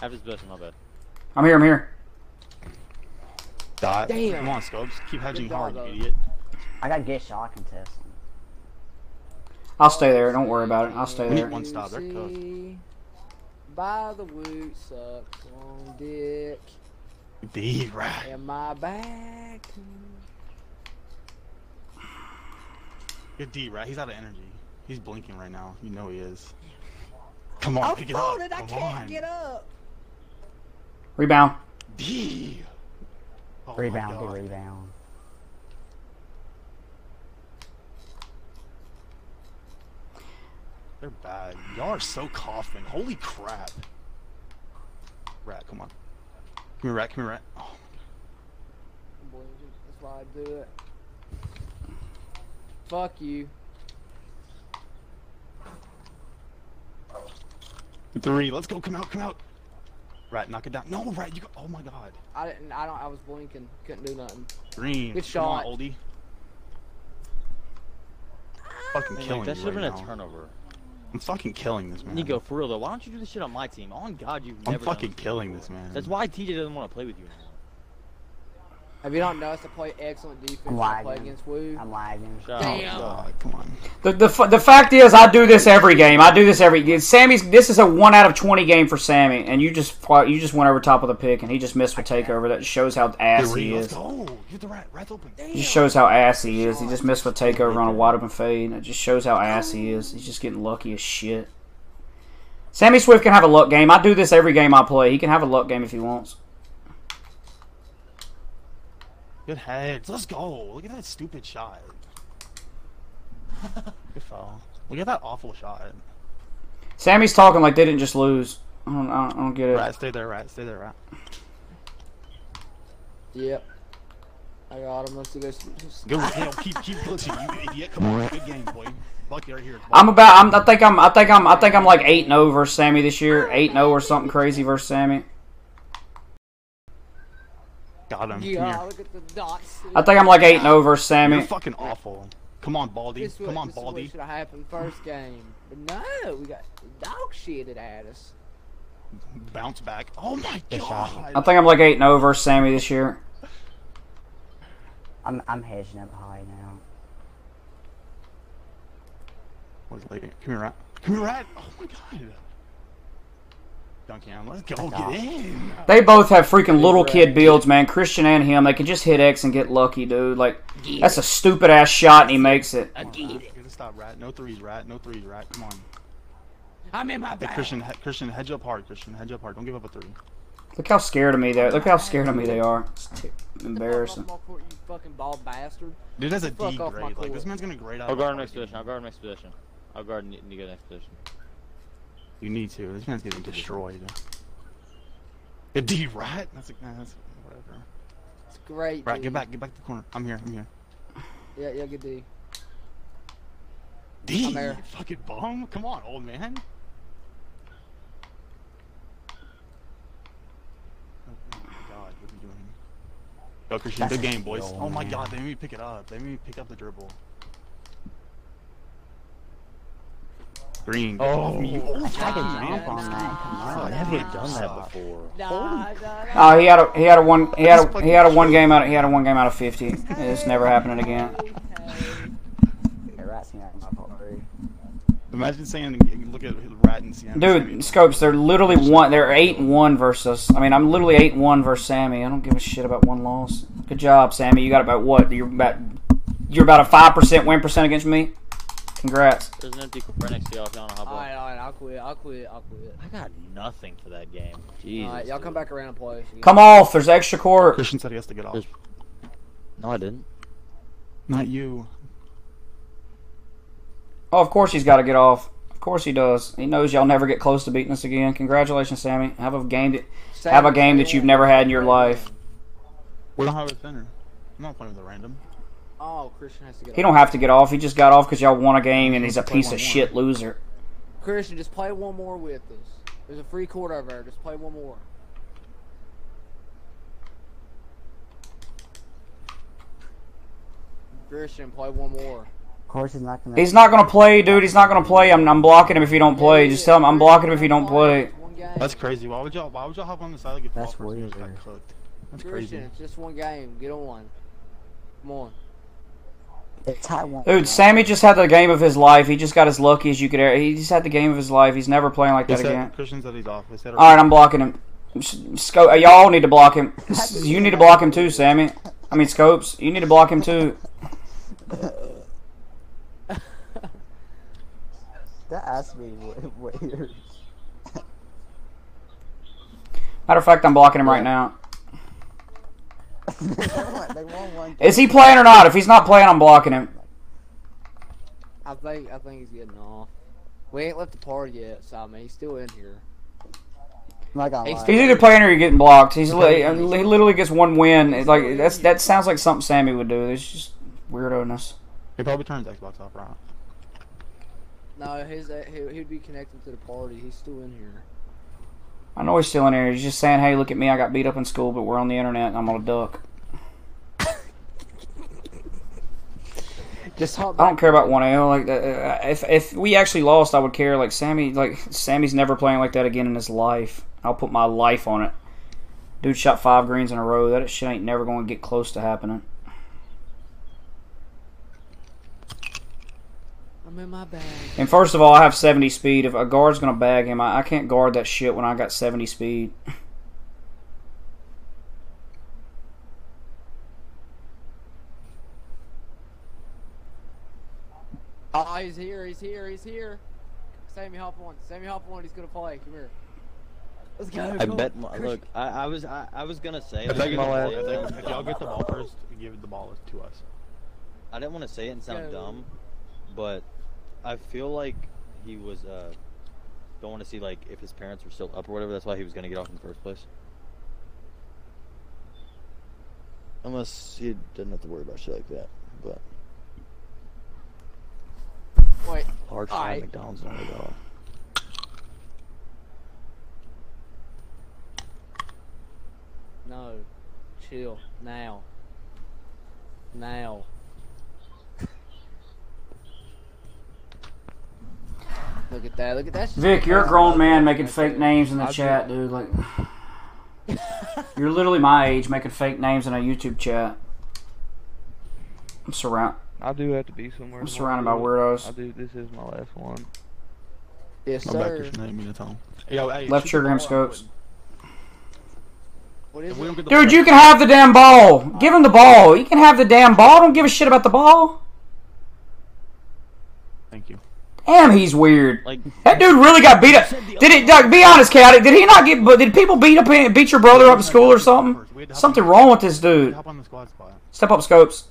Have his best, my bad. I'm here. I'm here. Dot. Damn. Come on, Scopes. Keep hedging hard, you idiot. I got get shot contest. I'll stay there. Don't worry about it. I'll stay there. one stop. They're cooked. By the woot sucks on dick D, rat. in my back. Good D, rat. He's out of energy. He's blinking right now. You know he is. Come on, I'm pick it up. falling. I Come can't on. get up. Rebound. D. Oh Rebound, rebound. They're bad. Y'all are so coughing. Holy crap. Rat, come on. Come here, rat. Come here, rat. Oh, my God. That's why I do it. Fuck you. Three. Let's go. Come out. Come out. Rat, knock it down. No, Rat. You. Go, oh my God. I didn't. I don't. I was blinking. Couldn't do nothing. Green. Good Come on, shot. oldie. Ah. Fucking Man, killing like, that should have right been a turnover. I'm fucking killing this man. Nico, for real though, why don't you do this shit on my team? On God, you've I'm never. done fucking this killing this man. That's why TJ doesn't want to play with you anymore. If you don't notice, to play excellent defense. when I play against Woo. I'm lagging. Damn. God, come on. The, the, the fact is, I do this every game. I do this every. game. Sammy's. This is a one out of twenty game for Sammy, and you just you just went over top of the pick, and he just missed with takeover. That shows how ass he let's is. go. Get the rat. Rat's open. Just shows how ass he is. He just missed with takeover on a wide open fade. It just shows how ass he is. He's just getting lucky as shit. Sammy Swift can have a luck game. I do this every game I play. He can have a luck game if he wants. Good heads. Let's go. Look at that stupid shot. Good foul. Look at that awful shot. Sammy's talking like they didn't just lose. I don't, I don't, I don't get it. Rat, stay there, rat. Stay there, rat. Yep. I got him. Let's do this. Good. Hell, keep keep pushing, you idiot. Come on, good game, boy. Bucky right here. I'm about. I'm, I think I'm. I think I'm. I think I'm like eight and zero versus Sammy this year. Eight and zero or something crazy versus Sammy. Got him. Yeah, look at the dots. I think I'm like eight and zero versus here. Sammy. You're fucking awful. Come on, Baldy. This Come what, on, Baldy. what should have happened first game. But no, we got dog shitted at us. Bounce back. Oh my Good shot. god. I think I'm like eight and zero versus Sammy this year. I'm I'm hedging up high now. What's late? Come here, rat. Come here, rat. Oh my god. Dunk him. Let's go. Get in. They both have freaking little kid builds, man. Christian and him. They can just hit X and get lucky, dude. Like that's a stupid ass shot, and he makes it. I get it. Stop, rat. No threes, rat. No threes, rat. Come on. I'm in my Hey, bag. Christian, he- Christian, hedge up hard. Christian, hedge up hard. Don't give up a three. Look how scared of me they. Are. Look how scared of me they are. It's embarrassing. Fuck off court, you fucking bald bastard. Dude, that's a Fuck D off my grade. Like this man's gonna grade out. I'll guard a him next position. I'll guard him next position. I'll guard Ni- Nico next position. You need to. This man's getting destroyed. A D rat. That's a, nah, that's whatever. It's great. Right, dude. get back. Get back to the corner. I'm here. I'm here. Yeah, yeah, good D. D. I'm there. you Fucking bum. Come on, old man. Oh, oh my god, what are you doing? Go Christian, good game, boys. steal, Oh my man. god, they made me pick it up. They made me pick up the dribble. Green. Oh. you old I tried to man. jump on that. Come on. I've never done that before. Nah, nah, nah. Oh, he had a he had a one he had a he had a one game out he had a one game out of fifty. It's never happening again. Hey, rat's here. I'm up already. Imagine saying, look at Rat and Sienna. Dude, scopes, they're literally one. They're eight and one versus. I mean, I'm literally eight and one versus Sammy. I don't give a shit about one loss. Good job, Sammy. You got about what? You're about you're about a five percent win percent against me. Congrats. There's an empty court next to y'all if y'all want to hop on. Alright, alright, I'll quit. I'll quit. I'll quit. I got nothing for that game. Jesus. Alright, y'all come back around and play. Come off. There's extra court. Christian said he has to get off. There's- No, I didn't. Not you. Oh, of course he's got to get off. Of course he does. He knows y'all never get close to beating us again. Congratulations, Sammy. Have a game that have a game that you've never had in your life. We don't have a center. I'm not playing with a random. Oh, Christian has to get He off. don't have to get off. He just got off because y'all won a game and he's a piece of shit loser. Christian, just play one more with us. There's a free quarter over there. Just play one more. Christian, play one more. Of course, he's not gonna. He's not gonna play, dude. He's not gonna play. I'm, I'm blocking him if he don't play. Just tell him I'm blocking him if he don't play. That's crazy. Why would y'all? Why would y'all hop on the side like a That's golf person who just weird. got cooked? That's Christian, crazy. it's just one game. Get on. Come on. It's Taiwan. Dude, Sammy just had the game of his life. He just got as lucky as you could. ever. He just had the game of his life. He's never playing like He that again. Christian said he's off. He All right, I'm blocking him. Sco- uh, y'all need to block him. You need to block him too, Sammy. I mean, Scopes. You need to block him too. That has to be wa- weird. Matter of fact, I'm blocking him right now. they won, they won one. Is he playing or not? If he's not playing, I'm blocking him. I think I think he's getting off. We ain't left the party yet, so I mean he's still in here. I'm not gonna lie. He's either playing or you're getting blocked. He's li- he literally gets one win. It's like that's that sounds like something Sammy would do. It's just weirdo-ness. He probably turns Xbox off, right? No, his uh, he, he'd be connected to the party. He's still in here. I know he's still in there. He's just saying, "Hey, look at me. I got beat up in school, but we're on the internet, and I'm gonna duck." Just hop I don't care about one L. Like, uh, if if we actually lost, I would care. Like Sammy, like Sammy's never playing like that again in his life. I'll put my life on it. Dude shot five greens in a row. That shit ain't never going to get close to happening. I'm in my bag. And first of all, I have 70 speed. If a guard's going to bag him, I, I can't guard that shit when I got 70 speed. Oh, he's here. He's here. He's here. Sammy hop one. Sammy hop one, He's gonna play. Come here. Let's go. I come bet. My, look, I, I was I, I was gonna say. If, like, they get I the didn't ball, wanna if, say they, it if y'all get the ball first, give the ball to us. I didn't want to say it and sound Yeah. dumb, but I feel like he was uh don't want to see like if his parents were still up or whatever. That's why he was gonna get off in the first place. Unless he didn't have to worry about shit like that, but Wait. hard All McDonald's right. McDonald's only dog. No. Chill. Now. Now. Look at that. Look at that. Vic, you're a grown man making fake names in the chat, dude. Like, you're literally my age making fake names in a YouTube chat. I'm surround. I do have to be somewhere. I'm surrounded by weirdos. I do. This is my last one. Yes, I'm back sir. Christian. I didn't mean to tell him. Yo, hey, Left shoot trigger the him ball, scopes. What is If we don't it? get the Dude, you can have the damn ball. Give him the ball. You can have the damn ball. Don't give a shit about the ball. Thank you. Damn, he's weird. Like That dude really got beat up. Did it? Doug, be honest, Cat. Did he not get? but Did people beat up beat your brother up in school or something? Something wrong with this dude. Hop on the squad spot. Step up, scopes.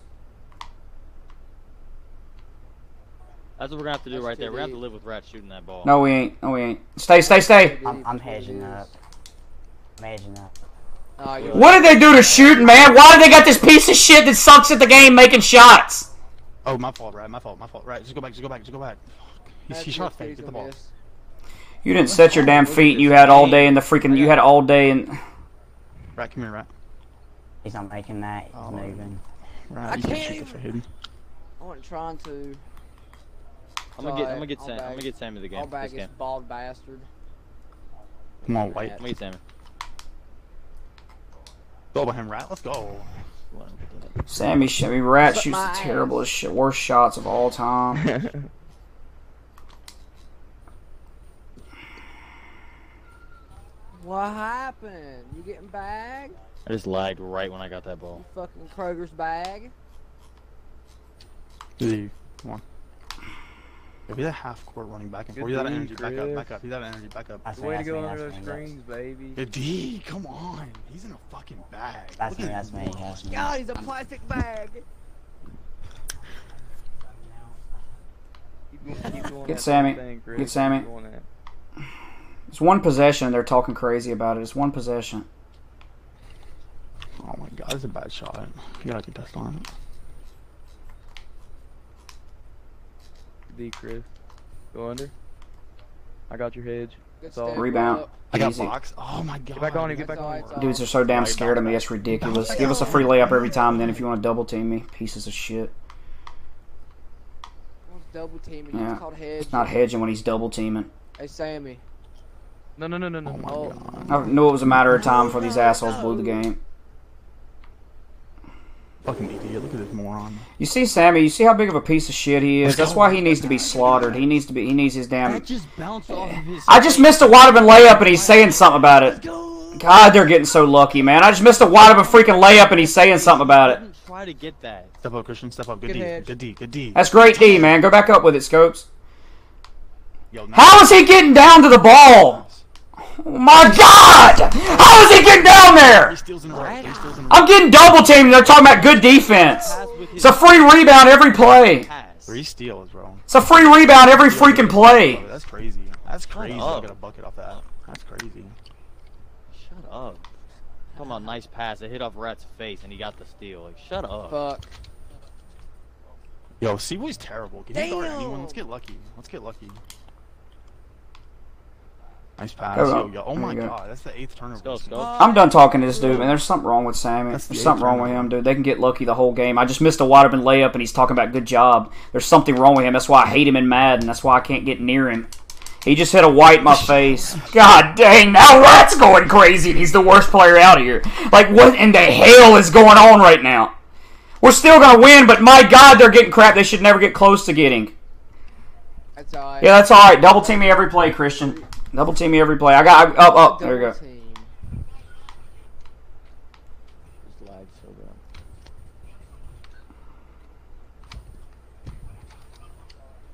That's what we're gonna have to do right there. We're gonna have to live with Rat shooting that ball. No, we ain't. No, we ain't. Stay, stay, stay. I'm, I'm hedging up. I'm hedging up. Oh, What did they do to shooting, man? Why did they got this piece of shit that sucks at the game making shots? Oh, my fault, right? My fault. My fault. Right. Just go back. Just go back. Just go back. He, That's he shot good, fake. Get the ball. You didn't set your damn feet. You had all day in the freaking. You had all day and. Right. Come here, right. He's not making that. He's Oh. moving. Right. I you can't can't shoot the even- fade. I wasn't trying to. I'm gonna get. I'm gonna get Sam. I'm gonna get Sammy the game. I'll bag This this game. bald bastard. Come on, white. I'm gonna get Sammy. Go by him, right. Let's go. Sammy, sh- I mean, Rat shoots the terriblest, worst shots of all time. What happened? You getting bagged? I just lagged right when I got that ball. You fucking Kroger's bag? Leave. Come on. Yeah, be that half court running back and Good forth. You have D, energy. Back up. Back up. You have energy. Back up. That's me. To go me. under those me. that's- screens, baby. Yeah, D, come on. He's in a fucking bag. That's Look me. at That's him. me. That's me. God, he's a plastic bag. Keep going, keep going Get Sammy. Thing, Get Sammy. Going that. It's one possession. They're talking crazy about it. It's one possession. Oh my god, that's a bad shot. You gotta contest on it. D, Chris. Go under. I got your hedge. Good That's all. Rebound. I got Easy. box. Oh my god. Get back on him. Get back on him. Dudes are so damn scared of me. bounce It's ridiculous. Give us a free layup every time. Then, if you want to double team me, pieces of shit. Double teaming? Yeah. It's called hedge. It's not hedging when he's double teaming. Hey, Sammy. No, no, no, no, no. Oh my Oh. god. I knew it was a matter of time before these assholes blew the game. Fucking idiot. Look at this moron. You see, Sammy. You see how big of a piece of shit he is. That's why he needs to be slaughtered. He needs to be. He needs his damn. That just bounced off of his. I just missed a wide open layup and he's saying something about it. God, they're getting so lucky, man. I just missed a wide open freaking layup and he's saying something about it. try to get that. Step up, Christian. Step up. Good Good D. hedge. Good D. Good D. That's great D, man. Go back up with it, Scopes. Yo, now- How is he getting down to the ball? Oh my God! How is he getting down there? Three steals in a row. Three steals in a row. I'm getting double teamed. They're talking about good defense. It's a free rebound every play. Three steals, bro. It's a free rebound every freaking play. That's crazy. That's crazy. up. to get a bucket off that. That's crazy. Shut up. Talking about nice pass. It hit off Rat's face and he got the steal. Like, shut up. Fuck. Yo, Seaway's terrible. Can he guard anyone? Let's get lucky. Let's get lucky. Nice pass. Go, Yo, go. yo. Oh There my go. god, that's the eighth turnover. Go, this go. I'm done talking to this dude, man. There's something wrong with Sammy. The There's something wrong with him, dude. They can get lucky the whole game. I just missed a wide open layup, and he's talking about good job. There's something wrong with him. That's why I hate him in Madden. That's why I can't get near him. He just hit a white in my face. God dang, now Rat's going crazy, and he's the worst player out here. Like, what in the hell is going on right now? We're still gonna win, but my God, they're getting crap. They should never get close to getting. That's alright. Yeah, that's all right. Double team me every play, Christian. Double team me every play. I got up, up. There you go. Double team. Just lagged so bad.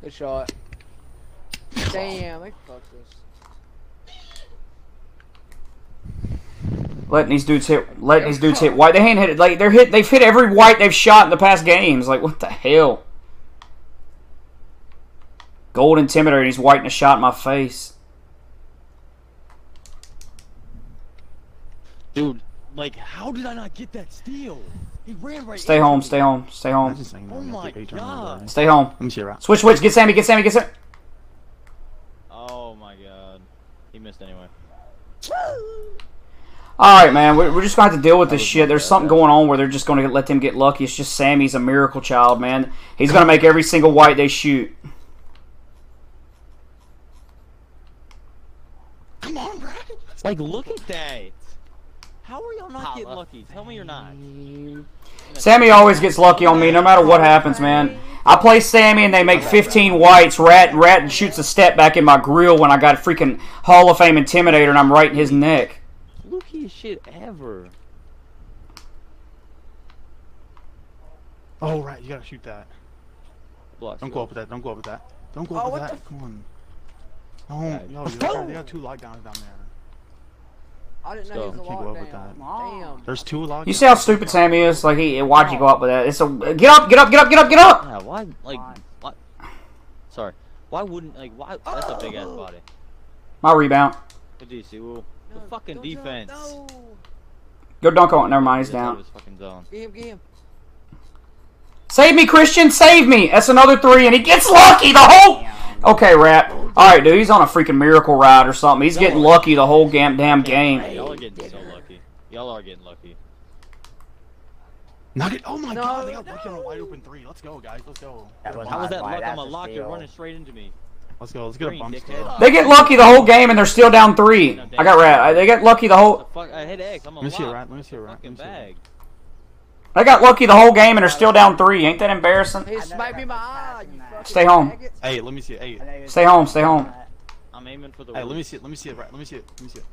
Good shot. Damn, they fucked us. Letting these dudes hit, letting these dudes hit white. They ain't hit it. Like they're hit. They've hit every white they've shot in the past games. Like what the hell? Gold intimidator. and He's whiting a shot in my face. Dude, like, how did I not get that steal? He ran right Stay home. me. Stay home. Stay home. Imagine saying that Oh my the eighth turnover, God. Stay home. Let me see it, right? Switch. Switch. Get Sammy. Get Sammy. Get Sammy. Oh my god. He missed anyway. All right, man. We're, we're just going to have to deal with this shit. There's something going on where they're just going to let them get lucky. It's just Sammy's a miracle child, man. He's going to make every single white they shoot. Come on, Brad. Like, look at that. How are y'all not getting lucky? Tell me you're not. Sammy always gets lucky on me, no matter what happens, man. I play Sammy and they make 15 whites. Rat Rat shoots a step back in my grill when I got a freaking Hall of Fame Intimidator and I'm right in his neck. Luckiest shit ever. Oh right, you gotta shoot that. Blocks, Don't go up with that. Don't go up with that. Don't go Oh, up with that. Come on. Oh, Yeah, yo, let's you got, go. they got two lockdowns down there. I didn't Let's know he was go. a up with lockdown. Damn. There's two lockdowns. You see how stupid Sammy is? Like he why'd you go up with that? It's a get up, get up, get up, get up, get up. Yeah, why, like, what? Sorry. Why wouldn't, like, why? That's a big ass oh! body. My rebound. Good D, see, well, the fucking don't jump, defense. No. Go dunk on. it. Never mind, he's Gets out of down. his fucking zone. Get him, get him. Save me, Christian. Save me. That's another three, and he gets lucky the whole. Okay, Rap. All right, dude. He's on a freaking miracle ride or something. He's getting lucky the whole damn damn game. Y'all are getting so lucky. Y'all are getting lucky. Nugget. Oh my No, god, they got lucky on a wide open three. Let's go, guys. Let's go. That was How was that right, luck? I'm a lock. You're running straight into me. Let's go. Let's get a bump They get lucky the whole game, and they're still down three. I got Rat. They get lucky the The whole. fuck? I hit X. I'm a Let me see it, lock. right? Let me see it, right? Let me see it. Bag. They got lucky the whole game, and they're still down three. Ain't that embarrassing? He smacked me my eye, Stay home. Hey, let me see it. Hey, I know you Stay home, stay home. I'm aiming for the. hey, let me see it. Let me see it. Right. Let me see it. Let me see it.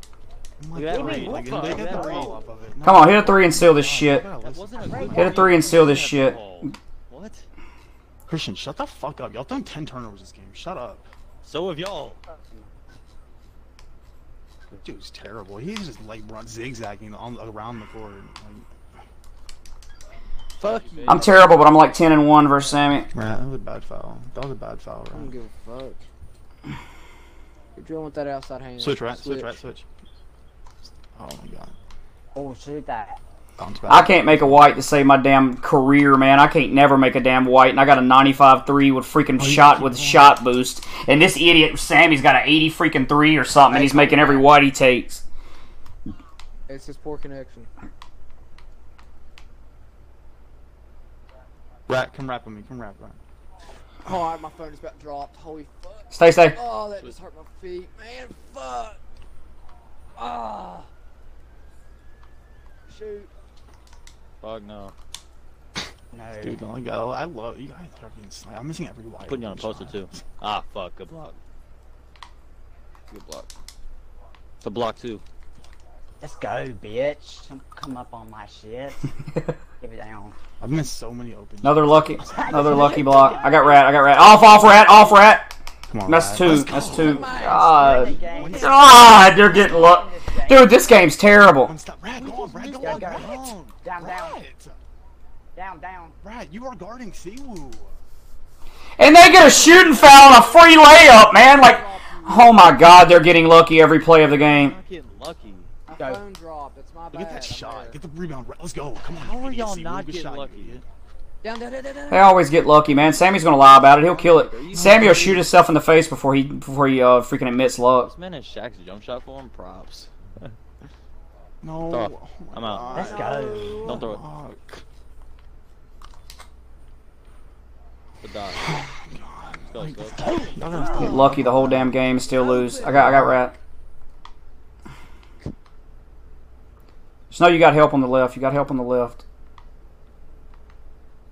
My Look at that God, read. like, Look they at get that the read. ball off of it. No, Come on, hit a three and seal this shit. God, That listen. wasn't a good Hit a three and seal this shit. What? Christian, shut the fuck up. Y'all done 10 turnovers this game. Shut up. So have y'all. Dude's terrible. He's just like run zigzagging on around the court. Like, Fuck you. I'm terrible, but I'm like ten and one versus Sammy. right, that was a bad foul. That was a bad foul, I don't right? give a fuck. You're drilling with that outside hand. Switch right, switch right, switch. Oh my god. Oh, shoot that. I can't make a white to save my damn career, man. I can't never make a damn white, and I got a 95 three with freaking Oh, shot with going. shot boost, and this idiot Sammy's got an 80 freaking three or something, and he's making every white he takes. It's his poor connection. Rat, come rap with me. Come rap, rat. Oh, my phone is about dropped. Holy fuck. Stay, stay. Oh, that just hurt my feet. Man, fuck. Ah. Shoot. Fuck no. No. Dude, no, I, got, I love you guys. Are being sly. I'm missing every white. Putting you on a poster too. Ah, fuck. Good block. Good block. It's a block too. Let's go, bitch. Don't come up on my shit. Give it down. I've missed so many open. Another lucky, another lucky block. I got rat. I got rat. Off, off, rat, off, rat. Come on, That's Rat. two. Let's go. That's two. God. God, they're getting luck. Dude, this game's terrible. Stop. Rat, go on, Rat, go Go, on, go. Rat. Down, down. Down, down. Rat, you are guarding Siwoo. And they get a shooting foul and a free layup, man. Like, oh my God, they're getting lucky every play of the game. Not getting lucky. Go. phone dropped. It's my bad. At that I'm shot. there. Get the rebound. Let's go. Come on. How you are y'all not getting shot, lucky? idiot. Down, down, down, down, down. They always get lucky, man. Sammy's gonna lie about it. He'll kill it. Sammy will shoot himself in the face before he before he uh, freaking admits luck. This man has Shaq's jump shot for him. Props. No. Oh I'm out. God. Let's go. Don't throw it. Fuck. Good dodge. Let's go, go. Y'all gotta stop. Get lucky the whole damn game, still lose. I got I got rat. Just know you got help on the left. You got help on the left.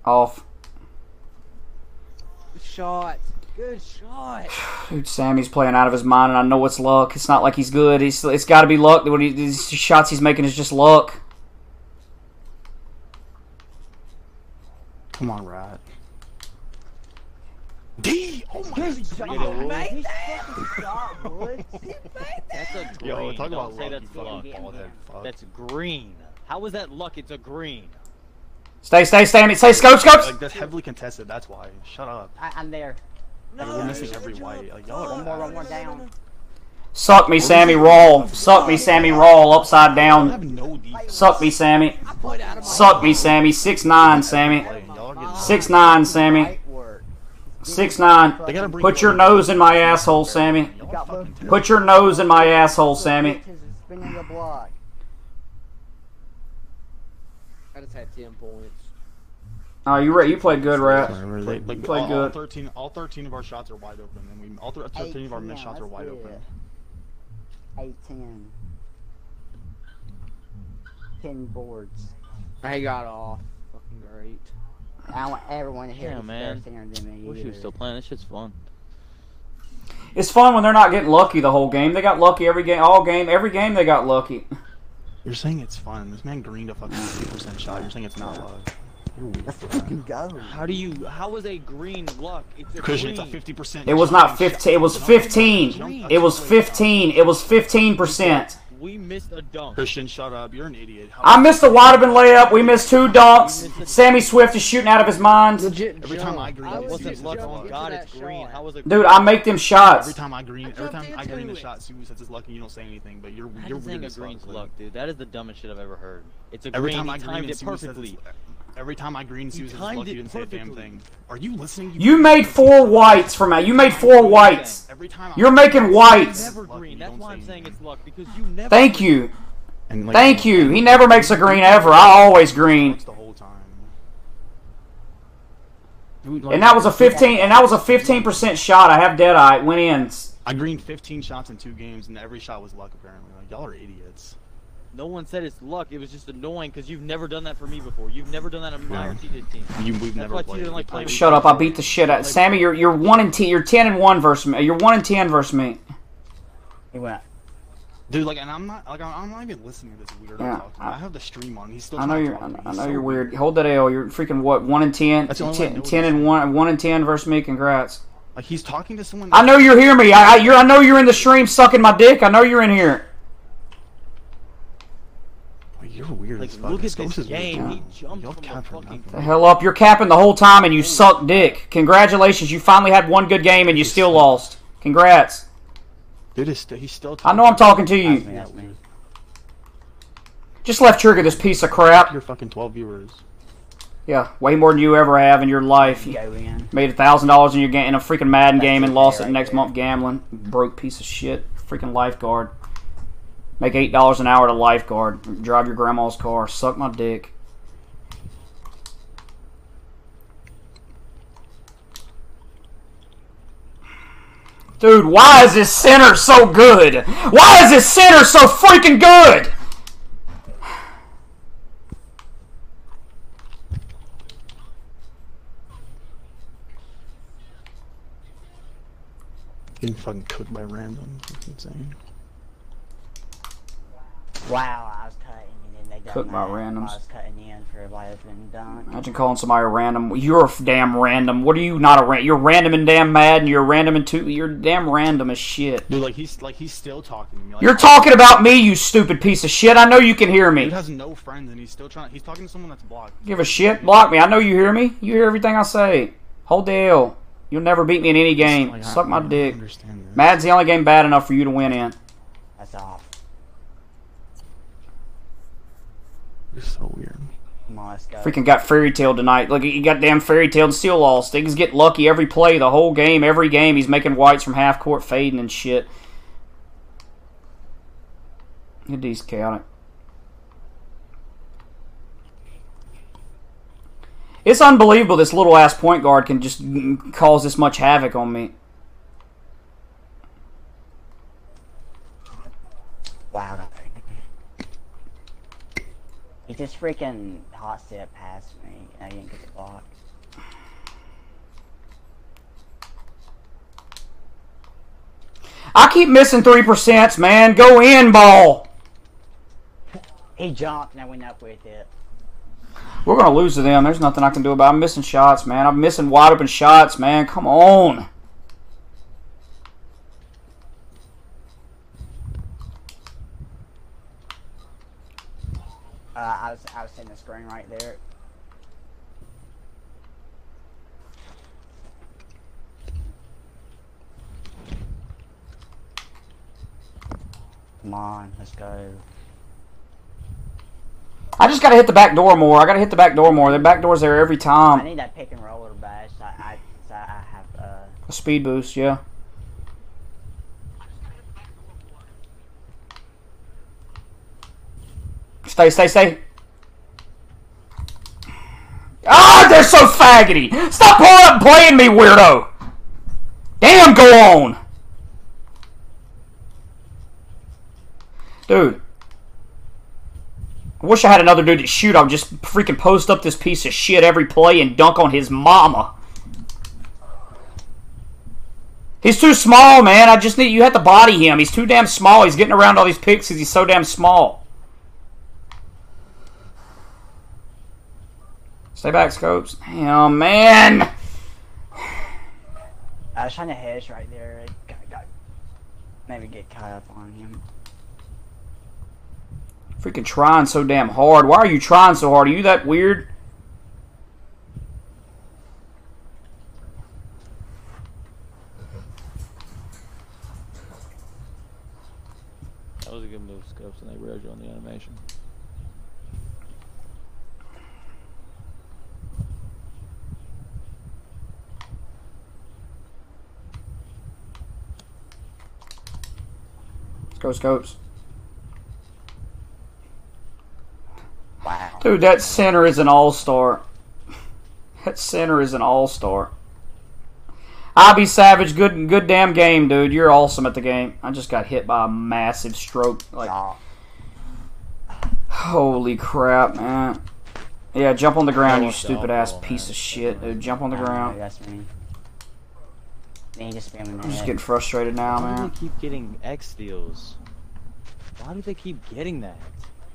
Off. Good shot. Good shot. Dude, Sammy's playing out of his mind, and I know it's luck. It's not like he's good. He's, it's got to be luck. What he, these shots he's making is just luck. Come on, Rat. D! Oh my god. He fucking shot, boy. That's a green. Yo, talk Don't about say luck, that's luck. fucking bald-head fuck. That's green. How is that luck? It's a green. Stay, stay, stay. Stay, scope, scopes. Like, that's heavily contested, that's why. Shut up. I, I'm there. Like, we're missing every white. Like, y'all One more, one more down. Suck me, Sammy. Roll. Suck me, Sammy. Roll. Upside Y'all have down. no defense. Suck me, Sammy. Suck me, Sammy. Six nine, Sammy. Y'all are Six nine, Sammy. Light work. Six nine. They gotta bring Put your nose in my asshole, Sammy. You got both Put your nose in my asshole, Sammy. bitches is spinning the block. I just had 10 points. Oh, you right. You played good, Rat. Like, like, You played all, good. all 13, all 13 of our shots are wide open, and we all thir- 13 of our missed shots are wide do open. it. 18. 10 boards. I got off. Fucking great. I want everyone to hear Yeah, man. fair than me. Wish you was either. still playing. This shit's fun. It's fun when they're not getting lucky the whole game. They got lucky every game, all game, every game they got lucky. You're saying it's fun. This man greened a fucking 50% shot. You're saying it's not luck. You're weird. Let's fucking go. How do you? How is a green luck? It's a Christian, green. it's a 50%. It was not 15. It was 15. It was 15. It was 15 percent. We missed a dunk. Christian, shut up. You're an idiot. How I missed a wide open layup. We missed two dunks. Sammy Swift is shooting out of his mind. Legit Every time I green, I it was wasn't luck on. God. It's green. shot. How was it? Dude, I make them shots. Every time I green, every time I into green the shot, Sue says it's lucky. and You don't say anything, but you're How you're does saying weird a as fuck. green's luck, dude? That is the dumbest shit I've ever heard. It's a Every green. time I green, timed it perfectly. It's- every time I green, Sue says it's timed lucky. You didn't say a damn thing. Are you listening? You made four whites from that. You made four whites. Every time I- You're making whites. Green. That's why I'm saying it's luck because you never. Thank you. And, like, Thank you. He never makes a green ever. I always green. The whole time. And that was a 15. And that was a 15 percent shot. I have dead eye. It Went in. I greened 15 shots in two games, and every shot was luck. Apparently, like y'all are idiots. No one said it's luck. It was just annoying because you've never done that for me before. You've never done that on my Yeah. or team. You, we've That's never why played. Didn't like We playing Shut up! I beat the shit out. Sammy, you're you're one and ten. You're ten and one versus me. You're one and ten versus me. He went. Dude, like, and I'm not like I'm I'm not even listening to this weirdo Yeah, talk. I- I, have the stream on. He's still. I know you're. I to. I know so you're weird. Hold that L. You're freaking what? One and ten. That's the only way I Ten, know 10 this. and one. One and ten versus me. Congrats. Like he's talking to someone. I know you're hearing me. I, I you're. I know you're in the stream sucking my dick. I know you're in here. Like, you're weird. Like, as fuck. look at Scopes this is weird. game. He jumped Y'all from cap a fucking. The hell up! You're capping the whole time and you suck dick. Congratulations. You finally had one good game and you still lost. Congrats. Dude, is st- he's still. I know I'm talking to That's me, you. that's me. Just left trigger this piece of crap. You're fucking 12 viewers. Yeah, way more than you ever have in your life. You Go made a thousand dollars in your game in a freaking Madden That's game and okay lost it right next there. month gambling. Broke piece of shit. Freaking lifeguard. Make eight dollars an hour to lifeguard. Drive your grandma's car. Suck my dick. Dude, why is this center so good? Why is this center so freaking good? Getting fucking cooked by random. Insane. Wow, I was cutting and then they done Cooked by that. randoms. I was cutting in for a wide open dunk. Imagine calling somebody a random. You're a f- damn random. What are you not a random? You're random and damn mad, and you're random and two. You're damn random as shit. Dude, like he's like he's still talking to me. Like, You're talking about me, you stupid piece of shit. I know you can hear Dude me. has no friends and he's still trying. He's talking to someone that's blocked. Give a shit. Block me. I know you hear me. You hear everything I say. Hold the L. You'll never beat me in any game. Like, I- Suck my I dick. Understand. Mad's the only game bad enough for you to win in. That's off. You're so weird. Come on. Freaking got fairy tale tonight. Look, he got damn fairy tale and still lost. Things get lucky every play, the whole game, every game. He's making whites from half court fading and shit. Good D's chaotic. It's unbelievable this little ass point guard can just cause this much havoc on me. Wow. He just freaking hot step past me I didn't get the block. I keep missing three percent, man. Go in, ball. He jumped and I went up with it. We're gonna lose to them. There's nothing I can do about. it. I'm missing shots, man. I'm missing wide open shots, man. Come on. Uh, I was I was hitting the screen right there. Come on, let's go. I just gotta hit the back door more. I gotta hit the back door more. The back door's there every time. I need that pick and roller bash. I I, I have uh A speed boost, yeah. Stay, stay, stay. Ah, they're so faggoty. Stop pulling playing me, weirdo. Damn, go on. Dude. I wish I had another dude to shoot. I would just freaking post up this piece of shit every play and dunk on his mama. He's too small, man. I just need you have to body him. He's too damn small. He's getting around all these picks because he's so damn small. Stay back, scopes. Damn, man. I was trying to hedge right there. I got, got, maybe get caught up on him. Freaking trying so damn hard. Why are you trying so hard? Are you that weird? That was a good move, Scopes, and they railed you on the animation. Let's go, scopes. Wow. Dude, that center is an all star. That center is an all star. I'll be savage. Good, good damn game, dude. You're awesome at the game. I just got hit by a massive stroke. Like, holy crap, man. Yeah, jump on the ground, you stupid ass piece of shit, dude. Jump on the I ground. That's me. Then just spamming the I'm just head. getting frustrated now, Why do man. they keep getting X steals? Why do they keep getting that?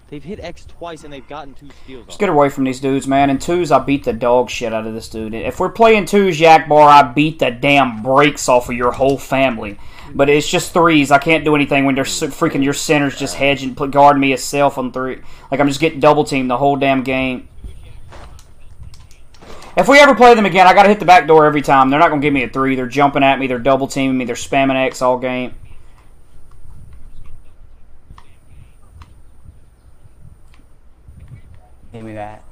They've hit X twice and they've gotten two steals. Just get away from these dudes, man. In twos, I beat the dog shit out of this dude. If we're playing twos, Yak Bar, I beat the damn brakes off of your whole family. But it's just threes. I can't do anything when they're freaking your centers just hedging, put guard me itself on three. Like I'm just getting double teamed the whole damn game. If we ever play them again, I gotta hit the back door every time. They're not gonna give me a three. They're jumping at me. They're double teaming me. They're spamming X all game. Give me that.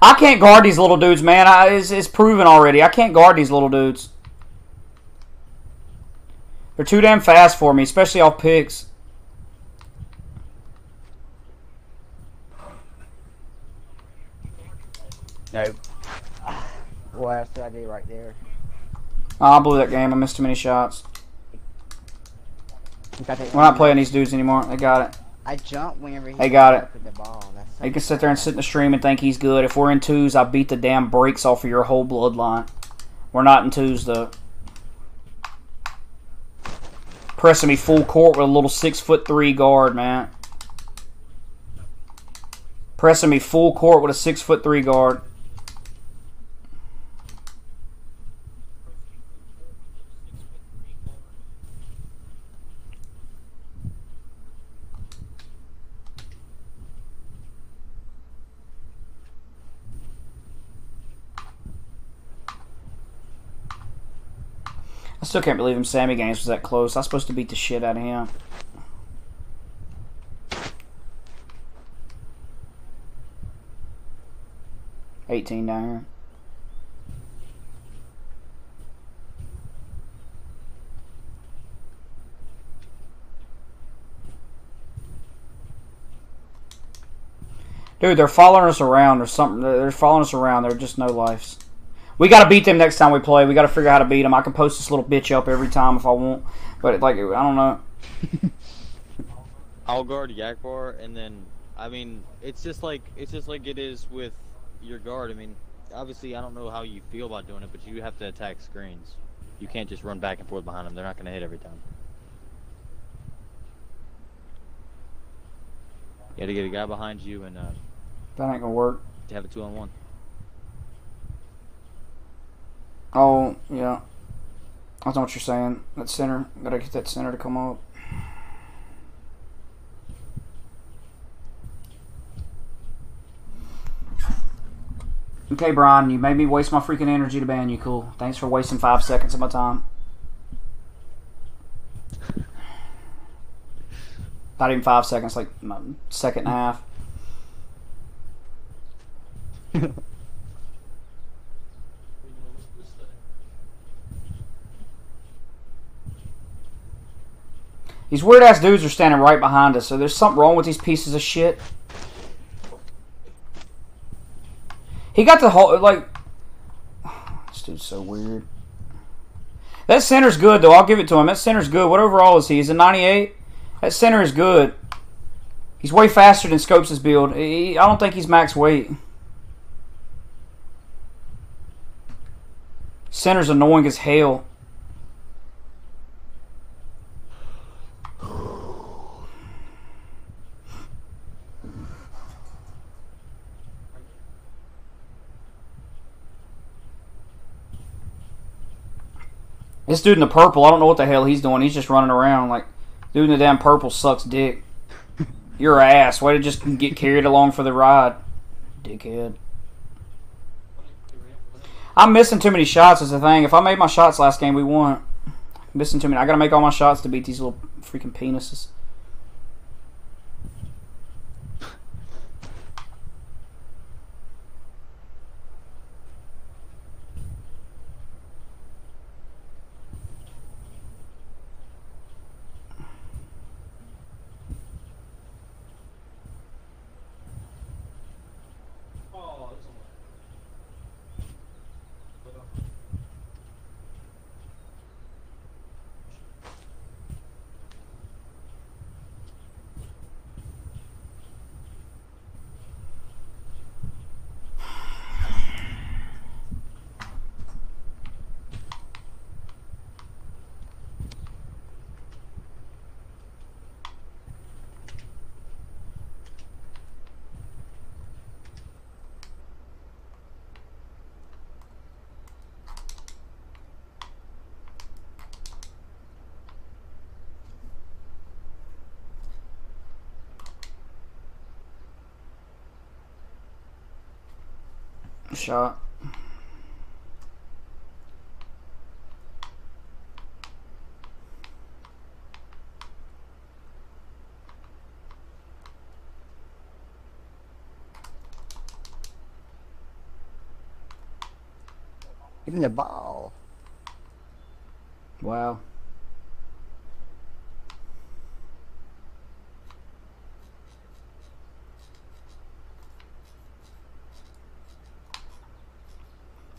I can't guard these little dudes, man. I, it's, it's proven already. I can't guard these little dudes. They're too damn fast for me, especially off picks. Nope. What else did I do right there? Oh, I blew that game. I missed too many shots. We're not playing these dudes anymore. They got it. I jumped whenever he They got it. the ball. Can sit there and sit in the stream and think he's good. If we're in twos, I beat the damn brakes off of your whole bloodline. We're not in twos though. Pressing me full court with a little six foot three guard, man. Pressing me full court with a six foot three guard. Still can't believe him. Sammy Games was that close. I was supposed to beat the shit out of him. Eighteen down here. Dude, they're following us around or something. They're following us around. They're just no lives. We got to beat them next time we play. We got to figure out how to beat them. I can post this little bitch up every time if I want, but like I don't know. I'll guard Yakbar, and then I mean, it's just like it's just like it is with your guard. I mean, obviously, I don't know how you feel about doing it, but you have to attack screens. You can't just run back and forth behind them. They're not going to hit every time. You got to get a guy behind you and uh, That ain't gonna work. to have a two on one. Oh yeah, I don't know what you're saying. That center, gotta get that center to come up. Okay, Brian, you made me waste my freaking energy to ban you. Cool. Thanks for wasting five seconds of my time. Not even five seconds, like second and a half. These weird ass dudes are standing right behind us, so there's something wrong with these pieces of shit. He got the whole like. This dude's so weird. That center's good though. I'll give it to him. That center's good. What overall is he? He's a 98. That center is good. He's way faster than Scopes' build. He, I don't think he's max weight. Center's annoying as hell. This dude in the purple, I don't know what the hell he's doing. He's just running around like dude in the damn purple sucks dick. Your ass. Way to just get carried along for the ride, dickhead. I'm missing too many shots is the thing. If I made my shots last game, we won. I'm Missing too many. I gotta make all my shots to beat these little freaking penises. Shot. Give him the ball. Wow.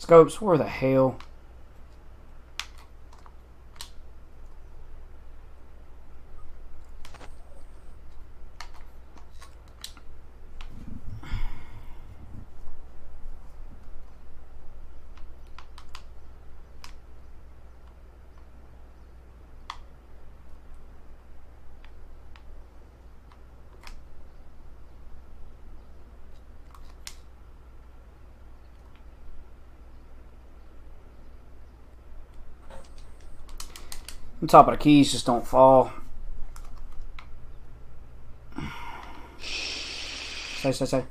Scopes, where the hell? The top of the keys just don't fall. Say, say, say.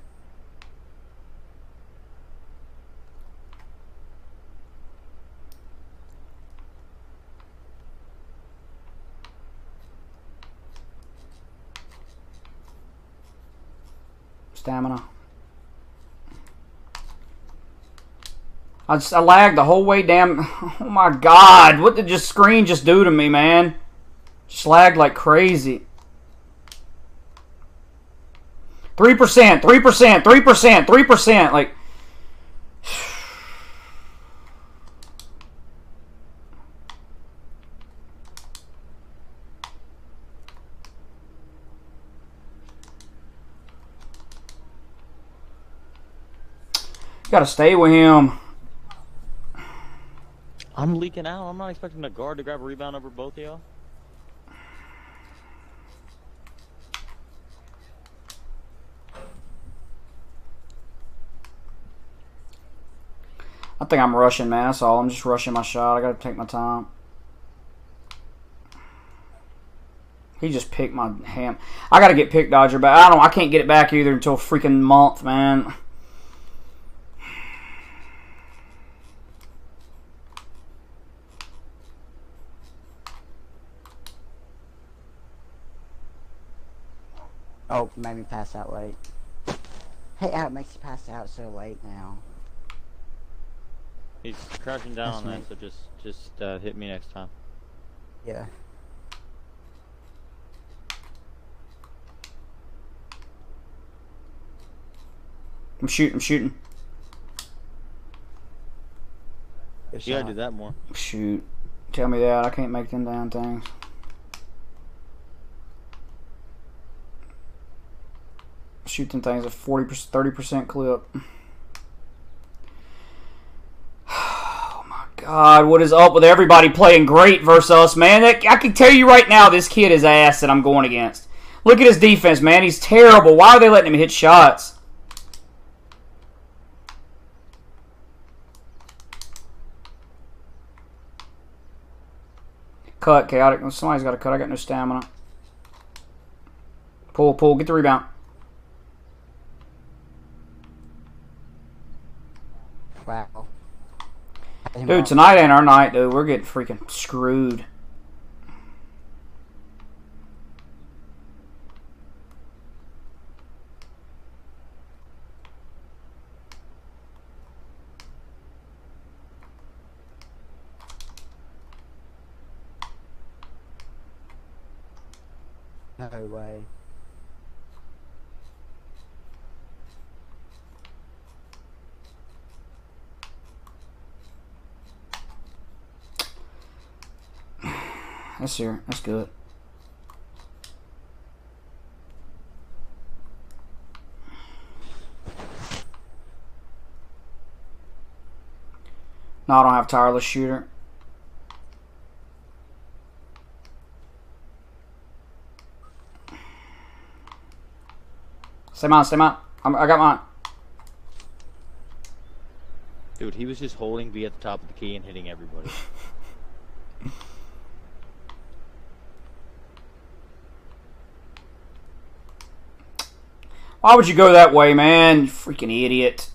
Stamina. I just I lagged the whole way down. Oh my god! What did just screen just do to me, man? Just lagged like crazy. Three percent, three percent, three percent, three percent. Like, gotta stay with him. I'm leaking out. I'm not expecting the guard to grab a rebound over both of y'all. I think I'm rushing, man. That's all. I'm just rushing my shot. I gotta take my time. He just picked my ham. I gotta get pick dodger back. I don't. I can't get it back either until freaking month, man. Oh, made me pass out late. Hey, how it makes you pass out so late now? He's crouching down That's on me. that, so just just uh, hit me next time. Yeah. I'm shooting. I'm shooting. Good You gotta do that more. Shoot. Tell me that. I can't make them damn things. Shoot them things at 40%, 30% clip. Oh my god, what is up with everybody playing great versus us, man? That, I can tell you right now, this kid is ass that I'm going against. Look at his defense, man. He's terrible. Why are they letting him hit shots? Cut, chaotic. Oh, somebody's got to cut. I got no stamina. Pull, pull. Get the rebound. Wow. Dude, tonight ain't our night, dude. We're getting freaking screwed. No way. That's here. That's good. No, I don't have tireless shooter. Stay mine, stay mine. I'm, I got mine. Dude, he was just holding B at the top of the key and hitting everybody. Why would you go that way, man? You freaking idiot.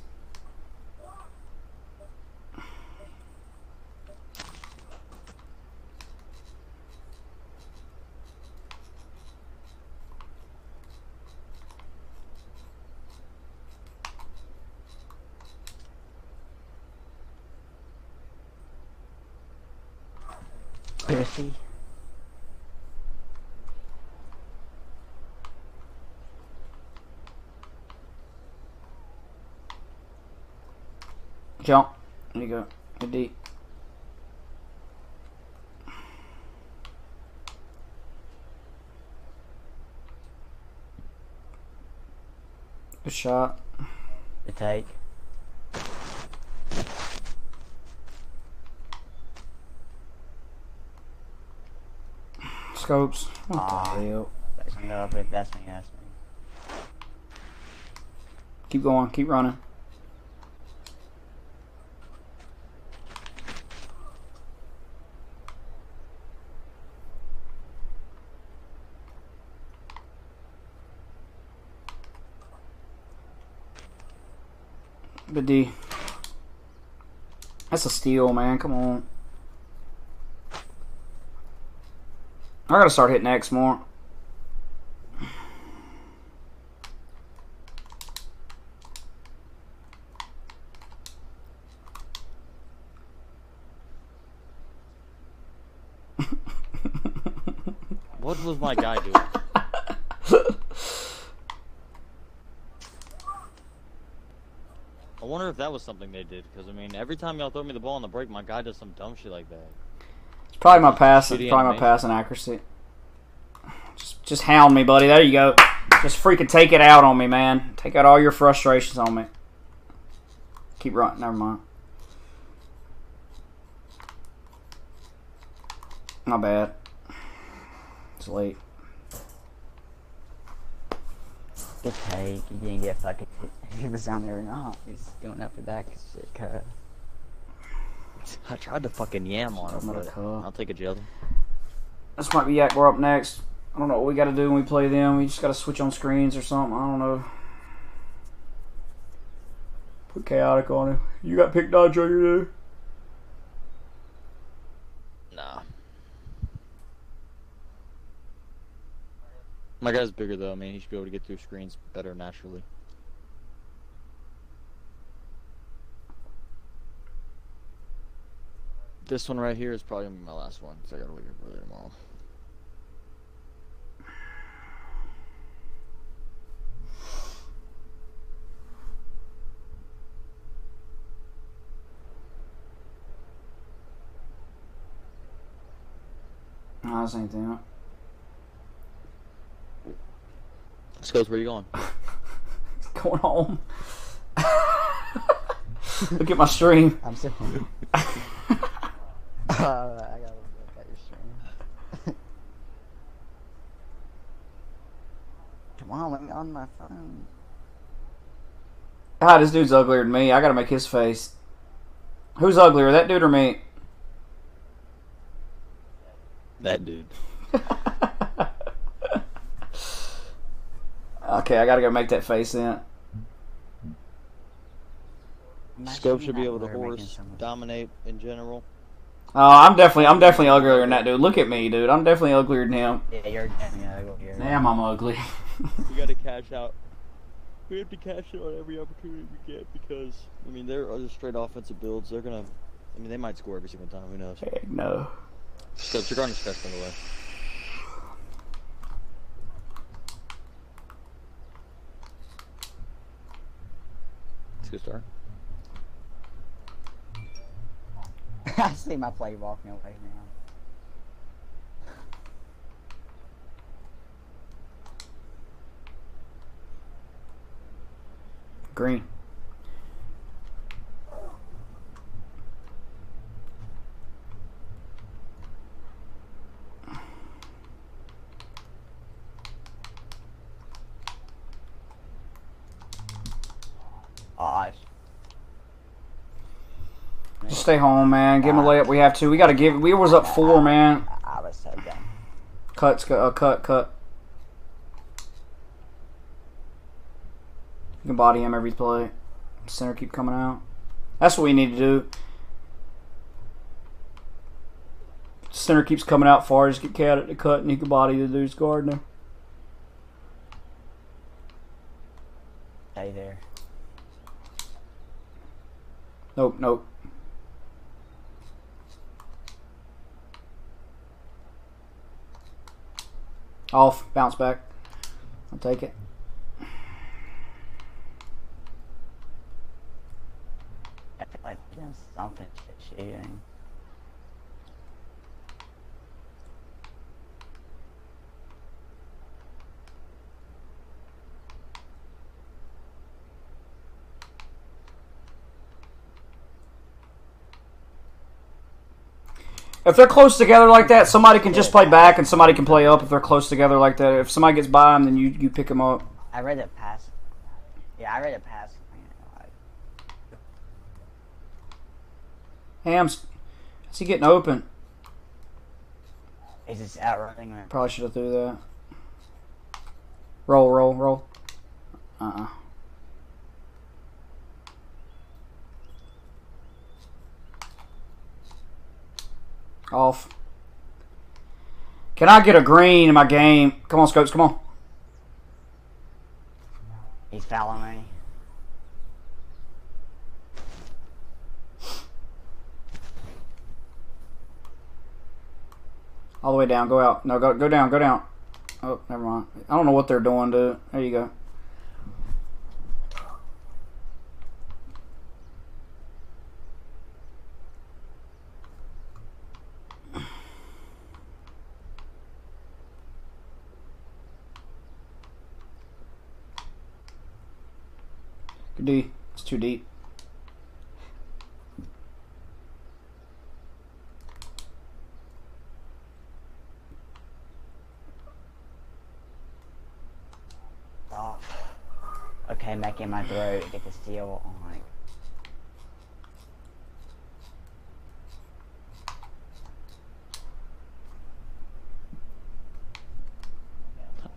Jump. There you go. Good deep. Good shot. The take. Scopes. What Aw. the ah. hell? That's. That's me. That's me. Keep going. Keep running. Stupidity. That's a steal, man. Come on. I gotta start hitting X more. what was my guy doing? That was something they did, because I mean, every time y'all throw me the ball on the break, my guy does some dumb shit like that. It's probably my pass. It's Probably my animation. passing accuracy. Just, just hound me, buddy. There you go. Just freaking take it out on me, man. Take out all your frustrations on me. Keep running. Never mind. My bad. It's late. Good take. You didn't get fucking. He was down there or oh, not. He's going up for that 'cause shit cut. I tried to fucking yam on him, I'm gonna but call. I'll take a jail. This might be Yak. We're up next. I don't know what we got to do when we play them. We just got to switch on screens or something. I don't know. Put chaotic on him. You got pick dodge on your dude? Nah. My guy's bigger though. I mean, he should be able to get through screens better naturally. This one right here is probably gonna be my last one, so I gotta leave it early tomorrow. No, this ain't them. Skills, where you going? Going home. Look at my stream. I'm sitting. uh, I gotta look at your stream. Come on, let me on my phone. Ah, this dude's uglier than me. I gotta make his face. Who's uglier, that dude or me? That dude. Okay, I gotta go make that face then. Scope should be able to horse, dominate in general. Oh, I'm definitely, I'm definitely uglier than that dude. Look at me, dude. I'm definitely uglier than him. Yeah, you're definitely ugly. You're Damn, I'm ugly. We gotta cash out. We have to cash out on every opportunity we get because I mean they're just straight offensive builds. They're gonna, I mean they might score every single time. Who knows? Heck no. Scopes, you're going to stress by the It's a good start. I see my play walking away now. Green. Odd. Just stay home, man. Give him a layup. We have to. We gotta give. We was up four, man. I was so dumb. Cuts, cut, uh, cut, cut. You can body him every play. Center keep coming out. That's what we need to do. Center keeps coming out far. Just get cat at the cut, and he can body the dude's guarding. Stay there. Nope, nope. Off, bounce back. I'll take it. I feel like something shooting. If they're close together like that, somebody can just play back and somebody can play up if they're close together like that. If somebody gets by them, then you, you pick them up. I read it pass. Yeah, I read it pass. Hams, is he getting open? He's just outrunning me. Probably should have threw that. Roll, roll, roll. Uh-uh. Off. Can I get a green in my game? Come on, Scopes, come on. He's fouling me. All the way down. Go out. No, go go down. Go down. Oh, never mind. I don't know what they're doing, dude. There you go. Good D. It's too deep. Stop. Okay, back in my throat. Get the steel on.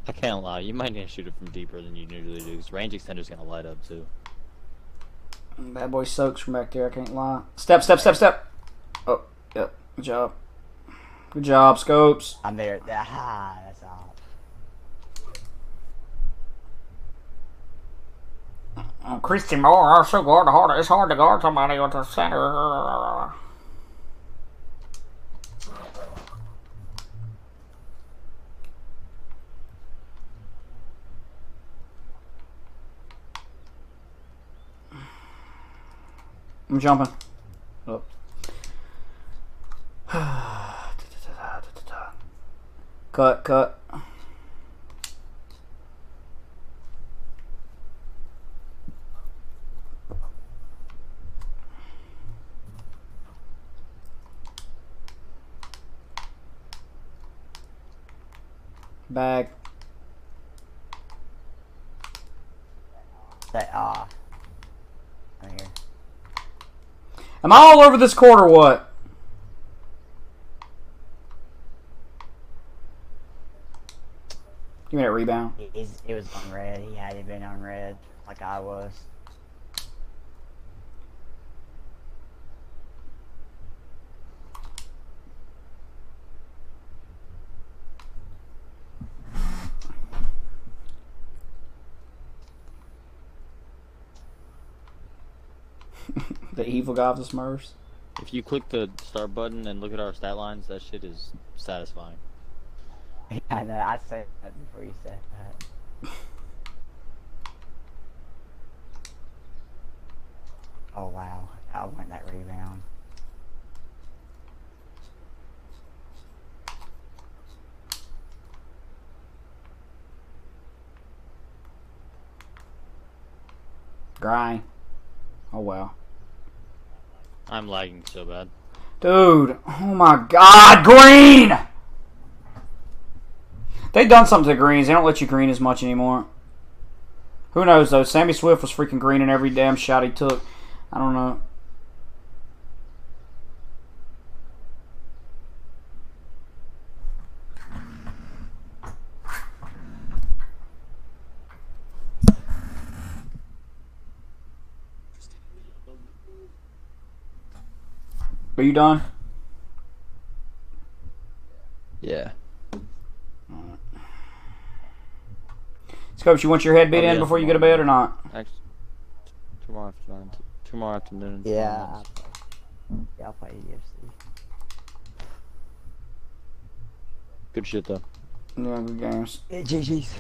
I can't lie. You might need to shoot it from deeper than you usually do. Because range extender's gonna light up too. That boy soaks from back there. I can't lie. Step, step, step, step. Oh, yep. Good job. Good job, scopes. I'm there. Ah, that's all. Christy Moore, I'm so good. Hard. It's hard to guard somebody with the center. I'm jumping. Up. cut, cut. Bag. That ah. Right here. Am I all over this court or what? Give me that rebound. It, it was on red. He had it been on red, like I was. The evil guy of the Smurfs. If you click the start button and look at our stat lines, that shit is satisfying. I know. I said that before you said that. Oh wow! I want that rebound. Grind. Oh wow. I'm lagging so bad. Dude, oh my god, green! They've done something to the greens. They don't let you green as much anymore. Who knows though? Sammy Swift was freaking green in every damn shot he took. I don't know. Are you done? Yeah. Scopes, you want your head beat I'll oh, in up before you go to bed or not? Actually, tomorrow afternoon. Tomorrow afternoon. Yeah. I'll play. Yeah, I'll play UFC. Good shit though. Yeah, good games. Yeah, GG's.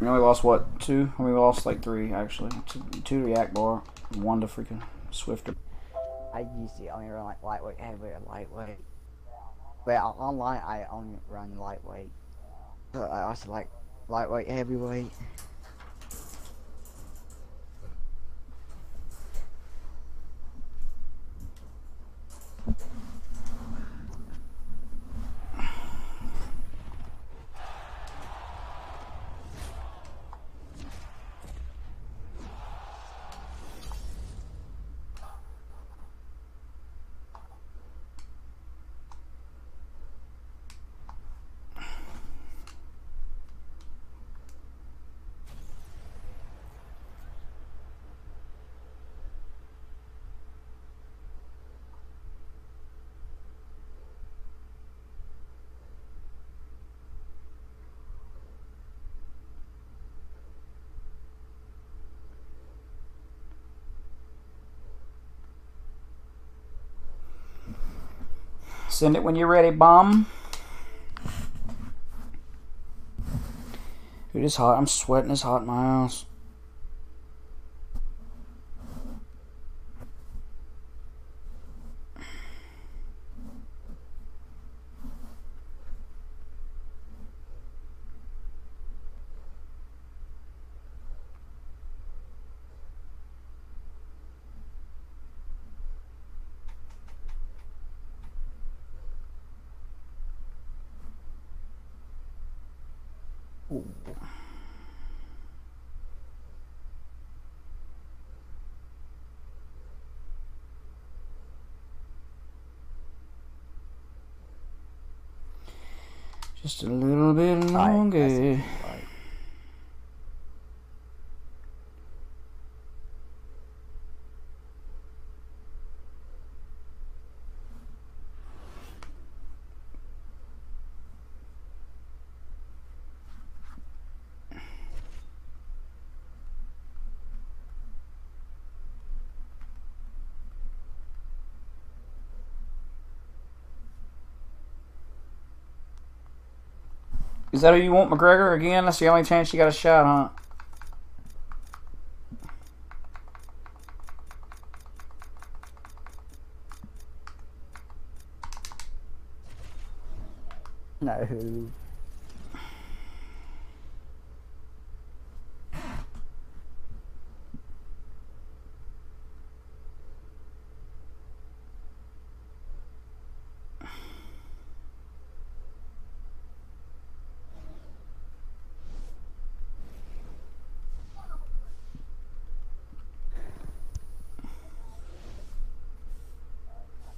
We only lost what two? We lost like three actually. Two, two to Yakbar, one to freaking Swifter. I usually only run like lightweight, heavyweight, lightweight. But on- online, I only run lightweight. But I also like lightweight, heavyweight. Send it when you're ready, bomb. It is hot. I'm sweating. It's hot in my house. A little bit longer. Is that who you want, McGregor? Again, that's the only chance you got a shot, huh? No.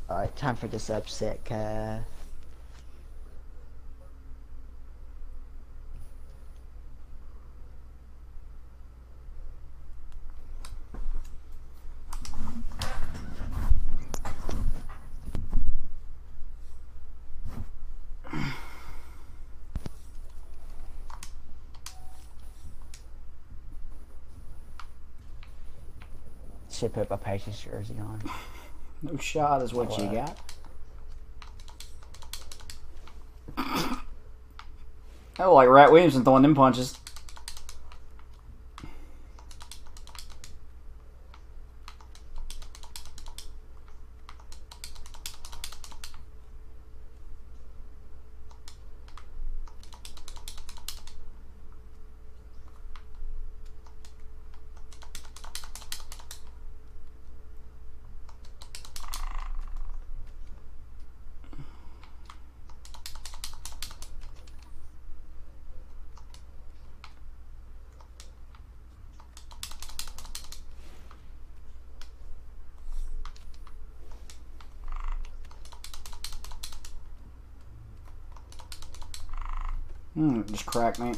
Alright, time for this upset, uh Should put my Patience jersey on. No shot is what you Alright. got. Oh, like Rat Williamson throwing them punches. Just cracked me.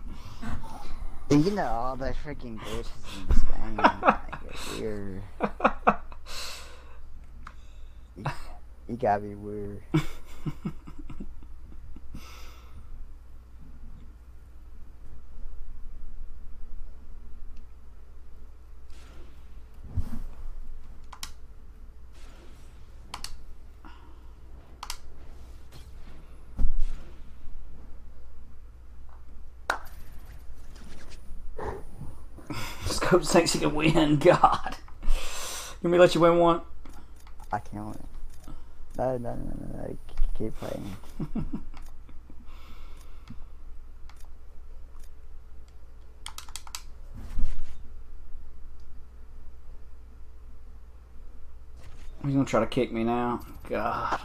You know all the freaking glitches in this game. like, weird. You, you gotta be weird. Coach thinks he can win. God. Let me let you win one. I can't. No, no, no, no, no. Keep playing. He's gonna try to kick me now. God.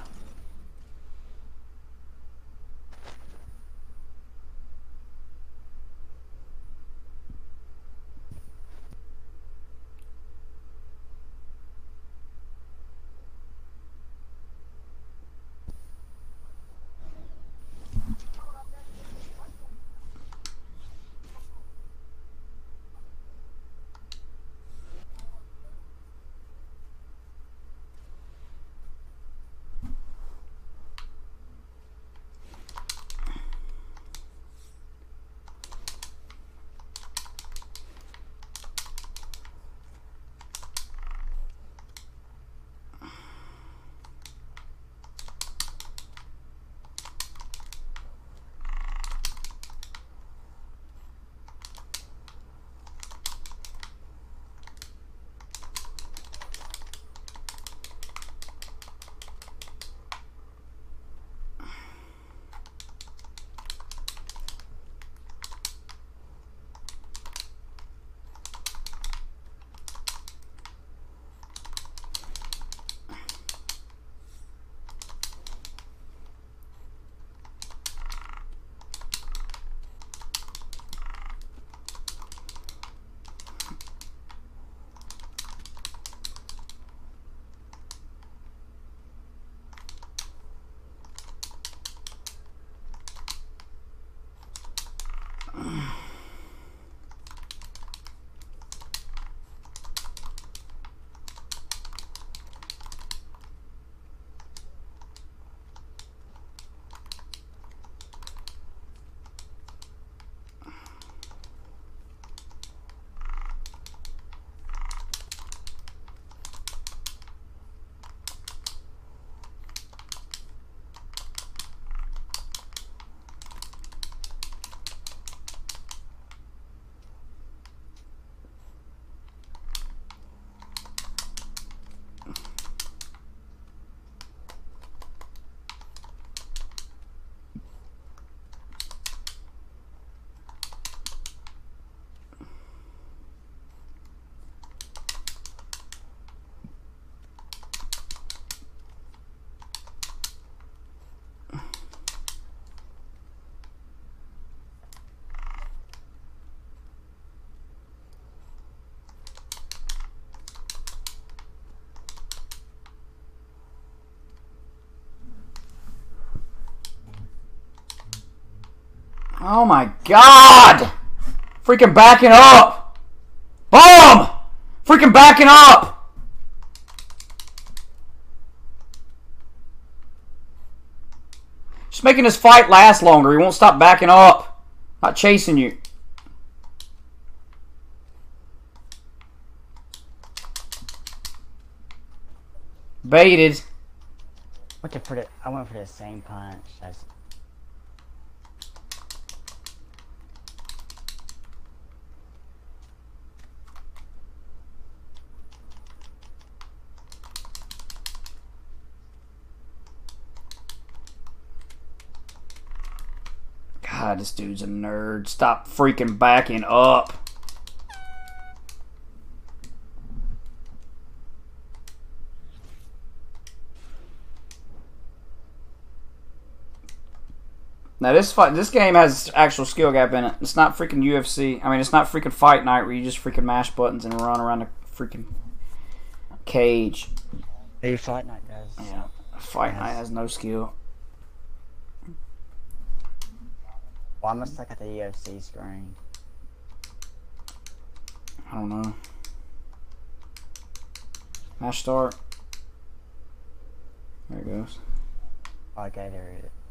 Oh my god! Freaking backing up! Boom! Freaking backing up! Just making this fight last longer. He won't stop backing up. Not chasing you. Baited. Went to. I went for the same punch. As, God, this dude's a nerd. Stop freaking backing up. Now this fight, this game has actual skill gap in it. It's not freaking UFC. I mean, it's not freaking Fight Night where you just freaking mash buttons and run around the freaking cage. Hey, Fight Night does. Yeah, Fight Night has no skill. Why am I at the UFC screen? I don't know. Mash start. There it goes. Okay, there it is.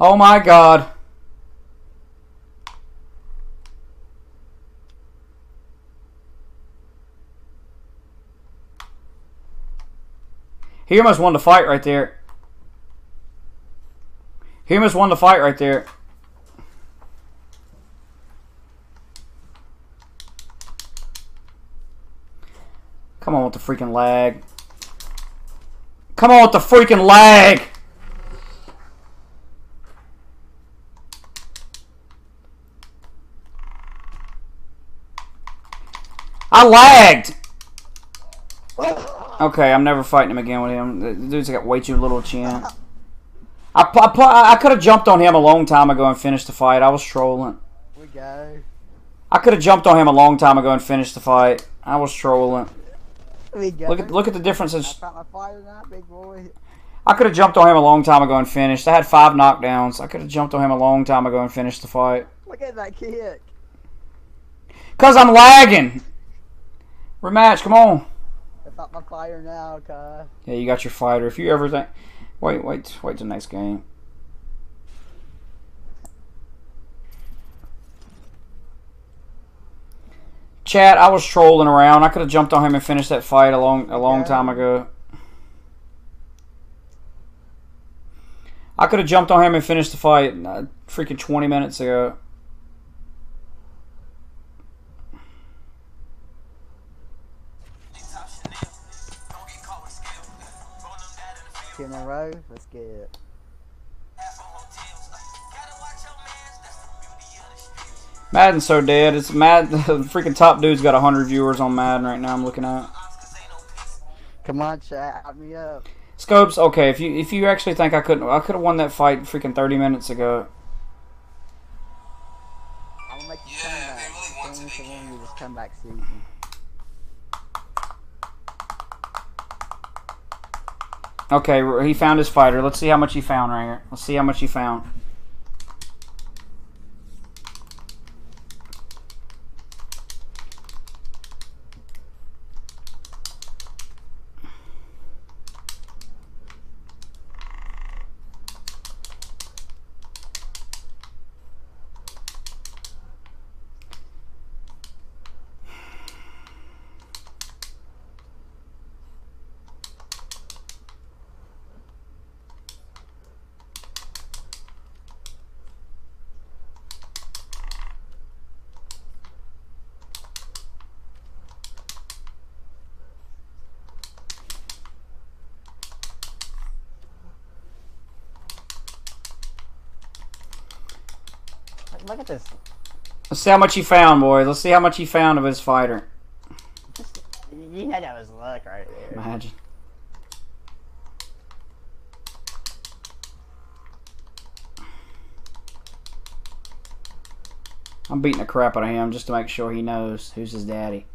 Oh my god. He almost won the fight right there. He almost won the fight right there. Come on with the freaking lag. Come on with the freaking lag! I lagged. Okay, I'm never fighting him again with him. The dude's got way too little chin. I, I, I could have jumped on him a long time ago and finished the fight. I was trolling. We go. I could have jumped on him a long time ago and finished the fight. I was trolling. We go. Look at look at the differences. I found my fighter now, big boy. I could have jumped on him a long time ago and finished. I had five knockdowns. I could have jumped on him a long time ago and finished the fight. Look at that kick. Cause I'm lagging. Rematch, come on. I found my fire now, Kai. Yeah, you got your fighter. If you ever think, wait, wait, wait till the next game. Chat, I was trolling around. I could have jumped on him and finished that fight a long, a long time ago. I could have jumped on him and finished the fight uh, freaking 20 minutes ago. In a row. Let's get it. Madden's so dead. It's Mad. The freaking top dude's got 100 viewers on Madden right now. I'm looking at. Come on, chat. Hot me up. Scopes, okay. If you if you actually think I couldn't, I could have won that fight freaking 30 minutes ago. I'm gonna make you come back. Don't miss the one you just come back season. Okay, he found his fighter. Let's see how much he found right here. Let's see how much he found. See how much he found, boys. Let's see how much he found of his fighter. You know that was luck right there. Imagine. I'm beating the crap out of him just to make sure he knows who's his daddy.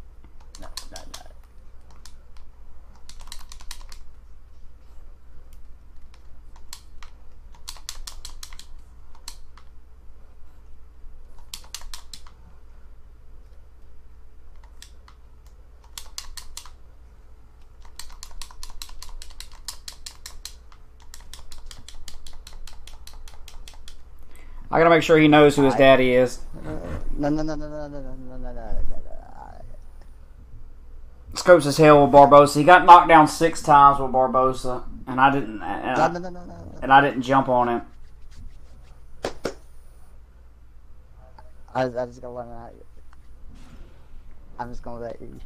I gotta make sure he knows who his daddy is. Scopes as hell with Barbosa. He got knocked down six times with Barbosa, and I didn't, and I, didn't jump on him. I, I just gotta learn how. I'm just gonna let you.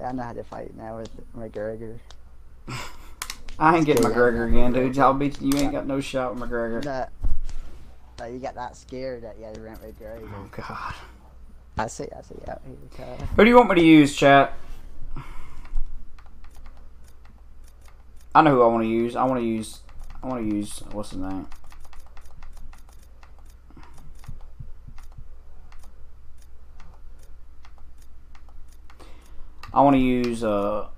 I know how to fight now with McGregor. I ain't getting McGregor again, dude. I'll beat you. You ain't got no shot with McGregor. Nah no, you got that scared that you had to rent McGregor. Oh God. I see, I see out here, Who do you want me to use, chat? I know who I want to use. I want to use. I want to use. What's his name? I want to use. Uh,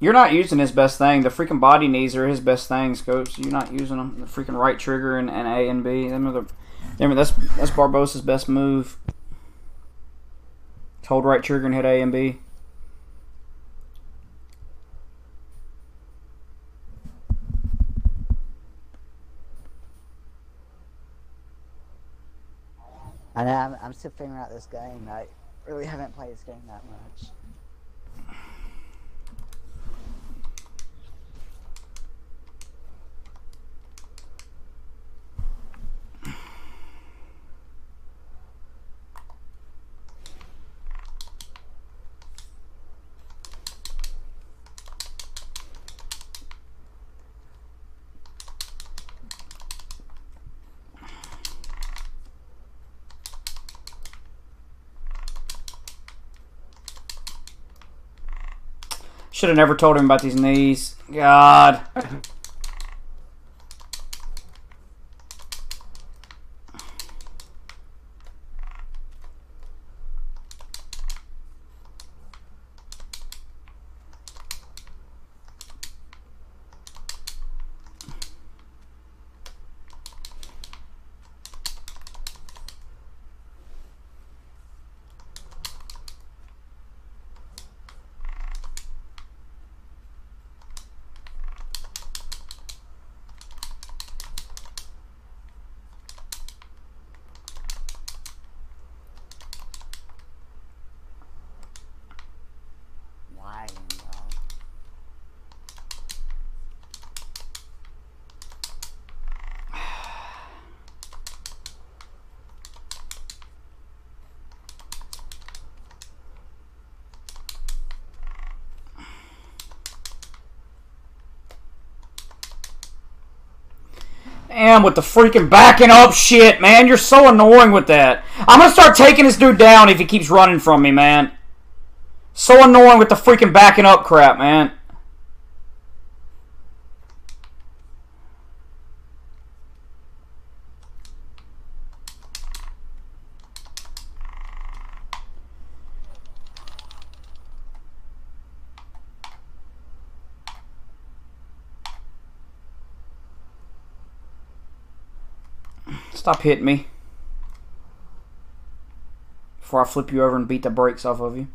You're not using his best thing. The freaking body knees are his best thing, Scopes. You're not using them. The freaking right trigger and, and A and B. Them are the, are- that's that's Barbosa's best move. Hold right trigger and hit A and B. I know, I'm, I'm still figuring out this game, like, really haven't played this game that much. Should have never told him about these knees. God. Lying, bro. With the freaking backing up shit, man. You're so annoying with that. I'm gonna start taking this dude down if he keeps running from me, man. So annoying with the freaking backing up crap, man. Stop hitting me. Before I flip you over and beat the brakes off of you.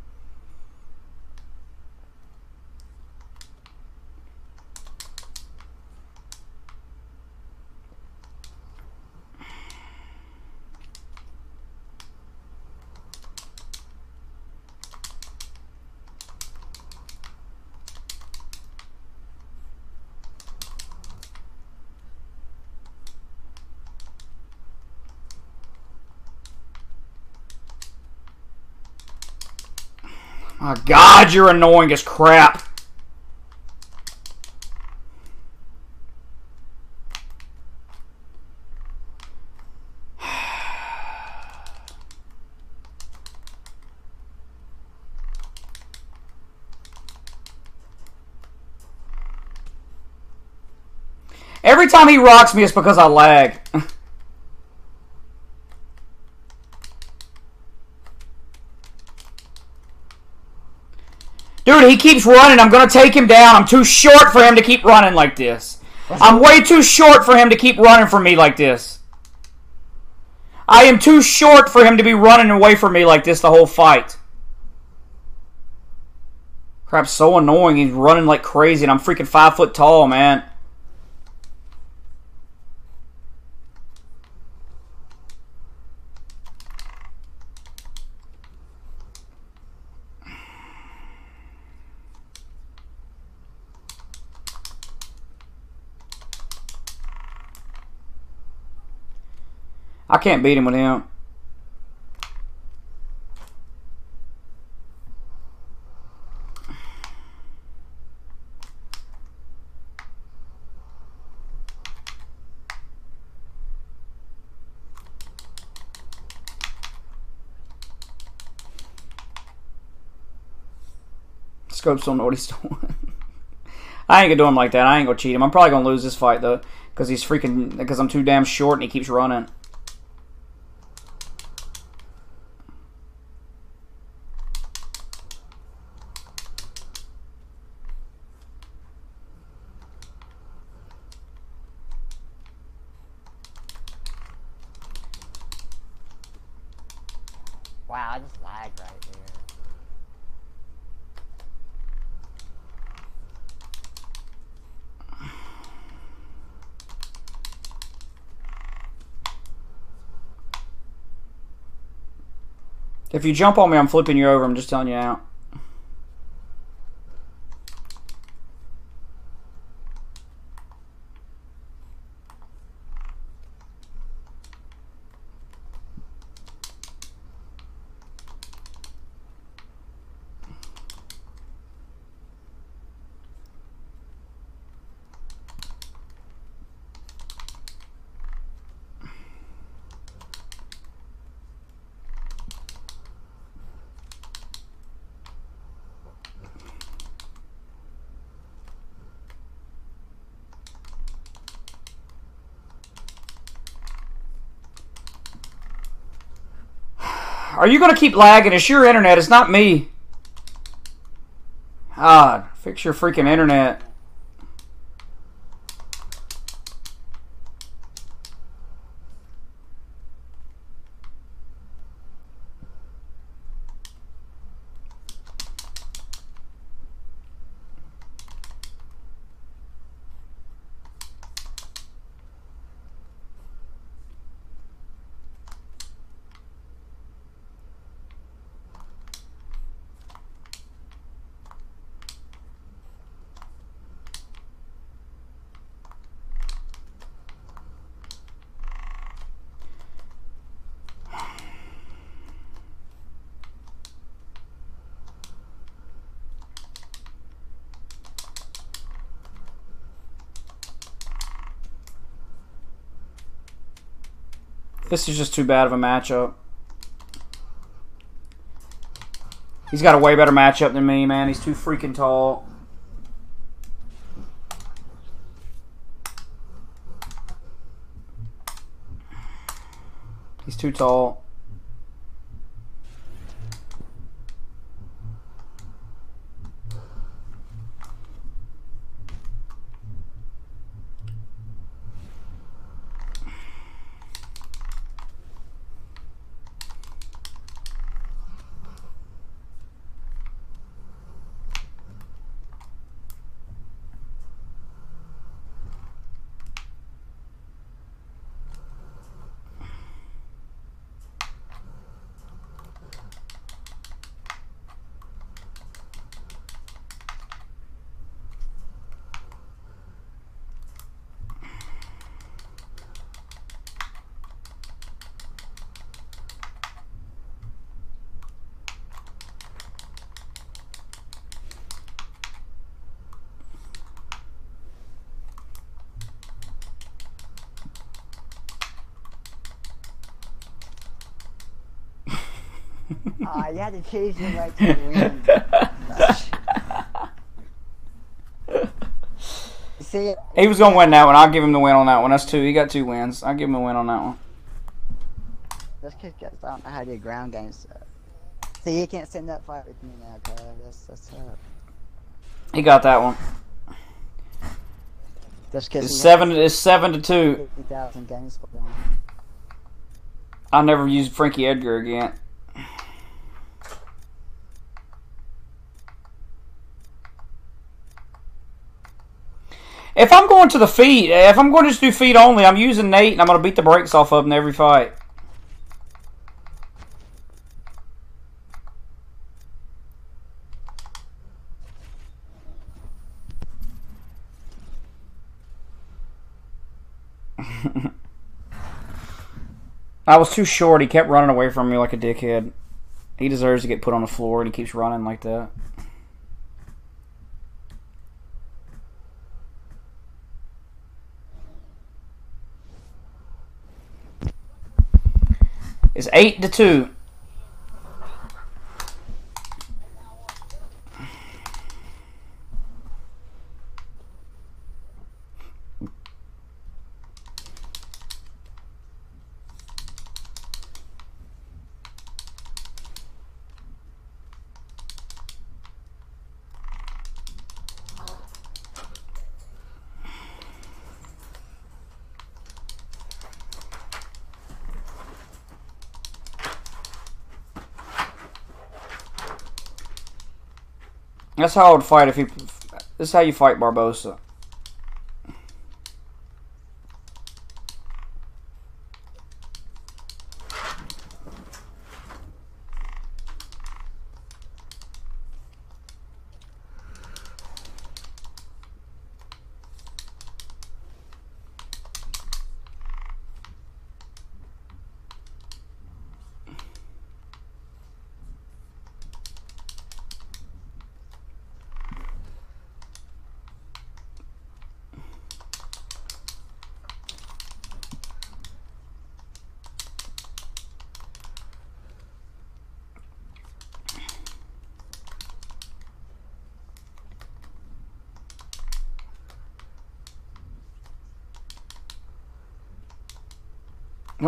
My God, you're annoying as crap. Every time he rocks me, it's because I lag. Dude, he keeps running. I'm going to take him down. I'm too short for him to keep running like this. I'm way too short for him to keep running from me like this. I am too short for him to be running away from me like this the whole fight. Crap, so annoying. He's running like crazy, and I'm freaking five foot tall, man. I can't beat him with him. Scopes don't know what he's doing. I ain't gonna do him like that. I ain't gonna cheat him. I'm probably gonna lose this fight though, because he's freaking because I'm too damn short and he keeps running. Wow, I just lagged right there. If you jump on me, I'm flipping you over. I'm just telling you out. You gonna keep lagging? It's your internet. It's not me. God, fix your freaking internet. This is just too bad of a matchup. He's got a way better matchup than me, man. He's too freaking tall. He's too tall. Ah, you had to choose your way to win. See, He was gonna win that one. I'll give him the win on that one. That's two. He got two wins. I'll give him a win on that one. this kid gets I don't know how to do ground games. So. See, you can't stand up fight with me now, cuz. That's, that's up. He got that one. Because It's seven. It's seven to two. 50,000 games. I'll never use Frankie Edgar again. If I'm going to the feet, if I'm going to just do feet only, I'm using Nate and I'm going to beat the brakes off of him every fight. I was too short. He kept running away from me like a dickhead. He deserves to get put on the floor and he keeps running like that. It's eight to two. That's how I would fight if he. This is how you fight Barbosa.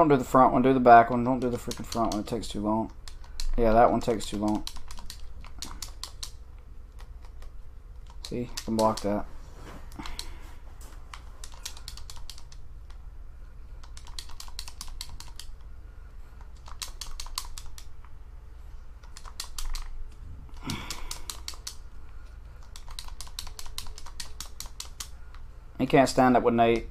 Don't do the front one. Do the back one. Don't do the freaking front one. It takes too long. Yeah, that one takes too long. See, I can block that. He can't stand up with Nate.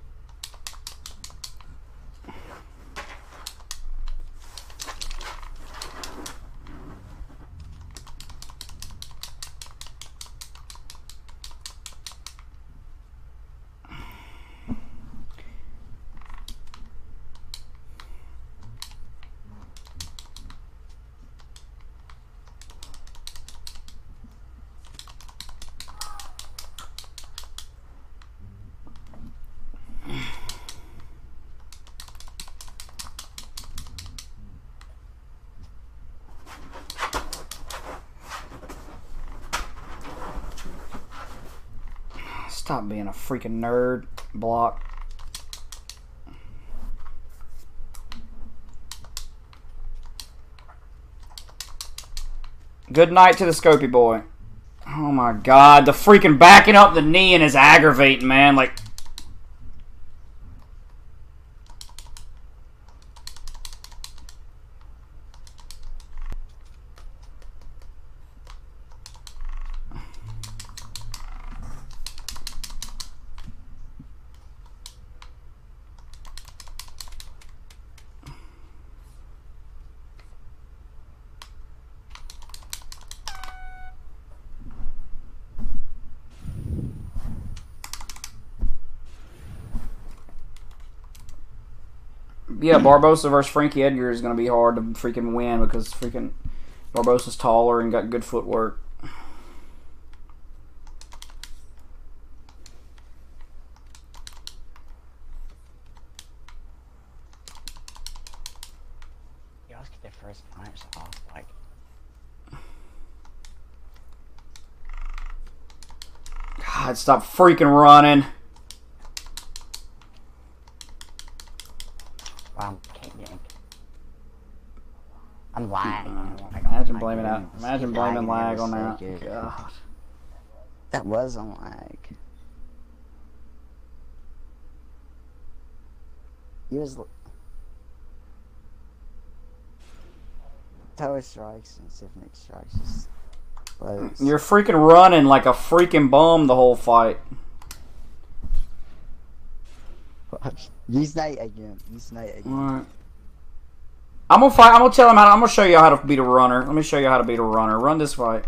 Stop being a freaking nerd. Block. Good night to the Scopy boy. Oh my god, the freaking backing up the knee and is aggravating, man. Like, yeah, Barbosa versus Frankie Edgar is going to be hard to freaking win because freaking Barbosa's taller and got good footwork. You always get the first punch off, like, God, stop freaking running. wow, can't yank. I'm lagging. oh my God, Imagine my goodness. Imagine blaming lag on that. God. That was on lag. He was. Tower strikes and Symphonic strikes just blows. You're freaking running like a freaking bum the whole fight. Use Nate again. Use Nate again. Alright. I'm gonna fight. I'm gonna tell him how. To, I'm gonna show you how to beat a runner. Let me show you how to beat a runner. Run this fight.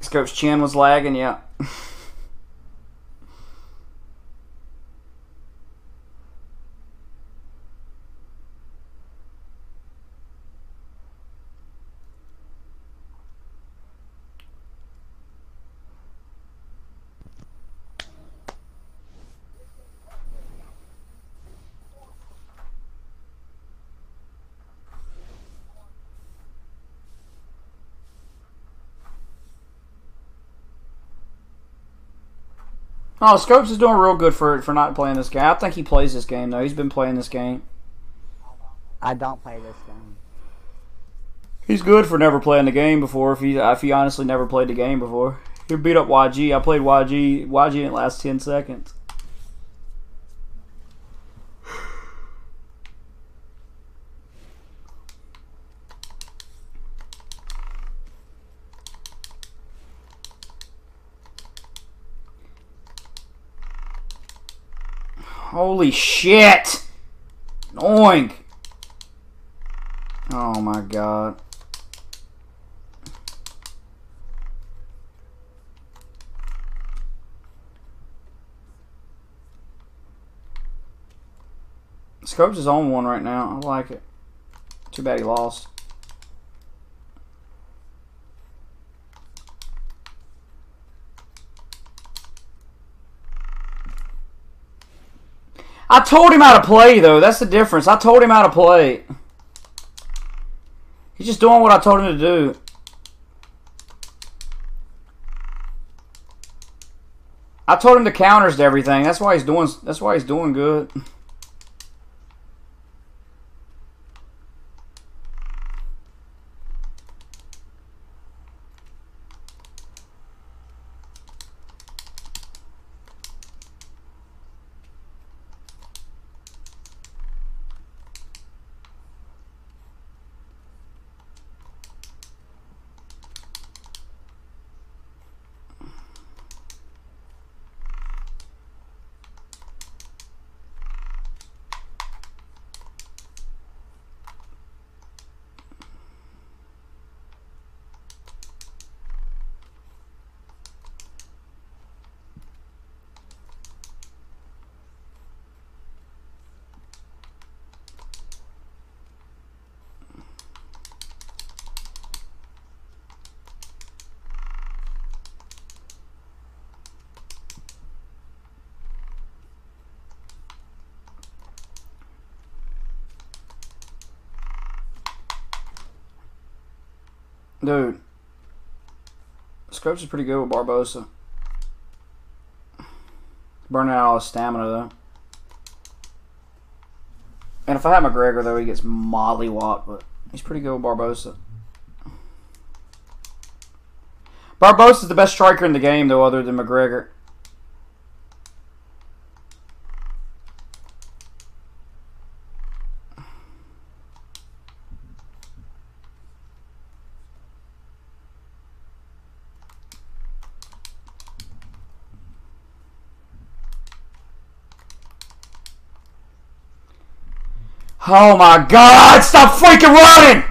Scope's chin was lagging. Yeah. Oh, Scopes is doing real good for for not playing this game. I think he plays this game though. He's been playing this game. I don't play this game. He's good for never playing the game before. If he if he honestly never played the game before, he beat up YG. I played YG. YG didn't last ten seconds. Holy shit! Oink! Oh my god. Scopes is on one right now. I like it. Too bad he lost. I told him how to play though. That's the difference. I told him how to play. He's just doing what I told him to do. I told him the counters to everything. That's why he's doing. That's why he's doing good. Dude. Scopes is pretty good with Barbosa. Burning out all his stamina, though. And if I had McGregor, though, he gets mollywopped, but he's pretty good with Barbosa. Barbosa's the best striker in the game, though, other than McGregor. Oh my god, stop freaking running!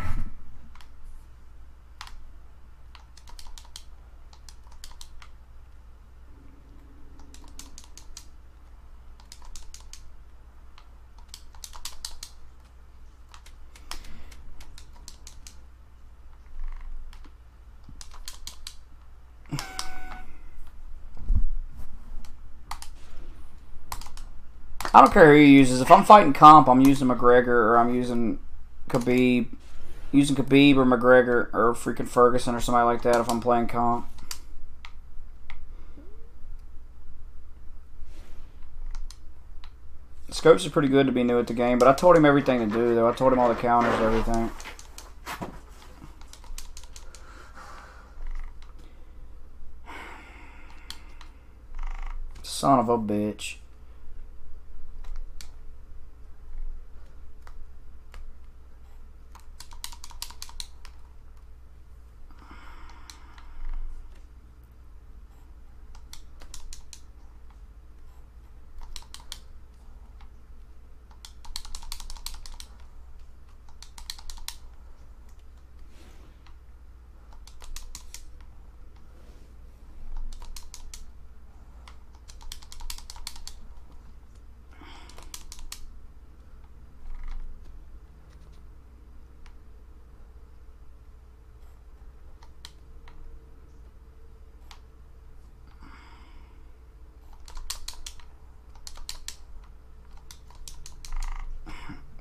I don't care who he uses. If I'm fighting comp, I'm using McGregor or I'm using Khabib. Using Khabib or McGregor or freaking Ferguson or somebody like that if I'm playing comp. Scopes is pretty good to be new at the game, but I told him everything to do, though. I told him all the counters, everything. Son of a bitch.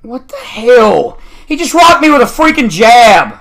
What the hell? He just rocked me with a freaking jab.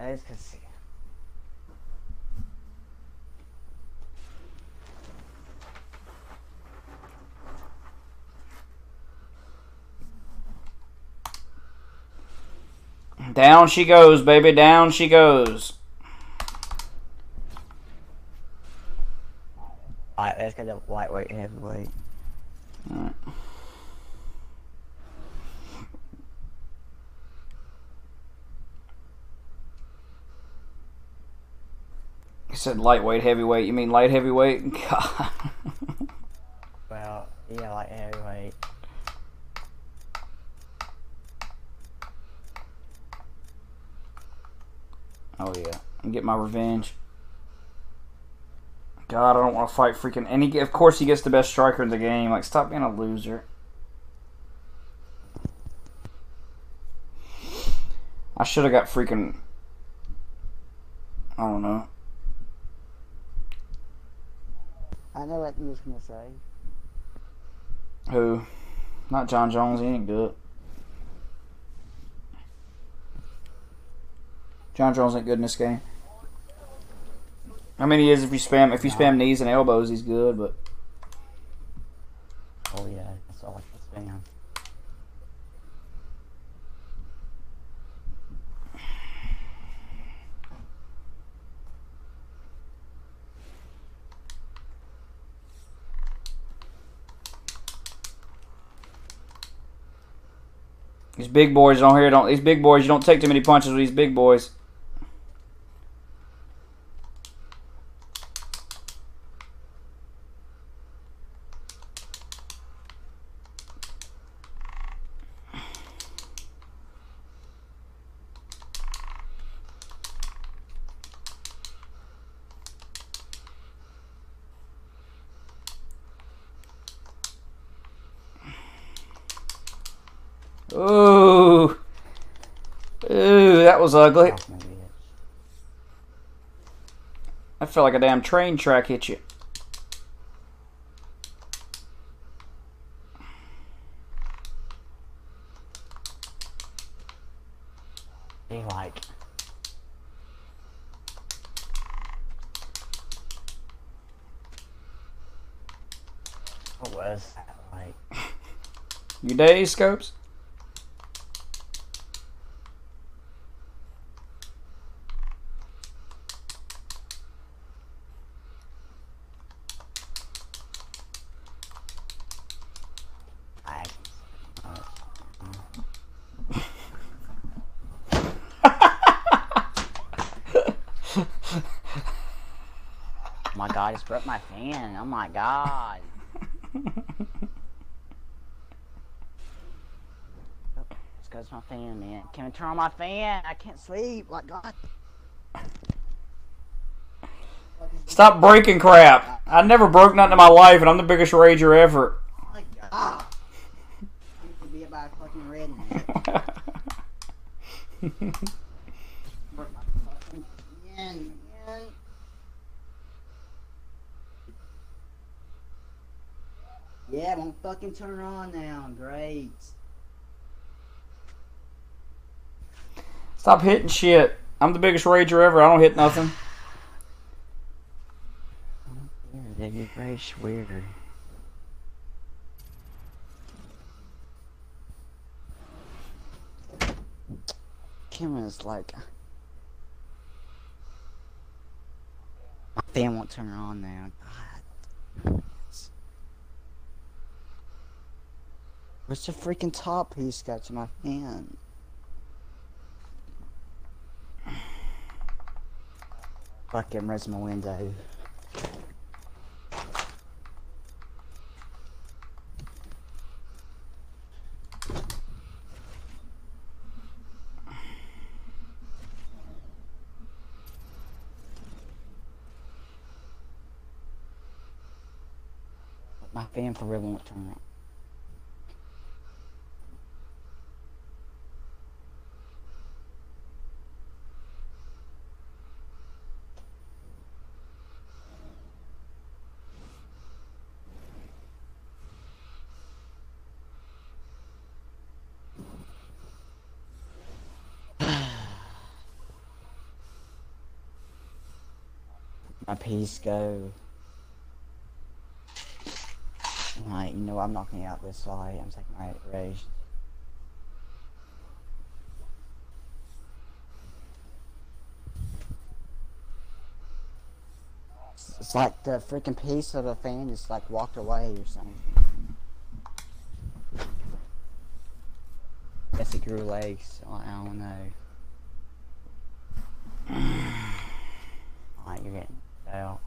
Getting those because Down she goes, baby. Down she goes. Alright, let's get the lightweight and heavyweight. Said lightweight, heavyweight. You mean light heavyweight? God. Well, yeah, like heavyweight. Oh yeah, and get my revenge. God, I don't want to fight freaking. And he, of course, he gets the best striker in the game. Like, stop being a loser. I should have got freaking. I don't know. I know what you was gonna say. Who? Not Jon Jones. He ain't good. Jon Jones ain't good in this game. I mean, he is if you spam if you spam knees and elbows, he's good. But Oh yeah, that's all I can spam. These big boys on here don't. These big boys, you don't take too many punches with these big boys. Ooh. Ooh, that was ugly. I felt like a damn train track hit you. Be like. What was that like? You days, Scopes? I, oh my god, it's broke my fan. Oh my god. Oh, It's my fan, man. Can I turn on my fan? I can't sleep. Like God. Stop breaking crap. I never broke nothing in my life, and I'm the biggest rager ever. My God. You could be about fucking redneck. Broke my fucking fan, man. Yeah, won't fucking turn on now. Great. Stop hitting shit. I'm the biggest rager ever. I don't hit nothing. Yeah, you're very weird. Camera's like. My fan won't turn on now. God. What's the freaking top piece got to my fan? Fucking where's my window? My fan for real won't turn on. My piece go. Right, you know I'm knocking out this side. I'm taking my rage. It's- like the freaking piece of the fan just like walked away or something. Guess it grew legs. I don't know. Alright, you're getting out.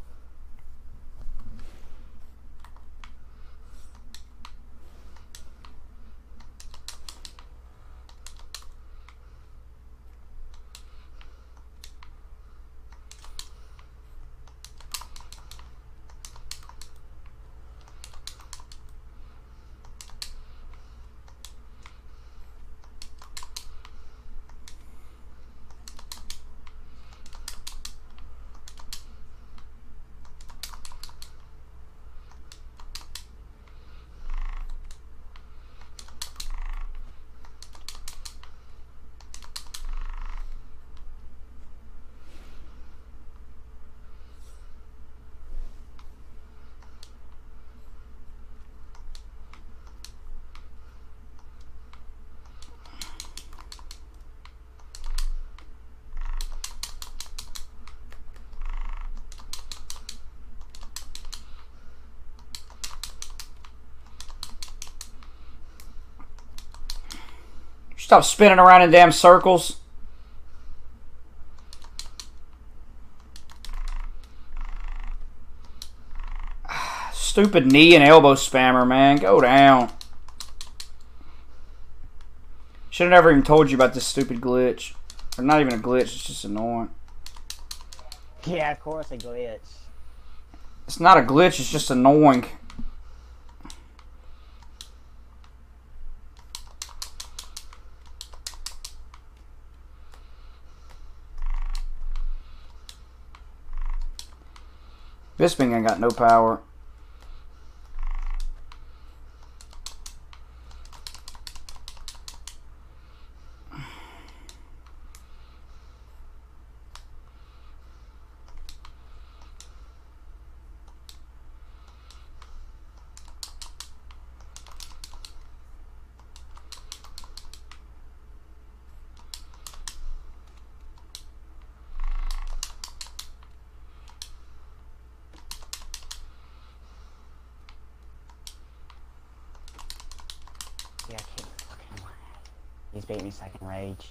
Stop spinning around in damn circles. Stupid knee and elbow spammer, man. Go down. Should have never even told you about this stupid glitch. Or not even a glitch, it's just annoying. Yeah, of course, a glitch. It's not a glitch, it's just annoying. Bisping ain't got no power. Yeah, kid, fucking He's beat me second rage.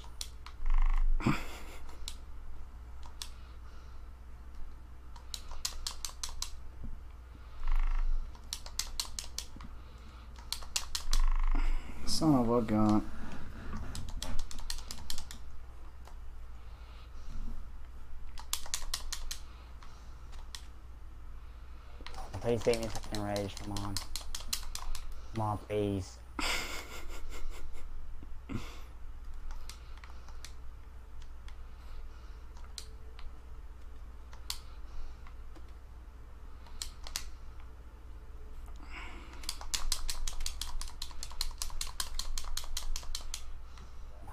Gun. Please beat me second rage, come on. Come on, please.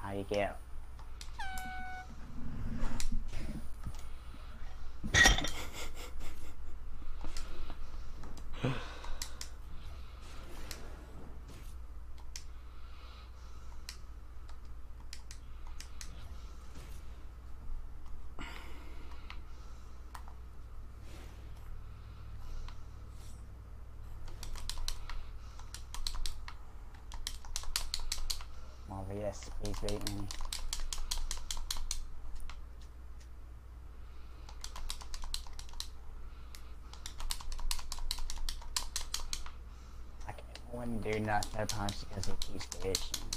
How you get? Well, please me. I can- wouldn't do nothing no punch because he keeps glitching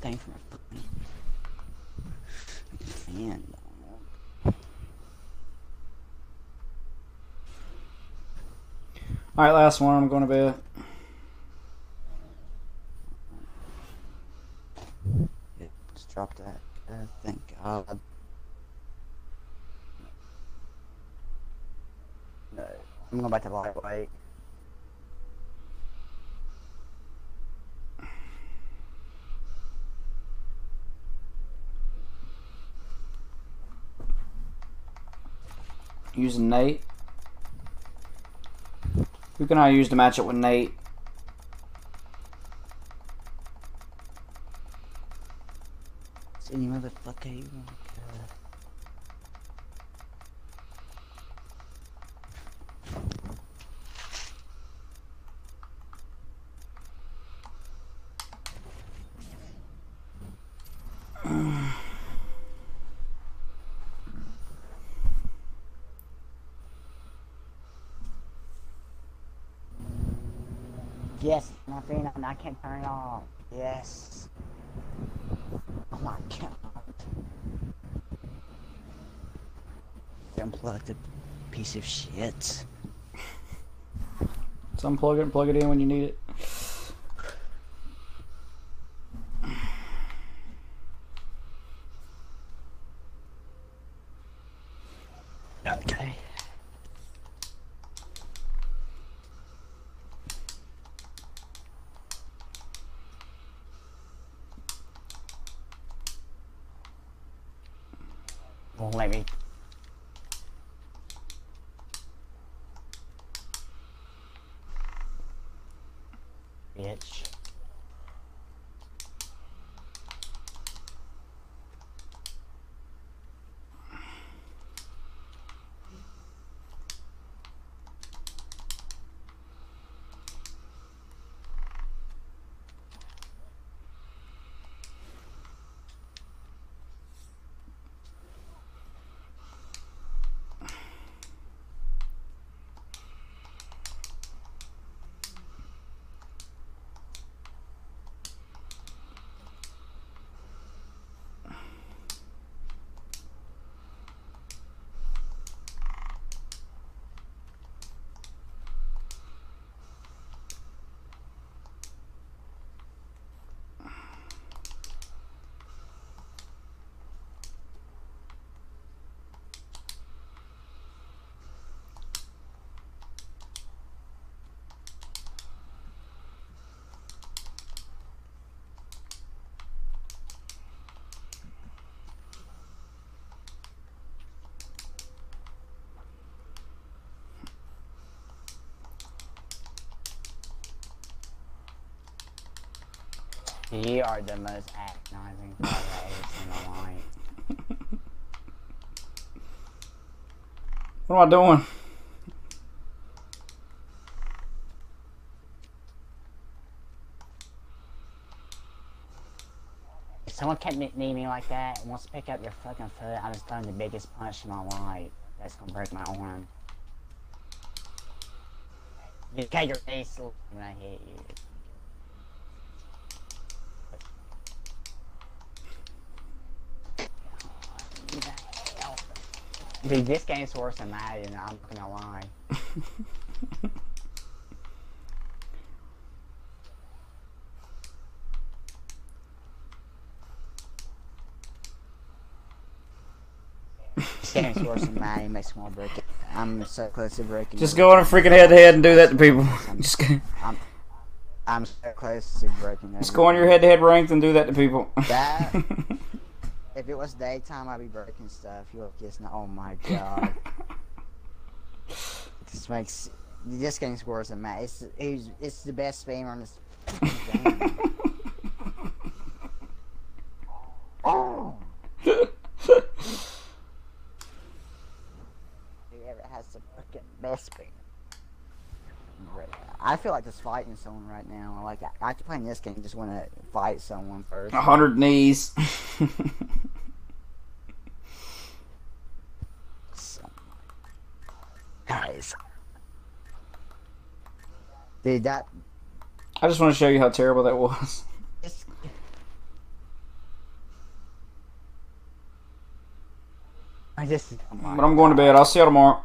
thing from a fan. All right, last one. I'm going to bed. Yeah, just drop that. Uh, thank God. No, I'm going back to lightweight. Using Nate. Who can I use to match it with Nate? Any motherfucker you want. Uh, Yes, my friend, I can't turn it off. Yes. Oh my god. Unplugged a piece of shit. So unplug it and plug it in when you need it. You are the most agonizing thing I've ever seen in. What am I doing? If someone kept nicknaming me like that and wants to pick up your fucking foot, I'm just throw the biggest punch in my life. That's gonna break my arm. You got your face when I hit you. Dude, this game's worse than Madden, I'm not gonna lie. this game's worse than Madden, makes me break it. I'm so close to breaking Just go on a freaking head to head and do that to people. Just, go- I'm, I'm so close to breaking just go on your head to head ranked and do that to people. That, if it was daytime, I'd be breaking stuff. You look just now. Oh my god. this makes this game's worse than Matt. It's it's, it's the best spammer on this game. oh. Whoever has the fucking best spammer. I feel like just fighting someone right now. Like I, after playing this game, just want to fight someone first. A hundred knees. Guys. Dude, that I just want to show you how terrible that was. I just oh But I'm going to bed. I'll see you tomorrow.